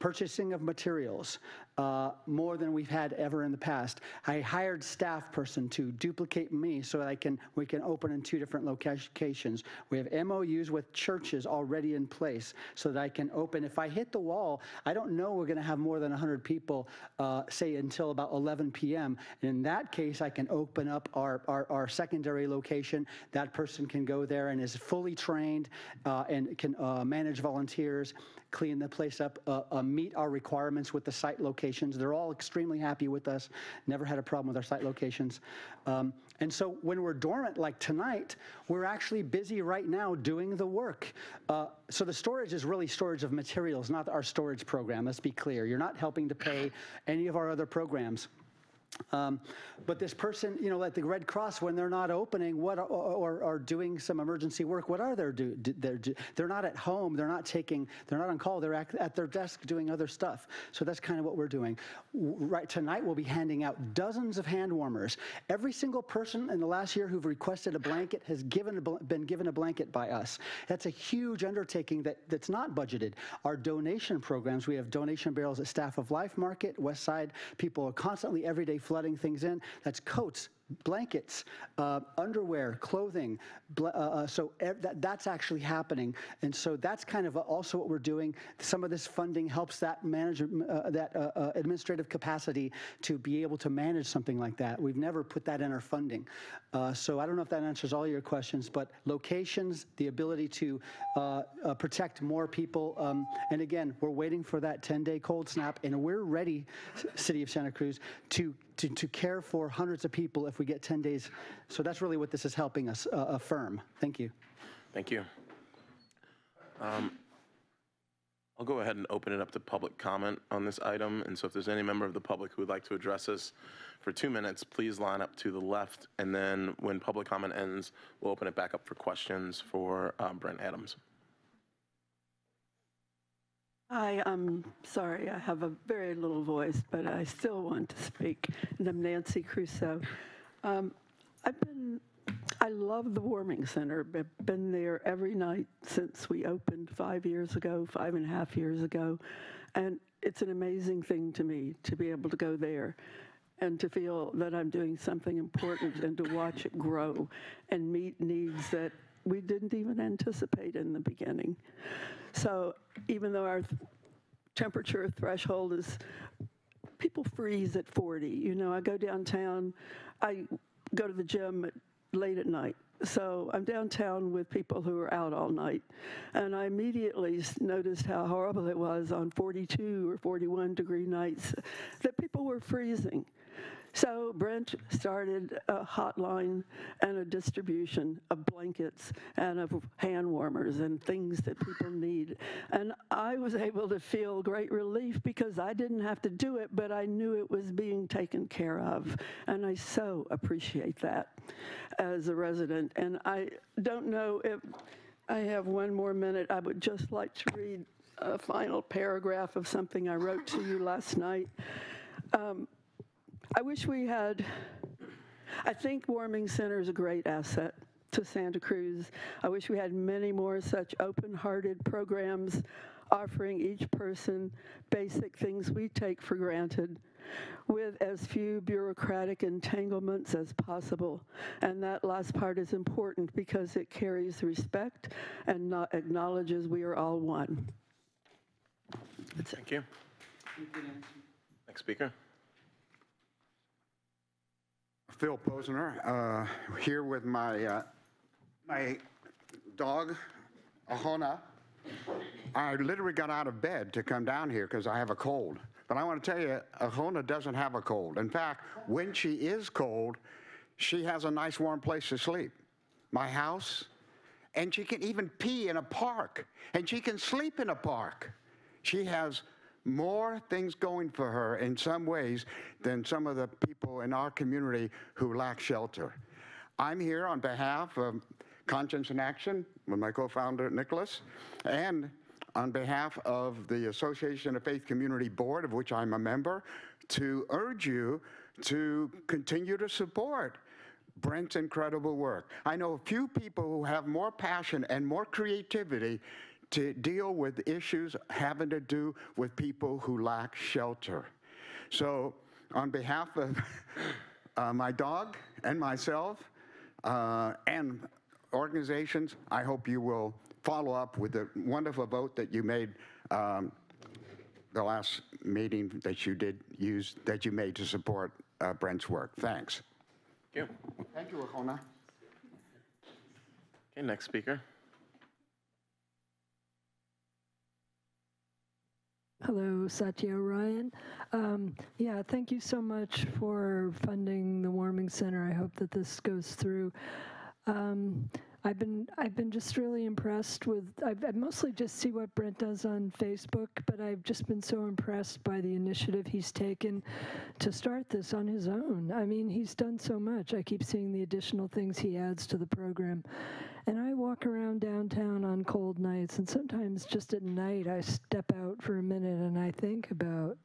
[SPEAKER 50] purchasing of materials, uh, more than we've had ever in the past. I hired staff person to duplicate me so that I can, we can open in two different locations. We have MOUs with churches already in place so that I can open. If I hit the wall, I don't know we're going to have more than 100 people, uh, say until about 11 p.m. And in that case, I can open up our, our, our secondary location. That person can go there and is fully trained uh, and can uh, manage volunteers clean the place up, uh, uh, meet our requirements with the site locations. They're all extremely happy with us. Never had a problem with our site locations. Um, and so when we're dormant like tonight, we're actually busy right now doing the work. Uh, so the storage is really storage of materials, not our storage program. Let's be clear. You're not helping to pay any of our other programs. Um, but this person, you know, at the Red Cross, when they're not opening, what or, or doing some emergency work, what are they do? They're, they're not at home. They're not taking. They're not on call. They're at, at their desk doing other stuff. So that's kind of what we're doing. Right tonight, we'll be handing out dozens of hand warmers. Every single person in the last year who've requested a blanket has given a, been given a blanket by us. That's a huge undertaking that, that's not budgeted. Our donation programs, we have donation barrels at Staff of Life Market, West Side. People are constantly every day flooding things in. That's coats, blankets, uh, underwear, clothing. Uh, uh, so ev- that, that's actually happening, and so that's kind of also what we're doing. Some of this funding helps that manager, uh, that uh, uh, administrative capacity to be able to manage something like that. We've never put that in our funding. So I don't know if that answers all your questions, but locations, the ability to protect more people, um, and again, we're waiting for that 10-day cold snap, and we're ready, City of Santa Cruz, to to, to care for hundreds of people if we get 10 days. So that's really what this is helping us uh, affirm. Thank you.
[SPEAKER 1] Thank you. Um, I'll go ahead and open it up to public comment on this item. And so if there's any member of the public who would like to address us for two minutes, please line up to the left. And then when public comment ends, we'll open it back up for questions for um, Brent Adams.
[SPEAKER 51] Hi, I'm sorry, I have a very little voice, but I still want to speak. And I'm Nancy Crusoe. Um, I've been, I love the warming center. I've been there every night since we opened five years ago, five and a half years ago. And it's an amazing thing to me to be able to go there and to feel that I'm doing something important and to watch it grow and meet needs that we didn't even anticipate in the beginning. So even though our th- temperature threshold is, people freeze at 40. You know, I go downtown, I go to the gym at, late at night. So I'm downtown with people who are out all night. And I immediately noticed how horrible it was on 42 or 41 degree nights that people were freezing. So Brent started a hotline and a distribution of blankets and of hand warmers and things that people need. And I was able to feel great relief because I didn't have to do it, but I knew it was being taken care of. And I so appreciate that as a resident. And I don't know if I have one more minute. I would just like to read a final paragraph of something I wrote to you last night. Um, I wish we had, I think Warming Center is a great asset to Santa Cruz. I wish we had many more such open-hearted programs offering each person basic things we take for granted with as few bureaucratic entanglements as possible. And that last part is important because it carries respect and not acknowledges we are all one.
[SPEAKER 1] Thank you. Next speaker.
[SPEAKER 52] Phil Posner, uh, here with my, uh, my dog, Ahona. I literally got out of bed to come down here because I have a cold. But I want to tell you, Ahona doesn't have a cold. In fact, when she is cold, she has a nice warm place to sleep. My house, and she can even pee in a park, and she can sleep in a park. She has more things going for her in some ways than some of the people in our community who lack shelter. I'm here on behalf of Conscience in Action with my co-founder Nicholas, and on behalf of the Association of Faith Community Board, of which I'm a member, to urge you to continue to support Brent's incredible work. I know a few people who have more passion and more creativity to deal with issues having to do with people who lack shelter. So, on behalf of uh, my dog and myself uh, and organizations, I hope you will follow up with the wonderful vote that you made um, the last meeting that you did use, that you made to support uh, Brent's work. Thanks.
[SPEAKER 1] Thank you.
[SPEAKER 52] Thank you, Ahona.
[SPEAKER 1] Okay, next speaker.
[SPEAKER 40] Hello, Satya Ryan. Um, yeah, thank you so much for funding the warming center. I hope that this goes through. Um, I've been I've been just really impressed with I've, I mostly just see what Brent does on Facebook, but I've just been so impressed by the initiative he's taken to start this on his own. I mean, he's done so much. I keep seeing the additional things he adds to the program. And I walk around downtown on cold nights, and sometimes just at night I step out for a minute and I think about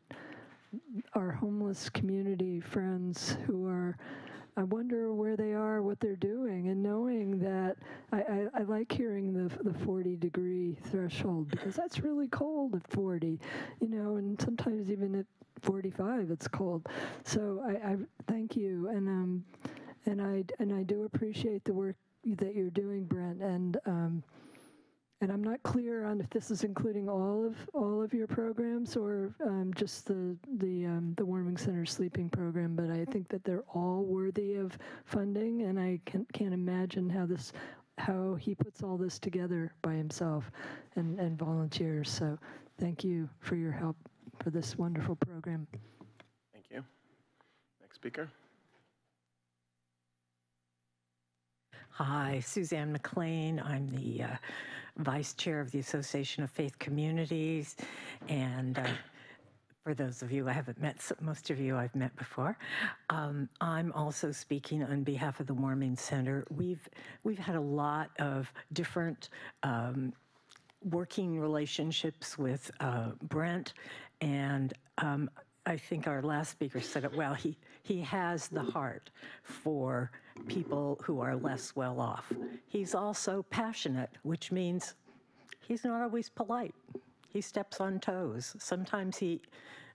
[SPEAKER 40] our homeless community friends who are I wonder where they are, what they're doing, and knowing that I, I, I like hearing the the 40 degree threshold because that's really cold at 40, you know, and sometimes even at 45 it's cold. So I, I thank you, and um, and I and I do appreciate the work that you're doing, Brent, and um, and I'm not clear on if this is including all of all of your programs or um, just the the um, the warming center sleeping program. But I think that they're all worthy of funding, and I can, can't imagine how this how he puts all this together by himself and and volunteers. So thank you for your help for this wonderful program.
[SPEAKER 1] Thank you. Next speaker.
[SPEAKER 53] Hi, Suzanne McLean. I'm the uh, Vice Chair of the Association of Faith Communities. And uh, for those of you I haven't met, most of you I've met before, um, I'm also speaking on behalf of the Warming Center. We've, we've had a lot of different um, working relationships with uh, Brent, and um, I think our last speaker said it well. He, he has the heart for people who are less well off. He's also passionate, which means he's not always polite. He steps on toes. Sometimes he,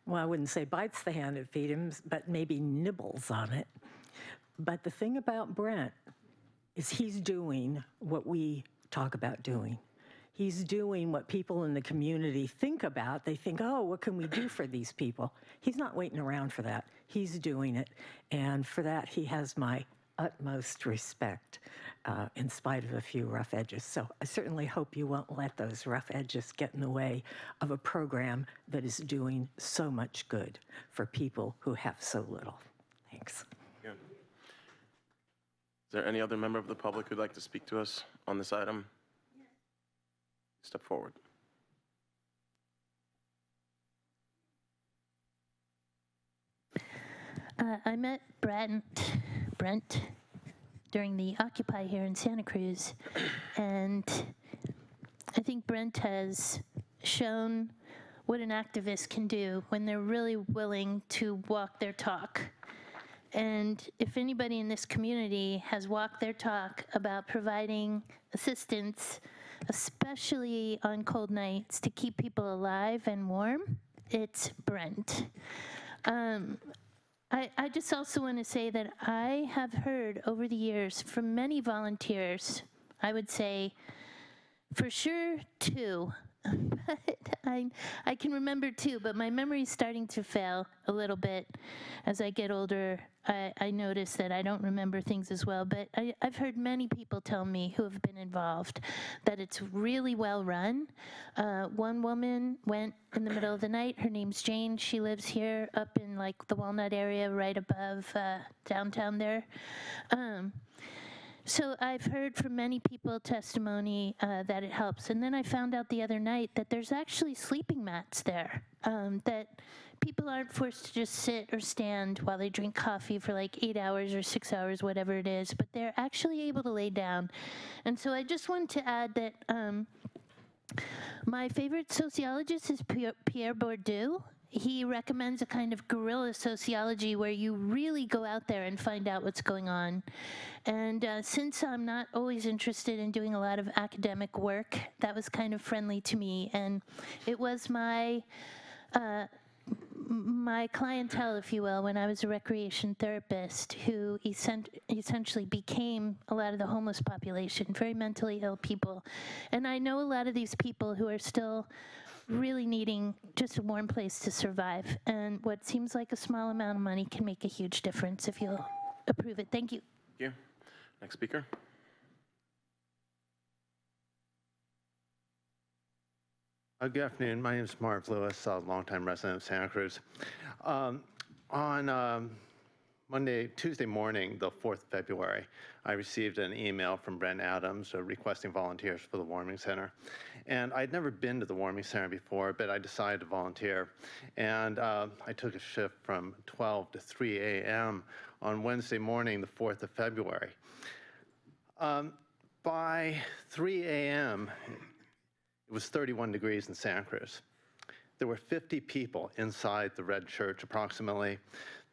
[SPEAKER 53] well, I wouldn't say bites the hand that feeds him, but maybe nibbles on it. But the thing about Brent is he's doing what we talk about doing. He's doing what people in the community think about. They think, oh, what can we do for these people? He's not waiting around for that. He's doing it. And for that, he has my utmost respect, uh, in spite of a few rough edges. So I certainly hope you won't let those rough edges get in the way of a program that is doing so much good for people who have so little. Thanks.
[SPEAKER 1] Is there any other member of the public who'd like to speak to us on this item? Step forward.
[SPEAKER 34] Uh, I met Brent, Brent during the Occupy here in Santa Cruz, and I think Brent has shown what an activist can do when they're really willing to walk their talk. And if anybody in this community has walked their talk about providing assistance, especially on cold nights, to keep people alive and warm, it's Brent. Um, I, I just also want to say that I have heard over the years from many volunteers, I would say for sure two, but I, I can remember too, but my memory's starting to fail a little bit. As I get older, I, I notice that I don't remember things as well, but I, I've heard many people tell me who have been involved that it's really well run. Uh, one woman went in the middle of the night. Her name's Jane. She lives here up in like the Walnut area right above uh, downtown there. Um, So I've heard from many people testimony uh, that it helps, and then I found out the other night that there's actually sleeping mats there. Um, that people aren't forced to just sit or stand while they drink coffee for like eight hours or six hours, whatever it is, but they're actually able to lay down. And so I just wanted to add that. Um, my favorite sociologist is Pierre, Pierre Bourdieu. He recommends a kind of guerrilla sociology where you really go out there and find out what's going on. And uh, since I'm not always interested in doing a lot of academic work, that was kind of friendly to me. And it was my uh, my clientele, if you will, when I was a recreation therapist who essen- essentially became a lot of the homeless population, very mentally ill people. And I know a lot of these people who are still really needing just a warm place to survive. And what seems like a small amount of money can make a huge difference if you'll approve it. Thank you.
[SPEAKER 1] Thank you. Next speaker.
[SPEAKER 54] Uh, Good afternoon. My name is Marv Lewis, a longtime resident of Santa Cruz. Um, On um, Monday, Tuesday morning, the 4th of February, I received an email from Brent Adams uh, requesting volunteers for the warming center. And I'd never been to the warming center before, but I decided to volunteer. And uh, I took a shift from 12 to 3 a.m. on Wednesday morning, the 4th of February. Um, By 3 a.m., it was 31 degrees in Santa Cruz. There were 50 people inside the red church approximately.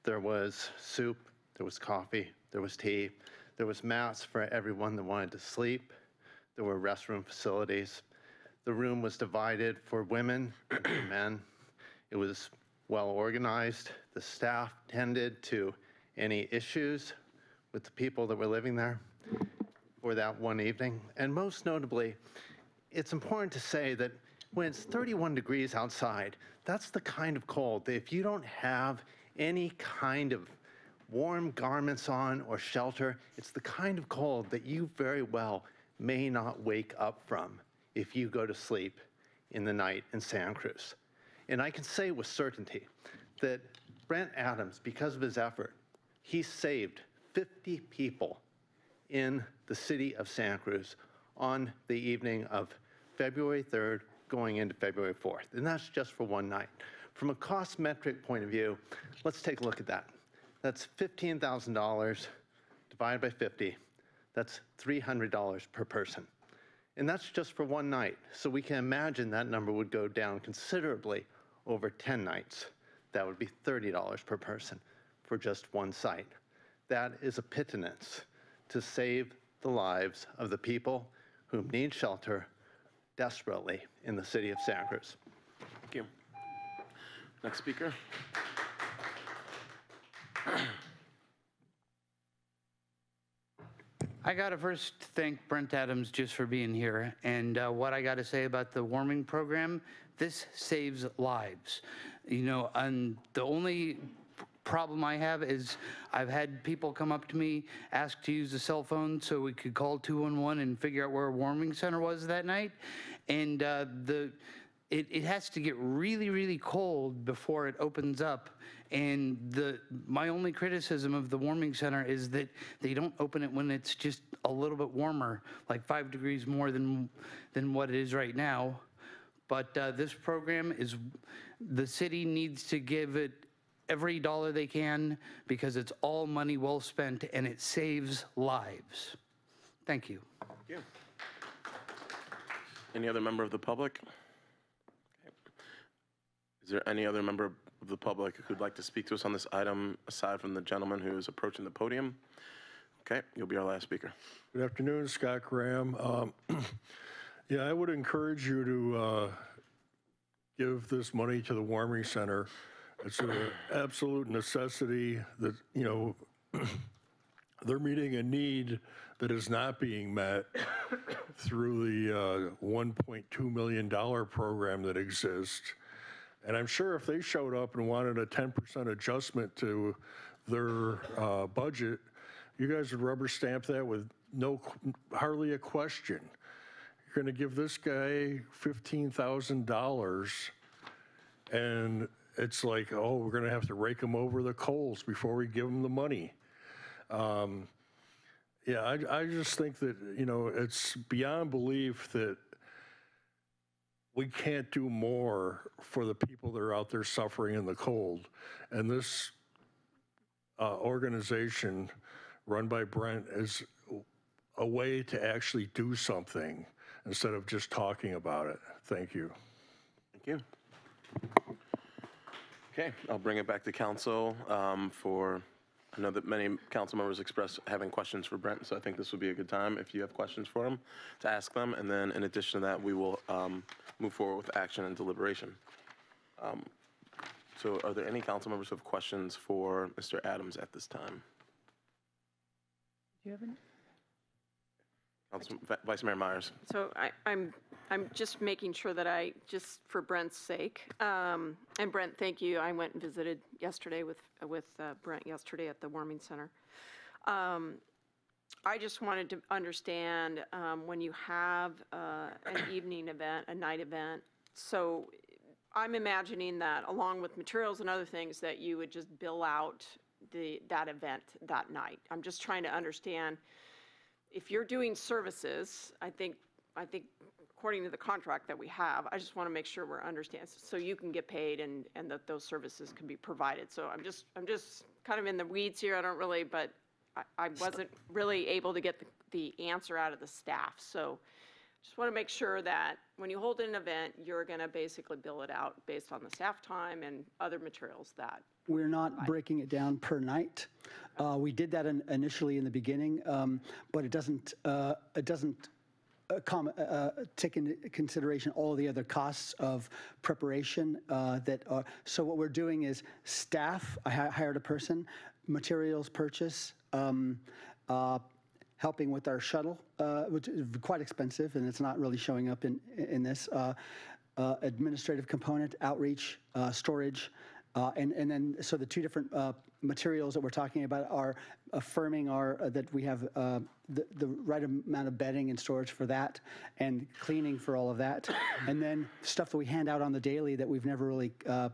[SPEAKER 54] There was soup, there was coffee, there was tea, there was mats for everyone that wanted to sleep. There were restroom facilities. The room was divided for women and for men. It was well organized. The staff tended to any issues with the people that were living there for that one evening. And most notably, it's important to say that when it's 31 degrees outside, that's the kind of cold that if you don't have any kind of warm garments on or shelter, it's the kind of cold that you very well may not wake up from if you go to sleep in the night in Santa Cruz. And I can say with certainty that Brent Adams, because of his effort, he saved 50 people in the city of Santa Cruz on the evening of February 3rd going into February 4th. And that's just for one night. From a cost metric point of view, let's take a look at that. That's $15,000 divided by 50. That's $300 per person. And that's just for one night. So we can imagine that number would go down considerably over 10 nights. That would be $30 per person for just one site. That is a pittance to save the lives of the people who need shelter desperately in the city of Santa Cruz.
[SPEAKER 1] Next speaker.
[SPEAKER 55] I got to first thank Brent Adams just for being here. And uh, what I got to say about the warming program, this saves lives. You know, and the only problem I have is I've had people come up to me, ask to use the cell phone so we could call 211 and figure out where a warming center was that night. And uh, the it, it has to get really, really cold before it opens up. And the my only criticism of the warming center is that they don't open it when it's just a little bit warmer, like five degrees more than than what it is right now. But uh, this program is, the city needs to give it every dollar they can because it's all money well spent and it saves lives. Thank you.
[SPEAKER 1] Thank you. Any other member of the public? Is there any other member of the public who'd like to speak to us on this item aside from the gentleman who is approaching the podium? Okay, you'll be our last speaker.
[SPEAKER 35] Good afternoon, Scott Graham. Um, Yeah, I would encourage you to uh, give this money to the warming center. It's an absolute necessity that, you know, they're meeting a need that is not being met through the uh, $1.2 million program that exists. And I'm sure if they showed up and wanted a 10% adjustment to their uh, budget, you guys would rubber stamp that with no, hardly a question. You're going to give this guy $15,000 and it's like, oh, we're going to have to rake him over the coals before we give him the money. Um, Yeah, I, I just think that, you know, it's beyond belief that we can't do more for the people that are out there suffering in the cold. And this uh, organization run by Brent is a way to actually do something instead of just talking about it. Thank you.
[SPEAKER 1] Thank you. Okay, I'll bring it back to council um, for, I know that many council members expressed having questions for Brent, so I think this would be a good time, if you have questions for him, to ask them. And then in addition to that, we will um, move forward with action and deliberation. Um, So are there any council members who have questions for Mr. Adams at this time?
[SPEAKER 12] Do you have any?
[SPEAKER 1] Council, Vice Mayor Meyers?
[SPEAKER 10] So I, I'm, I'm just making sure that I, just for Brent's sake, um, and Brent, thank you. I went and visited yesterday with, with uh, Brent yesterday at the warming center. Um, I just wanted to understand, um, when you have, uh, an evening event, a night event, so I'm imagining that along with materials and other things, that you would just bill out the, that event that night. I'm just trying to understand, if you're doing services, I think, I think according to the contract that we have, I just want to make sure we're understanding, so you can get paid and, and that those services can be provided. So I'm just, I'm just kind of in the weeds here, I don't really, but I, I wasn't really able to get the, the answer out of the staff. So just want to make sure that when you hold an event, you're going to basically bill it out based on the staff time and other materials that
[SPEAKER 50] We're not breaking it down per night. Uh, We did that in- initially in the beginning, um, but it doesn't, uh, it doesn't uh, com- uh, uh, take into consideration all the other costs of preparation uh, that are, so what we're doing is staff, I hi- hired a person, materials purchase, um, uh, helping with our shuttle, uh, which is quite expensive, and it's not really showing up in, in this, uh, uh, administrative component, outreach, uh, storage, uh, and, and then, so the two different uh, materials that we're talking about are affirming our, uh, that we have uh, the, the right amount of bedding and storage for that, and cleaning for all of that, and then stuff that we hand out on the daily that we've never really uh,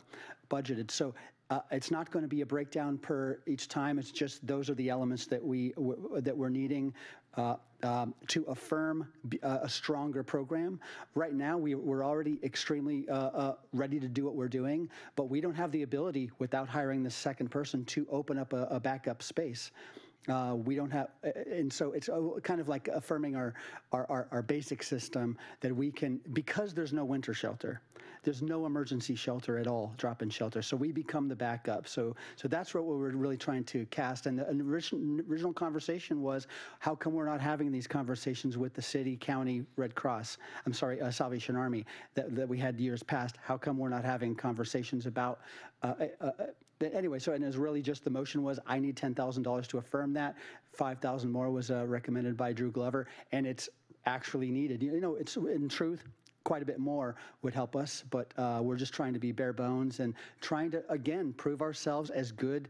[SPEAKER 50] budgeted. So uh, it's not going to be a breakdown per each time. It's just those are the elements that we that we're needing uh, um, to affirm uh, a stronger program. Right now, we, we're already extremely uh, uh, ready to do what we're doing, but we don't have the ability without hiring the second person to open up a, a backup space. Uh, we don't have, uh, and so it's uh, kind of like affirming our, our, our, our basic system that we can, because there's no winter shelter, there's no emergency shelter at all, drop-in shelter. So we become the backup. So, so that's what we're really trying to cast. And the original, original conversation was, how come we're not having these conversations with the city, county, Red Cross? I'm sorry, uh, Salvation Army that, that we had years past. How come we're not having conversations about? Uh, anyway, so and it was really just the motion was I need ten thousand dollars to affirm that. Five thousand more was uh, recommended by Drew Glover, and it's actually needed. You know, it's in truth quite a bit more would help us, but uh, we're just trying to be bare bones and trying to again prove ourselves as good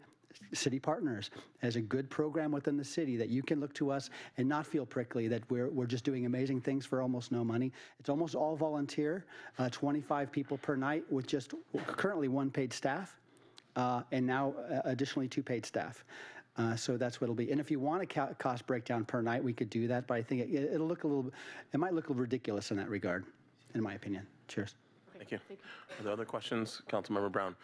[SPEAKER 50] city partners, as a good program within the city that you can look to us and not feel prickly that we're, we're just doing amazing things for almost no money. It's almost all volunteer, uh, 25 people per night with just currently one paid staff uh, and now uh, additionally two paid staff. Uh, so that's what it'll be. And if you want a ca- cost breakdown per night, we could do that. But I think it, it'll look a little, it might look a little ridiculous in that regard, in my opinion. Cheers.
[SPEAKER 1] Thank you. Are there other questions? Councilmember Brown?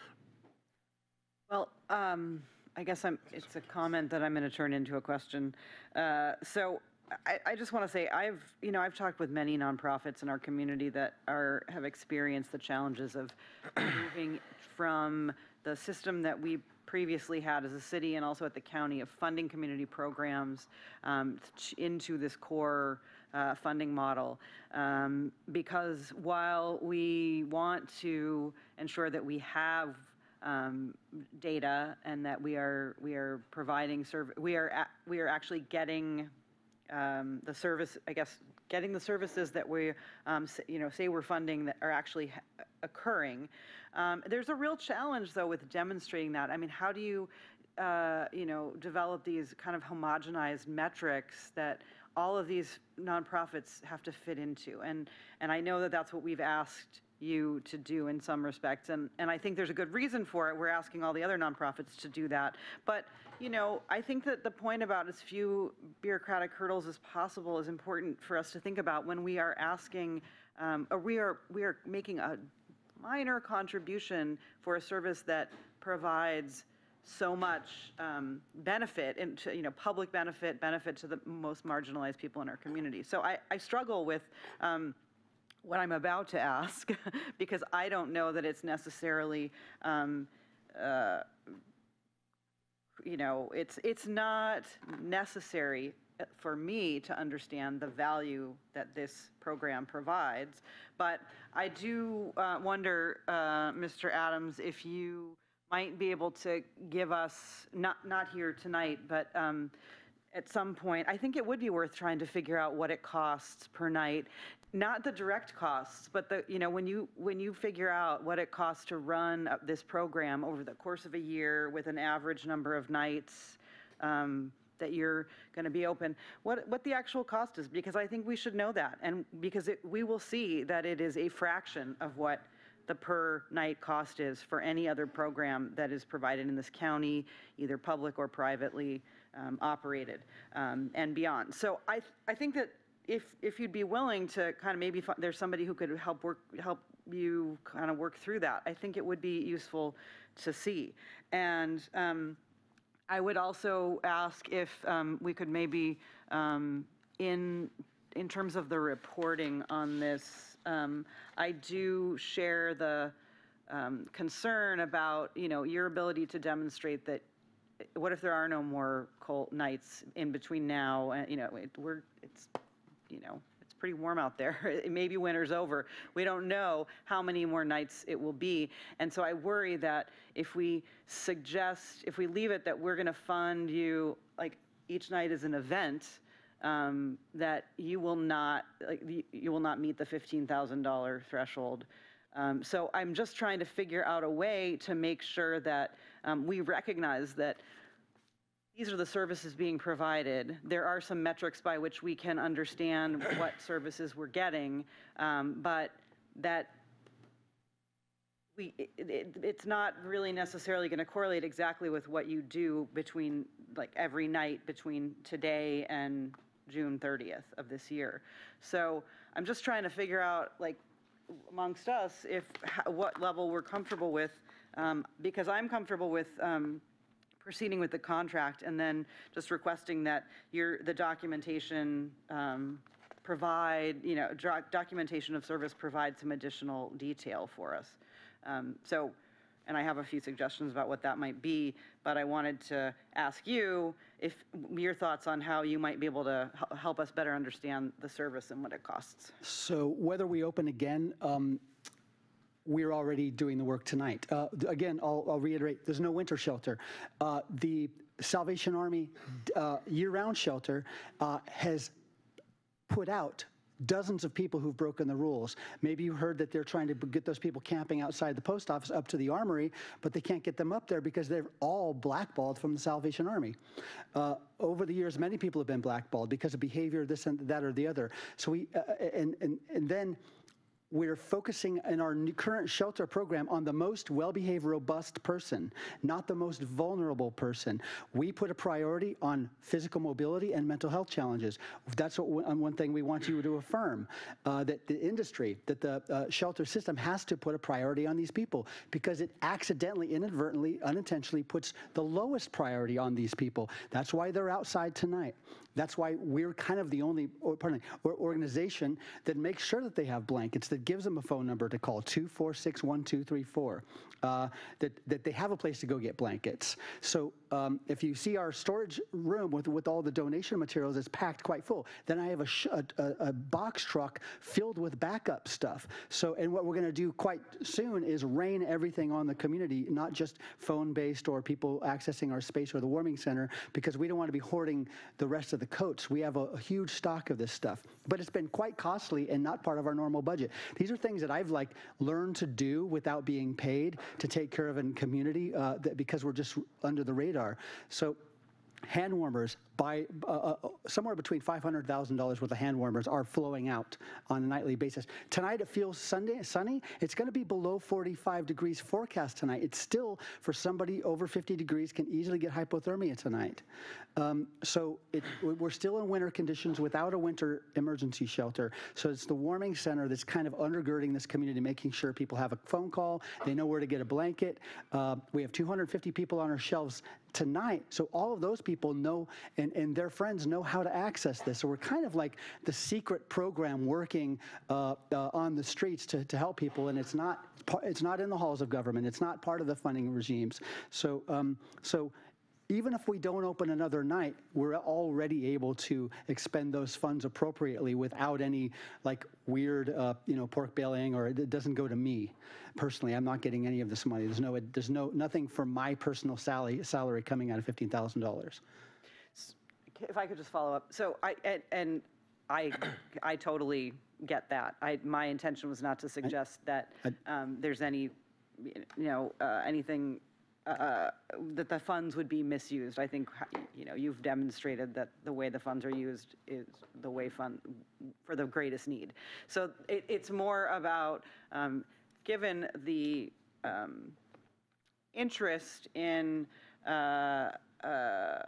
[SPEAKER 4] Well, um, I guess I'm, it's a comment that I'm going to turn into a question. Uh, So I, I just want to say, I've, you know, I've talked with many nonprofits in our community that are, have experienced the challenges of moving from the system that we previously had as a city and also at the county of funding community programs um, into this core uh, funding model. Um, Because while we want to ensure that we have um, data and that we are, we are providing serv, we are, a- we are actually getting um, the service, I guess, getting the services that we, um, you know, say we're funding that are actually ha- occurring. Um, There's a real challenge, though, with demonstrating that. I mean, how do you, uh, you know, develop these kind of homogenized metrics that all of these nonprofits have to fit into? And, and I know that that's what we've asked you to do in some respects. And, and I think there's a good reason for it. We're asking all the other nonprofits to do that. But, you know, I think that the point about as few bureaucratic hurdles as possible is important for us to think about when we are asking, um, or we are, we are making a minor contribution for a service that provides so much um, benefit into you know public benefit benefit to the most marginalized people in our community. So i, I struggle with um, what i'm about to ask because i don't know that it's necessarily um, uh, you know it's it's not necessary for me to understand the value that this program provides but i do uh, wonder uh, mr adams if you might be able to give us, not, not here tonight, but um, at some point, I think it would be worth trying to figure out what it costs per night. Not the direct costs, but the, you know, when you, when you figure out what it costs to run uh, this program over the course of a year with an average number of nights um, that you're going to be open, what, what the actual cost is, because I think we should know that. And because it, we will see that it is a fraction of what the per night cost is for any other program that is provided in this county, either public or privately um, operated um, and beyond. So I, th- I think that if, if you'd be willing to kind of maybe, there's somebody who could help work, help you kind of work through that, I think it would be useful to see. And um, I would also ask if um, we could maybe, um, in, in terms of the reporting on this, um, I do share the um, concern about, you know, your ability to demonstrate that, what if there are no more cold nights in between now, and, you know, it, we're, it's, you know, pretty warm out there. Maybe winter's over. We don't know how many more nights it will be. And so I worry that if we suggest, if we leave it that we're going to fund you, like, each night is an event, um, that you will not, like, you- will not meet the $15,000 threshold. Um, So I'm just trying to figure out a way to make sure that um, we recognize that these are the services being provided. There are some metrics by which we can understand what services we're getting, um, but that we, it, it, it's not really necessarily going to correlate exactly with what you do between, like, every night between today and June 30th of this year. So I'm just trying to figure out, like, amongst us, if, what level we're comfortable with, um, because I'm comfortable with um, proceeding with the contract and then just requesting that your, the documentation um, provide, you know, dra- documentation of service provide some additional detail for us. Um, So, and I have a few suggestions about what that might be, but I wanted to ask you if, your thoughts on how you might be able to hel- help us better understand the service and what it costs.
[SPEAKER 50] So whether we open again, um, we're already doing the work tonight. Uh, Again, I'll I'll reiterate, there's no winter shelter. Uh, The Salvation Army uh, year-round shelter uh, has put out dozens of people who've broken the rules. Maybe you heard that they're trying to get those people camping outside the post office up to the armory, but they can't get them up there because they're all blackballed from the Salvation Army. Uh, over the years, many people have been blackballed because of behavior, this and that or the other. So we, uh, and, and, and then we're focusing in our current shelter program on the most well-behaved, robust person, not the most vulnerable person. We put a priority on physical mobility and mental health challenges. That's what, one one thing we want you to affirm, uh, that the industry, that the uh, shelter system has to put a priority on these people because it accidentally, inadvertently, unintentionally puts the lowest priority on these people. That's why they're outside tonight. That's why we're kind of the only, or, pardon me, or organization that makes sure that they have blankets, that gives them a phone number to call, 246-1234, uh, that, that they have a place to go get blankets. So um, if you see our storage room with, with all the donation materials, it's packed quite full. Then I have a, a, a, box truck filled with backup stuff. So, and what we're going to do quite soon is rain everything on the community, not just phone-based or people accessing our space or the warming center, because we don't want to be hoarding the rest of the coats. We have a, a huge stock of this stuff, but it's been quite costly and not part of our normal budget. These are things that I've like learned to do without being paid to take care of in community uh, that because we're just under the radar. So hand warmers, buy, uh, uh, somewhere between $500,000 worth of hand warmers are flowing out on a nightly basis. Tonight it feels Sunday, sunny. It's going to be below 45 degrees forecast tonight. It's still, for somebody over 50 degrees, can easily get hypothermia tonight. Um, so it, we're still in winter conditions without a winter emergency shelter. So it's the warming center that's kind of undergirding this community, making sure people have a phone call, they know where to get a blanket. Uh, we have 250 people on our shelves tonight. So all of those people know, and, and their friends know how to access this. So we're kind of like the secret program working uh, uh, on the streets to, to help people. And it's not, it's not in the halls of government. It's not part of the funding regimes. So, um, so even if we don't open another night, we're already able to expend those funds appropriately without any like weird, uh, you know, pork bellying or it doesn't go to me personally. I'm not getting any of this money. There's no, there's no, nothing for my personal salary, salary coming out of $15,000.
[SPEAKER 4] If I could just follow up. So I, and, and I, I totally get that. I, my intention was not to suggest that um, there's any, you know, uh, anything uh, that the funds would be misused. I think, you know, you've demonstrated that the way the funds are used is the way fund, for the greatest need. So it, it's more about, um, given the um, interest in uh, uh,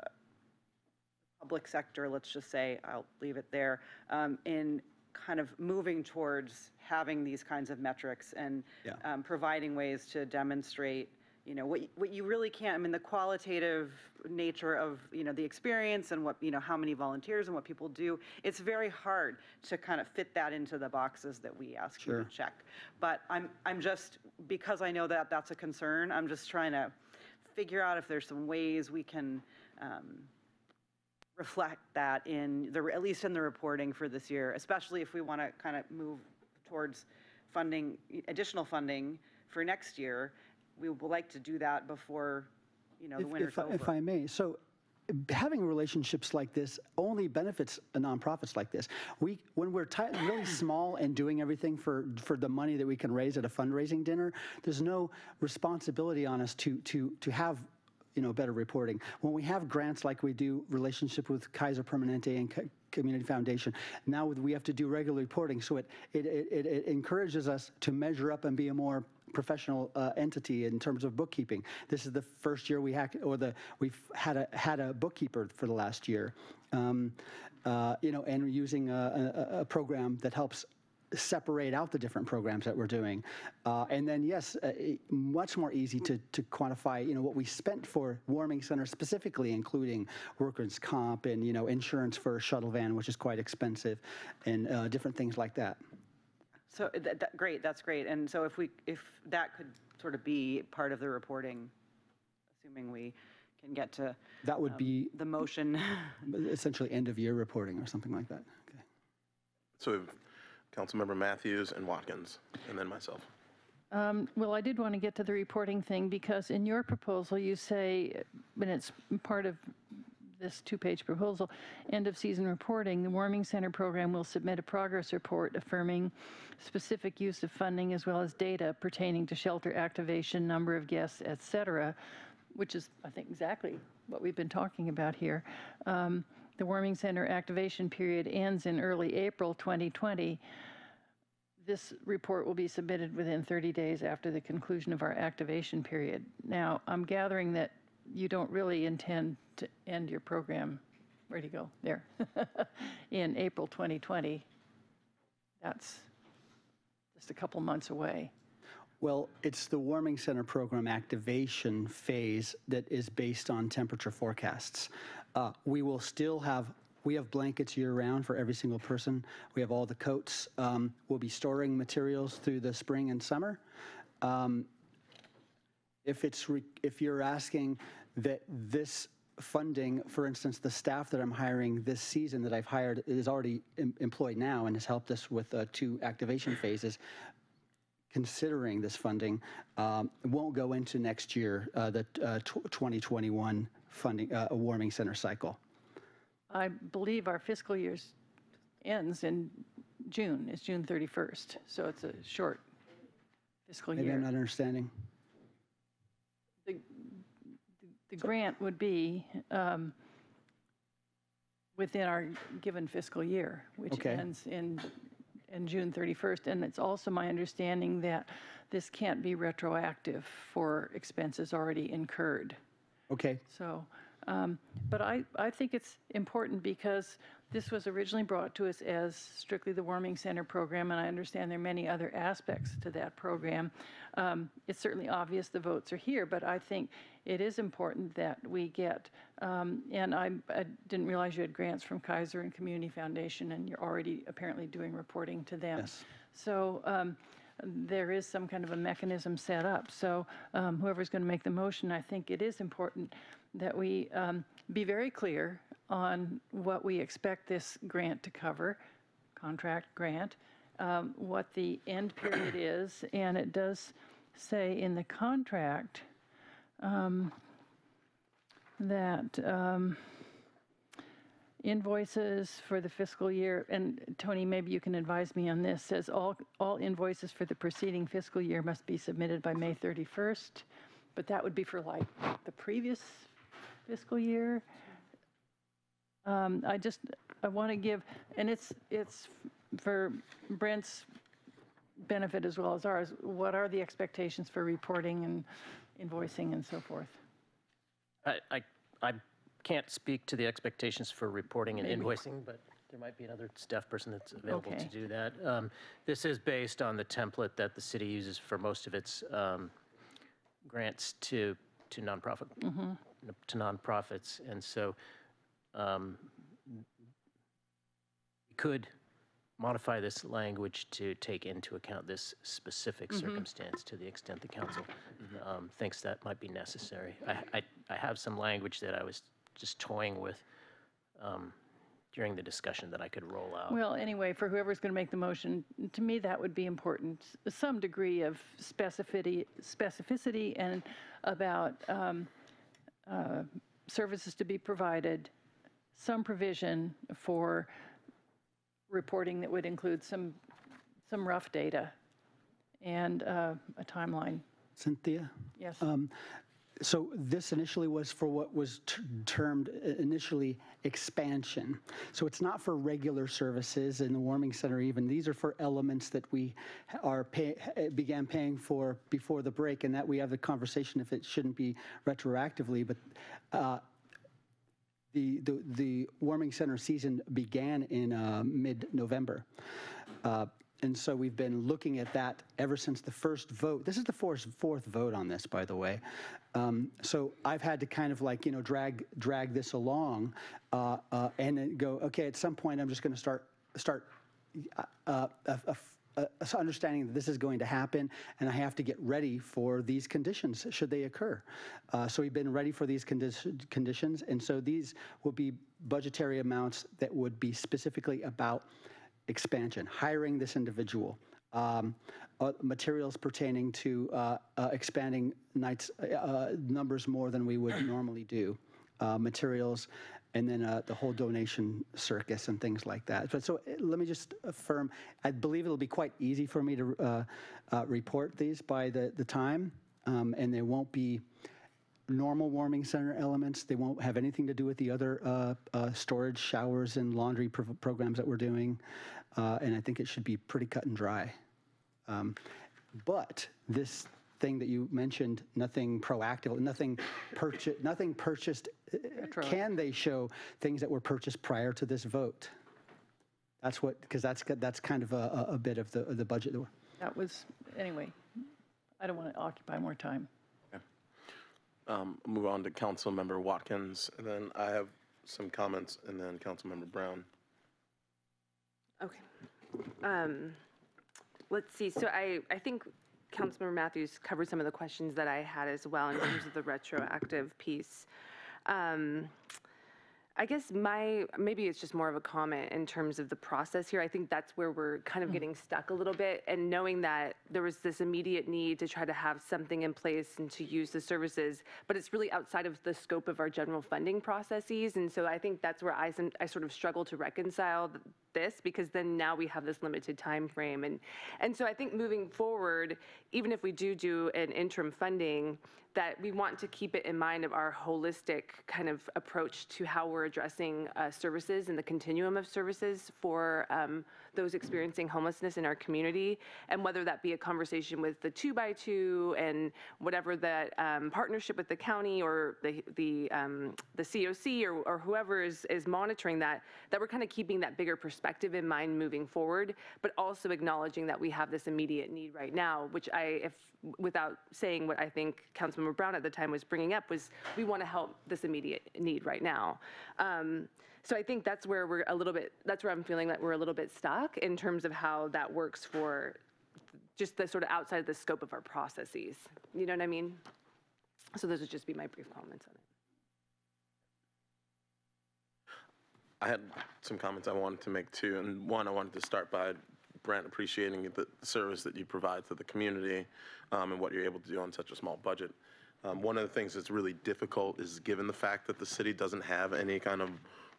[SPEAKER 4] public sector, let's just say, I'll leave it there, um, in kind of moving towards having these kinds of metrics and
[SPEAKER 50] Yeah.
[SPEAKER 4] um, providing ways to demonstrate, you know, what, y- what you really can't, I mean, the qualitative nature of, you know, the experience and what, you know, how many volunteers and what people do, it's very hard to kind of fit that into the boxes that we ask you
[SPEAKER 50] Sure.
[SPEAKER 4] to check. But I'm, I'm just, because I know that that's a concern, I'm just trying to figure out if there's some ways we can, um, reflect that in the, at least in the reporting for this year, especially if we want to kind of move towards funding, additional funding for next year. We would like to do that before, you know, the
[SPEAKER 50] If-
[SPEAKER 4] winter's
[SPEAKER 50] if I- If. I may, so having relationships like this only benefits nonprofits like this. We, when we're ti- really small and doing everything for, for the money that we can raise at a fundraising dinner, there's no responsibility on us to, to, to have you know, better reporting. When we have grants like we do, relationship with Kaiser Permanente and Co- Community Foundation, now we have to do regular reporting. So it, it, it, it- encourages us to measure up and be a more professional uh, entity in terms of bookkeeping. This is the first year we had, or the we've had a had a bookkeeper for the last year, um, uh, you know, and we're using a, a, a program that helps separate out the different programs that we're doing. Uh, and then, yes, uh, much more easy to, to quantify, you know, what we spent for warming centers specifically, including workers' comp and, you know, insurance for a shuttle van, which is quite expensive, and uh, different things like that.
[SPEAKER 4] So, that, that, great, that's great. And so if we, if that could sort of be part of the reporting, assuming we can get to.
[SPEAKER 50] That would
[SPEAKER 4] um,
[SPEAKER 50] be
[SPEAKER 4] The motion.
[SPEAKER 50] essentially end of year reporting or something like that. Okay.
[SPEAKER 1] So we have Councilmember Mathews and Watkins, and then myself.
[SPEAKER 12] Um, Well, I did want to get to the reporting thing because in your proposal, you say, and it's part of this two-page proposal, end-of-season reporting, the Warming Center program will submit a progress report affirming specific use of funding as well as data pertaining to shelter activation, number of guests, et cetera, which is, I think, exactly what we've been talking about here. Um, The Warming Center activation period ends in early April 2020. This report will be submitted within 30 days after the conclusion of our activation period. Now, I'm gathering that you don't really intend to end your program, where'd he go? There, in April 2020. That's just a couple months away.
[SPEAKER 50] Well, it's the warming center program activation phase that is based on temperature forecasts. Uh, we will still have we have blankets year round for every single person. We have all the coats. Um, we'll be storing materials through the spring and summer. Um, if it's if you're asking that this funding, for instance, the staff that I'm hiring this season that I've hired is already em- employed now and has helped us with uh, two activation phases considering this funding um, won't go into next year, uh, the uh, tw- 2021 funding, uh, warming center cycle.
[SPEAKER 12] I believe our fiscal year ends in June, it's June 31st, so it's a short fiscal
[SPEAKER 50] Maybe
[SPEAKER 12] year.
[SPEAKER 50] I'm not understanding.
[SPEAKER 12] The grant would be, um, within our given fiscal year, which
[SPEAKER 50] Okay.
[SPEAKER 12] ends in, in June 31st. And it's also my understanding that this can't be retroactive for expenses already incurred.
[SPEAKER 50] Okay,
[SPEAKER 12] So, um, but I, I think it's important because this was originally brought to us as strictly the Warming Center program, and I understand there are many other aspects to that program. Um, It's certainly obvious the votes are here, but I think it is important that we get, um, and I, I didn't realize you had grants from Kaiser and Community Foundation, and you're already apparently doing reporting to them.
[SPEAKER 50] Yes.
[SPEAKER 12] So um, there is some kind of a mechanism set up. So um, whoever's going to make the motion, I think it is important that we um, be very clear on what we expect this grant to cover, contract grant, um, what the end period is, and it does say in the contract um, that um, invoices for the fiscal year, and Tony, maybe you can advise me on this, says all, all invoices for the preceding fiscal year must be submitted by May 31st, but that would be for like the previous fiscal year. Um, I just, I want to give, and it's, it's for Brent's benefit as well as ours, what are the expectations for reporting and invoicing and so forth?
[SPEAKER 13] I, I, I can't speak to the expectations for reporting and invoicing, but there might be another staff person that's available to
[SPEAKER 12] Okay.
[SPEAKER 13] do that. Um, This is based on the template that the city uses for most of its um, grants to, to nonprofit,
[SPEAKER 12] Mhm.
[SPEAKER 13] to nonprofits. And so um, we could modify this language to take into account this specific
[SPEAKER 12] Mhm.
[SPEAKER 13] circumstance to the extent the council um, thinks that might be necessary. I, I, I have some language that I was just toying with um, during the discussion that I could roll out.
[SPEAKER 12] Well, anyway, for whoever's going to make the motion, to me, that would be important, some degree of specificity, specificity and about um, uh, services to be provided, some provision for reporting that would include some, some rough data and uh, a timeline.
[SPEAKER 50] Cynthia?
[SPEAKER 12] Yes.
[SPEAKER 50] Um, So this initially was for what was ter- termed initially expansion. So it's not for regular services in the warming center even. These are for elements that we are pay, began paying for before the break, and that we have the conversation if it shouldn't be retroactively. But uh, the, the, the warming center season began in uh, mid-November. Uh, And so we've been looking at that ever since the first vote. This is the fourth, fourth vote on this, by the way. Um, so I've had to kind of like, you know, drag, drag this along uh, uh, and then go, okay, at some point I'm just going to start, start uh, uh, uh, uh, uh, understanding that this is going to happen and I have to get ready for these conditions should they occur. Uh, so we've been ready for these condi- conditions. And so these will be budgetary amounts that would be specifically about expansion, hiring this individual, um, uh, materials pertaining to uh, uh, expanding nights uh, numbers more than we would normally do, uh, materials, and then uh, the whole donation circus and things like that. But so uh, let me just affirm, I believe it'll be quite easy for me to uh, uh, report these by the, the time, um, and they won't be normal warming center elements. They won't have anything to do with the other uh, uh, storage, showers, and laundry pro- programs that we're doing. Uh, and I think it should be pretty cut and dry. Um, but this thing that you mentioned, nothing proactive, nothing purchased, nothing purchased. uh, Can they show things that were purchased prior to this vote? That's what, because that's that's kind of a, a a bit of the of the budget. that
[SPEAKER 12] That was, anyway, I don't want to occupy more time.
[SPEAKER 1] Um, Move on to Councilmember Watkins, and then I have some comments, and then Councilmember Brown.
[SPEAKER 16] Okay. Um, Let's see, so I, I think Councilmember Mathews covered some of the questions that I had as well in terms of the retroactive piece. Um, I guess my, maybe it's just more of a comment in terms of the process here. I think that's where we're kind of mm. getting stuck a little bit and knowing that there was this immediate need to try to have something in place and to use the services, but it's really outside of the scope of our general funding processes. And so I think that's where I, I sort of struggle to reconcile this because then now we have this limited time frame. And and so I think moving forward even if we do do an interim funding that we want to keep it in mind of our holistic kind of approach to how we're addressing uh, services and the continuum of services for um, those experiencing homelessness in our community, and whether that be a conversation with the two by two and whatever that um, partnership with the county or the the um, the COC or, or whoever is is monitoring that, that we're kind of keeping that bigger perspective in mind moving forward, but also acknowledging that we have this immediate need right now, which I, if without saying what I think Councilmember Brown at the time was bringing up, was we want to help this immediate need right now. Um, so I think that's where we're a little bit, that's where I'm feeling that we're a little bit stuck in terms of how that works for just the sort of outside of the scope of our processes. You know what I mean? So those would just be my brief comments on it.
[SPEAKER 1] I had some comments I wanted to make too, and one, I wanted to start by Brent appreciating the service that you provide to the community um, and what you're able to do on such a small budget. Um, One of the things that's really difficult is given the fact that the city doesn't have any kind of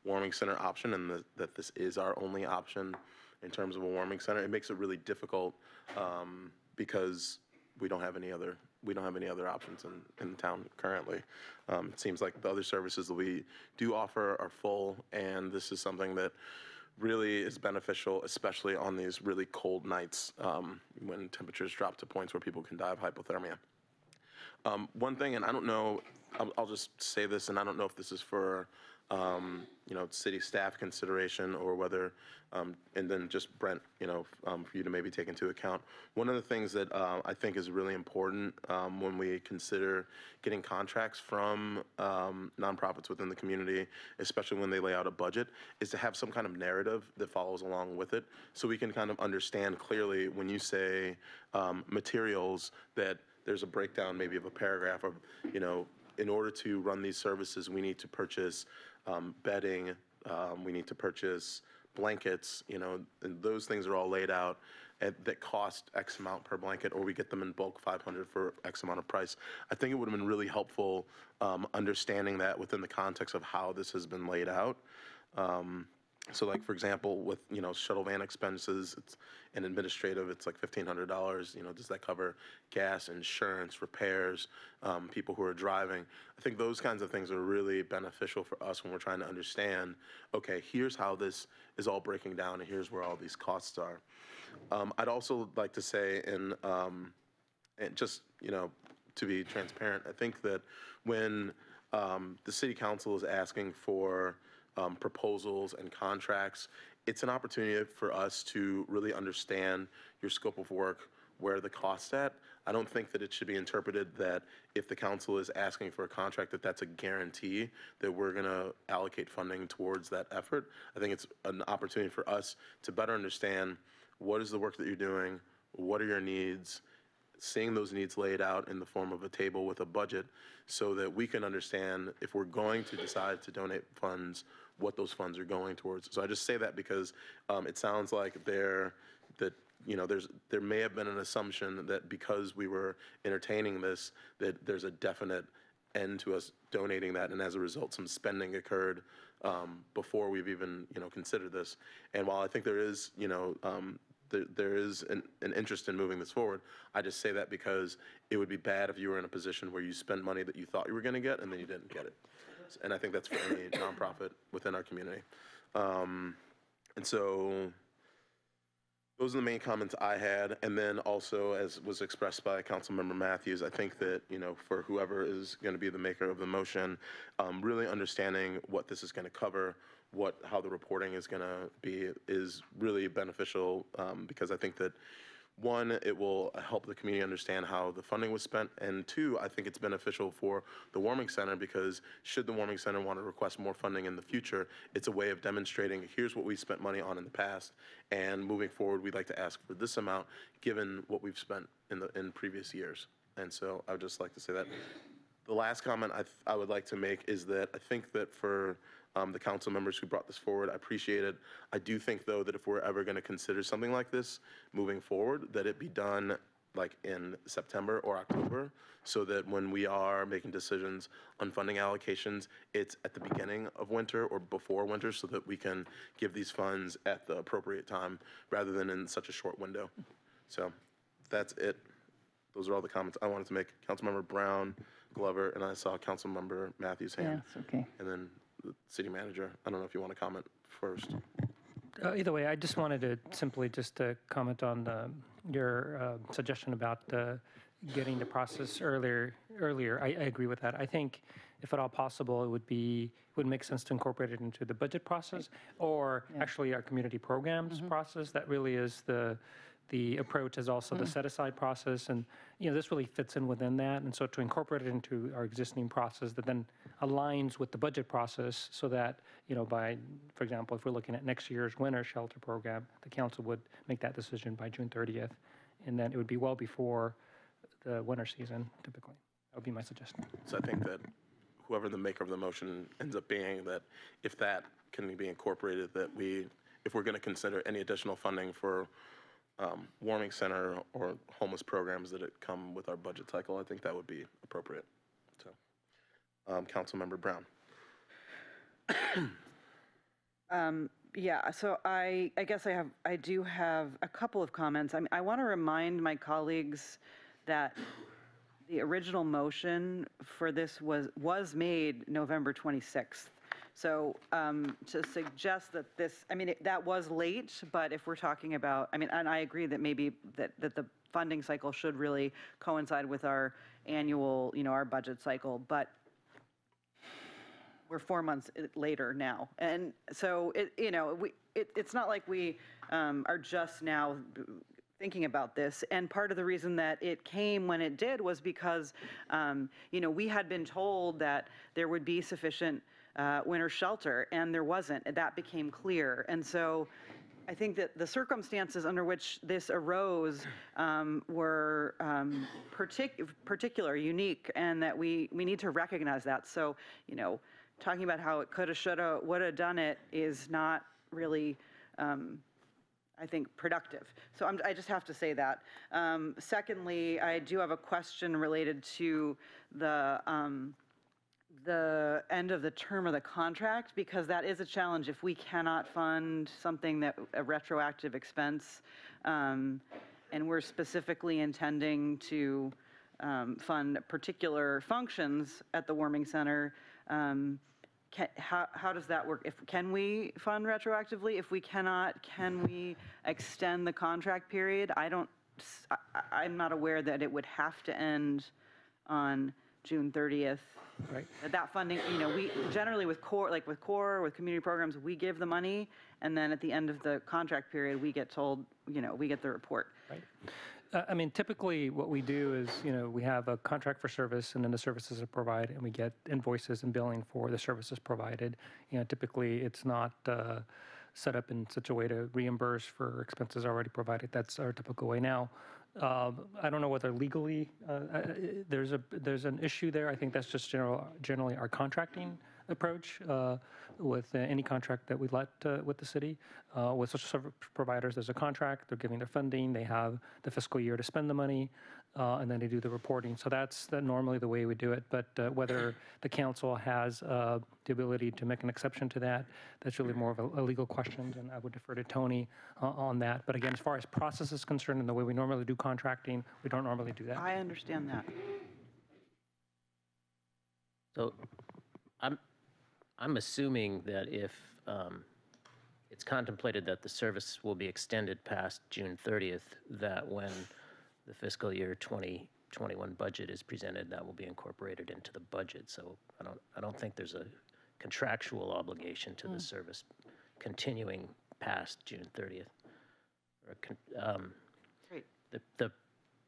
[SPEAKER 1] warming center option and that- that this is our only option in terms of a warming center, it makes it really difficult um, because we don't have any other, we don't have any other options in, in town currently. Um, It seems like the other services that we do offer are full, and this is something that really is beneficial, especially on these really cold nights um, when temperatures drop to points where people can die of hypothermia. Um, One thing, and I don't know, I'll, I'll just say this, and I don't know if this is for, um, you know, city staff consideration or whether, um, and then just Brent, you know, um, for you to maybe take into account. One of the things that uh, I think is really important um, when we consider getting contracts from um, nonprofits within the community, especially when they lay out a budget, is to have some kind of narrative that follows along with it. So we can kind of understand clearly when you say um, materials that there's a breakdown maybe of a paragraph of, you know, in order to run these services, we need to purchase um, bedding, um, we need to purchase blankets, you know, and those things are all laid out at, that cost X amount per blanket, or we get them in bulk 500 for X amount of price. I think it would have been really helpful um, understanding that within the context of how this has been laid out. Um, so like, for example, with, you know, shuttle van expenses, it's an administrative, it's like fifteen hundred dollars, you know, does that cover gas, insurance, repairs, um, people who are driving? I think those kinds of things are really beneficial for us when we're trying to understand, okay, here's how this is all breaking down and here's where all these costs are. Um, I'd also like to say, um, and just, you know, to be transparent, I think that when um, the city council is asking for um, proposals and contracts, it's an opportunity for us to really understand your scope of work, where the costs at. I don't think that it should be interpreted that if the council is asking for a contract, that that's a guarantee that we're going to allocate funding towards that effort. I think it's an opportunity for us to better understand what is the work that you're doing, what are your needs, seeing those needs laid out in the form of a table with a budget so that we can understand if we're going to decide to donate funds, what those funds are going towards. So I just say that because um, it sounds like there, that, you know, there's, there may have been an assumption that because we were entertaining this, that there's a definite end to us donating that, and as a result, some spending occurred um, before we've even, you know, considered this. And while I think there is, you know, um, there, there is an, an interest in moving this forward, I just say that because it would be bad if you were in a position where you spend money that you thought you were going to get and then you didn't get it. And I think that's for any nonprofit within our community. Um, and so those are the main comments I had. And then also, as was expressed by Councilmember Mathews, I think that, you know, for whoever is going to be the maker of the motion, um, really understanding what this is going to cover, what, how the reporting is going to be is really beneficial um, because I think that one, it will help the community understand how the funding was spent, and two, I think it's beneficial for the warming center because should the warming center want to request more funding in the future, it's a way of demonstrating here's what we spent money on in the past, and moving forward, we'd like to ask for this amount given what we've spent in the in previous years. And so I would just like to say that. The last comment I, I would like to make is that I think that for um, the council members who brought this forward, I appreciate it. I do think, though, that if we're ever going to consider something like this moving forward, that it be done like in September or October, so that when we are making decisions on funding allocations, it's at the beginning of winter or before winter, so that we can give these funds at the appropriate time, rather than in such a short window. So that's it. Those are all the comments I wanted to make. Councilmember Brown, Glover, and I saw Councilmember Mathews' hand.
[SPEAKER 12] Yes, okay.
[SPEAKER 1] And then the city manager. I don't know if you want to comment first.
[SPEAKER 14] Uh, Either way, I just wanted to simply just to comment on your uh, suggestion about uh, getting the process earlier. Earlier, I, I agree with that. I think, if at all possible, it would be would make sense to incorporate it into the budget process, or actually our community programs process. That really is the the approach is also the
[SPEAKER 12] Mm.
[SPEAKER 14] set aside process, and you know this really fits in within that. And so to incorporate it into our existing process that then aligns with the budget process, so that you know by, for example, if we're looking at next year's winter shelter program, the council would make that decision by June 30th, and then it would be well before the winter season typically. That would be my suggestion.
[SPEAKER 1] So I think that whoever the maker of the motion ends up being, that if that can be incorporated, that we, if we're going to consider any additional funding for um, warming center or homeless programs, that it come with our budget cycle, I think that would be appropriate. So, um, Councilmember Brown.
[SPEAKER 4] Um, Yeah, so I, I guess I have, I do have a couple of comments. I mean, I want to remind my colleagues that the original motion for this was, was made November 26th. So um, to suggest that this, I mean, it- that was late, but if we're talking about, I mean, and I agree that maybe that, that the funding cycle should really coincide with our annual, you know, our budget cycle, but we're four months i- later now. And so, it, you know, we, it, it's not like we um, are just now thinking about this. And part of the reason that it came when it did was because, um, you know, we had been told that there would be sufficient uh, winter shelter, and there wasn't. That became clear. And so, I think that the circumstances under which this arose um, were um, partic- particular, unique, and that we, we need to recognize that. So, you know, talking about how it coulda, shoulda, woulda done it is not really, um, I think, productive. So I'm, I just have to say that. Um, secondly, I do have a question related to the, um, the end of the term of the contract, because that is a challenge if we cannot fund something that, a retroactive expense, um, and we're specifically intending to um, fund particular functions at the warming center, um, ca- how, how does that work? If, can we fund retroactively? If we cannot, can we extend the contract period? I don't, I- I'm not aware that it would have to end on June 30th.
[SPEAKER 14] Right.
[SPEAKER 4] That that funding, you know, we, generally with core, like with core, with community programs, we give the money, and then at the end of the contract period, we get told, you know, we get the report.
[SPEAKER 14] Uh, I mean, typically, what we do is, you know, we have a contract for service, and then the services are provided, and we get invoices and billing for the services provided. You know, typically, it's not uh, set up in such a way to reimburse for expenses already provided. That's our typical way now. Um, I don't know whether legally uh, uh, there's a there's an issue there. I think that's just general generally our contracting approach uh, with uh, any contract that we let uh, with the city. Uh, with social service providers, there's a contract, they're giving their funding, they have the fiscal year to spend the money, uh, and then they do the reporting. So that's the, normally the way we do it. But uh, whether the council has uh, the ability to make an exception to that, that's really more of a, a legal question, and I would defer to Tony uh, on that. But again, as far as process is concerned and the way we normally do contracting, we don't normally do that.
[SPEAKER 4] I understand that.
[SPEAKER 13] So I'm, I'm assuming that if um, it's contemplated that the service will be extended past June 30th, that when the fiscal year 2021 budget is presented, that will be incorporated into the budget. So I don't, I don't think there's a contractual obligation to the service continuing past June 30th. Or con- um,
[SPEAKER 4] Great.
[SPEAKER 13] The, the,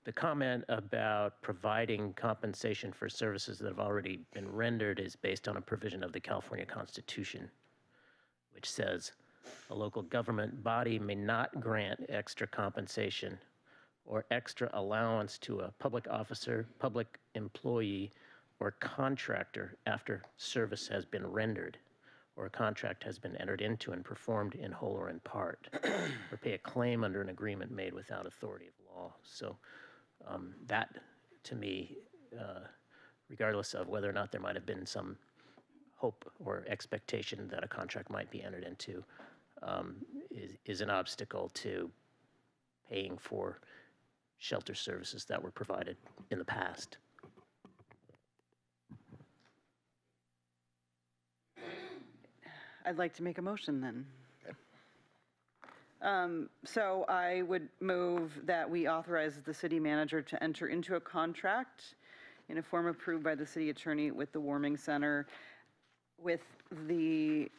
[SPEAKER 13] the comment about providing compensation for services that have already been rendered is based on a provision of the California Constitution, which says a local government body may not grant extra compensation or extra allowance to a public officer, public employee, or contractor after service has been rendered or a contract has been entered into and performed in whole or in part, or pay a claim under an agreement made without authority of law. So Um, That, to me, uh, regardless of whether or not there might have been some hope or expectation that a contract might be entered into, um, is, is an obstacle to paying for shelter services that were provided in the past.
[SPEAKER 4] I'd like to make a motion then. Um, So I would move that we authorize the city manager to enter into a contract in a form approved by the city attorney with the warming center with the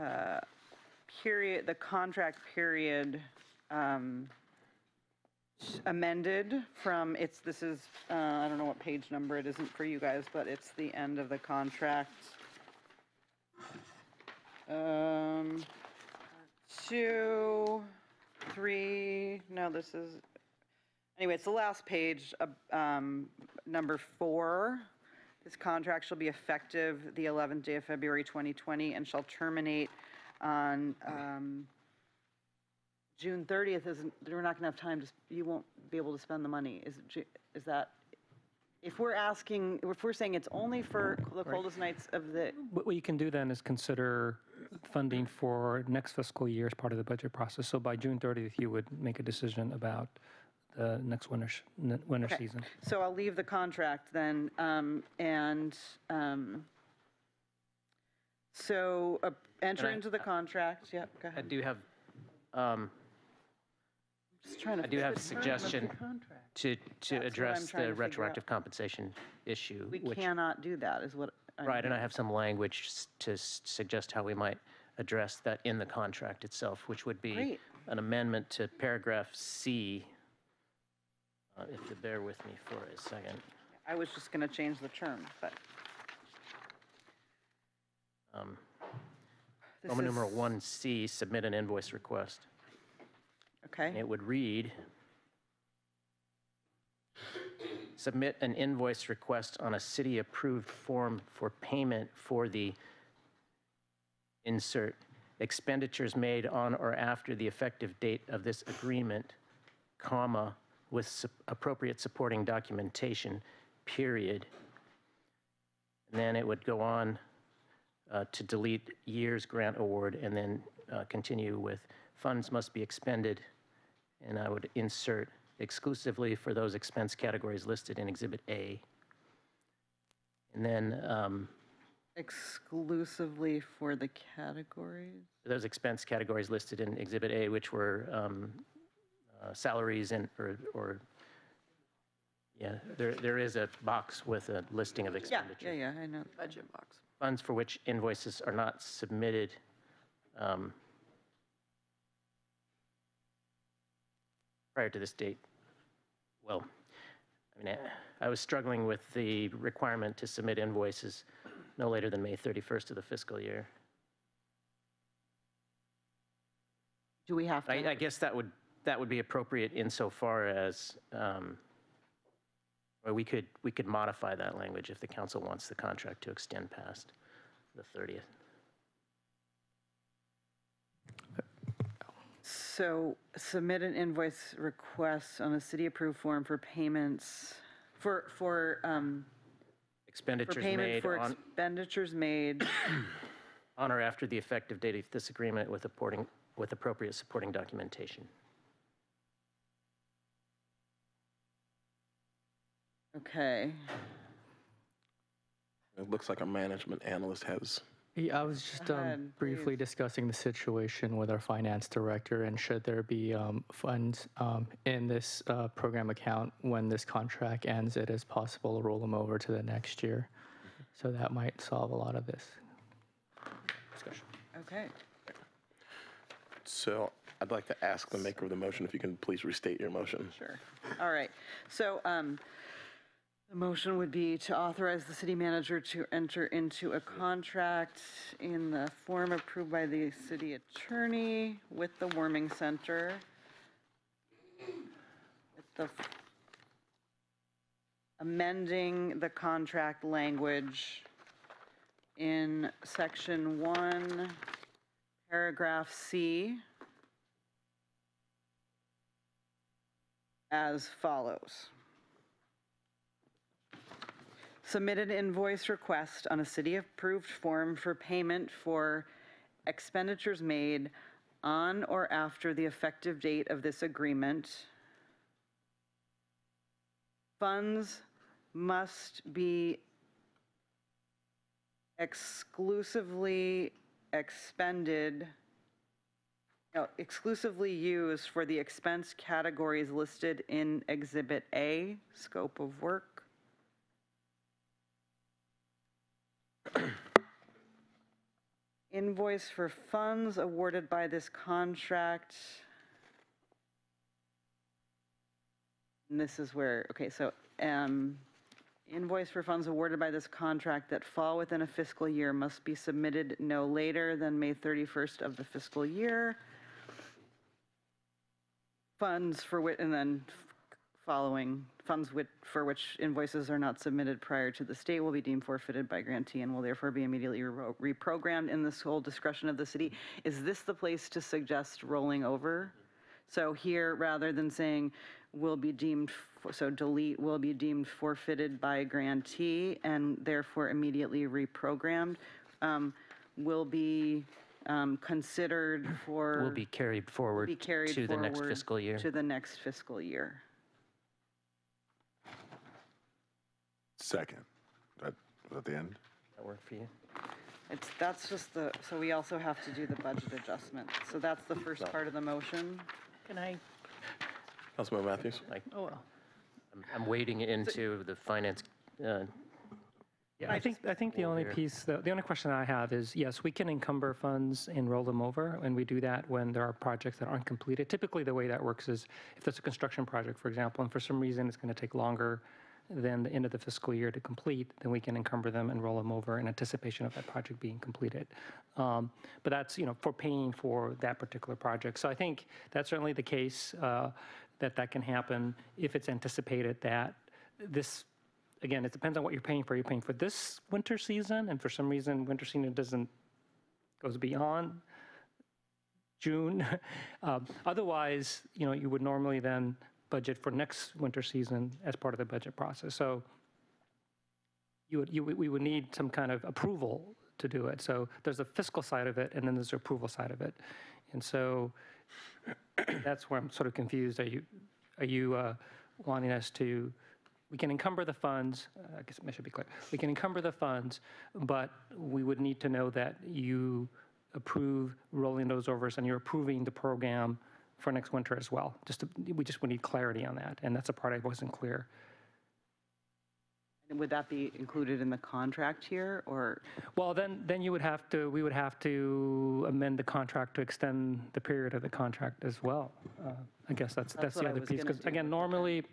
[SPEAKER 4] uh, period, the contract period um, amended from, it's, this is, uh, I don't know what page number it isn't for you guys, but it's the end of the contract. Um, two, three, no, this is, anyway, it's the last page, uh, um, number four. This contract shall be effective the 11th day of February 2020 and shall terminate on, um, June 30th isn't, we're not gonna have time to, you won't be able to spend the money. Is, it Ju- is that, if we're asking, if we're saying it's only for the coldest nights of the,
[SPEAKER 14] What what you can do then is consider funding for next fiscal year as part of the budget process. So by June 30th, you would make a decision about the next winter, sh- n- winter
[SPEAKER 4] Okay.
[SPEAKER 14] season.
[SPEAKER 4] So I'll leave the contract then, um, and, um, so uh, enter
[SPEAKER 13] Can I-
[SPEAKER 4] into the contract, yep, go ahead.
[SPEAKER 13] I
[SPEAKER 4] ahead.
[SPEAKER 13] do have, um,
[SPEAKER 4] Just trying to
[SPEAKER 13] I do have a
[SPEAKER 4] fit the terms of the
[SPEAKER 13] suggestion
[SPEAKER 4] contract.
[SPEAKER 13] to,
[SPEAKER 4] That's
[SPEAKER 13] to
[SPEAKER 4] what I'm
[SPEAKER 13] address
[SPEAKER 4] trying to
[SPEAKER 13] the
[SPEAKER 4] figure
[SPEAKER 13] retroactive compensation issue.
[SPEAKER 4] We
[SPEAKER 13] which-
[SPEAKER 4] cannot do that, is what.
[SPEAKER 13] Right, and I have some language s- to s- suggest how we might address that in the contract itself, which would be
[SPEAKER 4] Great.
[SPEAKER 13] an amendment to paragraph C. Uh, If you bear with me for a second.
[SPEAKER 4] I was just gonna change the term, but
[SPEAKER 13] Um,
[SPEAKER 4] this
[SPEAKER 13] Roman numeral
[SPEAKER 4] is-
[SPEAKER 13] 1C, submit an invoice request.
[SPEAKER 4] Okay,
[SPEAKER 13] And it would read, submit an invoice request on a city-approved form for payment for the, insert, expenditures made on or after the effective date of this agreement, comma, with appropriate supporting documentation, period. And then it would go on uh, to delete year's grant award and then uh, continue with funds must be expended. And I would insert exclusively for those expense categories listed in Exhibit A. And then um,
[SPEAKER 4] exclusively for the categories?
[SPEAKER 13] those expense categories listed in Exhibit A, which were um, uh, salaries and, or, or, yeah, there, there is a box with a listing of
[SPEAKER 4] Yeah,
[SPEAKER 13] expenditure.
[SPEAKER 4] yeah, yeah, I know. Budget box.
[SPEAKER 13] funds for which invoices are not submitted um, prior to this date. Well, I mean, I- I was struggling with the requirement to submit invoices no later than May 31st of the fiscal year.
[SPEAKER 4] Do we have to?
[SPEAKER 13] I, I guess that would, that would be appropriate insofar as, um, or we could, we could modify that language if the council wants the contract to extend past the 30th.
[SPEAKER 4] So submit an invoice request on a city-approved form for payments, for, for, um, for
[SPEAKER 13] Expenditures
[SPEAKER 4] payment
[SPEAKER 13] made
[SPEAKER 4] for
[SPEAKER 13] on,
[SPEAKER 4] expenditures made,
[SPEAKER 13] on or after the effective date of this agreement with supporting, with appropriate supporting documentation.
[SPEAKER 4] okay.
[SPEAKER 1] It looks like a management analyst has,
[SPEAKER 49] Yeah, I was just um,
[SPEAKER 4] ahead,
[SPEAKER 49] briefly discussing the situation with our finance director, and should there be um, funds um, in this uh, program account when this contract ends, it is possible to roll them over to the next year. So that might solve a lot of this discussion.
[SPEAKER 4] Okay.
[SPEAKER 1] so I'd like to ask the maker of the motion if you can please restate your motion.
[SPEAKER 4] Sure. All right. So um, the motion would be to authorize the city manager to enter into a contract in the form approved by the city attorney with the warming center. With the amending the contract language in section one, paragraph C. as follows. Submit an invoice request on a city-approved form for payment for expenditures made on or after the effective date of this agreement. Funds must be exclusively expended, no, exclusively used for the expense categories listed in Exhibit A, scope of work. Invoice for funds awarded by this contract. And this is where, okay, so um, invoice for funds awarded by this contract that fall within a fiscal year must be submitted no later than May 31st of the fiscal year. Funds for and then following, funds which, for which invoices are not submitted prior to the state will be deemed forfeited by grantee and will therefore be immediately re- reprogrammed in the sole discretion of the city. Is this the place to suggest rolling over? So here, rather than saying will be deemed, for- so delete will be deemed forfeited by grantee and therefore immediately reprogrammed, um, will be um, considered for.
[SPEAKER 13] Will be carried forward
[SPEAKER 4] be carried
[SPEAKER 13] to the next
[SPEAKER 4] forward
[SPEAKER 13] fiscal year.
[SPEAKER 4] To the next fiscal year.
[SPEAKER 28] Second. That, was that the end?
[SPEAKER 13] That work for you?
[SPEAKER 4] It's, that's just the, so we also have to do the budget adjustment. So that's the first part of the motion.
[SPEAKER 12] Can I,
[SPEAKER 1] Councilmember Mathews?
[SPEAKER 12] oh, well.
[SPEAKER 13] I'm- I'm wading into the finance, uh,
[SPEAKER 14] Yeah, I think, I think the only
[SPEAKER 13] here.
[SPEAKER 14] piece, the, the only question I have is, yes, we can encumber funds and roll them over, and we do that when there are projects that aren't completed. Typically, the way that works is, if there's a construction project, for example, and for some reason it's going to take longer than the end of the fiscal year to complete, then we can encumber them and roll them over in anticipation of that project being completed. Um, But that's, you know, for paying for that particular project. So I think that's certainly the case, uh, that that can happen if it's anticipated that this again, it depends on what you're paying for. You're paying for this winter season, and for some reason, winter season doesn't, goes beyond June. Um, Otherwise, you know, you would normally then budget for next winter season as part of the budget process. So you would, you, we would need some kind of approval to do it. So there's a fiscal side of it, and then there's the approval side of it. And so that's where I'm sort of confused. Are you, are you uh, wanting us to, we can encumber the funds, uh, I guess I should be clear. We can encumber the funds, but we would need to know that you approve rolling those overs and you're approving the program for next winter as well. Just, to- we just would need clarity on that, and that's a part I wasn't clear.
[SPEAKER 4] And Would that be included in the contract here, or?
[SPEAKER 14] Well, then, then you would have to, we would have to amend the contract to extend the period of the contract as well. Uh, I guess that's,
[SPEAKER 4] That's
[SPEAKER 14] that's the other piece. Because again, normally,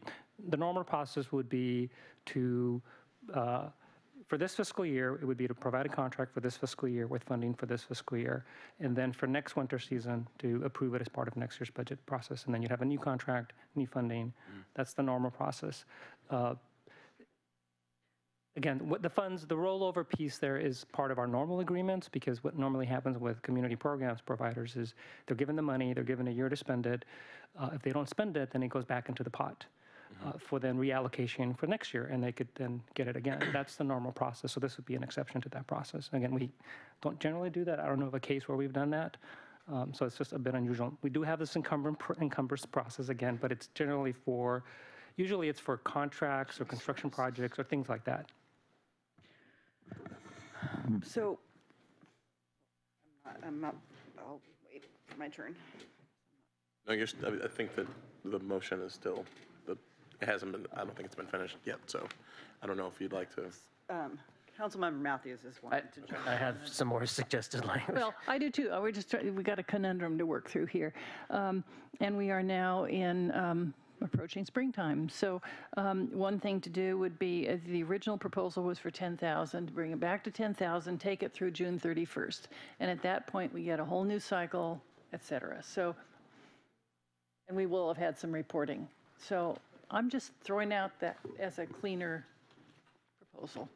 [SPEAKER 14] the normal process would be to, uh, for this fiscal year, it would be to provide a contract for this fiscal year with funding for this fiscal year. And then for next winter season, to approve it as part of next year's budget process. And then you'd have a new contract, new funding. That's the normal process. Uh, Again, what the funds, the rollover piece there is part of our normal agreements because what normally happens with community programs providers is they're given the money, they're given a year to spend it. Uh, If they don't spend it, then it goes back into the pot uh, for then reallocation for next year, and they could then get it again. That's the normal process, so this would be an exception to that process. Again, we don't generally do that. I don't know of a case where we've done that, um, so it's just a bit unusual. We do have this encumbrance encumbrance process again, but it's generally for, usually it's for contracts or construction projects or things like that.
[SPEAKER 4] So, I'm not, I'm not, I'll wait for my turn.
[SPEAKER 1] No, you're, st- I I think that the motion is still, the it hasn't been, I don't think it's been finished yet, so I don't know if you'd like to.
[SPEAKER 4] Um, Councilmember Mathews is
[SPEAKER 13] I,
[SPEAKER 4] wanting to jump.
[SPEAKER 13] I have some more suggested language.
[SPEAKER 12] Well, I do too. Uh, We're just, trying- we got a conundrum to work through here. Um, And we are now in, um, approaching springtime. So um, one thing to do would be, uh, the original proposal was for 10,000, bring it back to 10,000, take it through June 31st. And at that point, we get a whole new cycle, et cetera. So, and we will have had some reporting. So I'm just throwing out that as a cleaner proposal.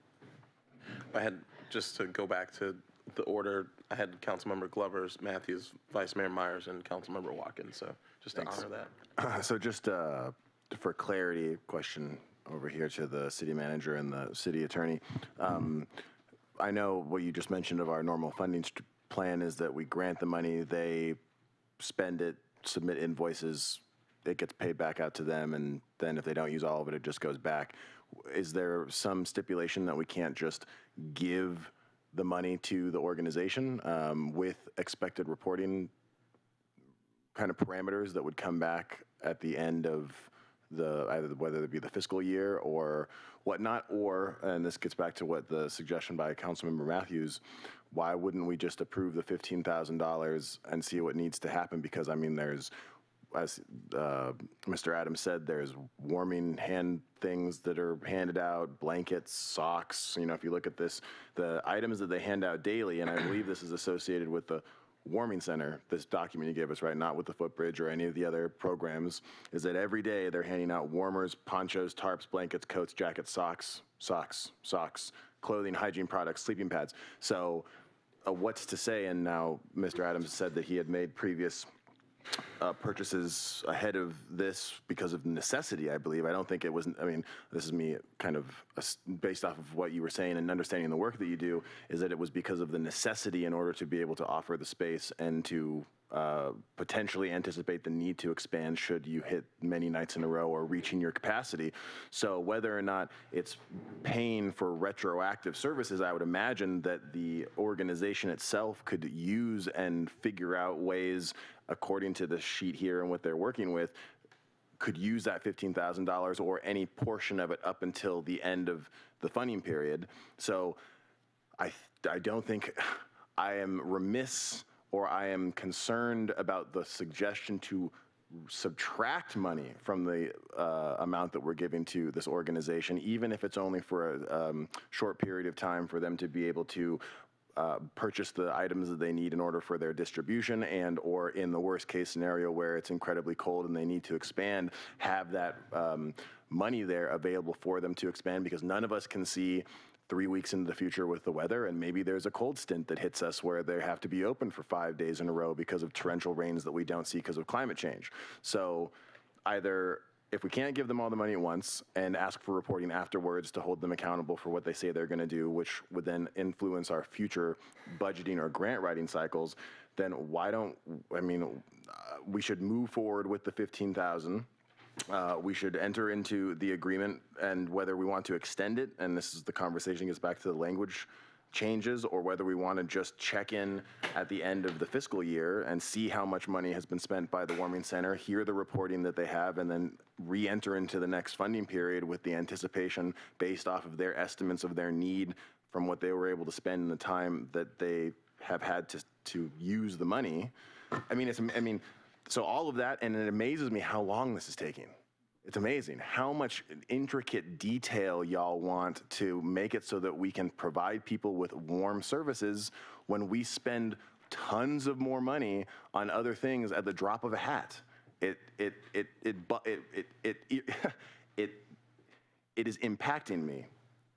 [SPEAKER 1] I had, just to go back to the order, I had Councilmember Glover's, Mathews, Vice Mayor Meyers, and Councilmember Watkins, so just to
[SPEAKER 28] Thanks.
[SPEAKER 1] honor that.
[SPEAKER 28] So just uh, for clarity, question over here to the city manager and the city attorney. Um, I know what you just mentioned of our normal funding st- plan is that we grant the money, they spend it, submit invoices, it gets paid back out to them, and then if they don't use all of it, it just goes back. Is there some stipulation that we can't just give the money to the organization um, with expected reporting kind of parameters that would come back at the end of the, either whether it be the fiscal year or whatnot, or, and this gets back to what the suggestion by Councilmember Mathews, why wouldn't we just approve the $15,000 and see what needs to happen? Because, I mean, there's, as uh, Mr. Adams said, there's warming hand things that are handed out, blankets, socks. You know, if you look at this, the items that they hand out daily, and I believe this is associated with the warming center, this document you gave us, right, not with the footbridge or any of the other programs, is that every day they're handing out warmers, ponchos, tarps, blankets, coats, jackets, socks, socks, socks, clothing, hygiene products, sleeping pads. So, uh, what's to say? And now Mr. Adams said that he had made previous uh, purchases ahead of this because of necessity, I believe. I don't think it was, I mean, this is me kind of based off of what you were saying and understanding the work that you do, is that it was because of the necessity in order to be able to offer the space and to uh, potentially anticipate the need to expand should you hit many nights in a row or reaching your capacity. So whether or not it's paying for retroactive services, I would imagine that the organization itself could use and figure out ways, according to the sheet here and what they're working with, could use that $15,000 or any portion of it up until the end of the funding period. So I, I don't think, I am remiss or I am concerned about the suggestion to subtract money from the uh, amount that we're giving to this organization, even if it's only for a um, short period of time for them to be able to uh, purchase the items that they need in order for their distribution and or in the worst case scenario where it's incredibly cold and they need to expand have that um, money there available for them to expand because none of us can see three weeks into the future with the weather and maybe there's a cold stint that hits us where they have to be open for five days in a row because of torrential rains that we don't see because of climate change so either if we can't give them all the money at once and ask for reporting afterwards to hold them accountable for what they say they're going to do, which would then influence our future budgeting or grant writing cycles, then why don't, I mean, uh, we should move forward with the 15,000. Uh, we should enter into the agreement and whether we want to extend it, and this is the conversation gets back to the language changes or whether we want to just check in at the end of the fiscal year and see how much money has been spent by the warming center, hear the reporting that they have, and then re-enter into the next funding period with the anticipation based off of their estimates of their need from what they were able to spend in the time that they have had to, to use the money. I mean, it's, I mean, so all of that, and it amazes me how long this is taking. It's amazing how much intricate detail y'all want to make it so that we can provide people with warm services when we spend tons of more money on other things at the drop of a hat. It it it it it it it it, it, it is impacting me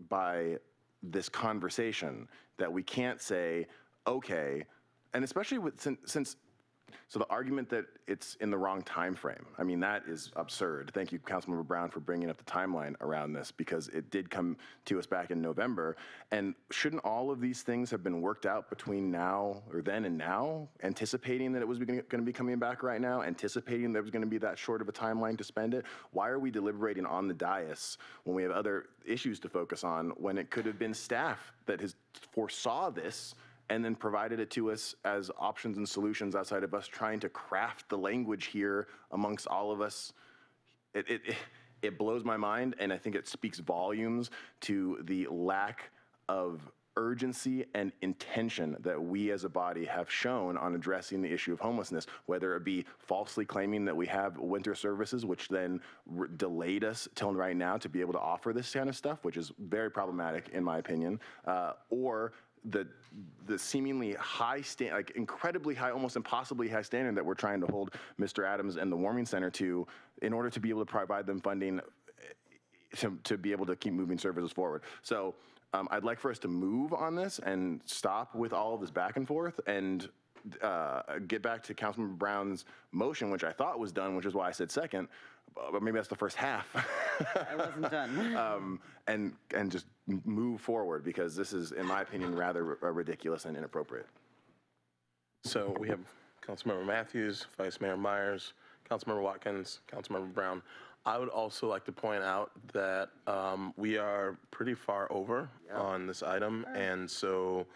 [SPEAKER 28] by this conversation that we can't say okay, and especially with since, since so the argument that it's in the wrong time frame, I mean, that is absurd. Thank you, Councilmember Brown, for bringing up the timeline around this because it did come to us back in November. And shouldn't all of these things have been worked out between now or then and now, anticipating that it was going to be coming back right now, anticipating there was going to be that short of a timeline to spend it? Why are we deliberating on the dais when we have other issues to focus on when it could have been staff that has foresaw this? And then provided it to us as options and solutions outside of us trying to craft the language here amongst all of us. It, it, it blows my mind, and I think it speaks volumes to the lack of urgency and intention that we as a body have shown on addressing the issue of homelessness, whether it be falsely claiming that we have winter services, which then delayed us till right now to be able to offer this kind of stuff, which is very problematic in my opinion, uh, or the the seemingly high stand, like incredibly high, almost impossibly high standard that we're trying to hold Mr. Adams and the Warming Center to, in order to be able to provide them funding to, to be able to keep moving services forward. So um, I'd like for us to move on this and stop with all of this back and forth and uh, get back to Councilmember Brown's motion, which I thought was done, which is why I said second, but maybe that's the first half.
[SPEAKER 4] I wasn't done.
[SPEAKER 28] um, and and just move forward because this is, in my opinion, rather r- ridiculous and inappropriate.
[SPEAKER 1] So we have Councilmember Mathews, Vice Mayor Meyers, Councilmember Watkins, Councilmember Brown. I would also like to point out that um, we are pretty far over on this item, and so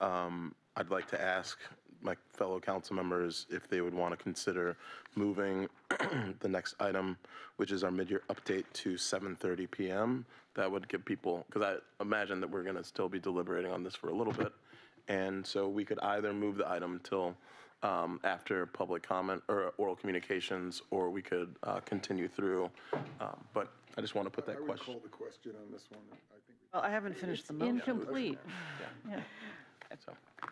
[SPEAKER 1] um, I'd like to ask my fellow council members if they would want to consider moving the next item, which is our mid-year update, to 7:30 PM. That would give people, because I imagine that we're going to still be deliberating on this for a little bit, and so we could either move the item till um, after public comment or oral communications, or we could uh, continue through. Um, But I just want to put that question.
[SPEAKER 56] the question on this one. I think
[SPEAKER 4] Well, I haven't finished the motion.
[SPEAKER 12] Incomplete. Yeah.
[SPEAKER 1] So,
[SPEAKER 12] I-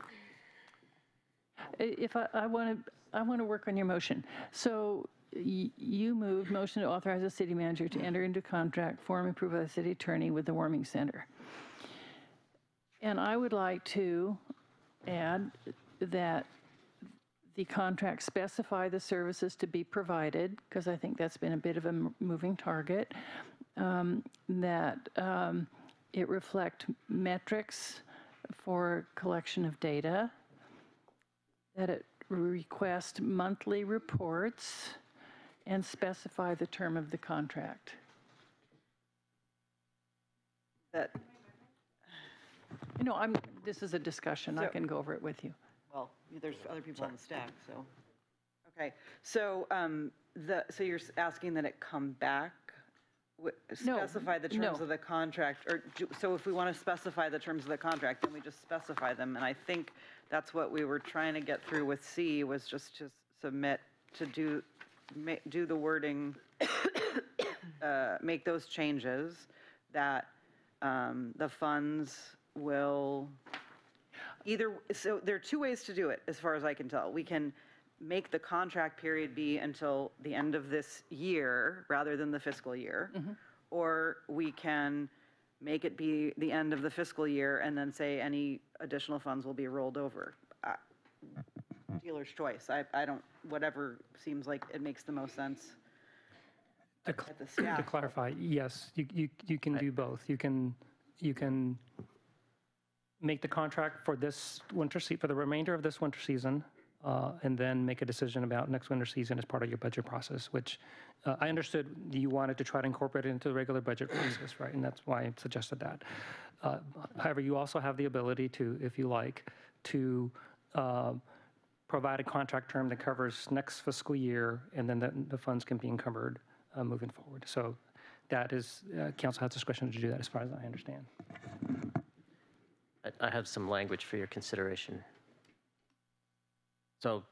[SPEAKER 12] If I, want to, I want to work on your motion. So you move motion to authorize the city manager to enter into contract, form approved by the city attorney with the warming center. And I would like to add that the contract specify the services to be provided, because I think that's been a bit of a moving target, um, that um, it reflect metrics for collection of data, that it request monthly reports, and specify the term of the contract.
[SPEAKER 4] That,
[SPEAKER 12] You know, I'm, this is a discussion, I
[SPEAKER 4] So-
[SPEAKER 12] can go over it with you.
[SPEAKER 4] well, there's other people on the staff, so. Okay, so um, the, so you're s- asking that it come back?
[SPEAKER 12] No,
[SPEAKER 4] Specify the terms
[SPEAKER 12] no.
[SPEAKER 4] of the contract, or, do- so if we want to specify the terms of the contract, then we just specify them. And I think that's what we were trying to get through with C, was just to submit, to do, ma- do the wording, uh, make those changes, that um, the funds will either, so there are two ways to do it, as far as I can tell. We can make the contract period be until the end of this year, rather than the fiscal year. Or we can make it be the end of the fiscal year and then say any additional funds will be rolled over. Uh, Dealer's choice. I, I don't, whatever seems like it makes the most sense.
[SPEAKER 14] To cl-
[SPEAKER 4] At the
[SPEAKER 14] To clarify, yes, you, you, you can do both. You can, you can make the contract for this winter se, for the remainder of this winter season, uh, and then make a decision about next winter season as part of your budget process, which uh, I understood you wanted to try to incorporate it into the regular budget process, right? And that's why I suggested that. Uh, However, you also have the ability to, if you like, to uh, provide a contract term that covers next fiscal year, and then the, the funds can be encumbered uh, moving forward. So that is, uh, council has discretion to do that, as far as I understand.
[SPEAKER 13] I- I have some language for your consideration. So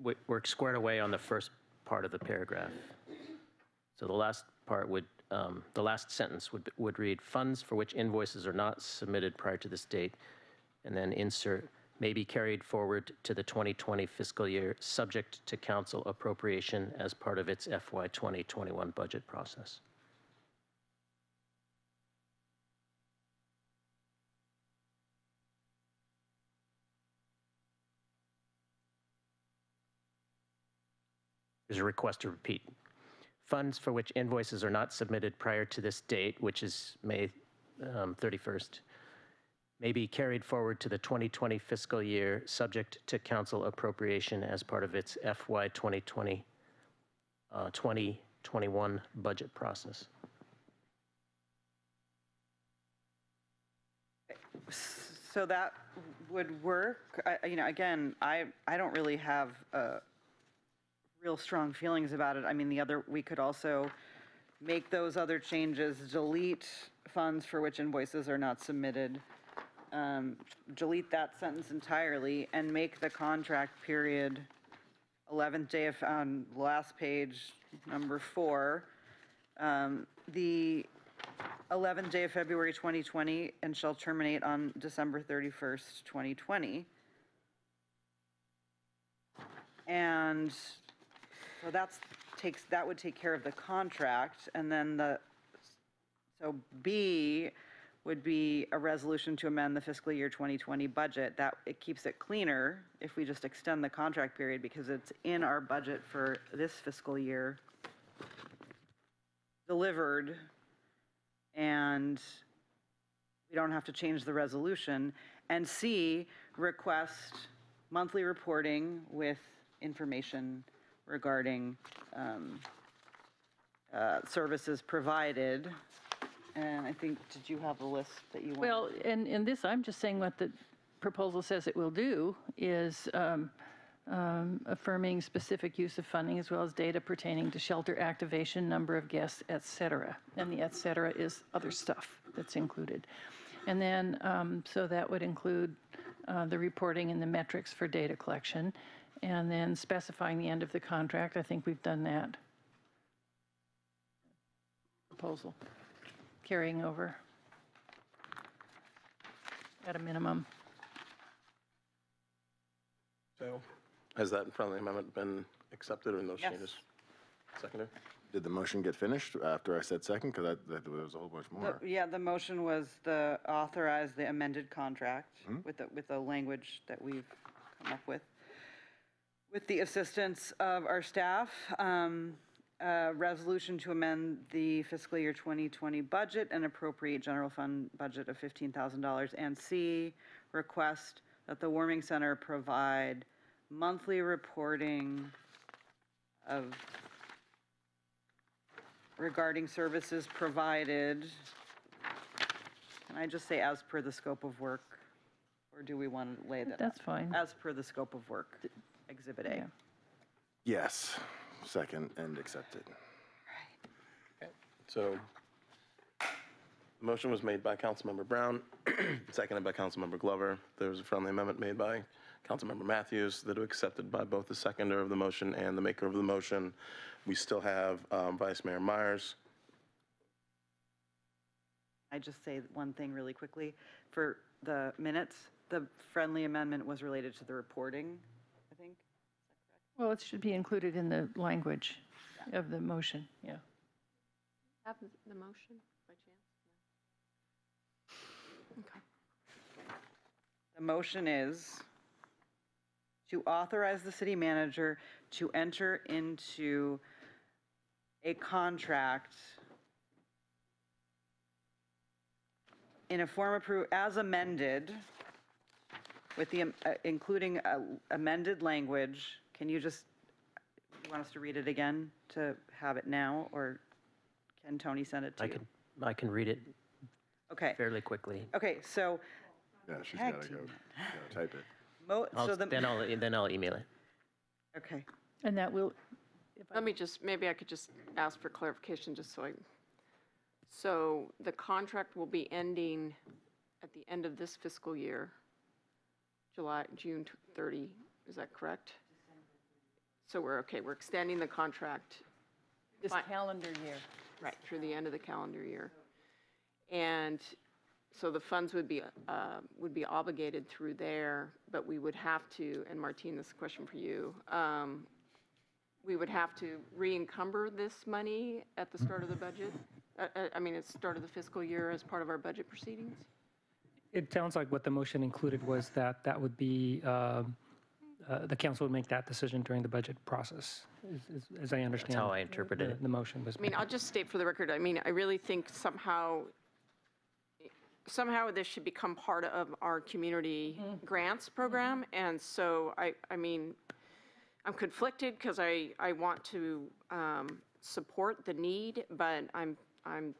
[SPEAKER 13] we- we're squared away on the first part of the paragraph. So the last part would, um, the last sentence would, would read, "Funds for which invoices are not submitted prior to this date," and then insert, "may be carried forward to the 2020 fiscal year, subject to council appropriation as part of its FY 2021 budget process." There's a request to repeat. Funds for which invoices are not submitted prior to this date, which is May um, 31st, may be carried forward to the 2020 fiscal year, subject to council appropriation as part of its FY 2020, uh, 2021 budget process.
[SPEAKER 4] So that would work. I- You know, again, I, I don't really have uh, real strong feelings about it. I mean, the other, we could also make those other changes, delete funds for which invoices are not submitted, um, delete that sentence entirely, and make the contract period 11th day of, on last page, number four, um, the 11th day of February 2020 and shall terminate on December 31st, 2020. And so that's, takes, that would take care of the contract, and then the, so B would be a resolution to amend the fiscal year 2020 budget. That, it keeps it cleaner if we just extend the contract period because it's in our budget for this fiscal year delivered, and we don't have to change the resolution. And C, request monthly reporting with information regarding um, uh, services provided. And I think, did you have a list that you wanted?
[SPEAKER 12] Well, in, in this, I'm just saying what the proposal says it will do is um, um, affirming specific use of funding as well as data pertaining to shelter activation, number of guests, et cetera. And the et cetera is other stuff that's included. And then, um, so that would include uh, the reporting and the metrics for data collection. And then specifying the end of the contract, I think we've done that. Proposal, carrying over at a minimum.
[SPEAKER 1] So, has that friendly amendment been accepted or in those
[SPEAKER 4] Yes.
[SPEAKER 1] changes? Seconded?
[SPEAKER 28] Did the motion get finished after I said second? Because there was a whole bunch
[SPEAKER 4] The-
[SPEAKER 28] more.
[SPEAKER 4] Yeah, the motion was the authorize the amended contract hmm? with the, with the language that we've come up with. With the assistance of our staff, um, a resolution to amend the fiscal year 2020 budget and appropriate general fund budget of $15,000. And C, request that the warming center provide monthly reporting of regarding services provided. Can I just say as per the scope of work? Or do we want to lay that?
[SPEAKER 12] That's fine.
[SPEAKER 4] As per the scope of work, Exhibit A.
[SPEAKER 28] Yes, second and accepted.
[SPEAKER 1] So, the motion was made by Councilmember Brown, seconded by Councilmember Glover. There was a friendly amendment made by Councilmember Mathews that was accepted by both the seconder of the motion and the maker of the motion. We still have um, Vice Mayor Meyers.
[SPEAKER 4] I just say one thing really quickly. For the minutes, the friendly amendment was related to the reporting, I think.
[SPEAKER 12] Well, it should be included in the language of the motion, yeah.
[SPEAKER 10] Have the motion by chance? Okay.
[SPEAKER 4] The motion is to authorize the city manager to enter into a contract in a form approved, as amended, with the, um, uh, including uh, amended language. Can you just, you want us to read it again to have it now, or can Tony send it to
[SPEAKER 13] I
[SPEAKER 4] you?
[SPEAKER 13] can, I can read it
[SPEAKER 4] Okay,
[SPEAKER 13] fairly quickly.
[SPEAKER 4] okay, so,
[SPEAKER 28] Yeah, she's
[SPEAKER 4] Tag
[SPEAKER 28] got to go,
[SPEAKER 4] team.
[SPEAKER 28] gotta type it.
[SPEAKER 4] mo,
[SPEAKER 13] I'll-
[SPEAKER 4] so the,
[SPEAKER 13] Then I'll, then I'll email it.
[SPEAKER 4] okay.
[SPEAKER 12] And that will,
[SPEAKER 10] Let me just, maybe I could just ask for clarification, just so I, so the contract will be ending at the end of this fiscal year, July, June 30, is that correct? So we're, okay, we're extending the contract,
[SPEAKER 12] this
[SPEAKER 10] Fine.
[SPEAKER 12] calendar year.
[SPEAKER 10] right, through the end of the calendar year. And so the funds would be, uh, would be obligated through there, but we would have to, and Martine, this is a question for you, um, we would have to re-encumber this money at the start of the budget? Uh, uh, I mean, at the start of the fiscal year as part of our budget proceedings?
[SPEAKER 14] It sounds like what the motion included was that that would be, um, uh, the council would make that decision during the budget process, is- is- as I understand.
[SPEAKER 13] how I interpreted
[SPEAKER 14] the-
[SPEAKER 13] it.
[SPEAKER 14] The motion was.
[SPEAKER 10] I mean, I'll just state for the record, I mean, I really think somehow, somehow this should become part of our community grants program. And so I, I mean, I'm conflicted because I, I want to um, support the need, but I'm, I'm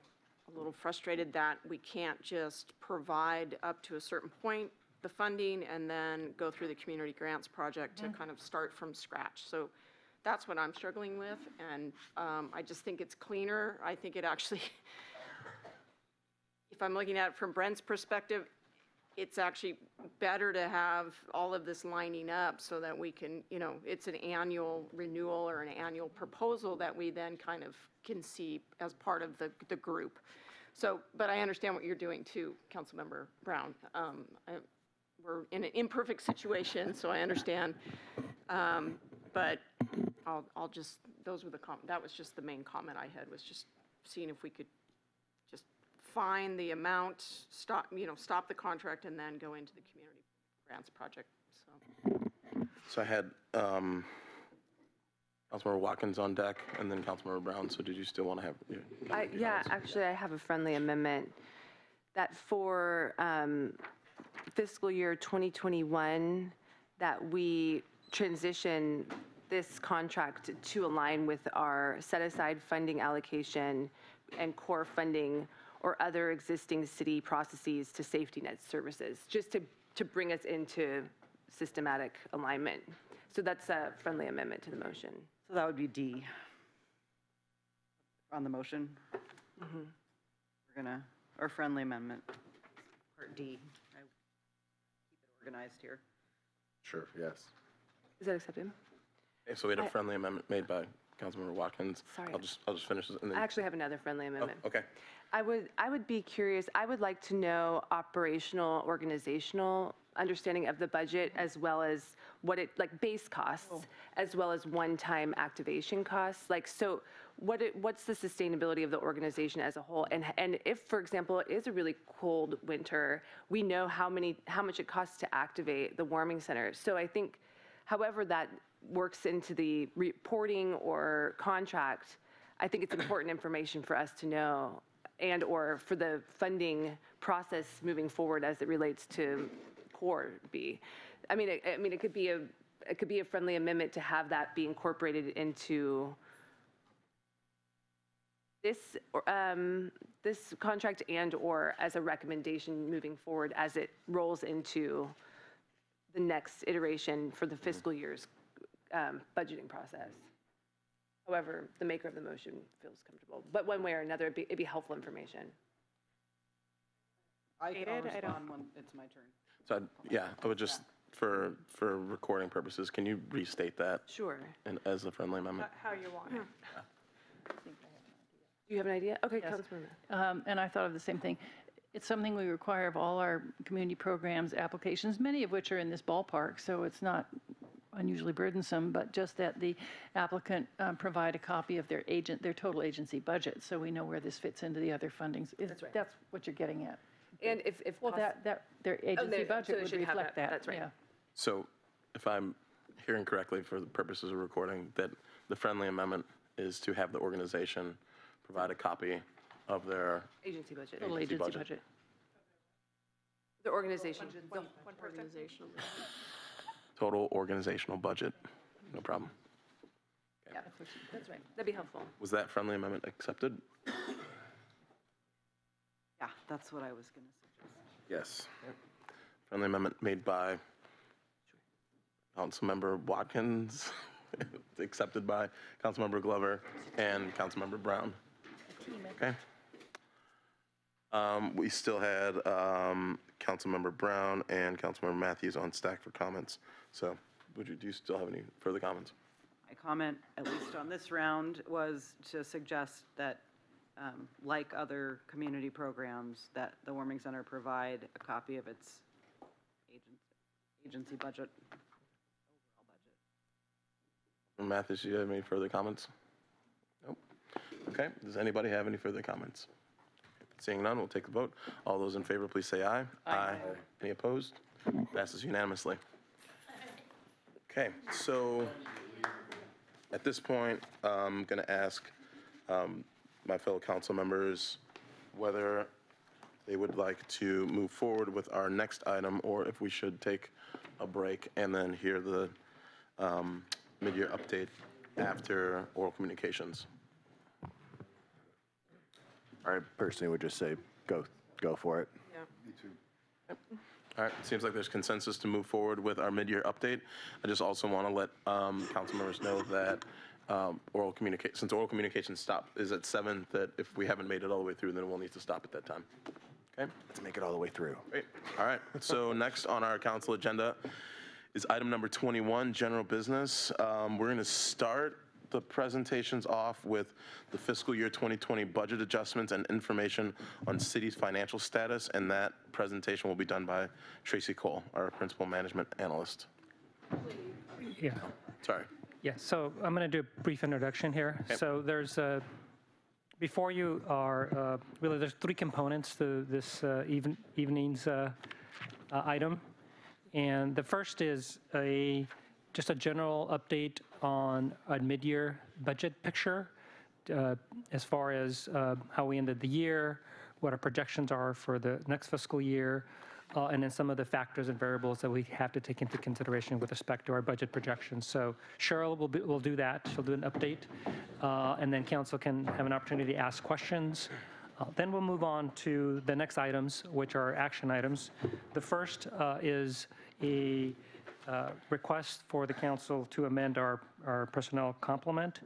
[SPEAKER 10] a little frustrated that we can't just provide up to a certain point the funding and then go through the community grants project to kind of start from scratch. So that's what I'm struggling with, and um, I just think it's cleaner. I think it actually, if I'm looking at it from Brent's perspective, it's actually better to have all of this lining up so that we can, you know, it's an annual renewal or an annual proposal that we then kind of can see as part of the, the group. So, but I understand what you're doing too, Councilmember Brown. Um, I- We're in an imperfect situation, so I understand. Um, But I'll, I'll just, those were the, com- that was just the main comment I had, was just seeing if we could just find the amount, stop, you know, stop the contract, and then go into the community grants project, so.
[SPEAKER 1] So I had um, Councilmember Watkins on deck and then Councilmember Brown, so did you still want to have? your-
[SPEAKER 16] I- Yeah, actually, I have a friendly amendment that for um, fiscal year 2021, that we transition this contract to align with our set-aside funding allocation and core funding or other existing city processes to safety net services, just to, to bring us into systematic alignment. So that's a friendly amendment to the motion.
[SPEAKER 4] So that would be D. On the motion,
[SPEAKER 16] Mhm.
[SPEAKER 4] we're gonna, or friendly amendment, part D. I Keep it organized here.
[SPEAKER 28] Sure, yes.
[SPEAKER 16] Is that accepted?
[SPEAKER 1] Okay, So we had a
[SPEAKER 16] I-
[SPEAKER 1] friendly amendment made by Councilmember Watkins.
[SPEAKER 16] Sorry.
[SPEAKER 1] I'll just, I'll just finish this and then.
[SPEAKER 16] I actually have another friendly
[SPEAKER 1] Oh,
[SPEAKER 16] amendment.
[SPEAKER 1] Okay.
[SPEAKER 16] I would, I would be curious, I would like to know operational, organizational understanding of the budget as well as what it, like base costs, oh. as well as one-time activation costs. Like, so what, it- what's the sustainability of the organization as a whole? And, and if, for example, it is a really cold winter, we know how many, how much it costs to activate the warming center. So I think however that works into the reporting or contract, I think it's important information for us to know and/or for the funding process moving forward as it relates to Core B. I mean, I I mean, it could be a, it could be a friendly amendment to have that be incorporated into this, um, this contract and/or as a recommendation moving forward as it rolls into the next iteration for the fiscal year's um, budgeting process. However, the maker of the motion feels comfortable. But one way or another, it'd be, it'd be helpful information.
[SPEAKER 4] I
[SPEAKER 10] Dated,
[SPEAKER 4] can
[SPEAKER 10] I don't-
[SPEAKER 4] respond when it's my turn.
[SPEAKER 1] So, I'd- yeah, I would just, for, for recording purposes, can you restate that?
[SPEAKER 16] Sure.
[SPEAKER 1] And as a friendly amendment?
[SPEAKER 10] How you want it.
[SPEAKER 16] Do you have an idea? Okay, Councilmember.
[SPEAKER 12] Um, And I thought of the same thing. It's something we require of all our community programs, applications, many of which are in this ballpark, so it's not unusually burdensome, but just that the applicant um, provide a copy of their agent, their total agency budget, so we know where this fits into the other fundings. Is-
[SPEAKER 16] That's right.
[SPEAKER 12] That's what you're getting at.
[SPEAKER 16] And if, if.
[SPEAKER 12] Well, that, that, their
[SPEAKER 16] Oh,
[SPEAKER 12] agency
[SPEAKER 16] there- so
[SPEAKER 12] budget
[SPEAKER 16] it
[SPEAKER 12] would
[SPEAKER 16] should have
[SPEAKER 12] reflect that.
[SPEAKER 16] That's right.
[SPEAKER 12] yeah.
[SPEAKER 1] So if I'm hearing correctly for the purposes of recording, that the friendly amendment is to have the organization provide a copy of their,
[SPEAKER 16] Agency budget.
[SPEAKER 12] Total
[SPEAKER 1] Agency
[SPEAKER 12] agency
[SPEAKER 1] budget.
[SPEAKER 12] budget.
[SPEAKER 16] The organization. the-
[SPEAKER 10] Organizational.
[SPEAKER 1] total organizational budget. No problem.
[SPEAKER 16] Yeah, that's right. That'd be helpful.
[SPEAKER 1] Was that friendly amendment accepted?
[SPEAKER 4] Yeah, that's what I was gonna suggest.
[SPEAKER 1] Yes. Friendly amendment made by Councilmember Watkins, accepted by Councilmember Glover and Councilmember Brown. Okay. Um, We still had um, Councilmember Brown and Councilmember Mathews on stack for comments. So would you, do you still have any further comments?
[SPEAKER 4] My comment, at least on this round, was to suggest that, um, like other community programs, that the Warming Center provide a copy of its agency, agency budget.
[SPEAKER 1] Mathews, do you have any further comments? Okay, does anybody have any further comments? Seeing none, we'll take the vote. All those in favor, please say aye. Aye. Any opposed? Passes unanimously. Okay, so at this point, I'm going to ask um, my fellow council members whether they would like to move forward with our next item or if we should take a break and then hear the um, mid-year update after oral communications.
[SPEAKER 28] I personally would just say, go, go for it.
[SPEAKER 56] Me too.
[SPEAKER 1] All right, seems like there's consensus to move forward with our mid-year update. I just also want to let um, council members know that um, oral communicate, since oral communication stop is at seven, that if we haven't made it all the way through, then we'll need to stop at that time. Okay?
[SPEAKER 28] Let's make it all the way through.
[SPEAKER 1] Great. All right. So next on our council agenda is item number 21, general business. Um, We're going to start the presentations off with the fiscal year 2020 budget adjustments and information on city's financial status, and that presentation will be done by Tracy Cole, our principal management analyst.
[SPEAKER 14] Yeah.
[SPEAKER 1] Sorry.
[SPEAKER 14] Yeah, so I'm going to do a brief introduction here. So there's a before you are, uh, really, there's three components to this uh, even- evening's uh, uh, item. And the first is a, just a general update on a mid-year budget picture uh, as far as uh, how we ended the year, what our projections are for the next fiscal year, uh, and then some of the factors and variables that we have to take into consideration with respect to our budget projections. So Cheryl will, be- will do that. She'll do an update, uh, and then council can have an opportunity to ask questions. Uh, Then we'll move on to the next items, which are action items. The first uh, is a uh, request for the council to amend our, our personnel complement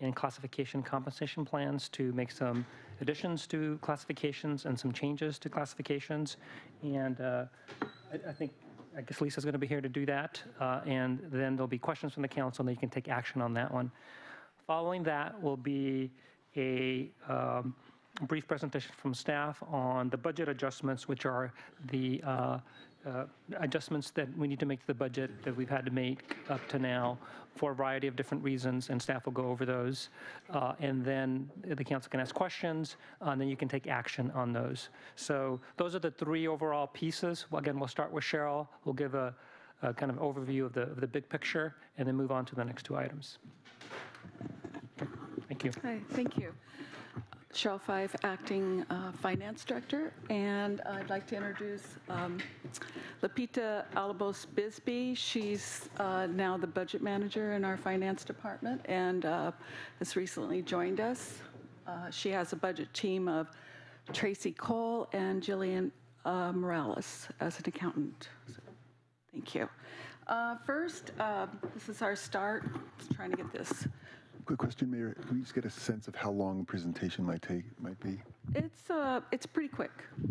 [SPEAKER 14] and classification compensation plans to make some additions to classifications and some changes to classifications. And uh, I I think, I guess Lisa's going to be here to do that. Uh, And then there'll be questions from the council, and then you can take action on that one. Following that will be a um, brief presentation from staff on the budget adjustments, which are the uh, adjustments that we need to make to the budget that we've had to make up to now for a variety of different reasons, and staff will go over those. Uh, And then the council can ask questions, uh, and then you can take action on those. So those are the three overall pieces. Well, Again, we'll start with Cheryl. We'll give a a kind of overview of the, of the big picture, and then move on to the next two items. Thank you.
[SPEAKER 57] Hi, thank you. Cheryl Fyfe, Acting uh, Finance Director, and I'd like to introduce um, Lapita Alabos Bisbee. She's uh, now the Budget Manager in our Finance Department and uh, has recently joined us. Uh, She has a budget team of Tracy Cole and Jillian uh, Morales as an accountant. So, Thank you. Uh, First, this is our start, Just trying to get this
[SPEAKER 56] Quick question, Mayor. Can we just get a sense of how long the presentation might take, might be?
[SPEAKER 57] It's, uh, it's pretty quick.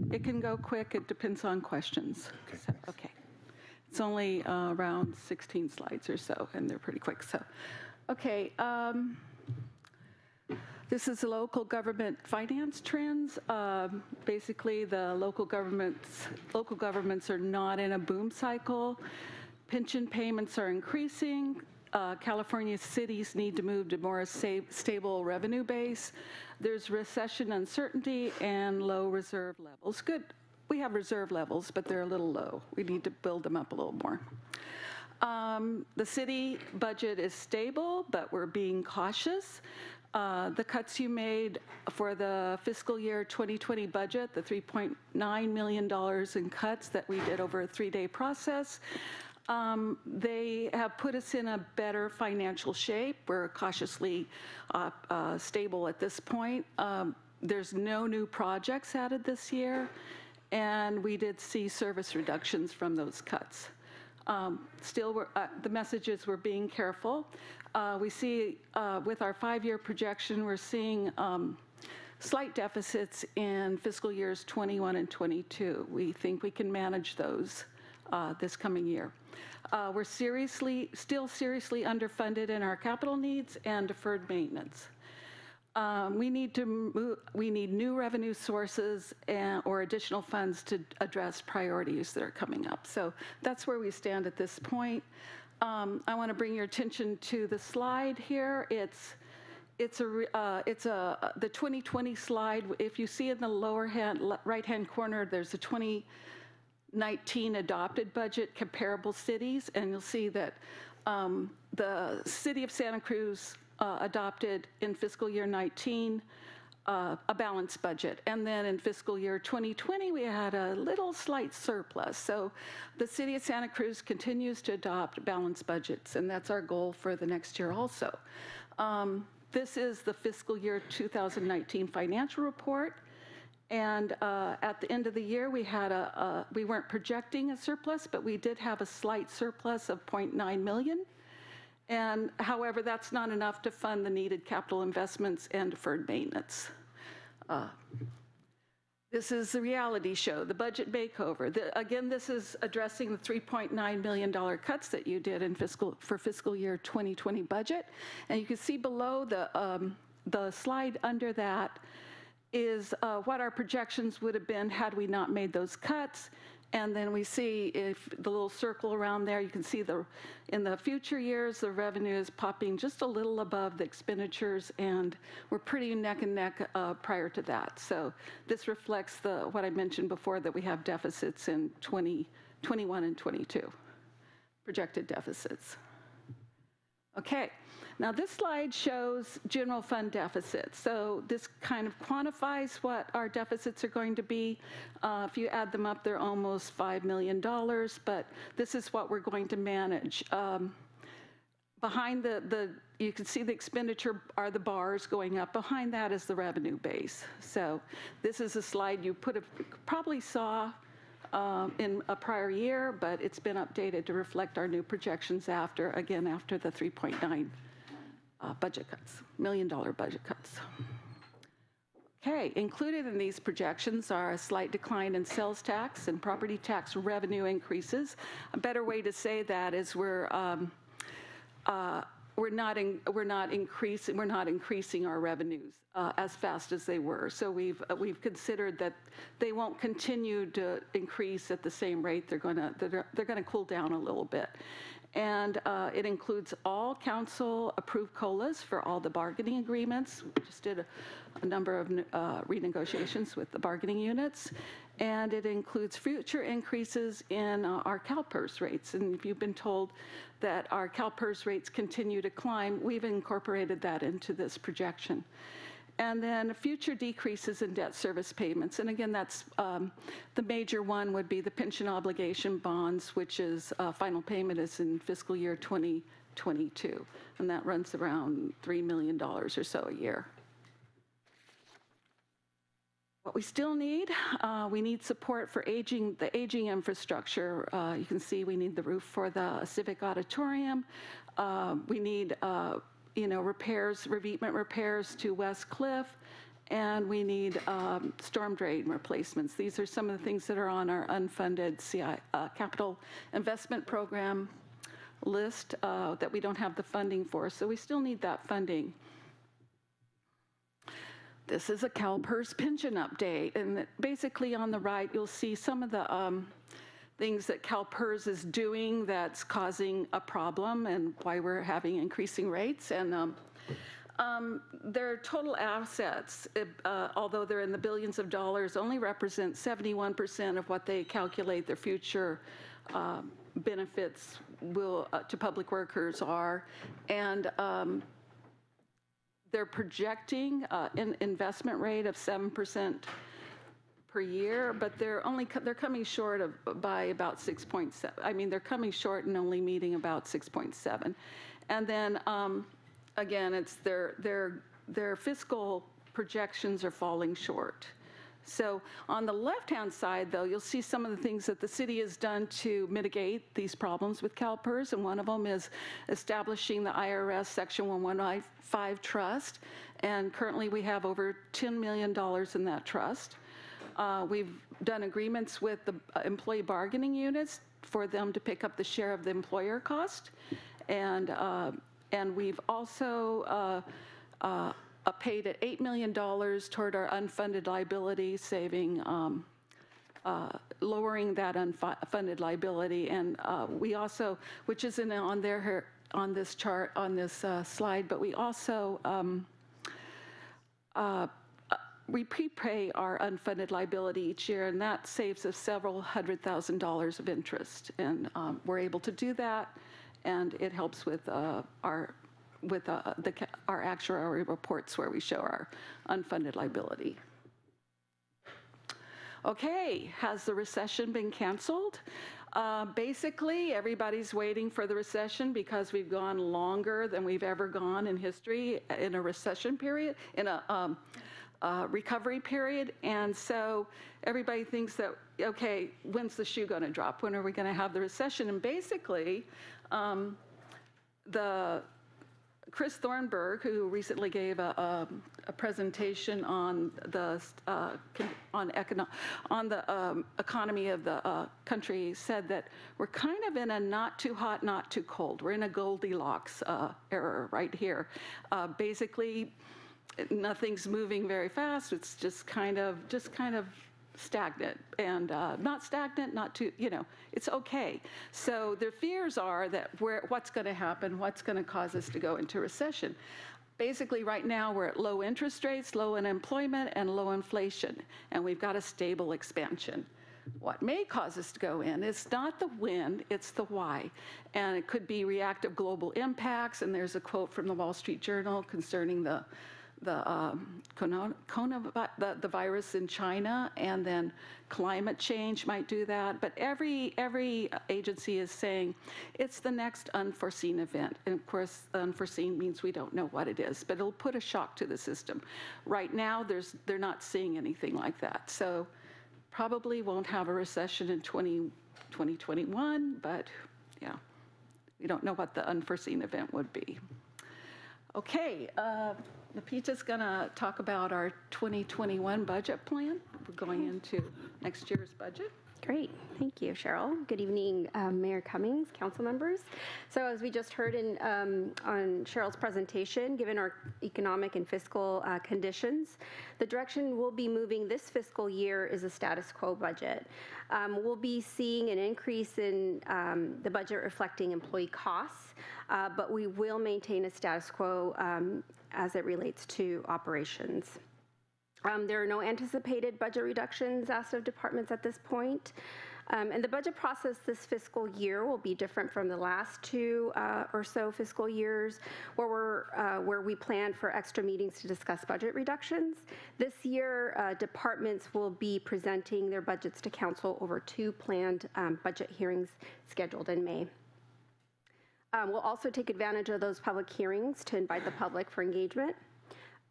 [SPEAKER 57] It can go quick, it depends on questions.
[SPEAKER 56] Okay,
[SPEAKER 57] So, Okay. It's only uh, around 16 slides or so, and they're pretty quick, so. Okay, um, this is the local government finance trends. Um, Basically, the local governments, local governments are not in a boom cycle. Pension payments are increasing. Uh, California cities need to move to more sa- stable revenue base. There's recession uncertainty and low reserve levels. Good, we have reserve levels, but they're a little low. We need to build them up a little more. Um, The city budget is stable, but we're being cautious. Uh, The cuts you made for the fiscal year 2020 budget, the $3.9 million in cuts that we did over a three-day process, um, they have put us in a better financial shape. We're cautiously uh, uh, stable at this point. Um, There's no new projects added this year, and we did see service reductions from those cuts. Um, Still, we're- uh, the message is we're being careful. Uh, We see, uh, with our five-year projection, we're seeing um, slight deficits in fiscal years 21 and 22. We think we can manage those uh, this coming year. Uh, We're seriously, still seriously underfunded in our capital needs and deferred maintenance. Um, We need to move, we need new revenue sources and, or additional funds to address priorities that are coming up. So that's where we stand at this point. Um, I want to bring your attention to the slide here. It's, it's a, uh, it's a, the 2020 slide. If you see in the lower hand, right-hand corner, there's a 2019 adopted budget, comparable cities, and you'll see that um, the city of Santa Cruz uh, adopted in fiscal year 19 uh, a balanced budget. And then in fiscal year 2020, we had a little slight surplus. So the city of Santa Cruz continues to adopt balanced budgets, and that's our goal for the next year also. Um, This is the fiscal year 2019 financial report. And uh, at the end of the year, we had a, a- we weren't projecting a surplus, but we did have a slight surplus of 0.9 million. And however, that's not enough to fund the needed capital investments and deferred maintenance. Uh, This is the reality show, the budget makeover. Again, this is addressing the $3.9 million cuts that you did in fiscal, for fiscal year 2020 budget. And you can see below the, um, the slide under that is uh, what our projections would have been had we not made those cuts. And then we see if the little circle around there, you can see the, in the future years, the revenue is popping just a little above the expenditures, and we're pretty neck and neck uh, prior to that. So this reflects the, what I mentioned before, that we have deficits in 20, 21 and 22, projected deficits. Okay, now this slide shows general fund deficits. So this kind of quantifies what our deficits are going to be. Uh, if you add them up, they're almost $5 million, but this is what we're going to manage. Um, behind the, the, you can see the expenditure are the bars going up. Behind that is the revenue base. So this is a slide you put a, probably saw um, in a prior year, but it's been updated to reflect our new projections after, again, after the 3.9 uh, budget cuts, million dollar budget cuts. Okay, included in these projections are a slight decline in sales tax and property tax revenue increases. A better way to say that is we're um, uh, we're not in, we're not increasing we're not increasing our revenues uh, as fast as they were. So we've uh, we've considered that they won't continue to increase at the same rate. They're going to they're, they're going to cool down a little bit. And uh, it includes all council approved COLAs for all the bargaining agreements. We just did a, a number of uh, renegotiations with the bargaining units. And it includes future increases in uh, our CalPERS rates. And if you've been told that our CalPERS rates continue to climb, we've incorporated that into this projection. And then future decreases in debt service payments. And again, that's um, the major one would be the pension obligation bonds, which is uh, final payment is in fiscal year 2022. And that runs around $3 million or so a year. What we still need, uh, we need support for aging, the aging infrastructure. Uh, you can see we need the roof for the civic auditorium. Uh, we need, uh, you know, repairs, revetment repairs to West Cliff, and we need um, storm drain replacements. These are some of the things that are on our unfunded CI, uh, capital investment program list uh, that we don't have the funding for. So we still need that funding. This is a CalPERS pension update, and basically on the right, you'll see some of the um, things that CalPERS is doing that's causing a problem and why we're having increasing rates. And um, um, their total assets, uh, although they're in the billions of dollars, only represent 71% of what they calculate their future uh, benefits will uh, to public workers are. And um, they're projecting uh, an investment rate of 7% per year, but they're only, they're coming short of, by about 6.7. I mean, they're coming short and only meeting about 6.7. And then, um, again, it's their, their, their fiscal projections are falling short. So on the left-hand side, though, you'll see some of the things that the city has done to mitigate these problems with CalPERS, and one of them is establishing the IRS Section 115 trust, and currently we have over $10 million in that trust. Uh, we've done agreements with the uh, employee bargaining units for them to pick up the share of the employer cost, and uh, and we've also uh, uh, paid at $8 million toward our unfunded liability, saving, um, uh, lowering that unfunded liability. And uh, we also, which isn't on there on this chart, on this uh, slide, but we also, um, uh, we prepay our unfunded liability each year, and that saves us several hundred thousand dollars of interest. And um, we're able to do that, and it helps with our with uh, the, our actuarial reports where we show our unfunded liability. Okay, has the recession been canceled? Uh, basically, everybody's waiting for the recession because we've gone longer than we've ever gone in history in a recession period, in a um, uh, recovery period. And so everybody thinks that, okay, when's the shoe going to drop? When are we going to have the recession? And basically, um, the Chris Thornberg, who recently gave a, a, a presentation on the uh, on econo- on the um, economy of the uh, country, said that we're kind of in a not too hot, not too cold. We're in a Goldilocks uh, era right here. Uh, basically, nothing's moving very fast. It's just kind of just kind of stagnant and uh, not stagnant, not too, you know, it's okay. So their fears are that where, what's going to happen, what's going to cause us to go into recession. Basically, right now, we're at low interest rates, low unemployment, and low inflation, and we've got a stable expansion. What may cause us to go in is not the when, it's the why. And it could be reactive global impacts, and there's a quote from the Wall Street Journal concerning the the, um, the, the virus in China, and then climate change might do that. But every, every agency is saying it's the next unforeseen event. And of course, unforeseen means we don't know what it is, but it'll put a shock to the system. Right now, there's, they're not seeing anything like that. So probably won't have a recession in 20, 2021, but yeah, we don't know what the unforeseen event would be. Okay, uh, Napita's going to talk about our 2021 budget plan. We're going into next year's budget.
[SPEAKER 58] Great. Thank you, Cheryl. Good evening, um, Mayor Cummings, council members. So as we just heard in, um, on Cheryl's presentation, given our economic and fiscal uh, conditions, the direction we'll be moving this fiscal year is a status quo budget. Um, we'll be seeing an increase in um, the budget reflecting employee costs, uh, but we will maintain a status quo um, as it relates to operations. Um, there are no anticipated budget reductions asked of departments at this point. Um, and the budget process this fiscal year will be different from the last two uh, or so fiscal years, where we're uh, where we plan for extra meetings to discuss budget reductions. This year, uh, departments will be presenting their budgets to council over two planned um, budget hearings scheduled in May. Um, we'll also take advantage of those public hearings to invite the public for engagement.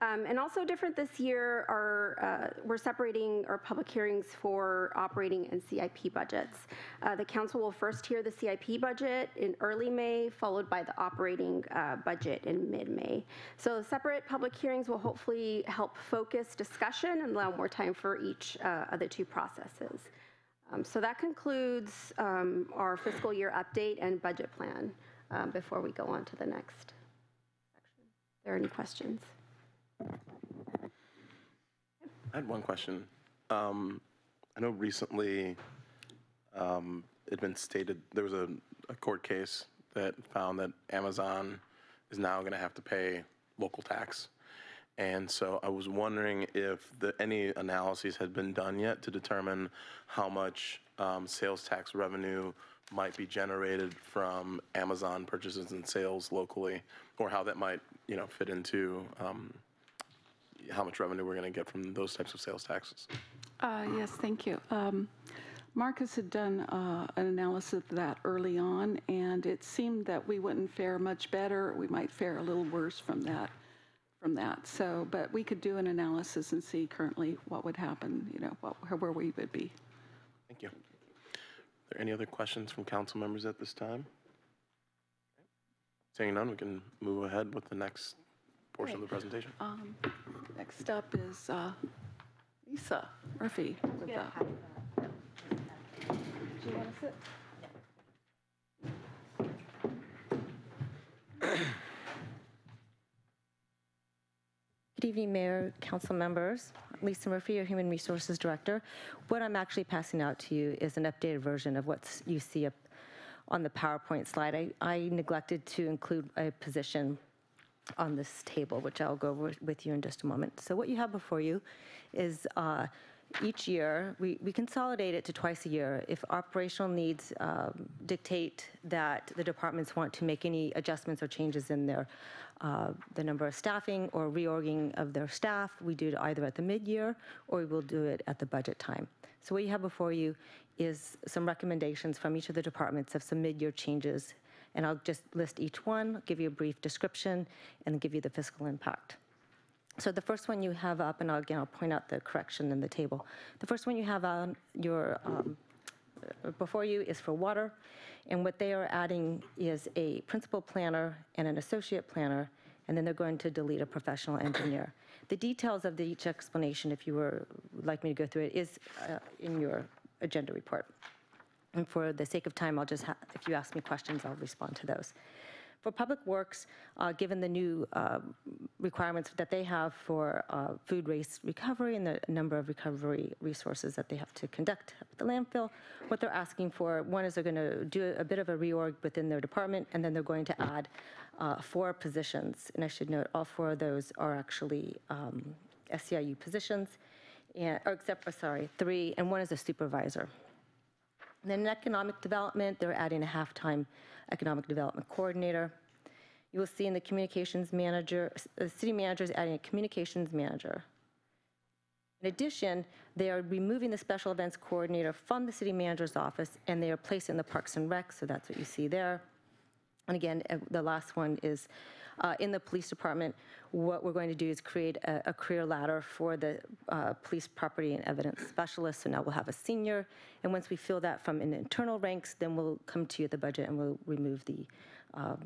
[SPEAKER 58] Um, and also different this year are uh, we're separating our public hearings for operating and CIP budgets. Uh, the council will first hear the CIP budget in early May, followed by the operating uh, budget in mid-May. So separate public hearings will hopefully help focus discussion and allow more time for each uh, of the two processes. Um, so that concludes um, our fiscal year update and budget plan um, before we go on to the next section. Are there any questions?
[SPEAKER 1] I had one question. Um, I know recently um, it had been stated, there was a, a court case that found that Amazon is now going to have to pay local tax. And so I was wondering if the, any analyses had been done yet to determine how much um, sales tax revenue might be generated from Amazon purchases and sales locally, or how that might, you know, fit into um, how much revenue we're going to get from those types of sales taxes.
[SPEAKER 57] Uh, Yes, thank you. Um, Marcus had done uh, an analysis of that early on, and it seemed that we wouldn't fare much better. We might fare a little worse from that, from that. So, but we could do an analysis and see currently what would happen, you know, what, where we would be.
[SPEAKER 1] Thank you. Are there any other questions from council members at this time? Seeing none, we can move ahead with the next portion of the presentation.
[SPEAKER 57] Um, Next up is uh, Lisa Murphy with the
[SPEAKER 58] Do you want to sit?
[SPEAKER 59] Good evening, Mayor, council members. Lisa Murphy, your Human Resources Director. What I'm actually passing out to you is an updated version of what you see up on the PowerPoint slide. I, I neglected to include a position on this table, which I'll go over with you in just a moment. So what you have before you is uh, each year, we, we consolidate it to twice a year. If operational needs um, dictate that the departments want to make any adjustments or changes in their, uh, the number of staffing or reorging of their staff, we do it either at the mid-year or we will do it at the budget time. So what you have before you is some recommendations from each of the departments of some mid-year changes and I'll just list each one, give you a brief description, and give you the fiscal impact. So the first one you have up, and again, I'll point out the correction in the table. The first one you have on your um, before you is for water, and what they are adding is a principal planner and an associate planner, and then they're going to delete a professional engineer. The details of the, each explanation, if you were would like me to go through it, is uh, in your agenda report. And for the sake of time, I'll just, if you ask me questions, I'll respond to those. For Public Works, uh, given the new uh, requirements that they have for uh, food waste recovery and the number of recovery resources that they have to conduct at the landfill, what they're asking for, one is they're going to do a bit of a reorg within their department, and then they're going to add uh, four positions. And I should note, all four of those are actually um, SEIU positions, and, or except for, sorry, three, and one is a supervisor. And then in economic development, they're adding a half-time economic development coordinator. You will see in the communications manager, the city manager is adding a communications manager. In addition, they are removing the special events coordinator from the city manager's office, and they are placing the Parks and Rec, so that's what you see there. And again, uh, the last one is uh, in the police department, what we're going to do is create a, a career ladder for the uh, police property and evidence specialist. So now we'll have a senior, and once we fill that from in internal ranks, then we'll come to you at the budget and we'll remove the uh,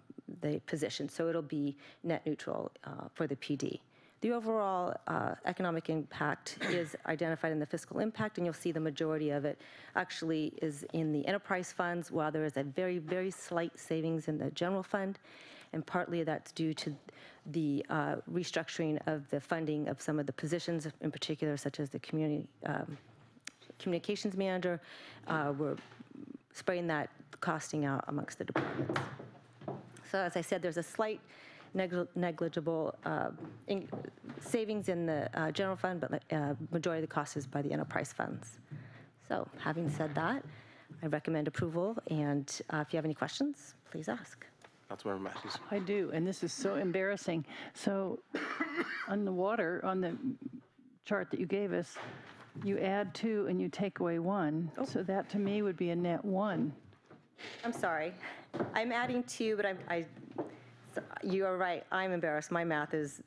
[SPEAKER 59] the position. So it'll be net neutral uh, for the PD. The overall uh, economic impact is identified in the fiscal impact, and you'll see the majority of it actually is in the enterprise funds, while there is a very, very slight savings in the general fund. And partly that's due to the uh, restructuring of the funding of some of the positions, in particular, such as the community um, communications manager. Uh, we're spreading that costing out amongst the departments. So as I said, there's a slight negli- negligible uh, in- savings in the uh, general fund, but uh, majority of the cost is by the enterprise funds. So having said that, I recommend approval, and uh, if you have any questions, please ask.
[SPEAKER 1] Councilmember Mathews.
[SPEAKER 12] I do, and this is so embarrassing. So on the water, on the chart that you gave us, you add two and you take away one. So that to me would be a net one.
[SPEAKER 59] I'm sorry. I'm adding two, but I'm, I, so you are right. I'm embarrassed. My math is,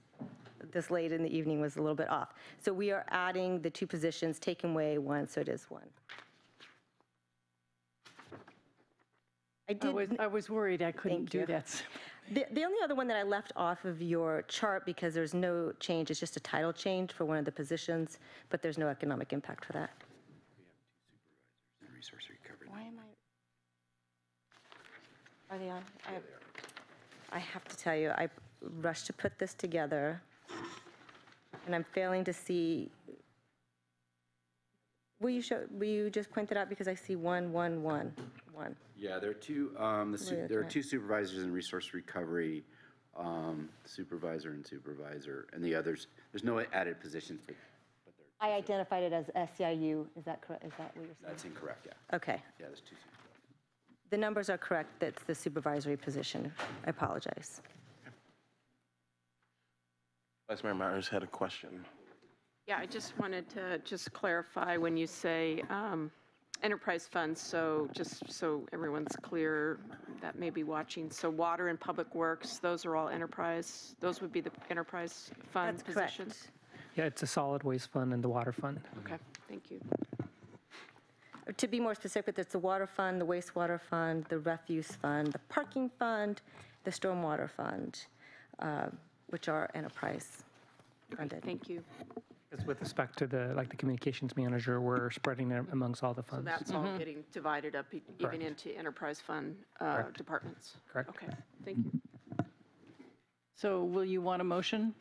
[SPEAKER 59] this late in the evening was a little bit off. So we are adding the two positions, taking away one, so it is one. I
[SPEAKER 12] I
[SPEAKER 59] did.
[SPEAKER 12] was, I was worried I couldn't
[SPEAKER 59] Thank
[SPEAKER 12] do
[SPEAKER 59] you.
[SPEAKER 12] that.
[SPEAKER 59] The, the only other one that I left off of your chart because there's no change, it's just a title change for one of the positions, but there's no economic impact for that.
[SPEAKER 60] Resource recovery.
[SPEAKER 59] Why am I? Are they on? I have, I have to tell you, I rushed to put this together, and I'm failing to see. Will you show, will you just point that out because I see one, one, one, one?
[SPEAKER 60] Yeah, there are two, um, the su- there are two supervisors in resource recovery, um, supervisor and supervisor, and the others, there's no added positions, but
[SPEAKER 59] I identified it as SEIU, is that correct, is that what you're saying?
[SPEAKER 60] that's incorrect, yeah.
[SPEAKER 59] Okay,
[SPEAKER 60] Yeah, there's two.
[SPEAKER 59] The numbers are correct, that's the supervisory position, I apologize.
[SPEAKER 1] Vice Mayor Meyers had a question.
[SPEAKER 10] Yeah, I just wanted to just clarify when you say um, enterprise funds, so just so everyone's clear that may be watching. So water and public works, those are all enterprise, those would be the enterprise fund
[SPEAKER 59] That's correct.
[SPEAKER 10] positions?
[SPEAKER 14] Yeah, it's a solid waste fund and the water fund.
[SPEAKER 10] Okay, thank you.
[SPEAKER 59] To be more specific, it's the water fund, the wastewater fund, the refuse fund, the parking fund, the stormwater fund, uh, which are enterprise funded.
[SPEAKER 10] Thank you.
[SPEAKER 14] Because with respect to the, like the communications manager, we're spreading it amongst all the
[SPEAKER 10] So
[SPEAKER 14] funds.
[SPEAKER 10] that's all getting divided up e- even
[SPEAKER 14] Correct.
[SPEAKER 10] into enterprise fund uh,
[SPEAKER 14] Correct.
[SPEAKER 10] departments?
[SPEAKER 14] Correct.
[SPEAKER 10] Okay, thank you.
[SPEAKER 12] So will you want a motion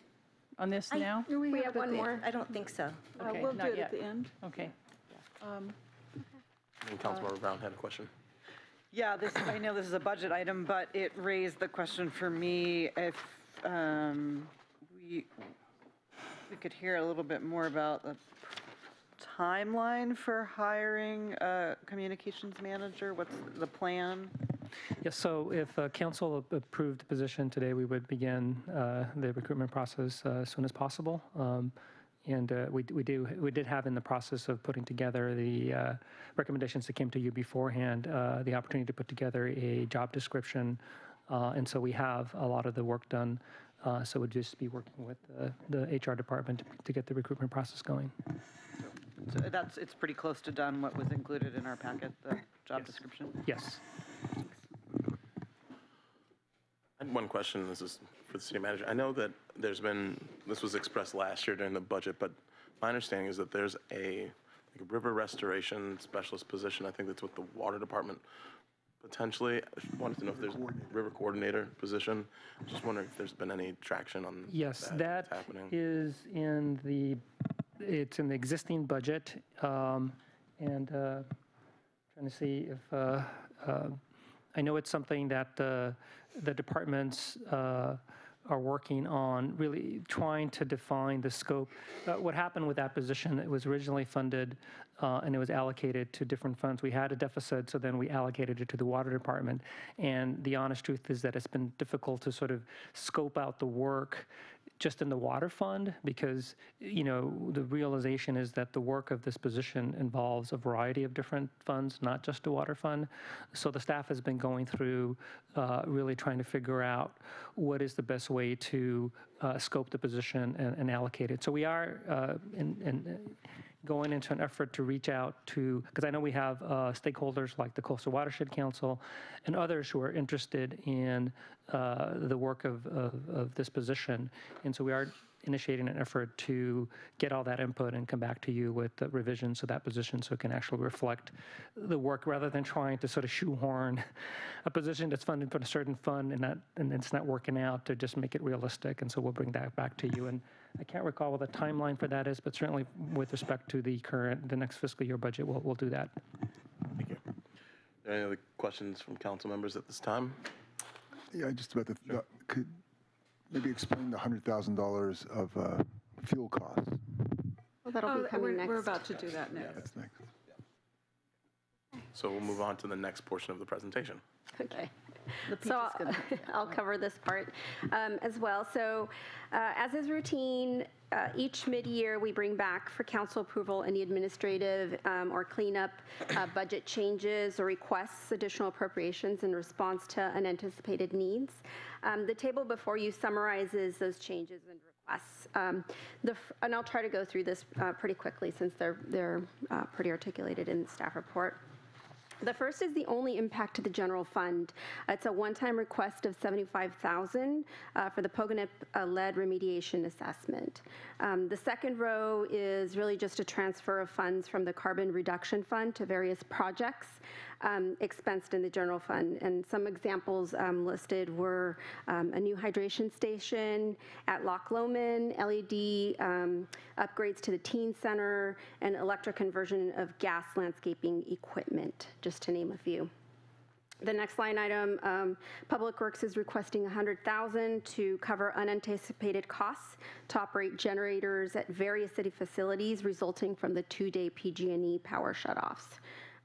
[SPEAKER 12] on this
[SPEAKER 59] I-
[SPEAKER 12] now?
[SPEAKER 58] We have one more.
[SPEAKER 59] I don't think so.
[SPEAKER 12] Okay,
[SPEAKER 57] We'll do
[SPEAKER 12] not
[SPEAKER 57] it at
[SPEAKER 12] yet.
[SPEAKER 57] the end.
[SPEAKER 12] Okay.
[SPEAKER 57] Um,
[SPEAKER 1] And Councilmember Brown had a question.
[SPEAKER 4] Yeah, this, I know this is a budget item, but it raised the question for me if um, we, we could hear a little bit more about the timeline for hiring a communications manager. What's the plan?
[SPEAKER 14] Yes, so if uh, council approved the position today, we would begin uh, the recruitment process uh, as soon as possible. Um, And uh, we we do, we did have in the process of putting together the uh, recommendations that came to you beforehand, uh, the opportunity to put together a job description. Uh, And so we have a lot of the work done. Uh, So we'd just be working with the- the HR department to- to get the recruitment process going.
[SPEAKER 4] So that's, it's pretty close to done, what was included in our packet, the job description?
[SPEAKER 14] Yes.
[SPEAKER 1] I one question, this is for the city manager. I know that there's been, this was expressed last year during the budget, but my understanding is that there's a like a river restoration specialist position, I think that's with the water department, potentially. I wanted to know if there's a river coordinator position. Just wondering if there's been any traction on
[SPEAKER 14] Yes,
[SPEAKER 1] that
[SPEAKER 14] that
[SPEAKER 1] that's happening.
[SPEAKER 14] is in the, it's in the existing budget. um, And uh, trying to see if, uh, uh, I know it's something that uh, the departments uh, are working on, really trying to define the scope. Uh, What happened with that position, it was originally funded uh, and it was allocated to different funds. We had a deficit, so then we allocated it to the water department. And the honest truth is that it's been difficult to sort of scope out the work just in the water fund because, you know, the realization is that the work of this position involves a variety of different funds, not just the water fund. So the staff has been going through uh, really trying to figure out what is the best way to uh, scope the position and, and allocate it. So we are uh, in, in going into an effort to reach out to, because I know we have uh, stakeholders like the Coastal Watershed Council and others who are interested in uh, the work of, of, of this position. And so we are initiating an effort to get all that input and come back to you with the revisions to that position so it can actually reflect the work rather than trying to sort of shoehorn a position that's funded from a certain fund and not, and it's not working out to just make it realistic. And so we'll bring that back to you. And I can't recall what the timeline for that is, but certainly with respect to the current, the next fiscal year budget, we'll, we'll do that. Thank you.
[SPEAKER 1] Any other questions from council members at this time?
[SPEAKER 56] Yeah, just about the, the- could maybe explain the $100,000 of uh, fuel costs.
[SPEAKER 58] Well, that'll be
[SPEAKER 4] Oh,
[SPEAKER 58] coming
[SPEAKER 4] we're-
[SPEAKER 58] next.
[SPEAKER 4] We're about to do that next.
[SPEAKER 56] That's next.
[SPEAKER 1] So we'll move on to the next portion of the presentation.
[SPEAKER 58] Okay. So I'll- I'll cover this part um, as well. So uh, as is routine, uh, each mid-year, we bring back for council approval any administrative um, or cleanup uh, budget changes or requests, additional appropriations in response to unanticipated needs. Um, The table before you summarizes those changes and requests. Um, the And I'll try to go through this uh, pretty quickly since they're, they're uh, pretty articulated in the staff report. The first is the only impact to the general fund. It's a one-time request of 75,000 uh, for the Pogonip uh, lead remediation assessment. Um, The second row is really just a transfer of funds from the carbon reduction fund to various projects um, expensed in the general fund. And some examples um, listed were um, a new hydration station at Loch Lomond, LED um, upgrades to the teen center, and electric conversion of gas landscaping equipment, just to name a few. The next line item, um, Public Works is requesting 100,000 to cover unanticipated costs to operate generators at various city facilities resulting from the two-day PG&E power shutoffs.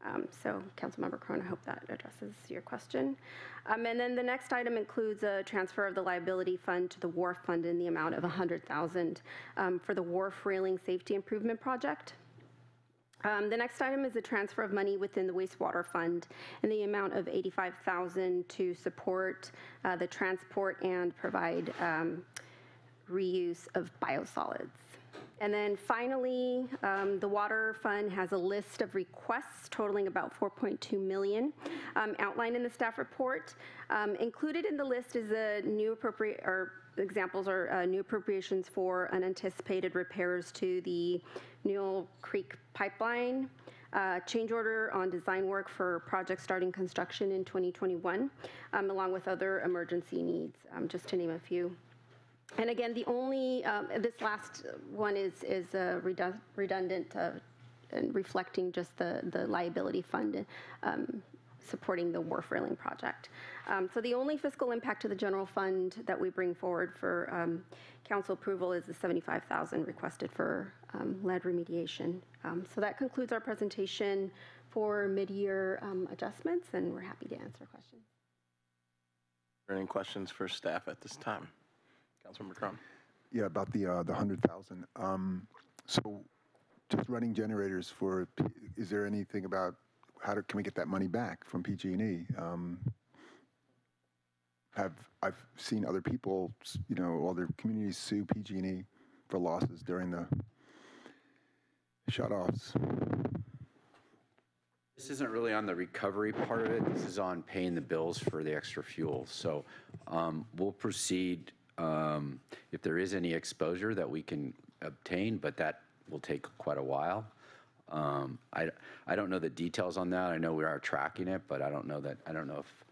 [SPEAKER 58] Um, So, Councilmember Krohn, I hope that addresses your question. Um, And then the next item includes a transfer of the liability fund to the wharf fund in the amount of 100,000 um, for the wharf railing safety improvement project. Um, The next item is a transfer of money within the wastewater fund in the amount of 85,000 to support uh, the transport and provide um, reuse of biosolids. And then finally, um, the water fund has a list of requests totaling about 4.2 million um, outlined in the staff report. Um, Included in the list is a new appropriate, or examples are uh, new appropriations for unanticipated repairs to the Newell Creek pipeline, uh, change order on design work for projects starting construction in 2021, um, along with other emergency needs, um, just to name a few. And again, the only, um, this last one is, is uh, redu- redundant uh, and reflecting just the, the liability fund um, supporting the wharf railing project. Um, So the only fiscal impact to the general fund that we bring forward for um, council approval is the 75,000 requested for um, lead remediation. Um, So that concludes our presentation for mid-year um, adjustments, and we're happy to answer questions.
[SPEAKER 1] Are there any questions for staff at this time? Councilmember Krohn?
[SPEAKER 56] Yeah, about the, uh, the 100,000. Um, So just running generators for, is there anything about, how do, can we get that money back from PG&E? Um, Have, I've seen other people, you know, other communities sue PG&E for losses during the shut-offs.
[SPEAKER 60] This isn't really on the recovery part of it. This is on paying the bills for the extra fuel. So um, we'll proceed um, if there is any exposure that we can obtain, but that will take quite a while.
[SPEAKER 8] Um, I, I don't know the details on that. I know we are tracking it, but I don't know that, I don't know if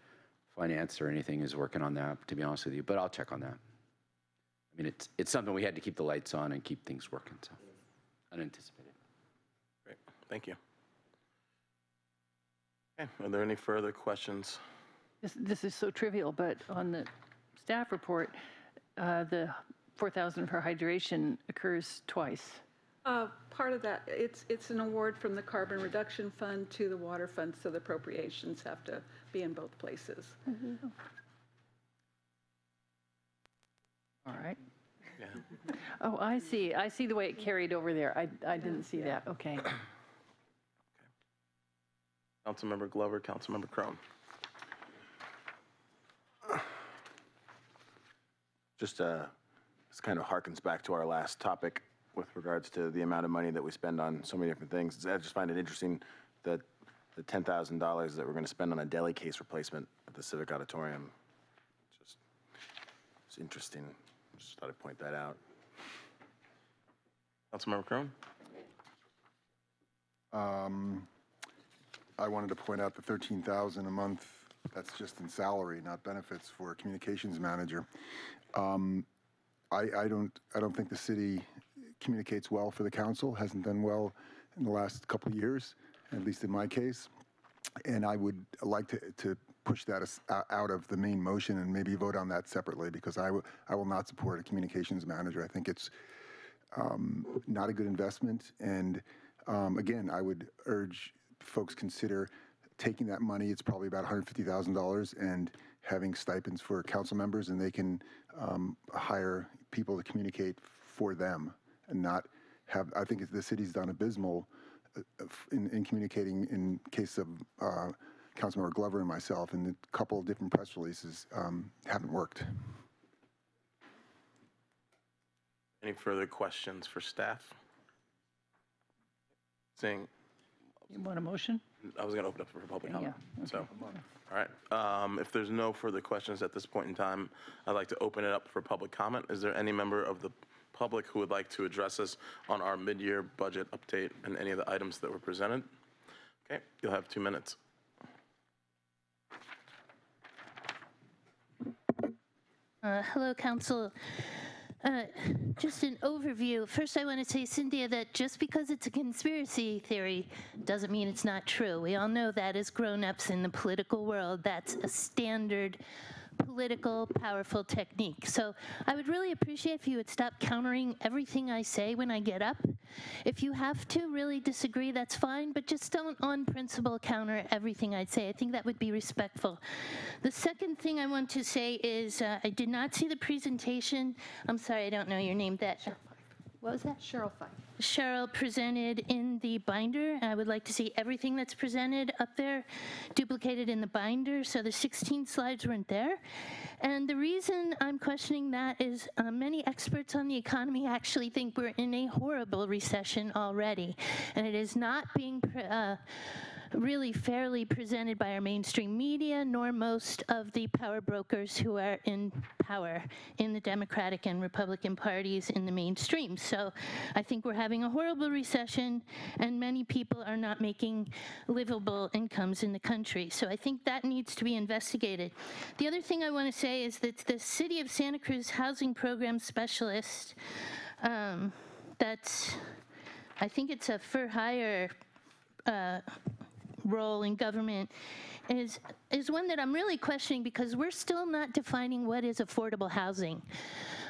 [SPEAKER 8] finance or anything is working on that, to be honest with you, but I'll check on that. I mean, it's, it's something we had to keep the lights on and keep things working, so unanticipated.
[SPEAKER 1] Great, thank you. Okay, are there any further questions?
[SPEAKER 12] This, this is so trivial, but on the staff report, uh, the 4,000 for hydration occurs twice.
[SPEAKER 57] Uh, Part of that, it's, it's an award from the Carbon Reduction Fund to the Water Fund, so the appropriations have to be in both places.
[SPEAKER 12] All right.
[SPEAKER 1] Yeah.
[SPEAKER 12] Oh, I see. I see the way it carried over there. I, I didn't see that. Okay.
[SPEAKER 1] Councilmember Glover, Councilmember Krohn.
[SPEAKER 28] Just, uh, this kind of harkens back to our last topic with regards to the amount of money that we spend on so many different things. I just find it interesting that the $10,000 that we're going to spend on a deli case replacement at the Civic Auditorium, just, it's interesting. Just thought I'd point that out.
[SPEAKER 1] Councilmember Krohn?
[SPEAKER 15] Um, I wanted to point out the 13,000 a month, that's just in salary, not benefits for a communications manager. Um, I, I don't, I don't think the city communicates well for the council, hasn't done well in the last couple of years, at least in my case. And I would like to, to push that as- o- out of the main motion and maybe vote on that separately, because I will, I will not support a communications manager. I think it's um, not a good investment. And um, again, I would urge folks consider taking that money. It's probably about $150,000 and having stipends for council members, and they can um, hire people to communicate for them and not have. I think the city's done abysmal uh, in, in communicating in case of uh, Councilmember Glover and myself, and a couple of different press releases um, haven't worked.
[SPEAKER 1] Any further questions for staff? Seeing,
[SPEAKER 12] You want a motion?
[SPEAKER 1] I was going to open up for public
[SPEAKER 12] Yeah,
[SPEAKER 1] comment.
[SPEAKER 12] okay.
[SPEAKER 1] So, all right. Um, If there's no further questions at this point in time, I'd like to open it up for public comment. Is there any member of the public who would like to address us on our mid-year budget update and any of the items that were presented? Okay, you'll have two minutes.
[SPEAKER 34] Uh, Hello, council. Uh, Just an overview. First, I want to say, Cynthia, that just because it's a conspiracy theory doesn't mean it's not true. We all know that as grown-ups in the political world, that's a standard political, powerful technique. So I would really appreciate if you would stop countering everything I say when I get up. If you have to really disagree, that's fine, but just don't on principle counter everything I say. I think that would be respectful. The second thing I want to say is uh, I did not see the presentation. I'm sorry, I don't know your name. That what was that?
[SPEAKER 57] Cheryl Fyfe.
[SPEAKER 34] Cheryl presented in the binder. I would like to see everything that's presented up there duplicated in the binder, so the 16 slides weren't there. And the reason I'm questioning that is uh, many experts on the economy actually think we're in a horrible recession already, and it is not being uh, really fairly presented by our mainstream media, nor most of the power brokers who are in power in the Democratic and Republican parties in the mainstream. So I think we're having a horrible recession, and many people are not making livable incomes in the country. So I think that needs to be investigated. The other thing I want to say is that the City of Santa Cruz Housing Program Specialist, um, that's, I think it's a for hire uh, role in government is is one that I'm really questioning because we're still not defining what is affordable housing.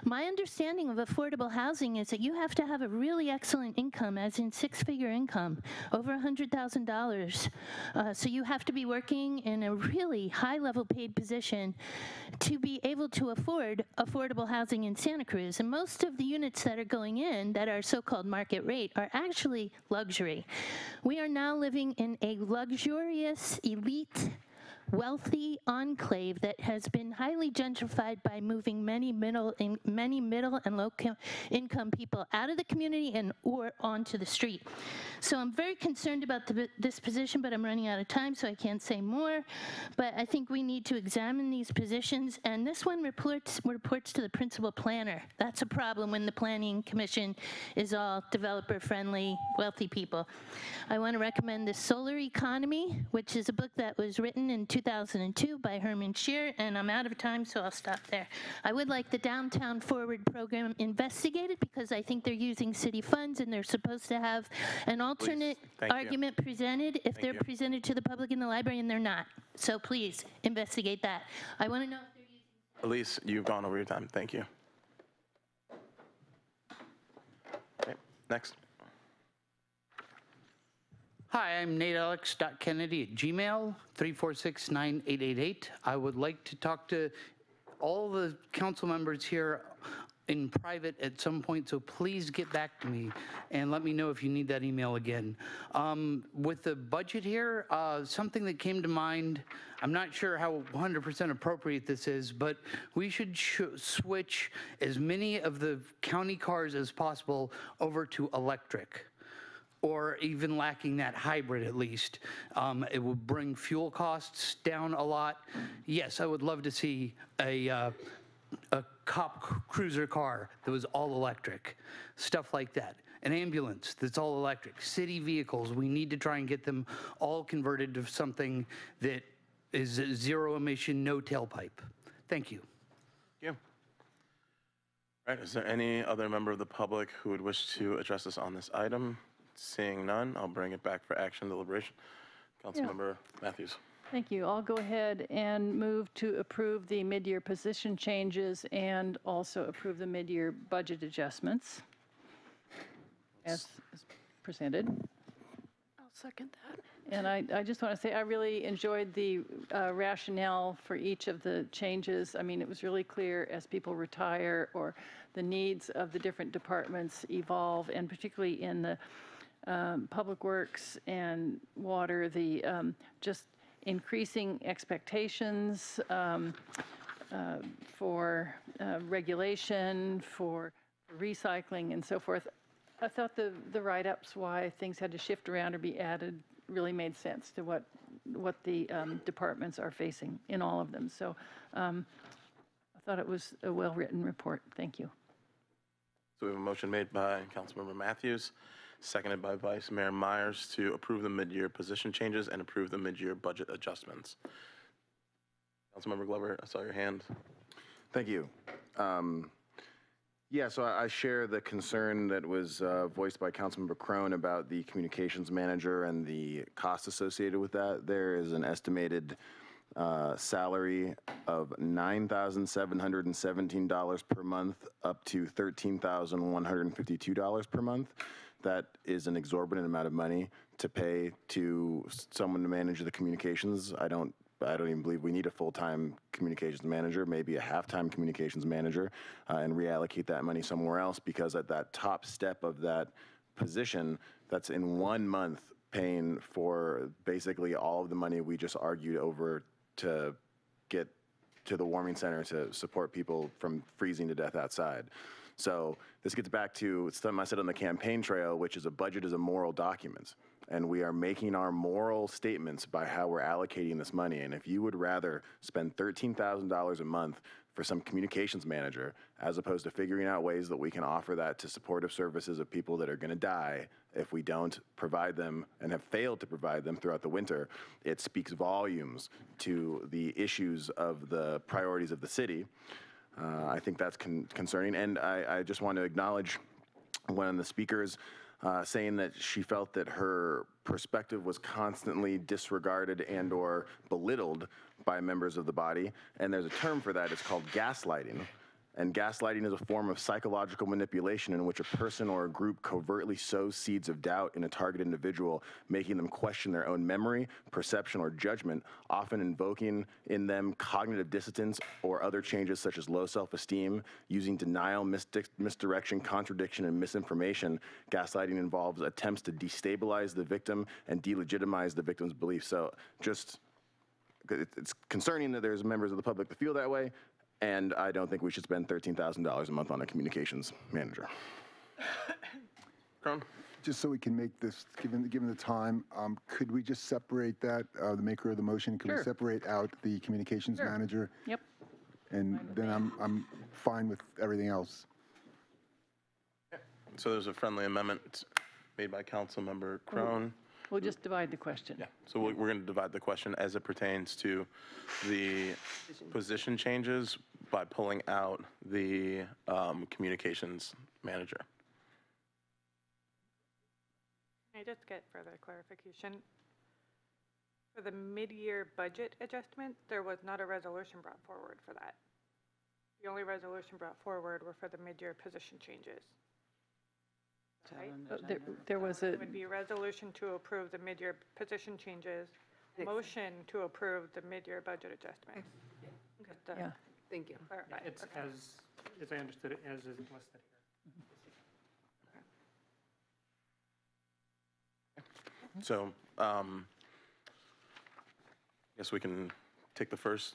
[SPEAKER 34] My understanding of affordable housing is that you have to have a really excellent income, as in six-figure income, over $100,000. Uh, so you have to be working in a really high-level paid position to be able to afford affordable housing in Santa Cruz. And most of the units that are going in that are so-called market rate are actually luxury. We are now living in a luxurious, elite, wealthy enclave that has been highly gentrified by moving many middle in, many middle and low income people out of the community and or onto the street. So I'm very concerned about the, this position, but I'm running out of time, so I can't say more. But I think we need to examine these positions, and this one reports, reports to the principal planner. That's a problem when the planning commission is all developer-friendly, wealthy people. I want to recommend The Solar Economy, which is a book that was written in 2002 by Hermann Scheer, and I'm out of time, so I'll stop there. I would like the Downtown Forward program investigated because I think they're using city funds and they're supposed to have an alternate
[SPEAKER 1] Thank
[SPEAKER 34] argument presented if they're
[SPEAKER 1] you.
[SPEAKER 34] presented to the public in the library and they're not. So please investigate that. I want to know if they're using
[SPEAKER 1] Elise, you've gone over your time. Thank you. Okay, next.
[SPEAKER 61] Hi, I'm Nate Alex. Kennedy at Gmail, 346-9888. I would like to talk to all the council members here in private at some point, so please get back to me and let me know if you need that email again. Um, With the budget here, uh, something that came to mind, I'm not sure how 100% appropriate this is, but we should sh- switch as many of the county cars as possible over to electric or even lacking that hybrid at least. Um, it would bring fuel costs down a lot. Yes, I would love to see a, uh, a cop cr- cruiser car that was all electric, stuff like that. An ambulance that's all electric, city vehicles, we need to try and get them all converted to something that is zero emission, no tailpipe. Thank you.
[SPEAKER 1] Thank you. All right, is there any other member of the public who would wish to address us on this item? Seeing none, I'll bring it back for action deliberation. Councilmember Mathews.
[SPEAKER 12] Thank you. I'll go ahead and move to approve the mid-year position changes and also approve the mid-year budget adjustments as as presented.
[SPEAKER 10] I'll second that.
[SPEAKER 12] And I, I just want to say, I really enjoyed the uh, rationale for each of the changes. I mean, it was really clear as people retire or the needs of the different departments evolve, and particularly in the um, Public Works and Water, the um, just increasing expectations um, uh, for uh, regulation, for recycling and so forth. I thought the, the write-ups, why things had to shift around or be added, really made sense to what, what the um, departments are facing in all of them. So um, I thought it was a well-written report. Thank you.
[SPEAKER 1] So we have a motion made by Councilmember Mathews, seconded by Vice Mayor Meyers to approve the mid-year position changes and approve the mid-year budget adjustments. Councilmember Glover, I saw your hand.
[SPEAKER 28] Thank you. Um, Yeah, so I I share the concern that was uh, voiced by Councilmember Krohn about the communications manager and the cost associated with that. There is an estimated uh, salary of $9,717 per month up to $13,152 per month. That is an exorbitant amount of money to pay to someone to manage the communications. I don't I don't even believe we need a full-time communications manager, maybe a half-time communications manager, uh, and reallocate that money somewhere else because at that top step of that position, that's in one month paying for basically all of the money we just argued over to get to the warming center to support people from freezing to death outside. So this gets back to something I said on the campaign trail, which is a budget is a moral document. And we are making our moral statements by how we're allocating this money. And if you would rather spend $13,000 a month for some communications manager, as opposed to figuring out ways that we can offer that to supportive services of people that are going to die if we don't provide them and have failed to provide them throughout the winter, it speaks volumes to the issues of the priorities of the city. Uh, I think that's con- concerning. And I, I just want to acknowledge one of the speakers uh, saying that she felt that her perspective was constantly disregarded and or belittled by members of the body. And there's a term for that. It's called gaslighting. And gaslighting is a form of psychological manipulation in which a person or a group covertly sows seeds of doubt in a target individual, making them question their own memory, perception, or judgment, often invoking in them cognitive dissonance or other changes such as low self esteem, using denial, misdi- misdirection, contradiction, and misinformation. Gaslighting involves attempts to destabilize the victim and delegitimize the victim's beliefs. So just it's concerning that there's members of the public that feel that way, and I don't think we should spend $13,000 a month on a communications manager.
[SPEAKER 1] Krohn?
[SPEAKER 15] Just so we can make this, given, given the time, um, could we just separate that, uh, the maker of the motion? Could we
[SPEAKER 12] Sure.
[SPEAKER 15] separate out the communications
[SPEAKER 12] Sure.
[SPEAKER 15] manager?
[SPEAKER 12] Yep.
[SPEAKER 15] And then I'm, I'm fine with everything else.
[SPEAKER 1] So there's a friendly amendment made by Councilmember Krohn.
[SPEAKER 12] We'll just divide the question.
[SPEAKER 1] Yeah, so we- we're going to divide the question as it pertains to the position changes by pulling out the um, communications manager.
[SPEAKER 16] Can I just get further clarification? For the mid-year budget adjustment, there was not a resolution brought forward for that. The only resolution brought forward were for the mid-year position changes. Right?
[SPEAKER 12] Uh, There there was a,
[SPEAKER 16] It would be a resolution to approve the mid-year position changes, motion to approve the mid-year budget adjustment. Just to
[SPEAKER 12] yeah.
[SPEAKER 16] Thank you. Clarify.
[SPEAKER 62] It's
[SPEAKER 16] Okay.
[SPEAKER 62] as, as I understood it, as is listed here.
[SPEAKER 1] So, um, I guess we can take the first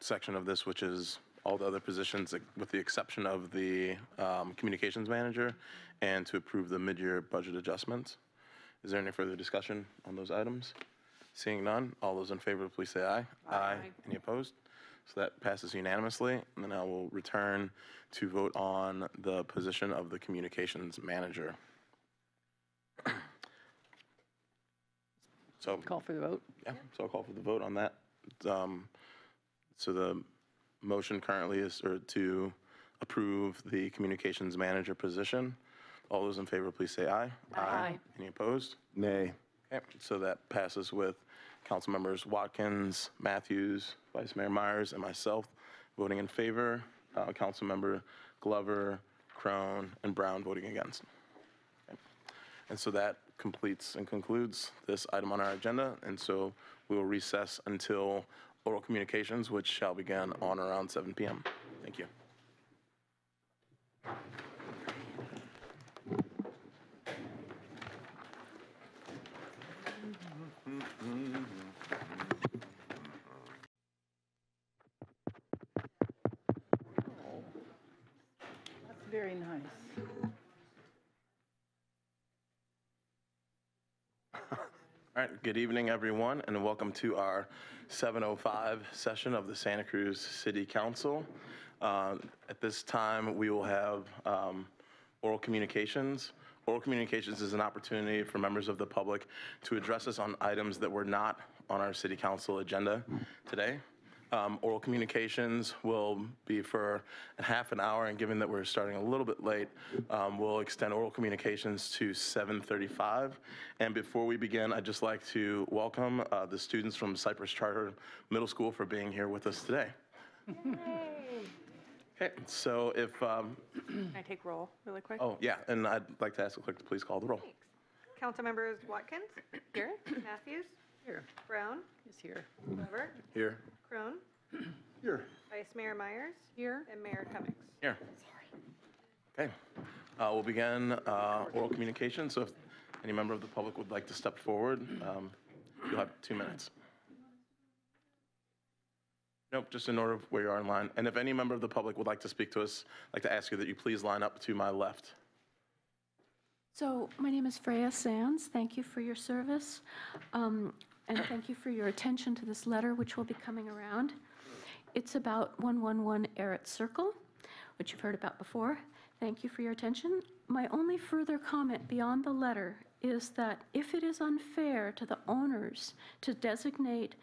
[SPEAKER 1] section of this, which is all the other positions, like, with the exception of the um, communications manager, and to approve the mid-year budget adjustments. Is there any further discussion on those items? Seeing none, all those in favor, please say aye. Aye. Any opposed? So that passes unanimously, and then I will return to vote on the position of the communications manager. So.
[SPEAKER 12] Call for the vote.
[SPEAKER 1] Yeah, so I'll call for the vote on that. Um, So the motion currently is or to approve the communications manager position. All those in favor, please say aye.
[SPEAKER 12] Aye.
[SPEAKER 1] Any opposed?
[SPEAKER 28] Nay.
[SPEAKER 1] Okay, so that passes with council members Watkins, Mathews, Vice Mayor Meyers, and myself voting in favor. Uh, Councilmember Glover, Krohn, and Brown voting against. Okay. And so that completes and concludes this item on our agenda. And so we will recess until oral communications, which shall begin on around 7 PM. Thank you.
[SPEAKER 12] That's very nice.
[SPEAKER 1] All right, good evening, everyone, and welcome to our 7:05 session of the Santa Cruz City Council. Uh, At this time, we will have um, oral communications. Oral communications is an opportunity for members of the public to address us on items that were not on our city council agenda today. Um, Oral communications will be for a half an hour, and given that we're starting a little bit late, um, we'll extend oral communications to 7:35. And before we begin, I'd just like to welcome uh, the students from Cypress Charter Middle School for being here with us today. Okay, so if, um,
[SPEAKER 16] Can I take roll really quick?
[SPEAKER 1] oh, yeah, and I'd like to ask the clerk to please call the roll.
[SPEAKER 16] Councilmembers Watkins? Here. Mathews?
[SPEAKER 12] Here.
[SPEAKER 16] Brown?
[SPEAKER 12] Is here.
[SPEAKER 16] Glover?
[SPEAKER 1] Here.
[SPEAKER 16] Krohn?
[SPEAKER 15] Here.
[SPEAKER 16] Vice Mayor Meyers? Here. And Mayor Cummings?
[SPEAKER 1] Here. Okay, Uh, we'll begin uh, oral communication, so if any member of the public would like to step forward, um, you'll have two minutes. Nope, just in order of where you are in line. And if any member of the public would like to speak to us, I'd like to ask you that you please line up to my left.
[SPEAKER 63] So, my name is Freya Sands. Thank you for your service. Um, And thank you for your attention to this letter, which will be coming around. It's about 111 Errett Circle, which you've heard about before. Thank you for your attention. My only further comment beyond the letter is that if it is unfair to the owners to designate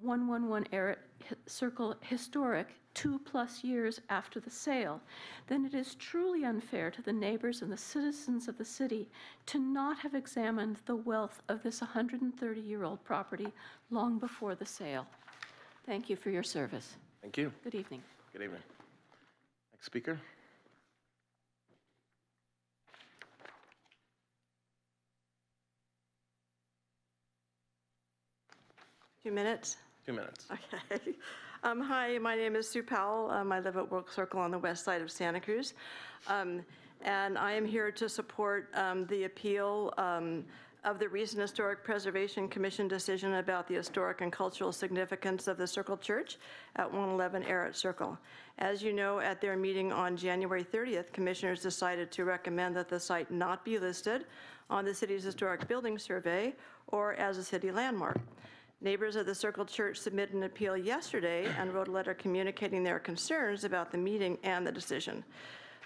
[SPEAKER 63] 111 Errett Circle historic two-plus years after the sale, then it is truly unfair to the neighbors and the citizens of the city to not have examined the wealth of this 130-year-old property long before the sale. Thank you for your service.
[SPEAKER 1] Thank you.
[SPEAKER 63] Good evening.
[SPEAKER 1] Good evening. Next speaker.
[SPEAKER 64] Two minutes?
[SPEAKER 1] Two minutes.
[SPEAKER 64] Okay. Um, Hi, my name is Sue Powell. Um, I live at Work Circle on the west side of Santa Cruz. Um, And I am here to support um, the appeal um, of the recent Historic Preservation Commission decision about the historic and cultural significance of the Circle Church at 111 Errett Circle. As you know, at their meeting on January 30th, commissioners decided to recommend that the site not be listed on the city's historic building survey or as a city landmark. Neighbors of the Circle Church submitted an appeal yesterday and wrote a letter communicating their concerns about the meeting and the decision.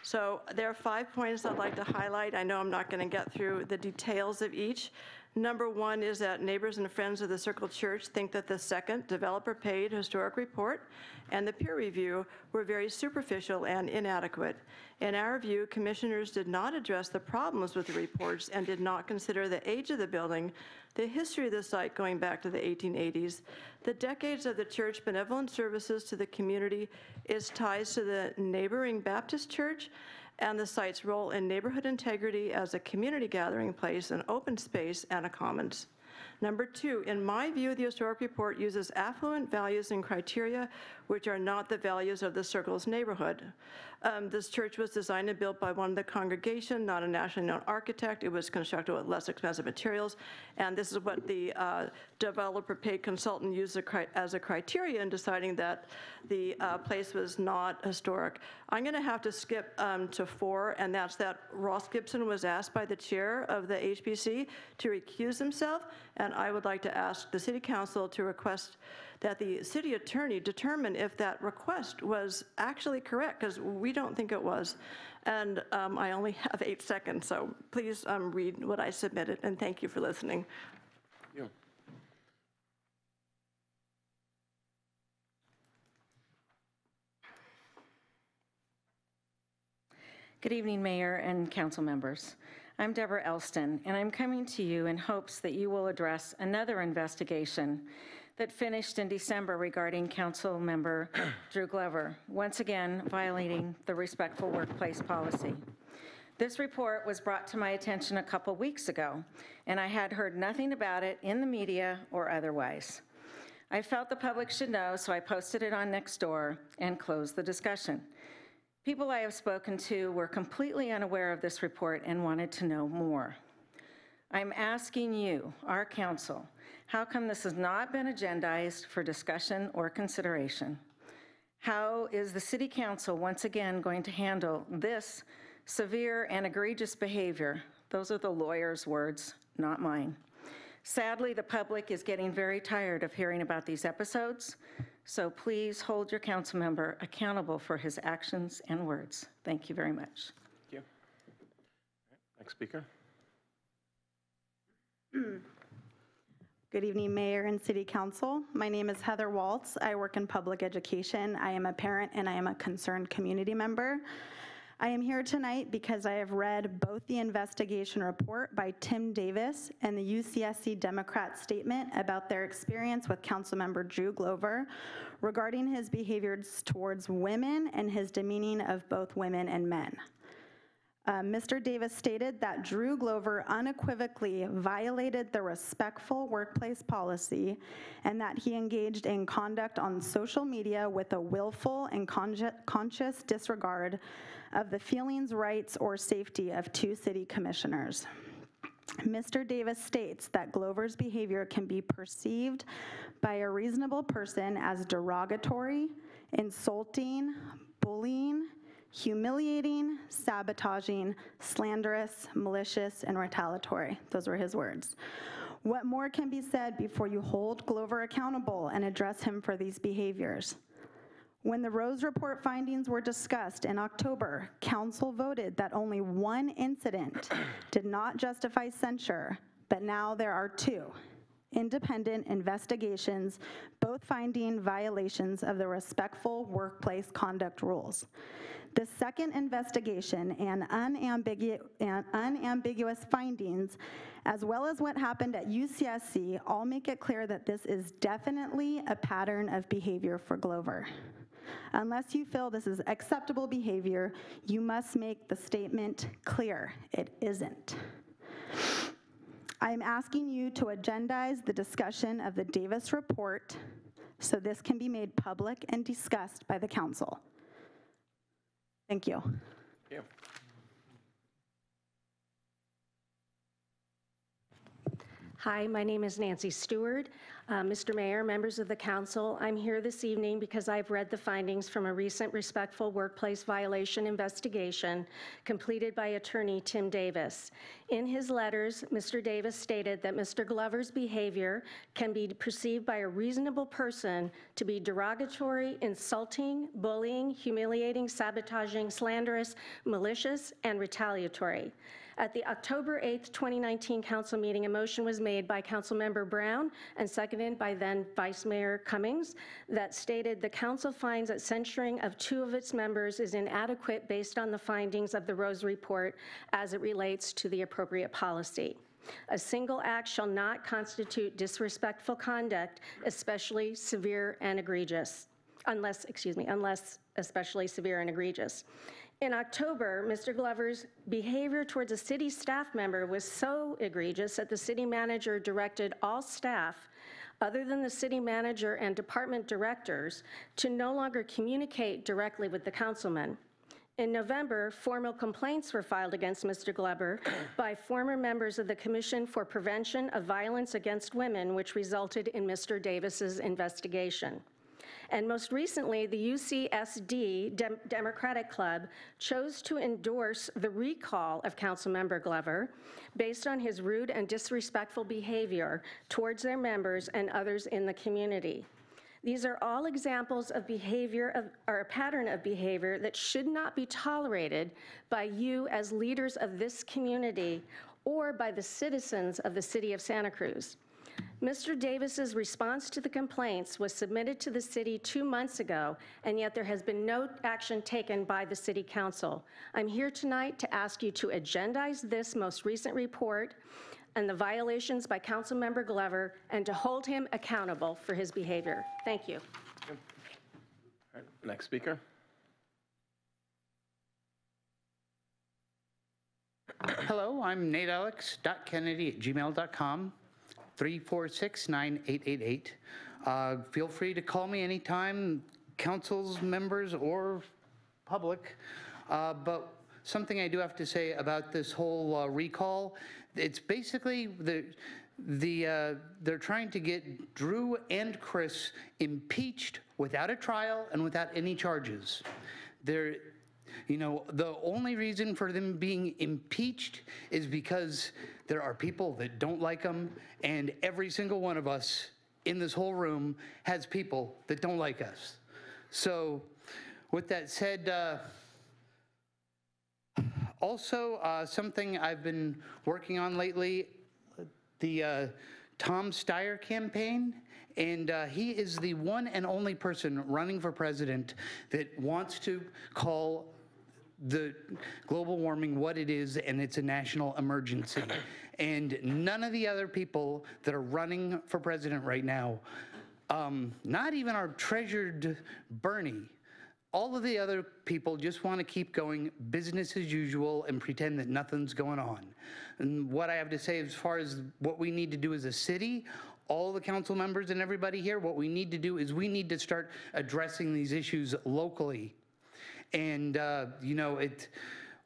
[SPEAKER 64] So there are five points I'd like to highlight. I know I'm not going to get through the details of each. Number one is that neighbors and friends of the Circle Church think that the second developer-paid historic report and the peer review were very superficial and inadequate. In our view, commissioners did not address the problems with the reports and did not consider the age of the building, the history of the site going back to the 1880s, the decades of the church benevolent services to the community, its ties to the neighboring Baptist church, and the site's role in neighborhood integrity as a community gathering place, an open space, and a commons. Number two, in my view, the historic report uses affluent values and criteria which are not the values of the Circle's neighborhood. Um, This church was designed and built by one of the congregation, not a nationally known architect. It was constructed with less expensive materials, and this is what the uh, developer-paid consultant used as a criteria in deciding that the uh, place was not historic. I'm going to have to skip um, to four, and that's that Ross Gibson was asked by the chair of the HPC to recuse himself, and I would like to ask the city council to request that the city attorney determine if that request was actually correct, because we don't think it was. And um, I only have eight seconds, so please um, read what I submitted, and thank you for listening.
[SPEAKER 1] You.
[SPEAKER 65] Good evening, Mayor and council members. I'm Deborah Elston, and I'm coming to you in hopes that you will address another investigation that finished in December regarding council member Drew Glover, once again violating the respectful workplace policy. This report was brought to my attention a couple weeks ago, and I had heard nothing about it in the media or otherwise. I felt the public should know, so I posted it on Nextdoor and closed the discussion. People I have spoken to were completely unaware of this report and wanted to know more. I'm asking you, our council, how come this has not been agendized for discussion or consideration? How is the city council once again going to handle this severe and egregious behavior? Those are the lawyer's words, not mine. Sadly, the public is getting very tired of hearing about these episodes, so please hold your council member accountable for his actions and words. Thank you very much.
[SPEAKER 1] Thank you. Next speaker.
[SPEAKER 66] Good evening, Mayor and City Council. My name is Heather Waltz. I work in public education. I am a parent and I am a concerned community member. I am here tonight because I have read both the investigation report by Tim Davis and the UCSC Democrat statement about their experience with Councilmember Drew Glover regarding his behaviors towards women and his demeaning of both women and men. Uh, Mr. Davis stated that Drew Glover unequivocally violated the respectful workplace policy and that he engaged in conduct on social media with a willful and consci- conscious disregard of the feelings, rights, or safety of two city commissioners. Mr. Davis states that Glover's behavior can be perceived by a reasonable person as derogatory, insulting, bullying, humiliating, sabotaging, slanderous, malicious, and retaliatory. Those were his words. What more can be said before you hold Glover accountable and address him for these behaviors? When the Rose Report findings were discussed in October, council voted that only one incident did not justify censure, but now there are two independent investigations, both finding violations of the respectful workplace conduct rules. The second investigation and unambigu- and unambiguous findings, as well as what happened at UCSC, all make it clear that this is definitely a pattern of behavior for Glover. Unless you feel this is acceptable behavior, you must make the statement clear it isn't. I am asking you to agendize the discussion of the Davis report so this can be made public and discussed by the council. Thank you.
[SPEAKER 67] Hi, my name is Nancy Stewart. Uh, Mr. Mayor, members of the council, I'm here this evening because I've read the findings from a recent respectful workplace violation investigation completed by attorney Tim Davis. In his letters, Mr. Davis stated that Mr. Glover's behavior can be perceived by a reasonable person to be derogatory, insulting, bullying, humiliating, sabotaging, slanderous, malicious, and retaliatory. At the October 8th, 2019 council meeting, a motion was made by Councilmember Brown and seconded by then Vice Mayor Cummings that stated the council finds that censuring of two of its members is inadequate based on the findings of the Rose Report as it relates to the appropriate policy. A single act shall not constitute disrespectful conduct, especially severe and egregious, unless, excuse me, unless especially severe and egregious. In October, Mr. Glover's behavior towards a city staff member was so egregious that the city manager directed all staff, other than the city manager and department directors, to no longer communicate directly with the councilman. In November, formal complaints were filed against Mr. Glover by former members of the Commission for Prevention of Violence Against Women, which resulted in Mr. Davis's investigation. And most recently, the UCSC Dem- Democratic Club chose to endorse the recall of Councilmember Glover based on his rude and disrespectful behavior towards their members and others in the community. These are all examples of behavior of, or a pattern of behavior that should not be tolerated by you as leaders of this community or by the citizens of the city of Santa Cruz. Mr. Davis's response to the complaints was submitted to the city two months ago, and yet there has been no action taken by the city council. I'm here tonight to ask you to agendize this most recent report and the violations by Councilmember Glover and to hold him accountable for his behavior. Thank you.
[SPEAKER 1] All right, Next speaker.
[SPEAKER 63] Hello, I'm Nate Alex, dot Kennedy at gmail.com, 346-9888. Uh, Feel free to call me anytime, councils, members, or public. Uh, But something I do have to say about this whole uh, recall, it's basically the, the, uh, they're trying to get Drew and Chris impeached without a trial and without any charges. They're, you know, the only reason for them being impeached is because there are people that don't like them, and every single one of us in this whole room has people that don't like us. So, with that said, uh, also, uh, something I've been working on lately, the uh, Tom Steyer campaign. And uh, he is the one and only person running for president that wants to call the global warming what it is, and it's a national emergency. And none of the other people that are running for president right now, um, not even our treasured Bernie, all of the other people just want to keep going business as usual and pretend that nothing's going on. And what I have to say as far as what we need to do as a city, all the council members and everybody here, what we need to do is we need to start addressing these issues locally. And, uh, you know, it,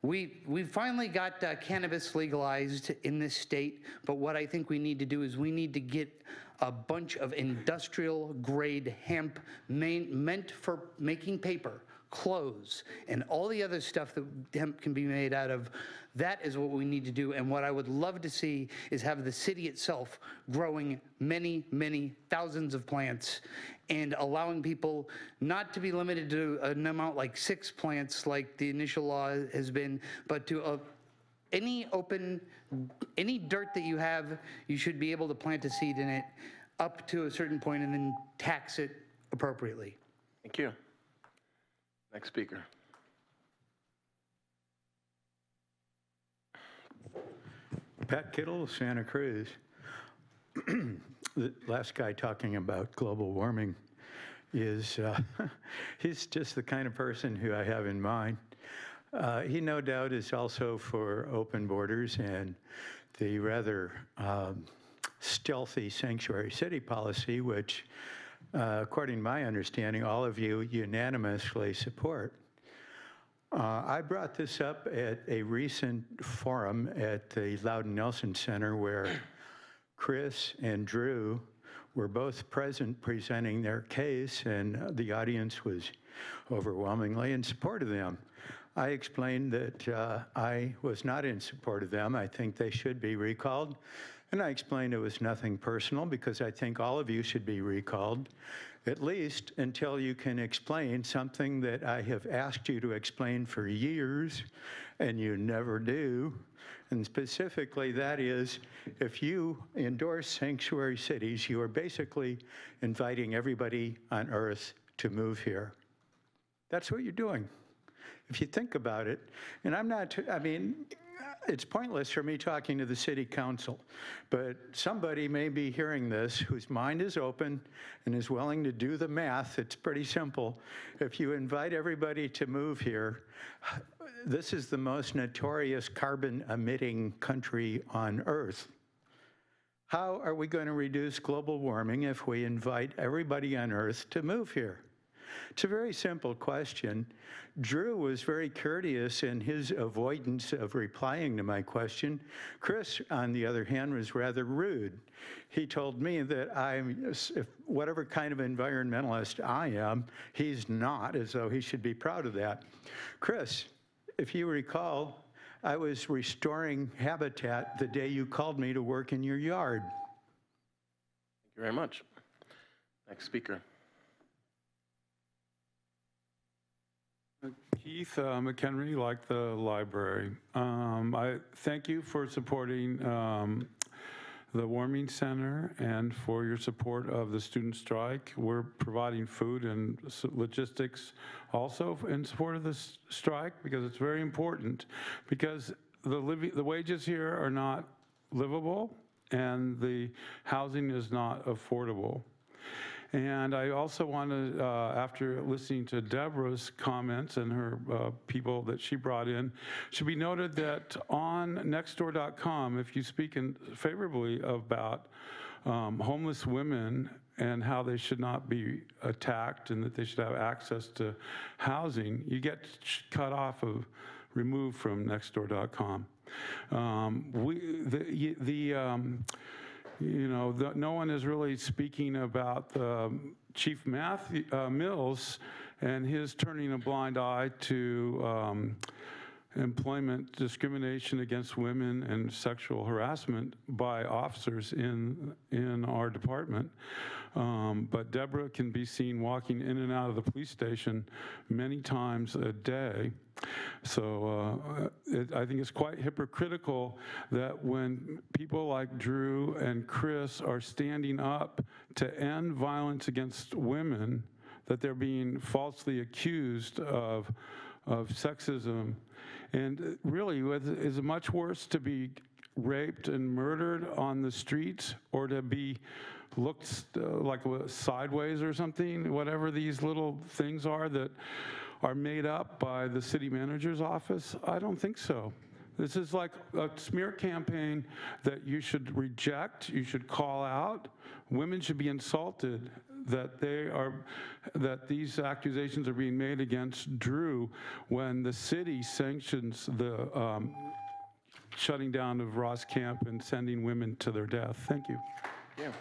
[SPEAKER 63] we, we finally got uh, cannabis legalized in this state, but what I think we need to do is we need to get a bunch of industrial grade hemp main, meant for making paper, clothes, and all the other stuff that hemp can be made out of. That is what we need to do. And what I would love to see is have the city itself growing many, many thousands of plants and allowing people not to be limited to an amount like six plants like the initial law has been, but to a, any open, any dirt that you have, you should be able to plant a seed in it up to a certain point and then tax it appropriately.
[SPEAKER 1] Thank you. Next speaker.
[SPEAKER 68] Pat Kittle, Santa Cruz. the last guy talking about global warming is, uh, he's just the kind of person who I have in mind. Uh, he no doubt is also for open borders and the rather um, stealthy sanctuary city policy, which, uh, according to my understanding, all of you unanimously support. Uh, I brought this up at a recent forum at the Louden Nelson Center where Chris and Drew were both present presenting their case, and the audience was overwhelmingly in support of them. I explained that uh, I was not in support of them. I think they should be recalled. And I explained it was nothing personal because I think all of you should be recalled, at least until you can explain something that I have asked you to explain for years and you never do. And specifically, that is if you endorse sanctuary cities, you are basically inviting everybody on earth to move here. That's what you're doing. If you think about it, and I'm not, I mean, it's pointless for me talking to the city council, but somebody may be hearing this whose mind is open and is willing to do the math. It's pretty simple. If you invite everybody to move here, this is the most notorious carbon emitting country on earth. How are we going to reduce global warming if we invite everybody on earth to move here? It's a very simple question. Drew was very courteous in his avoidance of replying to my question. Chris, on the other hand, was rather rude. He told me that I'm, if whatever kind of environmentalist I am, he's not, as though he should be proud of that. Chris, if you recall, I was restoring habitat the day you called me to work in your yard.
[SPEAKER 1] Thank you very much. Next speaker.
[SPEAKER 69] Keith uh, McHenry, like the library. Um, I thank you for supporting um, the Warming Center and for your support of the student strike. We're providing food and logistics also in support of this strike because it's very important. Because the living, the wages here are not livable and the housing is not affordable. And I also wanted, uh, after listening to Deborah's comments and her uh, people that she brought in, should be noted that on nextdoor.com, if you speak in favorably about um, homeless women and how they should not be attacked and that they should have access to housing, you get cut off of, removed from nextdoor.com. Um, we, the, the um, you know, the, no one is really speaking about um, Chief Matthew, uh, Mills and his turning a blind eye to um, employment discrimination against women and sexual harassment by officers in in our department. Um, but Deborah can be seen walking in and out of the police station many times a day. So uh, it, I think it's quite hypocritical that when people like Drew and Chris are standing up to end violence against women, that they're being falsely accused of of sexism. And really, is it much worse to be raped and murdered on the streets or to be looked uh, like sideways or something? Whatever these little things are that are made up by the city manager's office? I don't think so. This is like a smear campaign that you should reject, you should call out. Women should be insulted that they are that these accusations are being made against Drew when the city sanctions the um, shutting down of Ross Camp and sending women to their death. Thank you.
[SPEAKER 1] Yeah.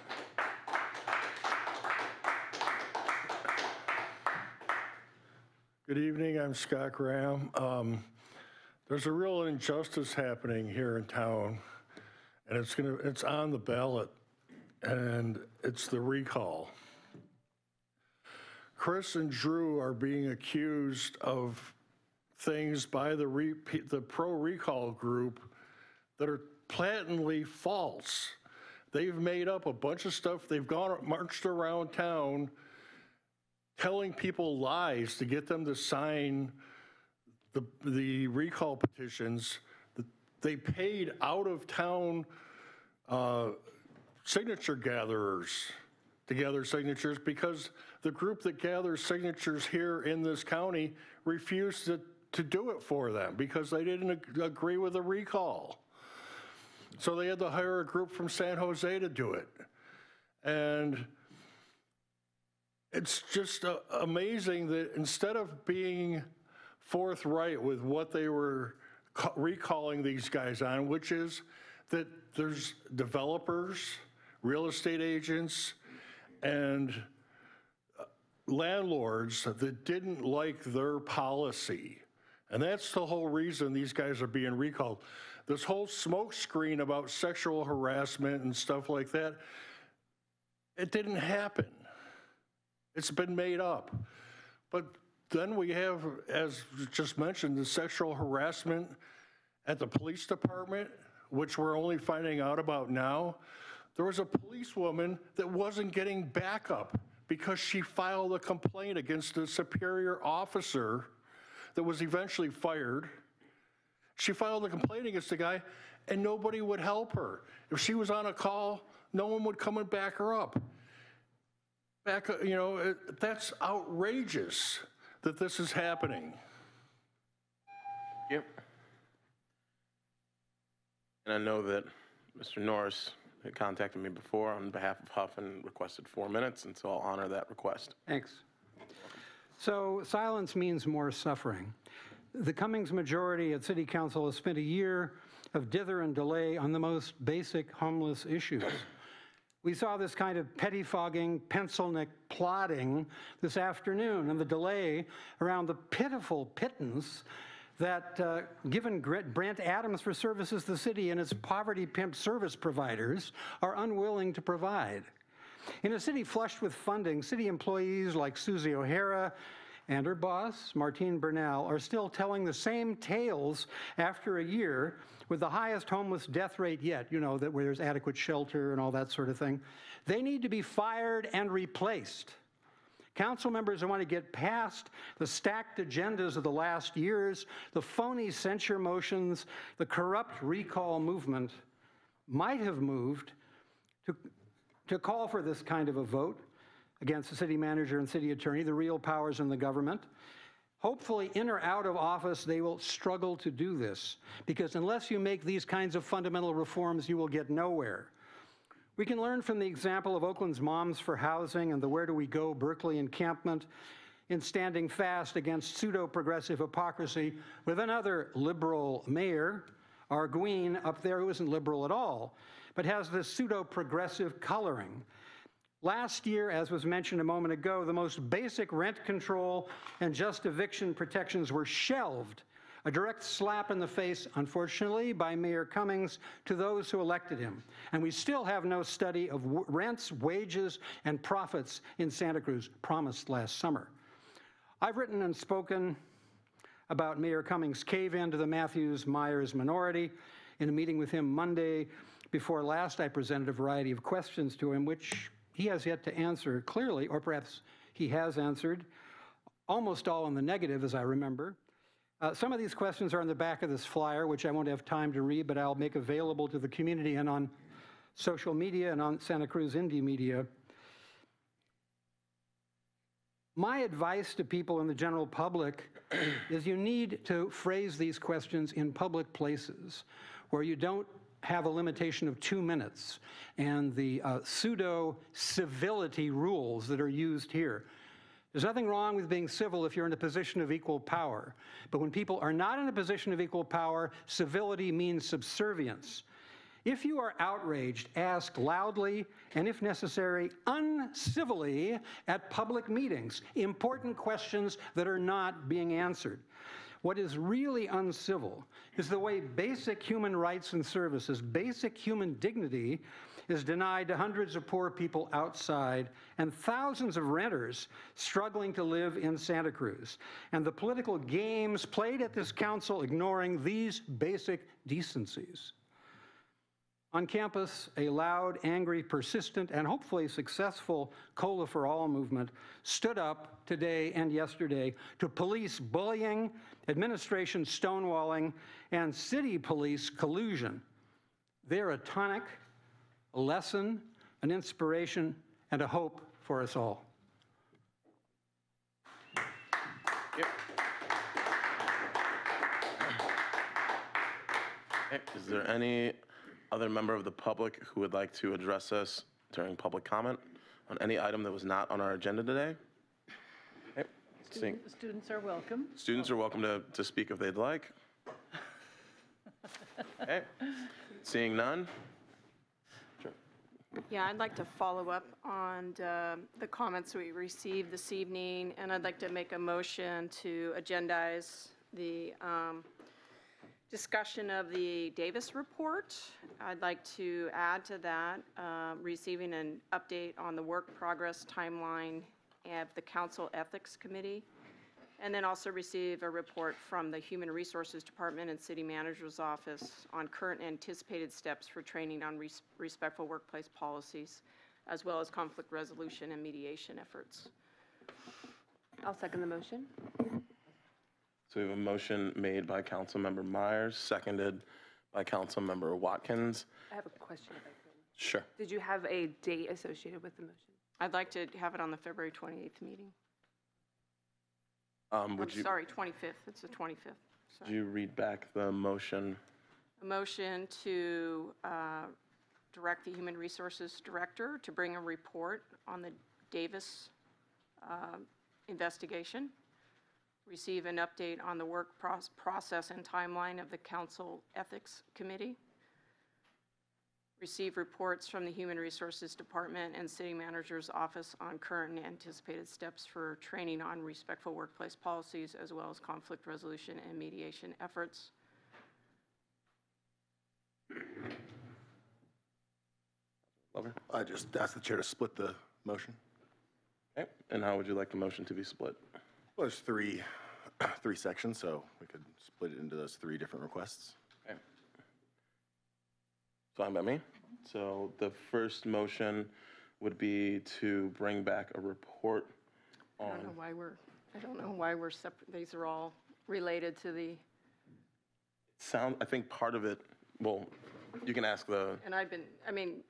[SPEAKER 35] Good evening, I'm Scott Graham. Um, there's a real injustice happening here in town, and it's gonna, it's on the ballot, and it's the recall. Chris and Drew are being accused of things by the re, the pro recall group that are patently false. They've made up a bunch of stuff. They've gone marched around town telling people lies to get them to sign the, the recall petitions. They paid out of town uh, signature gatherers to gather signatures because the group that gathers signatures here in this county refused to, to do it for them because they didn't ag- agree with the recall. So they had to hire a group from San Jose to do it. And it's just uh, amazing that instead of being forthright with what they were ca- recalling these guys on, which is that there's developers, real estate agents, and uh, landlords that didn't like their policy. And that's the whole reason these guys are being recalled. This whole smokescreen about sexual harassment and stuff like that, it didn't happen. It's been made up. But then we have, as just mentioned, the sexual harassment at the police department, which we're only finding out about now. There was a policewoman that wasn't getting backup because she filed a complaint against a superior officer that was eventually fired. She filed a complaint against the guy, and nobody would help her. If she was on a call, no one would come and back her up. Back, uh, you know, it- that's outrageous that this is happening.
[SPEAKER 1] Yep. And I know that Mr. Norse had contacted me before on behalf of Huff and requested four minutes, and so I'll honor that request.
[SPEAKER 63] Thanks. So silence means more suffering. The Cummings majority at City Council has spent a year of dither and delay on the most basic homeless issues. We saw this kind of pettifogging, pencil neck plotting this afternoon, and the delay around the pitiful pittance that, uh, given Brent Adams for services the city and its poverty pimp service providers are unwilling to provide. In a city flushed with funding, city employees like Susie O'Hara and her boss, Martine Bernal, are still telling the same tales after a year with the highest homeless death rate yet, you know, that where there's adequate shelter and all that sort of thing. They need to be fired and replaced. Council members who want to get past the stacked agendas of the last years, the phony censure motions, the corrupt recall movement, might have moved to, to call for this kind of a vote against the city manager and city attorney, the real powers in the government. Hopefully, in or out of office, they will struggle to do this because unless you make these kinds of fundamental reforms, you will get nowhere. We can learn from the example of Oakland's Moms for Housing and the Where Do We Go Berkeley encampment in standing fast against pseudo progressive hypocrisy with another liberal mayor, Arreguín, up there, who isn't liberal at all, but has this pseudo progressive coloring. Last year, as was mentioned a moment ago, the most basic rent control and just eviction protections were shelved. A direct slap in the face, unfortunately, by Mayor Cummings to those who elected him. And we still have no study of rents, wages, and profits in Santa Cruz, promised last summer. I've written and spoken about Mayor Cummings' cave in to the Mathews Meyers minority. In a meeting with him Monday before last, I presented a variety of questions to him, which he has yet to answer clearly, or perhaps he has answered, almost all in the negative, as I remember. Uh, some of these questions are on the back of this flyer, which I won't have time to read, but I'll make available to the community and on social media and on Santa Cruz Indymedia. My advice to people in the general public is you need to phrase these questions in public places where you don't have a limitation of two minutes and the uh, pseudo civility rules that are used here. There's nothing wrong with being civil if you're in a position of equal power. But when people are not in a position of equal power, civility means subservience. If you are outraged, ask loudly and, if necessary, uncivilly at public meetings important questions that are not being answered. What is really uncivil is the way basic human rights and services, basic human dignity, is denied to hundreds of poor people outside and thousands of renters struggling to live in Santa Cruz. And the political games played at this council ignoring these basic decencies. On campus, a loud, angry, persistent, and hopefully successful Cola for All movement stood up today and yesterday to police bullying, administration stonewalling, and city police collusion. They're a tonic, a lesson, an inspiration, and a hope for us all.
[SPEAKER 1] Is there any other member of the public who would like to address us during public comment on any item that was not on our agenda today? Okay, seeing-
[SPEAKER 12] Student- Students are welcome.
[SPEAKER 1] Students are welcome to, to speak if they'd like. Okay. Seeing none?
[SPEAKER 10] Yeah, I'd like to follow up on uh, the comments we received this evening, and I'd like to make a motion to agendize the um, discussion of the Davis report. I'd like to add to that, uh, receiving an update on the work progress timeline of the Council Ethics Committee, and then also receive a report from the Human Resources Department and City Manager's Office on current anticipated steps for training on res- respectful workplace policies, as well as conflict resolution and mediation efforts.
[SPEAKER 70] I'll second the motion.
[SPEAKER 1] So we have a motion made by Councilmember Meyers, seconded by Councilmember Watkins.
[SPEAKER 70] I have a question if I could.
[SPEAKER 1] Sure.
[SPEAKER 70] Did you have a date associated with the motion?
[SPEAKER 10] I'd like to have it on the February 28th meeting.
[SPEAKER 1] Um,
[SPEAKER 10] I'm
[SPEAKER 1] Would you,
[SPEAKER 10] sorry, 25th, it's the 25th.
[SPEAKER 1] would you read back the motion?
[SPEAKER 10] A motion to uh, direct the Human Resources Director to bring a report on the Davis uh, investigation, receive an update on the work proc- process and timeline of the Council Ethics Committee, receive reports from the Human Resources Department and City Manager's Office on current and anticipated steps for training on respectful workplace policies, as well as conflict resolution and mediation efforts.
[SPEAKER 1] Glover?
[SPEAKER 28] I just asked the chair to split the motion.
[SPEAKER 1] Okay, and how would you like the motion to be split?
[SPEAKER 28] Well, there's three, three sections, so we could split it into those three different requests.
[SPEAKER 1] Okay. Fine by me. So the first motion would be to bring back a report
[SPEAKER 10] I
[SPEAKER 1] on,
[SPEAKER 10] don't know why we're, I don't know why we're separate, these are all related to the,
[SPEAKER 1] sound, I think part of it, well, you can ask the,
[SPEAKER 10] and I've been, I mean,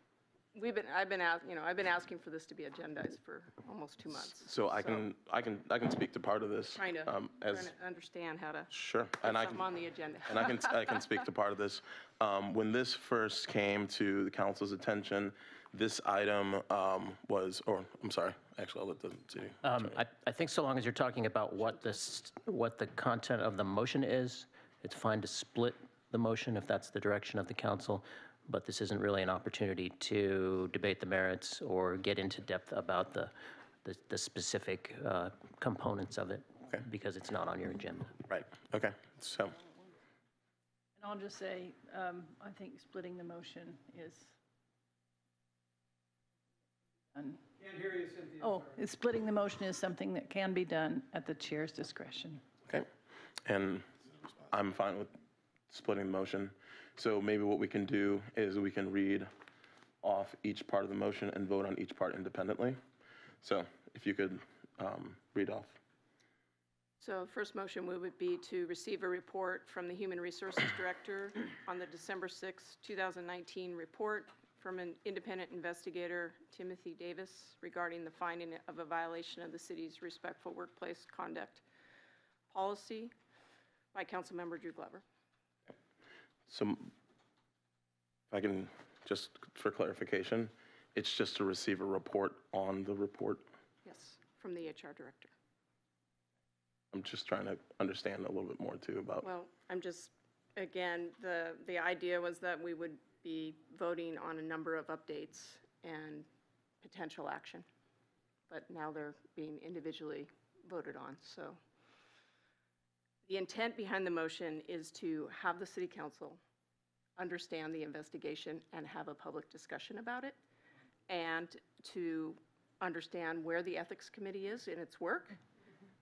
[SPEAKER 10] we've been, I've been, ask- you know, I've been asking for this to be agendized for almost two months.
[SPEAKER 1] so I can, I can, I can speak to part of this.
[SPEAKER 10] Trying to,
[SPEAKER 1] um,
[SPEAKER 10] trying
[SPEAKER 1] As,
[SPEAKER 10] to understand how to
[SPEAKER 1] sure,
[SPEAKER 10] put
[SPEAKER 1] and I
[SPEAKER 10] something
[SPEAKER 1] can,
[SPEAKER 10] on the agenda.
[SPEAKER 1] and I can, I can speak to part of this. Um, When this first came to the council's attention, this item um, was, or, I'm sorry, actually, I'll let the city.
[SPEAKER 71] Um, I, I think so long as you're talking about what this, what the content of the motion is, it's fine to split the motion if that's the direction of the council, but this isn't really an opportunity to debate the merits or get into depth about the, the, the specific uh, components of it, because it's not on your agenda.
[SPEAKER 1] Right, okay, so,
[SPEAKER 12] And I'll just say, um, I think splitting the motion is. Can't hear you, Cynthia. Oh, splitting the motion is something that can be done at the chair's discretion.
[SPEAKER 1] okay. And I'm fine with splitting the motion. So maybe what we can do is we can read off each part of the motion and vote on each part independently. So if you could um, read off.
[SPEAKER 10] So first motion would be to receive a report from the Human Resources Director on the December 6, 2019 report from an independent investigator, Timothy Davis, regarding the finding of a violation of the city's respectful workplace conduct policy by Councilmember Drew Glover.
[SPEAKER 1] So if I can, just for clarification, it's just to receive a report on the report.
[SPEAKER 10] Yes, from the HR Director.
[SPEAKER 1] I'm just trying to understand a little bit more too about,
[SPEAKER 10] Well, I'm just, again, the, the idea was that we would be voting on a number of updates and potential action. But now they're being individually voted on, so. The intent behind the motion is to have the city council understand the investigation and have a public discussion about it, and to understand where the Ethics Committee is in its work,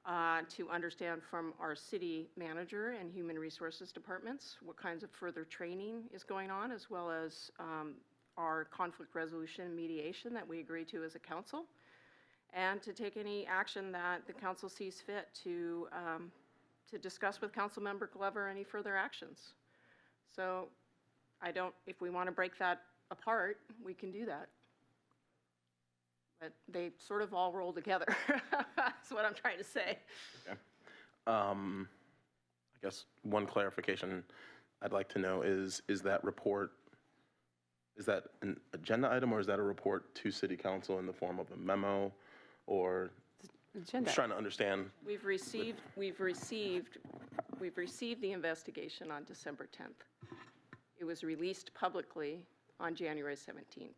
[SPEAKER 10] uh, to understand from our city manager and human resources departments what kinds of further training is going on, as well as um, our conflict resolution and mediation that we agree to as a council, and to take any action that the council sees fit to, um, to discuss with Councilmember Glover any further actions. So I don't, if we want to break that apart, we can do that. But they sort of all roll together, that's what I'm trying to say.
[SPEAKER 1] um, I guess one clarification I'd like to know is, is that report, is that an agenda item or is that a report to city council in the form of a memo? Or, I'm
[SPEAKER 10] Agenda.
[SPEAKER 1] just trying to understand,
[SPEAKER 10] We've received, we've received, we've received the investigation on December 10th. It was released publicly on January 17th.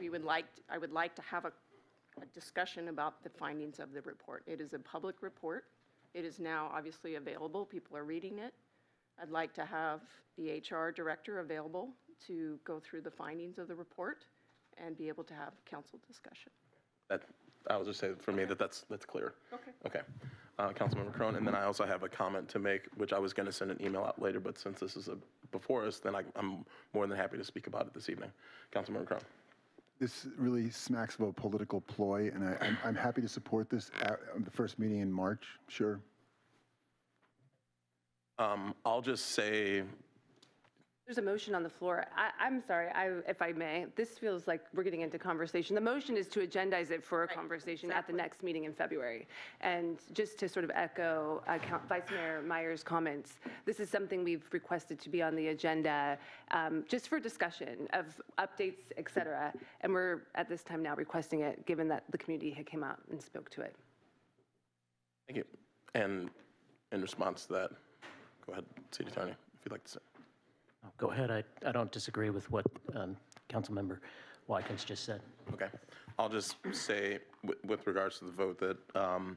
[SPEAKER 10] We would like, I would like to have a, a discussion about the findings of the report. It is a public report. It is now obviously available. People are reading it. I'd like to have the HR director available to go through the findings of the report and be able to have council discussion.
[SPEAKER 1] That, I'll just saying for me that that's, that's clear. Okay. Okay. Uh, Councilmember Krohn, and then I also have a comment to make, which I was going to send an email out later, but since this is a- before us, then I- I'm more than happy to speak about it this evening. Councilmember Krohn.
[SPEAKER 15] This really smacks of a political ploy, and I, I'm, I'm happy to support this at the first meeting in March, sure.
[SPEAKER 1] Um, I'll just say,
[SPEAKER 16] There's a motion on the floor. I, I'm sorry, I, if I may, this feels like we're getting into conversation. The motion is to agendize it for a conversation at the next meeting in February. And just to sort of echo uh, Count- Vice Mayor Meyers' comments, this is something we've requested to be on the agenda, um, just for discussion of updates, et cetera. And we're, at this time now, requesting it, given that the community had came out and spoke to it.
[SPEAKER 1] thank you. And in response to that, go ahead, City Attorney, if you'd like to say.
[SPEAKER 13] Go ahead, I, I don't disagree with what um, Councilmember Watkins just said.
[SPEAKER 1] Okay. I'll just say, with- with regards to the vote, that um,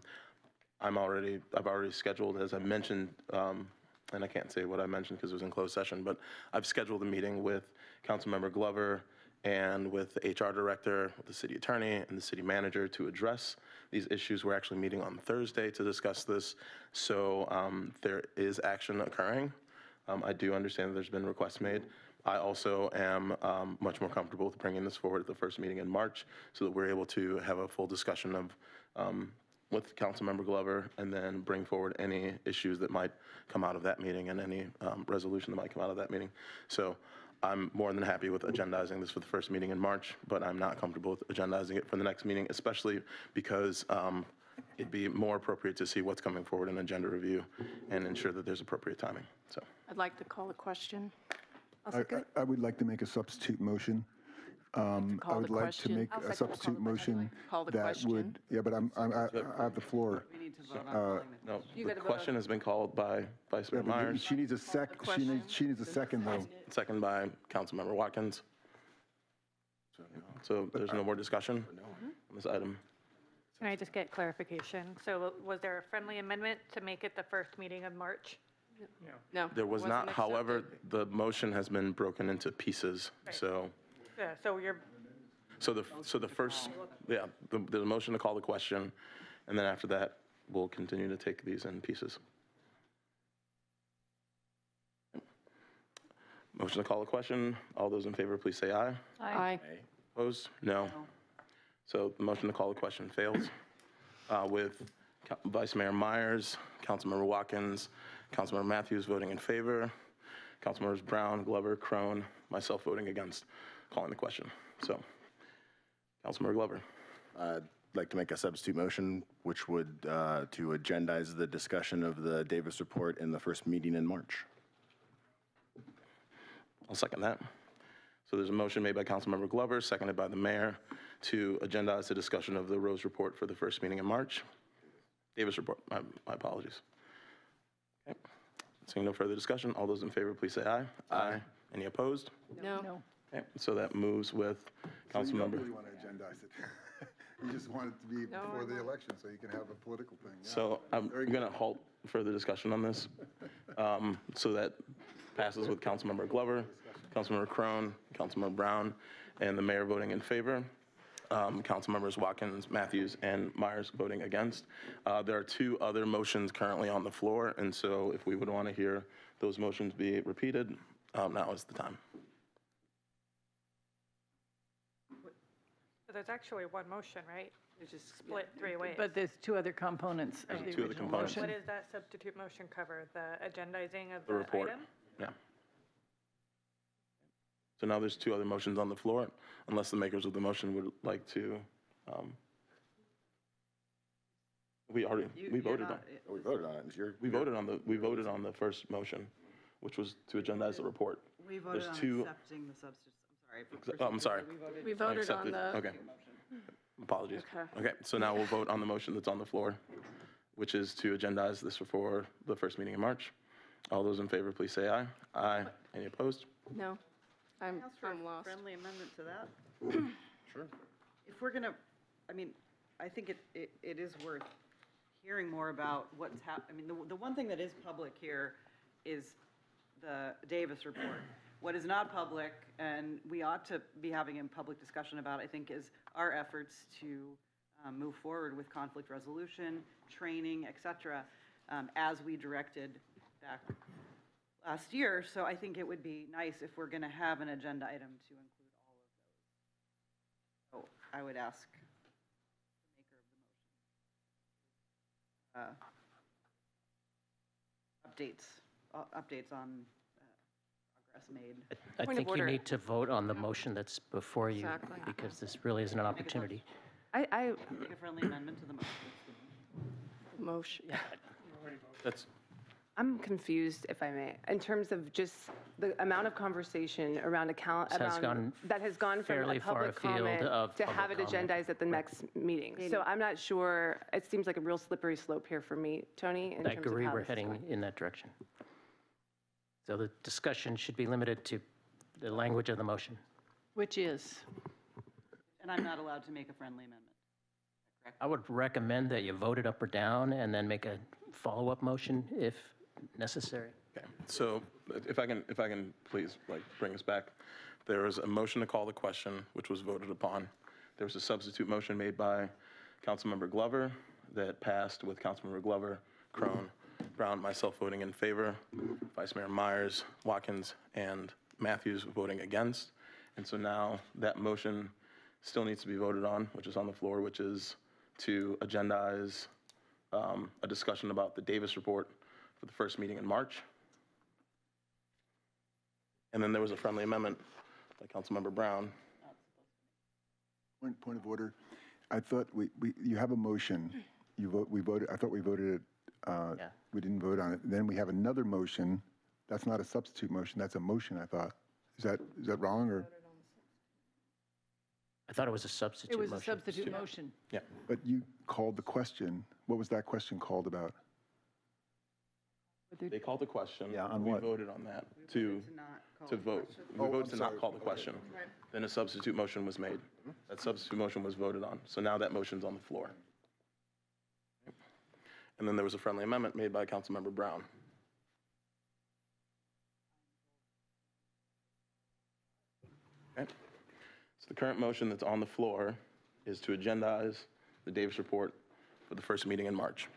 [SPEAKER 1] I'm already, I've already scheduled, as I mentioned, um, and I can't say what I mentioned because it was in closed session, but I've scheduled a meeting with Councilmember Glover and with the HR Director, with the City Attorney, and the City Manager to address these issues. We're actually meeting on Thursday to discuss this. So um, there is action occurring. Um, I do understand that there's been requests made. I also am um, much more comfortable with bringing this forward at the first meeting in March so that we're able to have a full discussion of, um, with Councilmember Glover and then bring forward any issues that might come out of that meeting and any um, resolution that might come out of that meeting. So I'm more than happy with agendizing this for the first meeting in March, but I'm not comfortable with agendizing it for the next meeting, especially because um, it'd be more appropriate to see what's coming forward in agenda review and ensure that there's appropriate timing, so.
[SPEAKER 10] I'd like to call a question.
[SPEAKER 15] I, I- I would like to make a substitute motion. Um, I
[SPEAKER 10] call
[SPEAKER 15] would
[SPEAKER 10] the
[SPEAKER 15] like to
[SPEAKER 10] question.
[SPEAKER 15] make
[SPEAKER 10] I'll
[SPEAKER 15] a
[SPEAKER 10] second the
[SPEAKER 15] substitute motion
[SPEAKER 10] Call the
[SPEAKER 15] that
[SPEAKER 10] question.
[SPEAKER 15] would, yeah, but I'm, I'm- I I have the floor. Uh,
[SPEAKER 1] No,
[SPEAKER 10] You
[SPEAKER 1] the
[SPEAKER 10] gotta vote on
[SPEAKER 1] question has been called by Vice Mayor
[SPEAKER 15] but
[SPEAKER 1] Meyers,
[SPEAKER 15] She needs a sec, she needs, she needs a second, though.
[SPEAKER 1] second by Councilmember Watkins. So there's no more discussion on this item.
[SPEAKER 2] Can I just get clarification? So was there a friendly amendment to make it the first meeting of March?
[SPEAKER 10] No.
[SPEAKER 1] There
[SPEAKER 10] it
[SPEAKER 1] was not,
[SPEAKER 10] wasn't
[SPEAKER 1] however,
[SPEAKER 10] accepted.
[SPEAKER 1] the motion has been broken into pieces, so,
[SPEAKER 2] Yeah, so you're,
[SPEAKER 1] so the, so the first, yeah, the, the motion to call the question, and then after that, we'll continue to take these in pieces. Motion to call the question, all those in favor, please say aye.
[SPEAKER 10] Aye.
[SPEAKER 1] Opposed? No. So the motion to call the question fails. Uh, With Coun- Vice Mayor Meyers, Councilmember Watkins, Councilmember Mathews voting in favor, Councilmembers Brown, Glover, Krohn, myself voting against calling the question. So, Councilmember Glover.
[SPEAKER 28] I'd like to make a substitute motion, which would, uh, to agendize the discussion of the Davis report in the first meeting in March.
[SPEAKER 1] I'll second that. So there's a motion made by Councilmember Glover, seconded by the mayor, to agendize the discussion of the Rose Report for the first meeting in March. Davis Report, my my apologies. Okay. Seeing no further discussion, all those in favor, please say aye. Aye. Any opposed?
[SPEAKER 10] No.
[SPEAKER 1] Okay, so that moves with
[SPEAKER 15] So you don't
[SPEAKER 1] Councilmember.
[SPEAKER 15] really want to agendize it. You just want it to be
[SPEAKER 10] No, I
[SPEAKER 15] before the election, so you can have a political thing. yeah.
[SPEAKER 1] So I'm going to halt further discussion on this. Um, So that passes with Councilmember Glover, Councilmember Krohn, Councilmember Brown, and the mayor voting in favor. Um, Councilmembers Watkins, Mathews, and Meyers voting against. Uh, There are two other motions currently on the floor, and so if we would want to hear those motions be repeated, um, now is the time.
[SPEAKER 2] so there's actually one motion, right? It's just split three ways.
[SPEAKER 12] But there's two other components of the
[SPEAKER 1] Two other
[SPEAKER 12] original
[SPEAKER 1] components.
[SPEAKER 12] motion.
[SPEAKER 2] What does that substitute motion cover? The agendizing of
[SPEAKER 1] The
[SPEAKER 2] the
[SPEAKER 1] report.
[SPEAKER 2] item?
[SPEAKER 1] Yeah. So now there's two other motions on the floor, unless the makers of the motion would like to, um, we already, we voted on,
[SPEAKER 28] Oh, We voted on it. It's your.
[SPEAKER 1] we voted on the, we voted on the first motion, which was to agendize the report.
[SPEAKER 4] We voted
[SPEAKER 1] There's
[SPEAKER 4] on
[SPEAKER 1] two-
[SPEAKER 4] accepting the substitute, I'm sorry. for
[SPEAKER 1] Exa- oh, I'm sorry.
[SPEAKER 10] We
[SPEAKER 1] I
[SPEAKER 10] voted on
[SPEAKER 1] accepted-
[SPEAKER 10] the,
[SPEAKER 1] Okay. Apologies.
[SPEAKER 10] Okay.
[SPEAKER 1] Okay, so now we'll vote on the motion that's on the floor, which is to agendize this for the first meeting in March. All those in favor, please say aye. Aye. Any opposed?
[SPEAKER 10] No, I'm,
[SPEAKER 4] Ask for a
[SPEAKER 10] I'm lost.
[SPEAKER 4] friendly amendment to that.
[SPEAKER 1] Sure.
[SPEAKER 4] If we're gonna, I mean, I think it, it, it is worth hearing more about what's hap, I mean, the, the one thing that is public here is the Davis report. What is not public, and we ought to be having a public discussion about, I think, is our efforts to um, move forward with conflict resolution, training, et cetera, um, as we directed back last year. So I think it would be nice if we're going to have an agenda item to include all of those. So I would ask the maker of the motion. uh, Updates, uh, updates on uh, progress made.
[SPEAKER 13] I
[SPEAKER 16] Point of
[SPEAKER 13] think you need to vote on the motion that's before you,
[SPEAKER 16] Exactly.
[SPEAKER 13] because this really isn't an opportunity.
[SPEAKER 16] I, I,
[SPEAKER 4] Make a friendly amendment to the motion.
[SPEAKER 10] Motion, yeah.
[SPEAKER 1] That's,
[SPEAKER 16] I'm confused, if I may, in terms of just the amount of conversation around a cal,
[SPEAKER 13] This has
[SPEAKER 16] around,
[SPEAKER 13] gone
[SPEAKER 16] that has gone from
[SPEAKER 13] fairly
[SPEAKER 16] a
[SPEAKER 13] far
[SPEAKER 16] public
[SPEAKER 13] afield
[SPEAKER 16] comment
[SPEAKER 13] of
[SPEAKER 16] to have it
[SPEAKER 13] public comment.
[SPEAKER 16] agendized at the next meeting. So I'm not sure, it seems like a real slippery slope here for me, Tony, in
[SPEAKER 13] I
[SPEAKER 16] terms of how
[SPEAKER 13] we're
[SPEAKER 16] this is
[SPEAKER 13] heading
[SPEAKER 16] going.
[SPEAKER 13] in that direction. So the discussion should be limited to the language of the motion.
[SPEAKER 12] Which is,
[SPEAKER 4] And I'm not allowed to make a friendly amendment.
[SPEAKER 13] I would recommend that you vote it up or down and then make a follow-up motion if necessary.
[SPEAKER 1] okay. So if I can, if I can please, like, bring us back. There was a motion to call the question, which was voted upon. There was a substitute motion made by Councilmember Glover that passed with Councilmember Glover, Krohn, Brown, myself voting in favor, Vice Mayor Meyers, Watkins, and Mathews voting against. And so now that motion still needs to be voted on, which is on the floor, which is to agendize um, a discussion about the Davis report for the first meeting in March. And then there was a friendly amendment by Councilmember Brown.
[SPEAKER 15] Point, point of order. I thought we, we, you have a motion. You vote, we voted, I thought we voted it, uh,
[SPEAKER 13] Yeah.
[SPEAKER 15] we didn't vote on it. Then we have another motion. That's not a substitute motion, that's a motion, I thought. Is that, is that wrong, or?
[SPEAKER 13] I thought it was a substitute
[SPEAKER 12] it
[SPEAKER 13] motion.
[SPEAKER 12] was a substitute motion.
[SPEAKER 1] Yeah.
[SPEAKER 15] But you called the question. What was that question called about?
[SPEAKER 1] They called the question.
[SPEAKER 15] Yeah, on
[SPEAKER 1] We
[SPEAKER 15] what?
[SPEAKER 1] voted on that to, to vote. We
[SPEAKER 15] Oh,
[SPEAKER 1] voted
[SPEAKER 15] I'm
[SPEAKER 1] to not
[SPEAKER 15] sorry.
[SPEAKER 1] call the question. Then a substitute motion was made. That substitute motion was voted on. So now that motion's on the floor. And then there was a friendly amendment made by Councilmember Brown. Okay? So the current motion that's on the floor is to agendize the Davis report for the first meeting in March.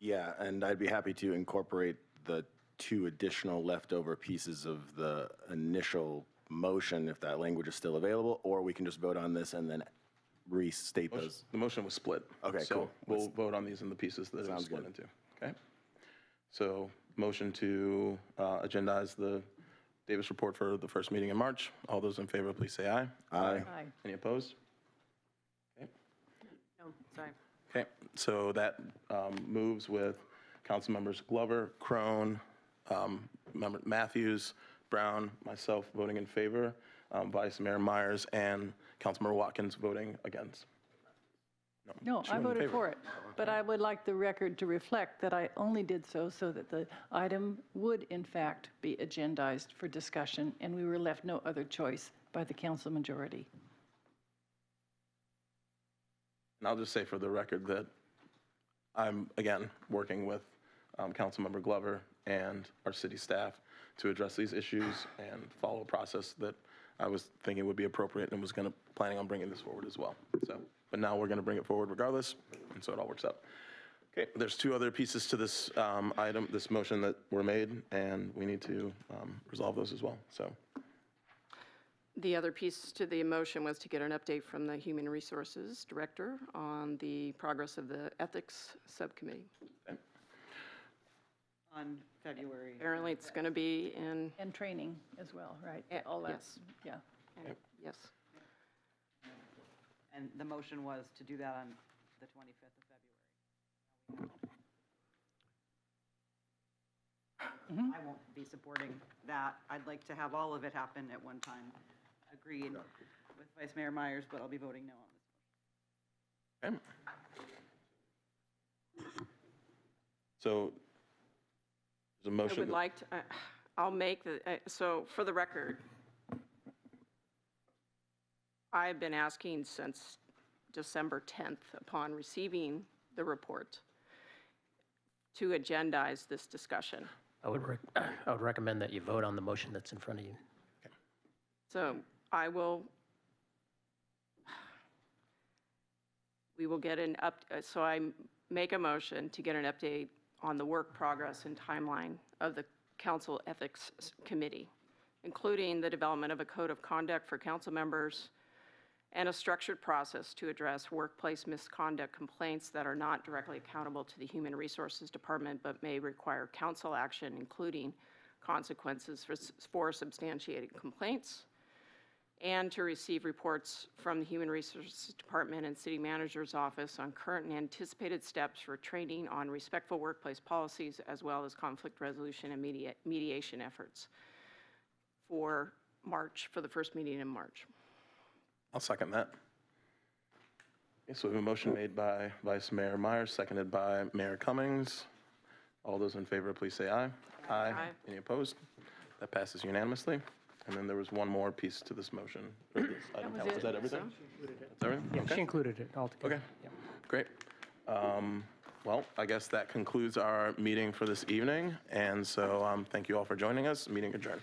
[SPEAKER 1] Okay?
[SPEAKER 28] Yeah, and I'd be happy to incorporate the two additional leftover pieces of the initial motion if that language is still available, or we can just vote on this and then restate those.
[SPEAKER 1] The motion was split.
[SPEAKER 28] Okay,
[SPEAKER 1] So
[SPEAKER 28] cool.
[SPEAKER 1] we'll vote on these in the pieces that it was
[SPEAKER 28] Sounds
[SPEAKER 1] split
[SPEAKER 28] good.
[SPEAKER 1] into. Okay? So motion to uh, agendize the Davis report for the first meeting in March. All those in favor, please say aye.
[SPEAKER 28] Aye.
[SPEAKER 12] Aye.
[SPEAKER 1] Any opposed? Okay.
[SPEAKER 4] No, sorry.
[SPEAKER 1] Okay, so that um, moves with council members Glover, Krohn, um, member Mathews, Brown, myself voting in favor, um, Vice Mayor Meyers, and Councilmember Watkins voting against.
[SPEAKER 12] No,
[SPEAKER 1] she
[SPEAKER 12] I
[SPEAKER 1] in
[SPEAKER 12] voted
[SPEAKER 1] favor.
[SPEAKER 12] for it, but I would like the record to reflect that I only did so so that the item would in fact be agendized for discussion, and we were left no other choice by the council majority.
[SPEAKER 1] And I'll just say for the record that I'm, again, working with um, Councilmember Glover and our city staff to address these issues and follow a process that I was thinking would be appropriate and was going to, planning on bringing this forward as well. So, but now we're going to bring it forward regardless, and so it all works out. Okay, there's two other pieces to this um, item, this motion that were made, and we need to um, resolve those as well, so.
[SPEAKER 10] The other piece to the motion was to get an update from the Human Resources Director on the progress of the Ethics Subcommittee.
[SPEAKER 4] On February.
[SPEAKER 10] Apparently, it's going to be in,
[SPEAKER 12] And training as well, right?
[SPEAKER 10] Yeah,
[SPEAKER 12] All that's, yeah.
[SPEAKER 10] yes.
[SPEAKER 4] And the motion was to do that on the 25th of February.
[SPEAKER 12] Mm-hmm.
[SPEAKER 4] I won't be supporting that. I'd like to have all of it happen at one time. Agreed with Vice Mayor Meyers, but I'll be voting no on this.
[SPEAKER 1] Okay. So there's a
[SPEAKER 10] I
[SPEAKER 1] motion.
[SPEAKER 10] would like, to- I- I'll make the, uh, so for the record, I've been asking since December 10th upon receiving the report to agendize this discussion.
[SPEAKER 71] I would, rec- I would recommend that you vote on the motion that's in front of you.
[SPEAKER 10] So I will, we will get an up, so I make a motion to get an update on the work progress and timeline of the Council Ethics Committee, including the development of a code of conduct for council members and a structured process to address workplace misconduct complaints that are not directly accountable to the Human Resources Department but may require council action, including consequences for for substantiated complaints, and to receive reports from the Human Resources Department and City Manager's Office on current and anticipated steps for training on respectful workplace policies, as well as conflict resolution and media- mediation efforts for March, for the first meeting in March.
[SPEAKER 1] I'll second that. Okay, so we have a motion made by Vice Mayor Meyers, seconded by Mayor Cummings. All those in favor, please say aye. Aye.
[SPEAKER 10] Aye.
[SPEAKER 1] Any opposed? That passes unanimously. And then there was one more piece to this motion. or this item.
[SPEAKER 14] was
[SPEAKER 1] Was that everything? That's everything?
[SPEAKER 14] Yeah,
[SPEAKER 1] Okay.
[SPEAKER 14] she included it altogether.
[SPEAKER 1] Okay, great. Um, Well, I guess that concludes our meeting for this evening, and so um, thank you all for joining us. Meeting adjourned.